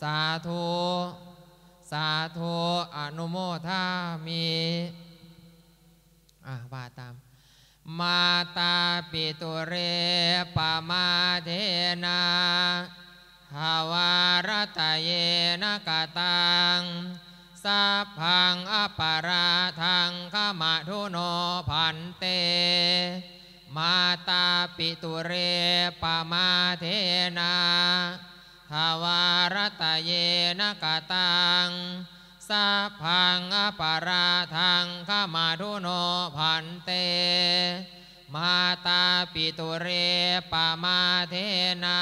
สาธุ สาธุอนุโมทามิอะว่าตาม มาตาปิตุเรปามาเทนาหาวารตเยนกตัง สัพพังอปาราทังขมาทุโนพันเต มาตาปิตุเรปมาเทนาทาวารตะเยนกตังสัพพังอปาราทังขมาทุโนพันเต มาตาปิตุเรปมาเทนา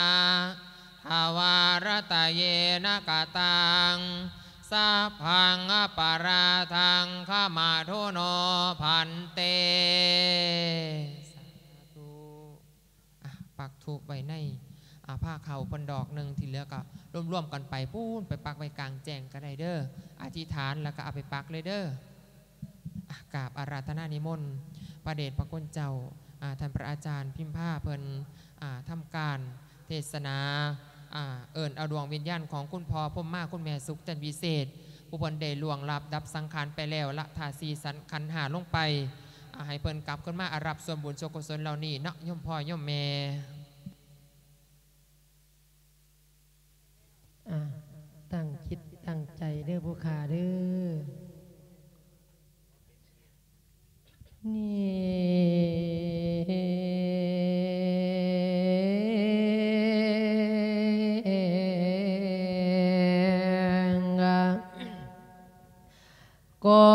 ทาวารตะเยนกตัง สัพพังอปาราทังขมาทุโนพันเต สาธุปักทูบไว้ในผ้าเขาวเปนดอกหนึ่งที่เหลือก็ร่วมๆกันไปพูนไปปักไว้กลางแจ้งก็ได้เด้ออธิษฐานแล้วก็เอาไปปักเลยเด้ออกราบอาราธนานิมนต์พระเดชพระคุณเจ้าท่านพระอาจารย์พิมพ์ผ้าเพิ่นทำการเทศนา เอิญเอาดวงวิญญาณของคุณพ่อพ่อมาคุณแม่สุขจันวิเศษผู้เพิ่นได้ล่วงลับดับสังขารไปแล้วละทาสีสันขันหาลงไปให้เพิ่นกลับขึ้นมาอารับส่วนบุญส่วนกุศลเหล่านี้เนาะย่อมพ่อย่อมแม่อะตั้งคิดตั้งใจเด้อผู้ขาเด้อนี่ ก่อ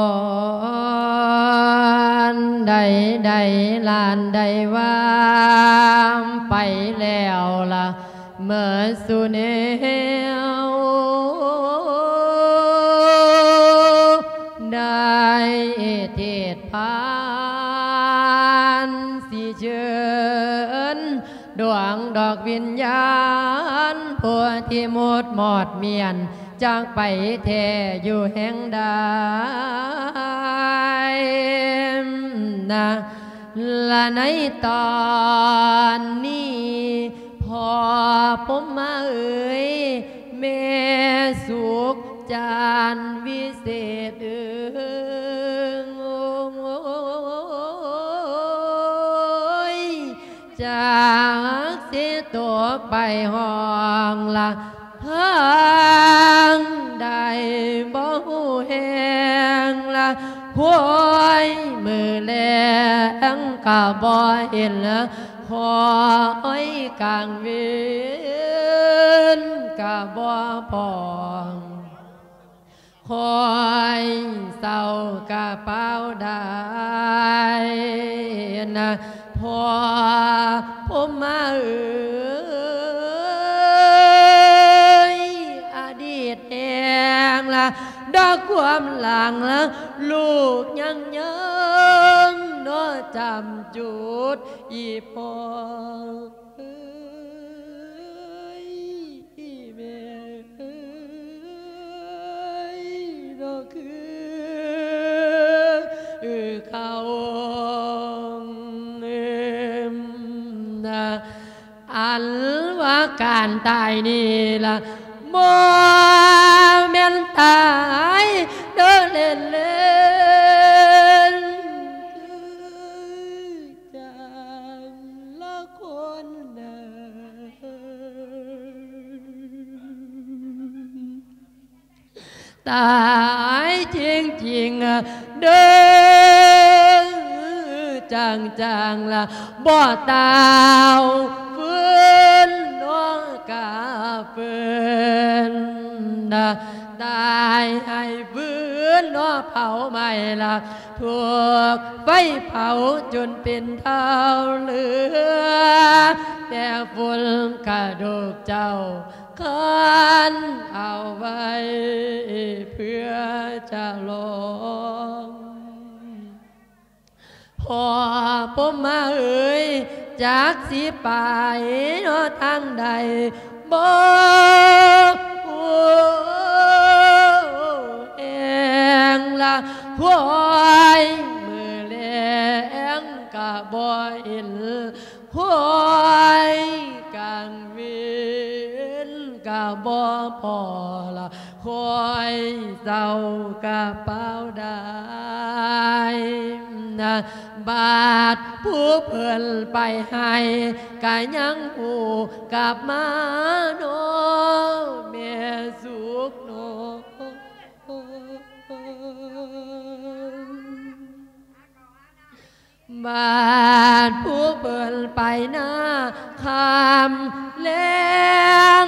นใดใดลานใดว่ามไปแล้วละเมื่อสุเนวได้เทศพานสิเชิญดวงดอกวิญญาณผัวที่หมดหมอดเมียน จากไปแท่อยู่แห่งใดนะและในตอนนี้พอผมมาเอ่ยแม่สุขจานวิเศษเอ่ยโอยจากเสียตัวไปห้องละเทา กะบ่เห็นละคอยกลางเวนกะบ่พองคอยเศร้ากะเป้าได้นะพอผมมาเอ่ยอดีตแองละดอกความหลังละลูกยังยังนอ จำจุดอีพอเอ้ยแม่อดอกคือเออเขาอ็มนะอันว่าการตายนี่ละบ่แม่นตายเดินเล่นเล่น ตายจริงจริงเดินจางจางๆละบ่ตาวฟื้นน้องกาเฟินนะตายให้ฟื้นน้อเผาไม่ละถูกไฟเผาจนเป็นเท่าเหลือ แต่ฝุ่นกระดูกเจ้า คันเอาไว้เพื่อจะลองพอผมมาเอ่ยจากสิไปนอทางใดบอกเองละหวยมือแรงกะบ่เห็นหวยกลางวี กะบ่พอละคอยเศร้ากะเป้าได้นะบาดผู้เพิ่นไปให้กะยังหูกลับมาโนแม่สุขโนบาดผู้เปิดไปหน้าคำแรง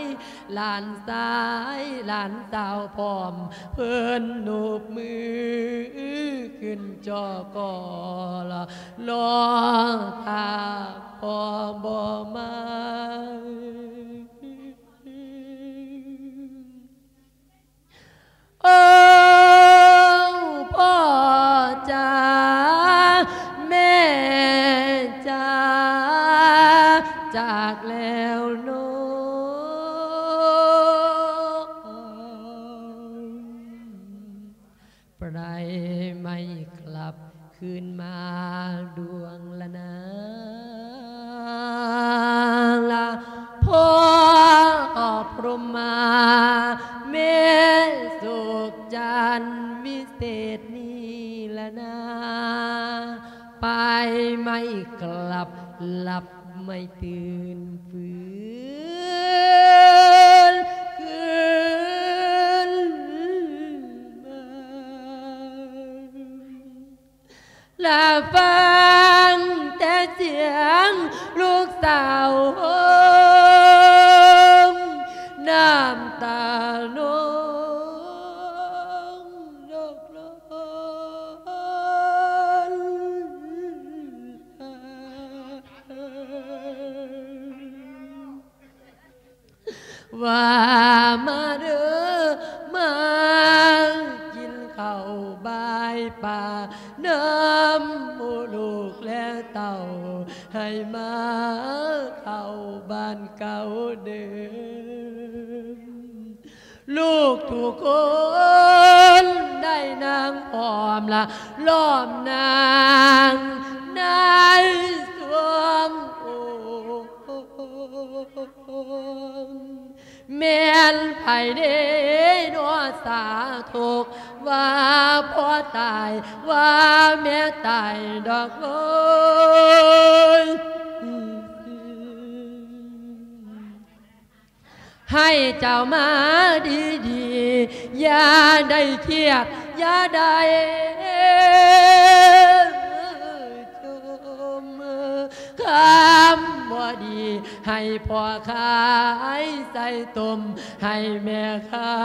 หลานสายหลานสาวพร้อม เพิ่นหนูบมือ ขึ้นจอกอละรอตาพอบ่มาโอ้พ่อจ๋าแม่ ดวงละนาละพ่อพรหมาเมสุขจันวิเศษนี่ละนาไปไม่กลับหลับไม่ตื่น là vang té tiếng luộc tàu hương nam tà nông độc và ma đứa mang chín khẩu bài bà ามาเด้อมากินข้าวบายป่าน้ำมูลูกและเต่า ให้มาเข้าบ้านเก่าเดิม ลูกทุกคนได้นางพร้อมละล้อมนางในสวงโอ แม่นไผเด้นอสาทุกว่าพ่อตายว่าแม่ตายดอกเอ้ยให้เจ้ามาดีดีๆอย่าได้เครียดอย่าได้ คำบ่ดี ให้พ่อขายใส่ต้มให้แม่ขา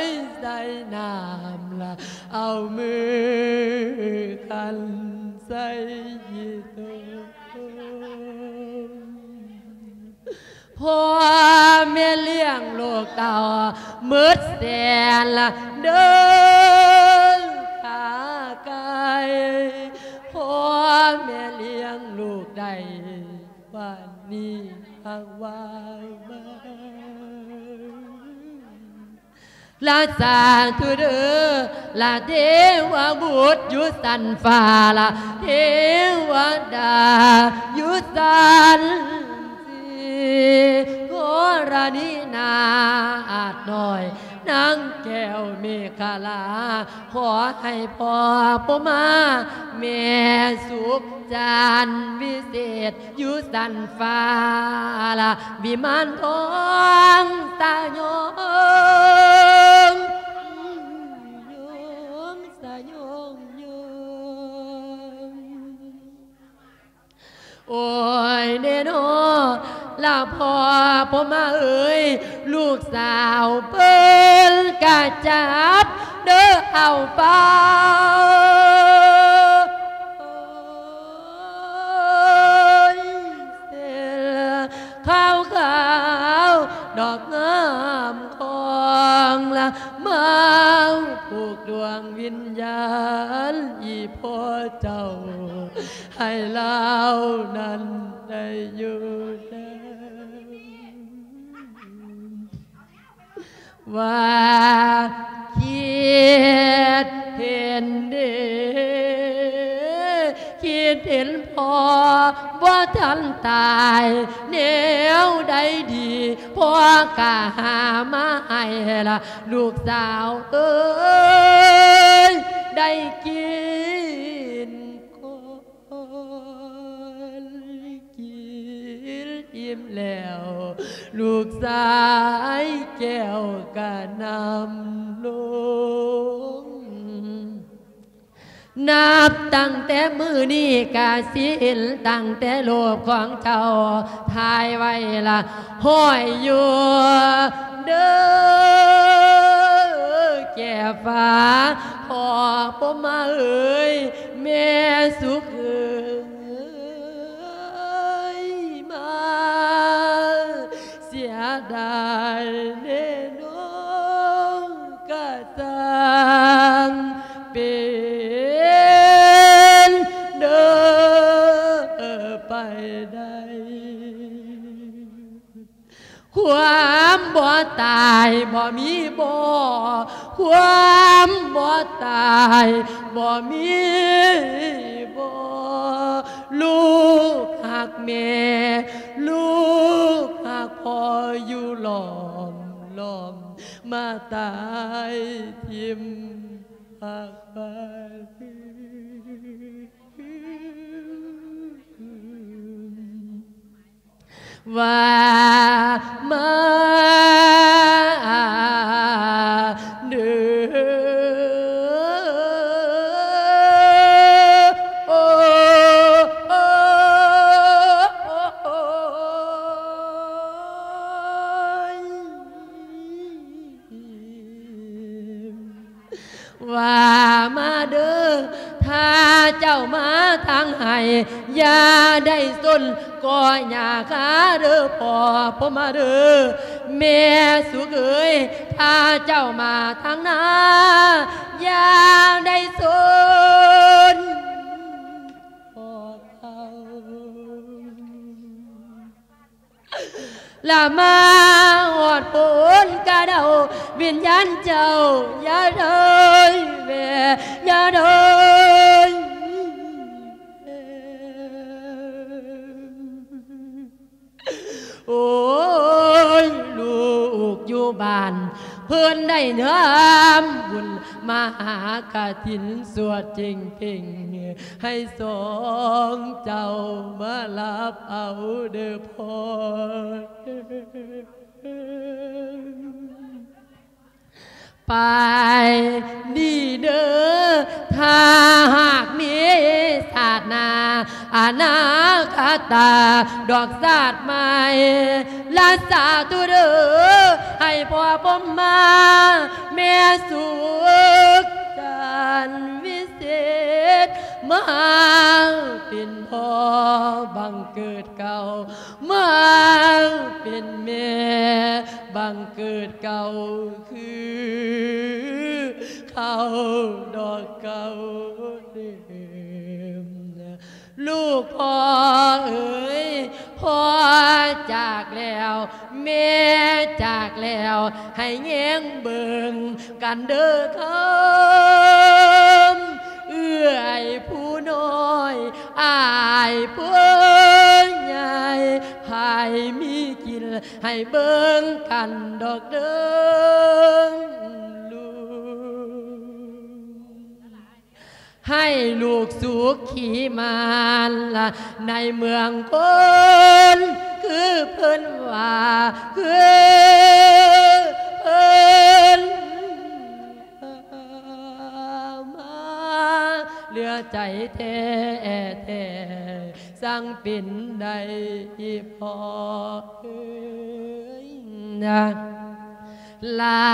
ยใส่น้ำละเอามือกันใส่ยีต้มพ่อแม่เลี้ยงลูกเต่ามืดแสนละเดินขาไกล พ่อแม่เลี้ยงลูกได้วันนี้ทางวายมาลาสาธุเดอลาเทวบุตรยุสันฟาละเทวดายุสันสีโกรณีนาอาจหน่อย นางแก้วเมฆลา ขอให้พ่อพ่อมา แม่สุขจานวิเศษยุสันฟ้าละวิมานทองตาโยงโยงสาโยงโยงโอ้ยเนโน ลาพ่อพ่อมาเอ้ยลูกสาวเปิ้นกะจับเด้อเอาเป้าเสียข้าวขาวดอกงามของละมาผูกดวงวิญญาณอีพ่อเจ้า ให้เรานั้นได้อยู่ ว่าคิดเห็นเดคิดเห็นพอว่าท่านตายแนวใดดีพ่อกะหามาให้ละลูกสาวเอ้ยได้กิน นอิ่มแล้ว ลูกสายแก้วกะนำลงนับตั้งแต่มือนี้กาสินตั้งแต่โลกของเจ้าทายไว้ละห้อยอยู่เด้อแก่ฟ้าพอพ่อมาเอ่ยแม่สุขเอ่ เสียดายเความบ่ตายบ่มีบ่ความบ่ตายบ่มีบ่ลูกหักแม่ลูกหักพ่ออยู่หลอมหลอมมาตายทิมหักไป ว่ามาเดือโอ้โอ้โอ้ว่ามาเด้อถ้าเจ้ามาทางไห้อย่าได้สนก็อย่าขาเด้ โอ้ยลูกอยู่บ้าน เพื่อนได้เนื้อบุญมาหากาถินสวดจริงพิงให้สองเจ้ามารับเอาเดือพอ ไปดีเด้อถ้าหากมีศาสนาอนาคตาดอกศาสตร์ใหม่ลาสาตุเด้อให้พ่อผมมาแม่สุขจันทร์วิเศษมาเป็นพ่อบังเกิดเก่ามาเป็นแม่บังเกิดเก่าคือเขาดอกเก่าเดิม ลูกพ่อเอ๋ยพ่อจากแล้วแม่จากแล้ว ให้แง้งเบิ่งกันเด้อคำเอื้อยผู้น้อยอายเพื่อนใหญ่ให้มีกินให้เบิ่งกันดอกเด้อ ให้ลูกสุขขี่มานละในเมืองคนคือเพิ่นว่าคือเพิ่นมาเหลือใจแท้แท้สั่งเป็นได้พอเอ้ยนะ ลา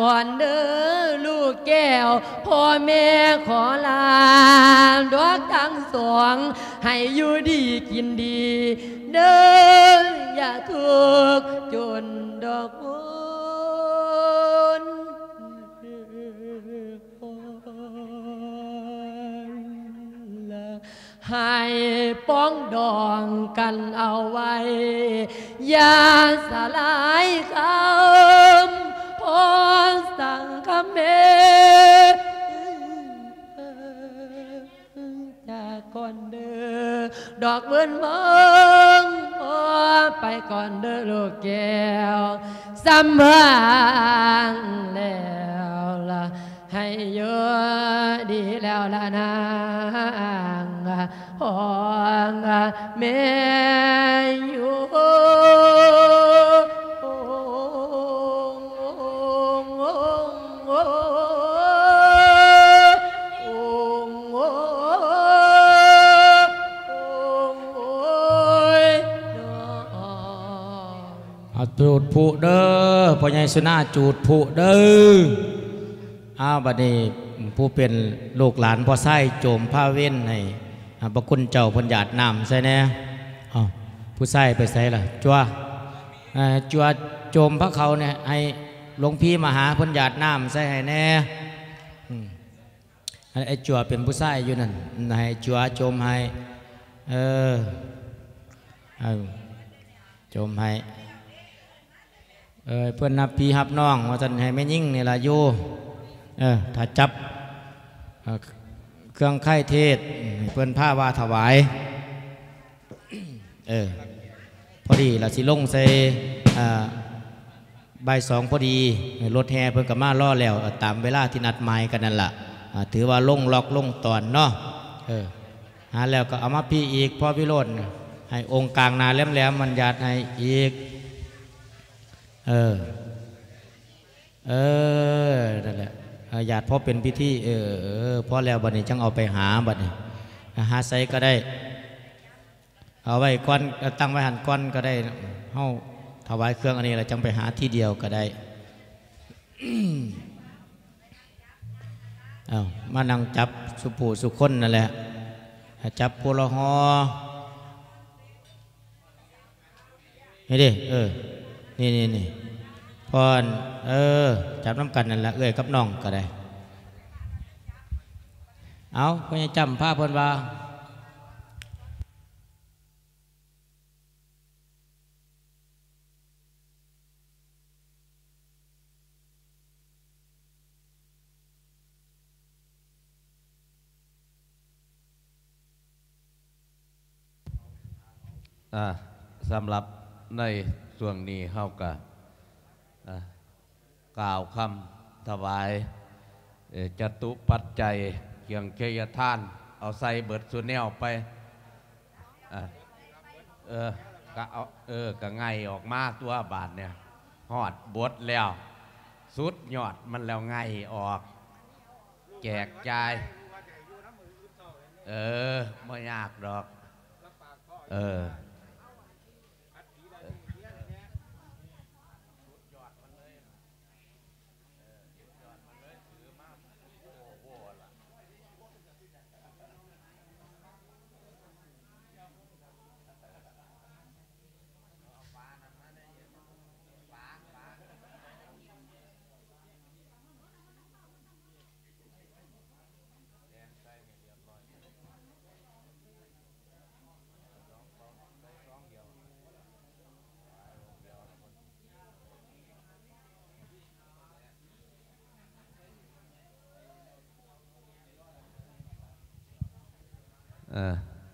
ก่อนเด้อลูกแก้ว พ่อแม่ขอลา ดอกทั้งสอง ให้อยู่ดีกินดี เด้ออย่าทุกข์จนดอกบุญ ให้ป้องดองกันเอาไว้ อย่าสลายคำพอสั่งคำเมจากก่อนเด้อดอกเบิ้นมองไปก่อนเด้อลูกแก้วสำเรังแล้วล่ะ ให้เยอะดีแล้วละนางหองแม่อยู่จูดผู้เด้อพ่อใหญ่สุนาจูดผู้เด้อ อ้าวบัดนี้ผู้เป็นลูกหลานพ่อไส้โจมผ้าเว้นให้พระคุณเจ้าพนหยาดน้ำใส่แน่ผู้ไส้ไปใส่ล่ะจัวจัวโจมพระเขาเนี่ยให้หลวงพี่มาหาพนหยาดน้ำใส่ให้แน่ไอ้จัวเป็นผู้ไส้อยู่นั่นให้จัวโจมให้เออโจมให้เออเพื่อนนับพี่ฮับน้องว่าท่านให้แม่ยิ่งนี่ละอยู่ เออถ้าจับเครื่องไข่เทศเพื่อนผ้าว่าถวาย เออ พอดีละสิลงใส่อ่าใบสองพอดีรถแห่เพิ่นกับมาล่อแล้ว ตามเวลาที่นัดหมายกันนั่นละ่ะถือว่าลงล็อกลงตอนเนาะเออหาแล้วก็เอามาพี่อีกพ่อพิโรธให้องค์กลางนาแหลมๆมันญาติให้อีก เออ เออนั่นแหละ เอาญาติพ่อเป็นพิธีเออพ่อแล้วบัดนี้จังเอาไปหาบัดนี้หาใส่ก็ได้ เอาไว้ก้อนตั้งไว้หันก้อนก็ได้เฮาถวายเครื่องอันนี้แล้วจังไปหาที่เดียวก็ได้เอามานั่งจับสุผูสุคนนั่นแหละจับพลหอนี่ดิเออนี่นี่นี่ พรเออ จับน้ำกันนั่นแหละเอ้ยกับน้องก็ได้ เอาก็ยังจำผ้าพิ่นว่าสำหรับในส่วนนี้เข้าก็อ่า กล่าวคำถวายจตุปัจจัยเกี่ยงเชยท่าน เอาใส่เบิดสุนแนวไปเออก็เอาเออก็ไงออกมาตัวบาทเนี่ยหอดบดแล้ว สุดยอดมันแล้วไงออก แจกจ่าย เออไม่ยากดอก เออ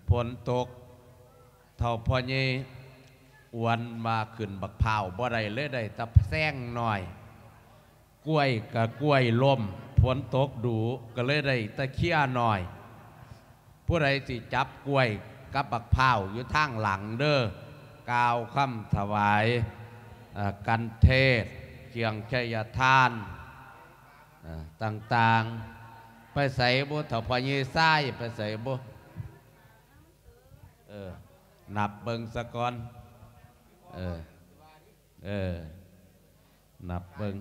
ฝนตก เท่าพอนี้อวนมาขึ้นบักเผาบ่ได้เลยได้ตะแซงหน่อย กล้วยกับกล้วยล่มฝนตกดูก็เลยได้ตะเคียหน่อย ผู้ใดสิจับกล้วยกับบักเผาอยู่ทางหลังเด้อกาวคำถวายกันเทศเกียงชัยทานต่างๆ ไปใส่บุเถาพอยีไส้ไปใส่บุ เออนับเบิงสะกอนเออเออนับเบิง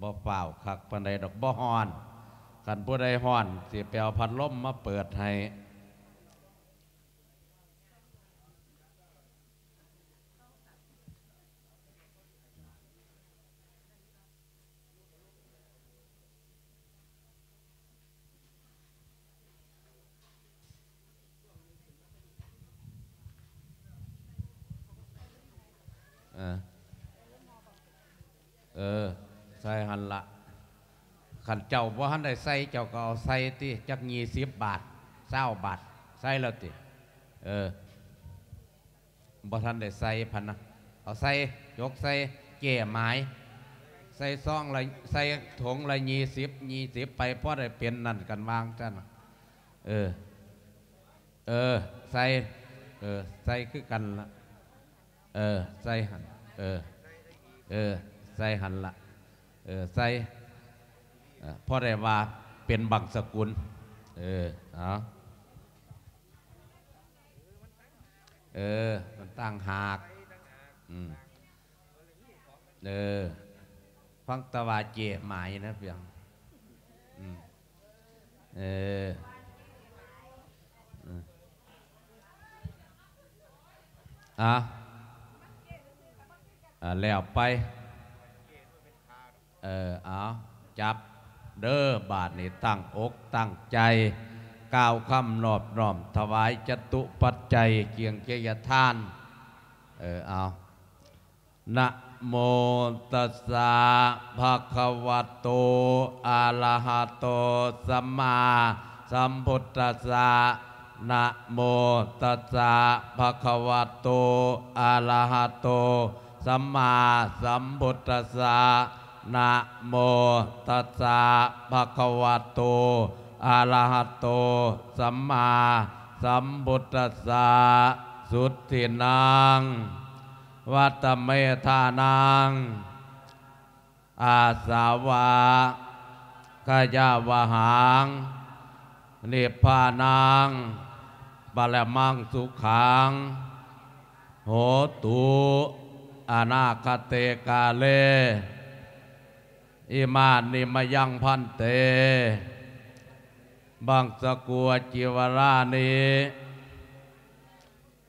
บ่เปล่าคักปันใดดอกบ่ฮอนขันผู้ใดฮอนสิแปเอาพัดลมมาเปิดให้ เออ ใส่หันละขันเจ้าว่าหันได้ใส่เจ้าก็เอาใส่ติจักยี่สิบบาทเศร้าบาท ใส่แล้วติเออบ่ทันได้ใส่พันนะเอาใส่ยกใส่เก่ไม้ใส่ซองละใส่ถุงละยี่สิบยี่สิบไปเพราะได้เป็นนั่นกันวางจ้ะนเออ เออ ใส่ เออ ใส่คือกันละ เออใส่หันเออเออใส่หันละเออใส่เอ่อได้ว่าเป็นบังสกุลเออเอาเออมันตั้งหากอืมเออฟังตะวาเจหมายนะเพียงอืมเออออะ แล้วไป เออเอาจับเด้อบาทนี่ตั้งอกตั้งใจกล่าวคำนอบน้อม ถวายจตุปัจจัยเกียงเกียทาน เออเอานะโมตัสสะภะคะวะโตอะระหะโตสัมมาสัมพุทธัสสะนะโมตัสสะภะคะวะโตอะระหะโต สัมมาสัมพุทธัสสะนะโมตัสสะภะคะวะโตอะระหะโต สัมมาสัมพุทธัสสะสุทธินังวัตเมธานังอาสาวะกายาวหังนิพพานังบาลมังสุขังโหตุ อนาคเตกาเล อิมานิมยังพันเต บังสกัวจิวรานิ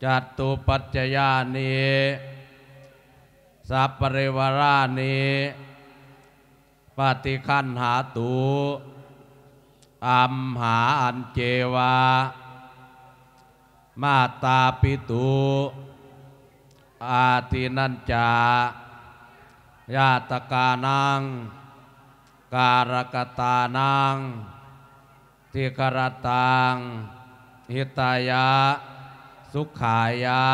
จัตตุปัจจยานิสัพปะเรวรานิปฏิคันหาตุอัมหาอันเจวา มาตาปิตุ อาทินันจาญาตกานัง การกตานังทิกรตังหิตายะ สุขายะ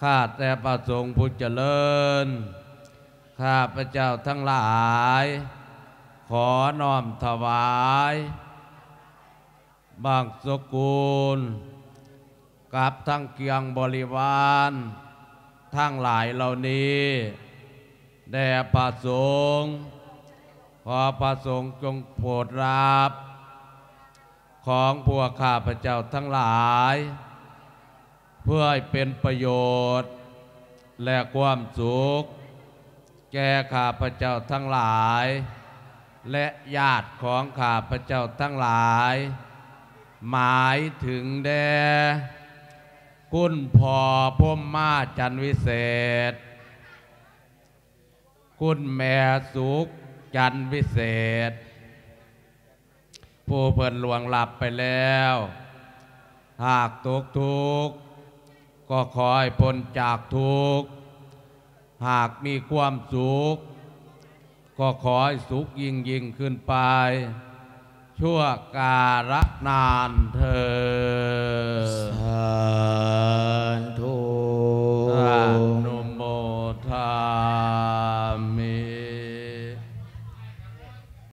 ข้าแต่ประสงค์ผู้เจริญ ข้าพระเจ้าทั้งหลาย ขอน้อมถวายบางสกุล กับทั้งเกียงบริวาร ทั้งหลายเหล่านี้แด่พระสงฆ์ขอพระสงฆ์จงโปรดรับ ของพวกข้าพระเจ้าทั้งหลาย เพื่อให้เป็นประโยชน์ และความสุข แก่ข้าพระเจ้าทั้งหลาย และญาติของข้าพระเจ้าทั้งหลาย หมายถึงแด่ คุณพ่อพมมาจันวิเศษ คุณแม่สุขจันวิเศษ ผู้เพิ่นหลวงหลับไปแล้ว หากทุกข์ทุกข์ก็ขอให้พ้นจากทุกข์หากมีความสุข ก็ขอให้สุขยิ่งยิ่งขึ้นไป ชั่วการนานเธอสาธุนุโมทา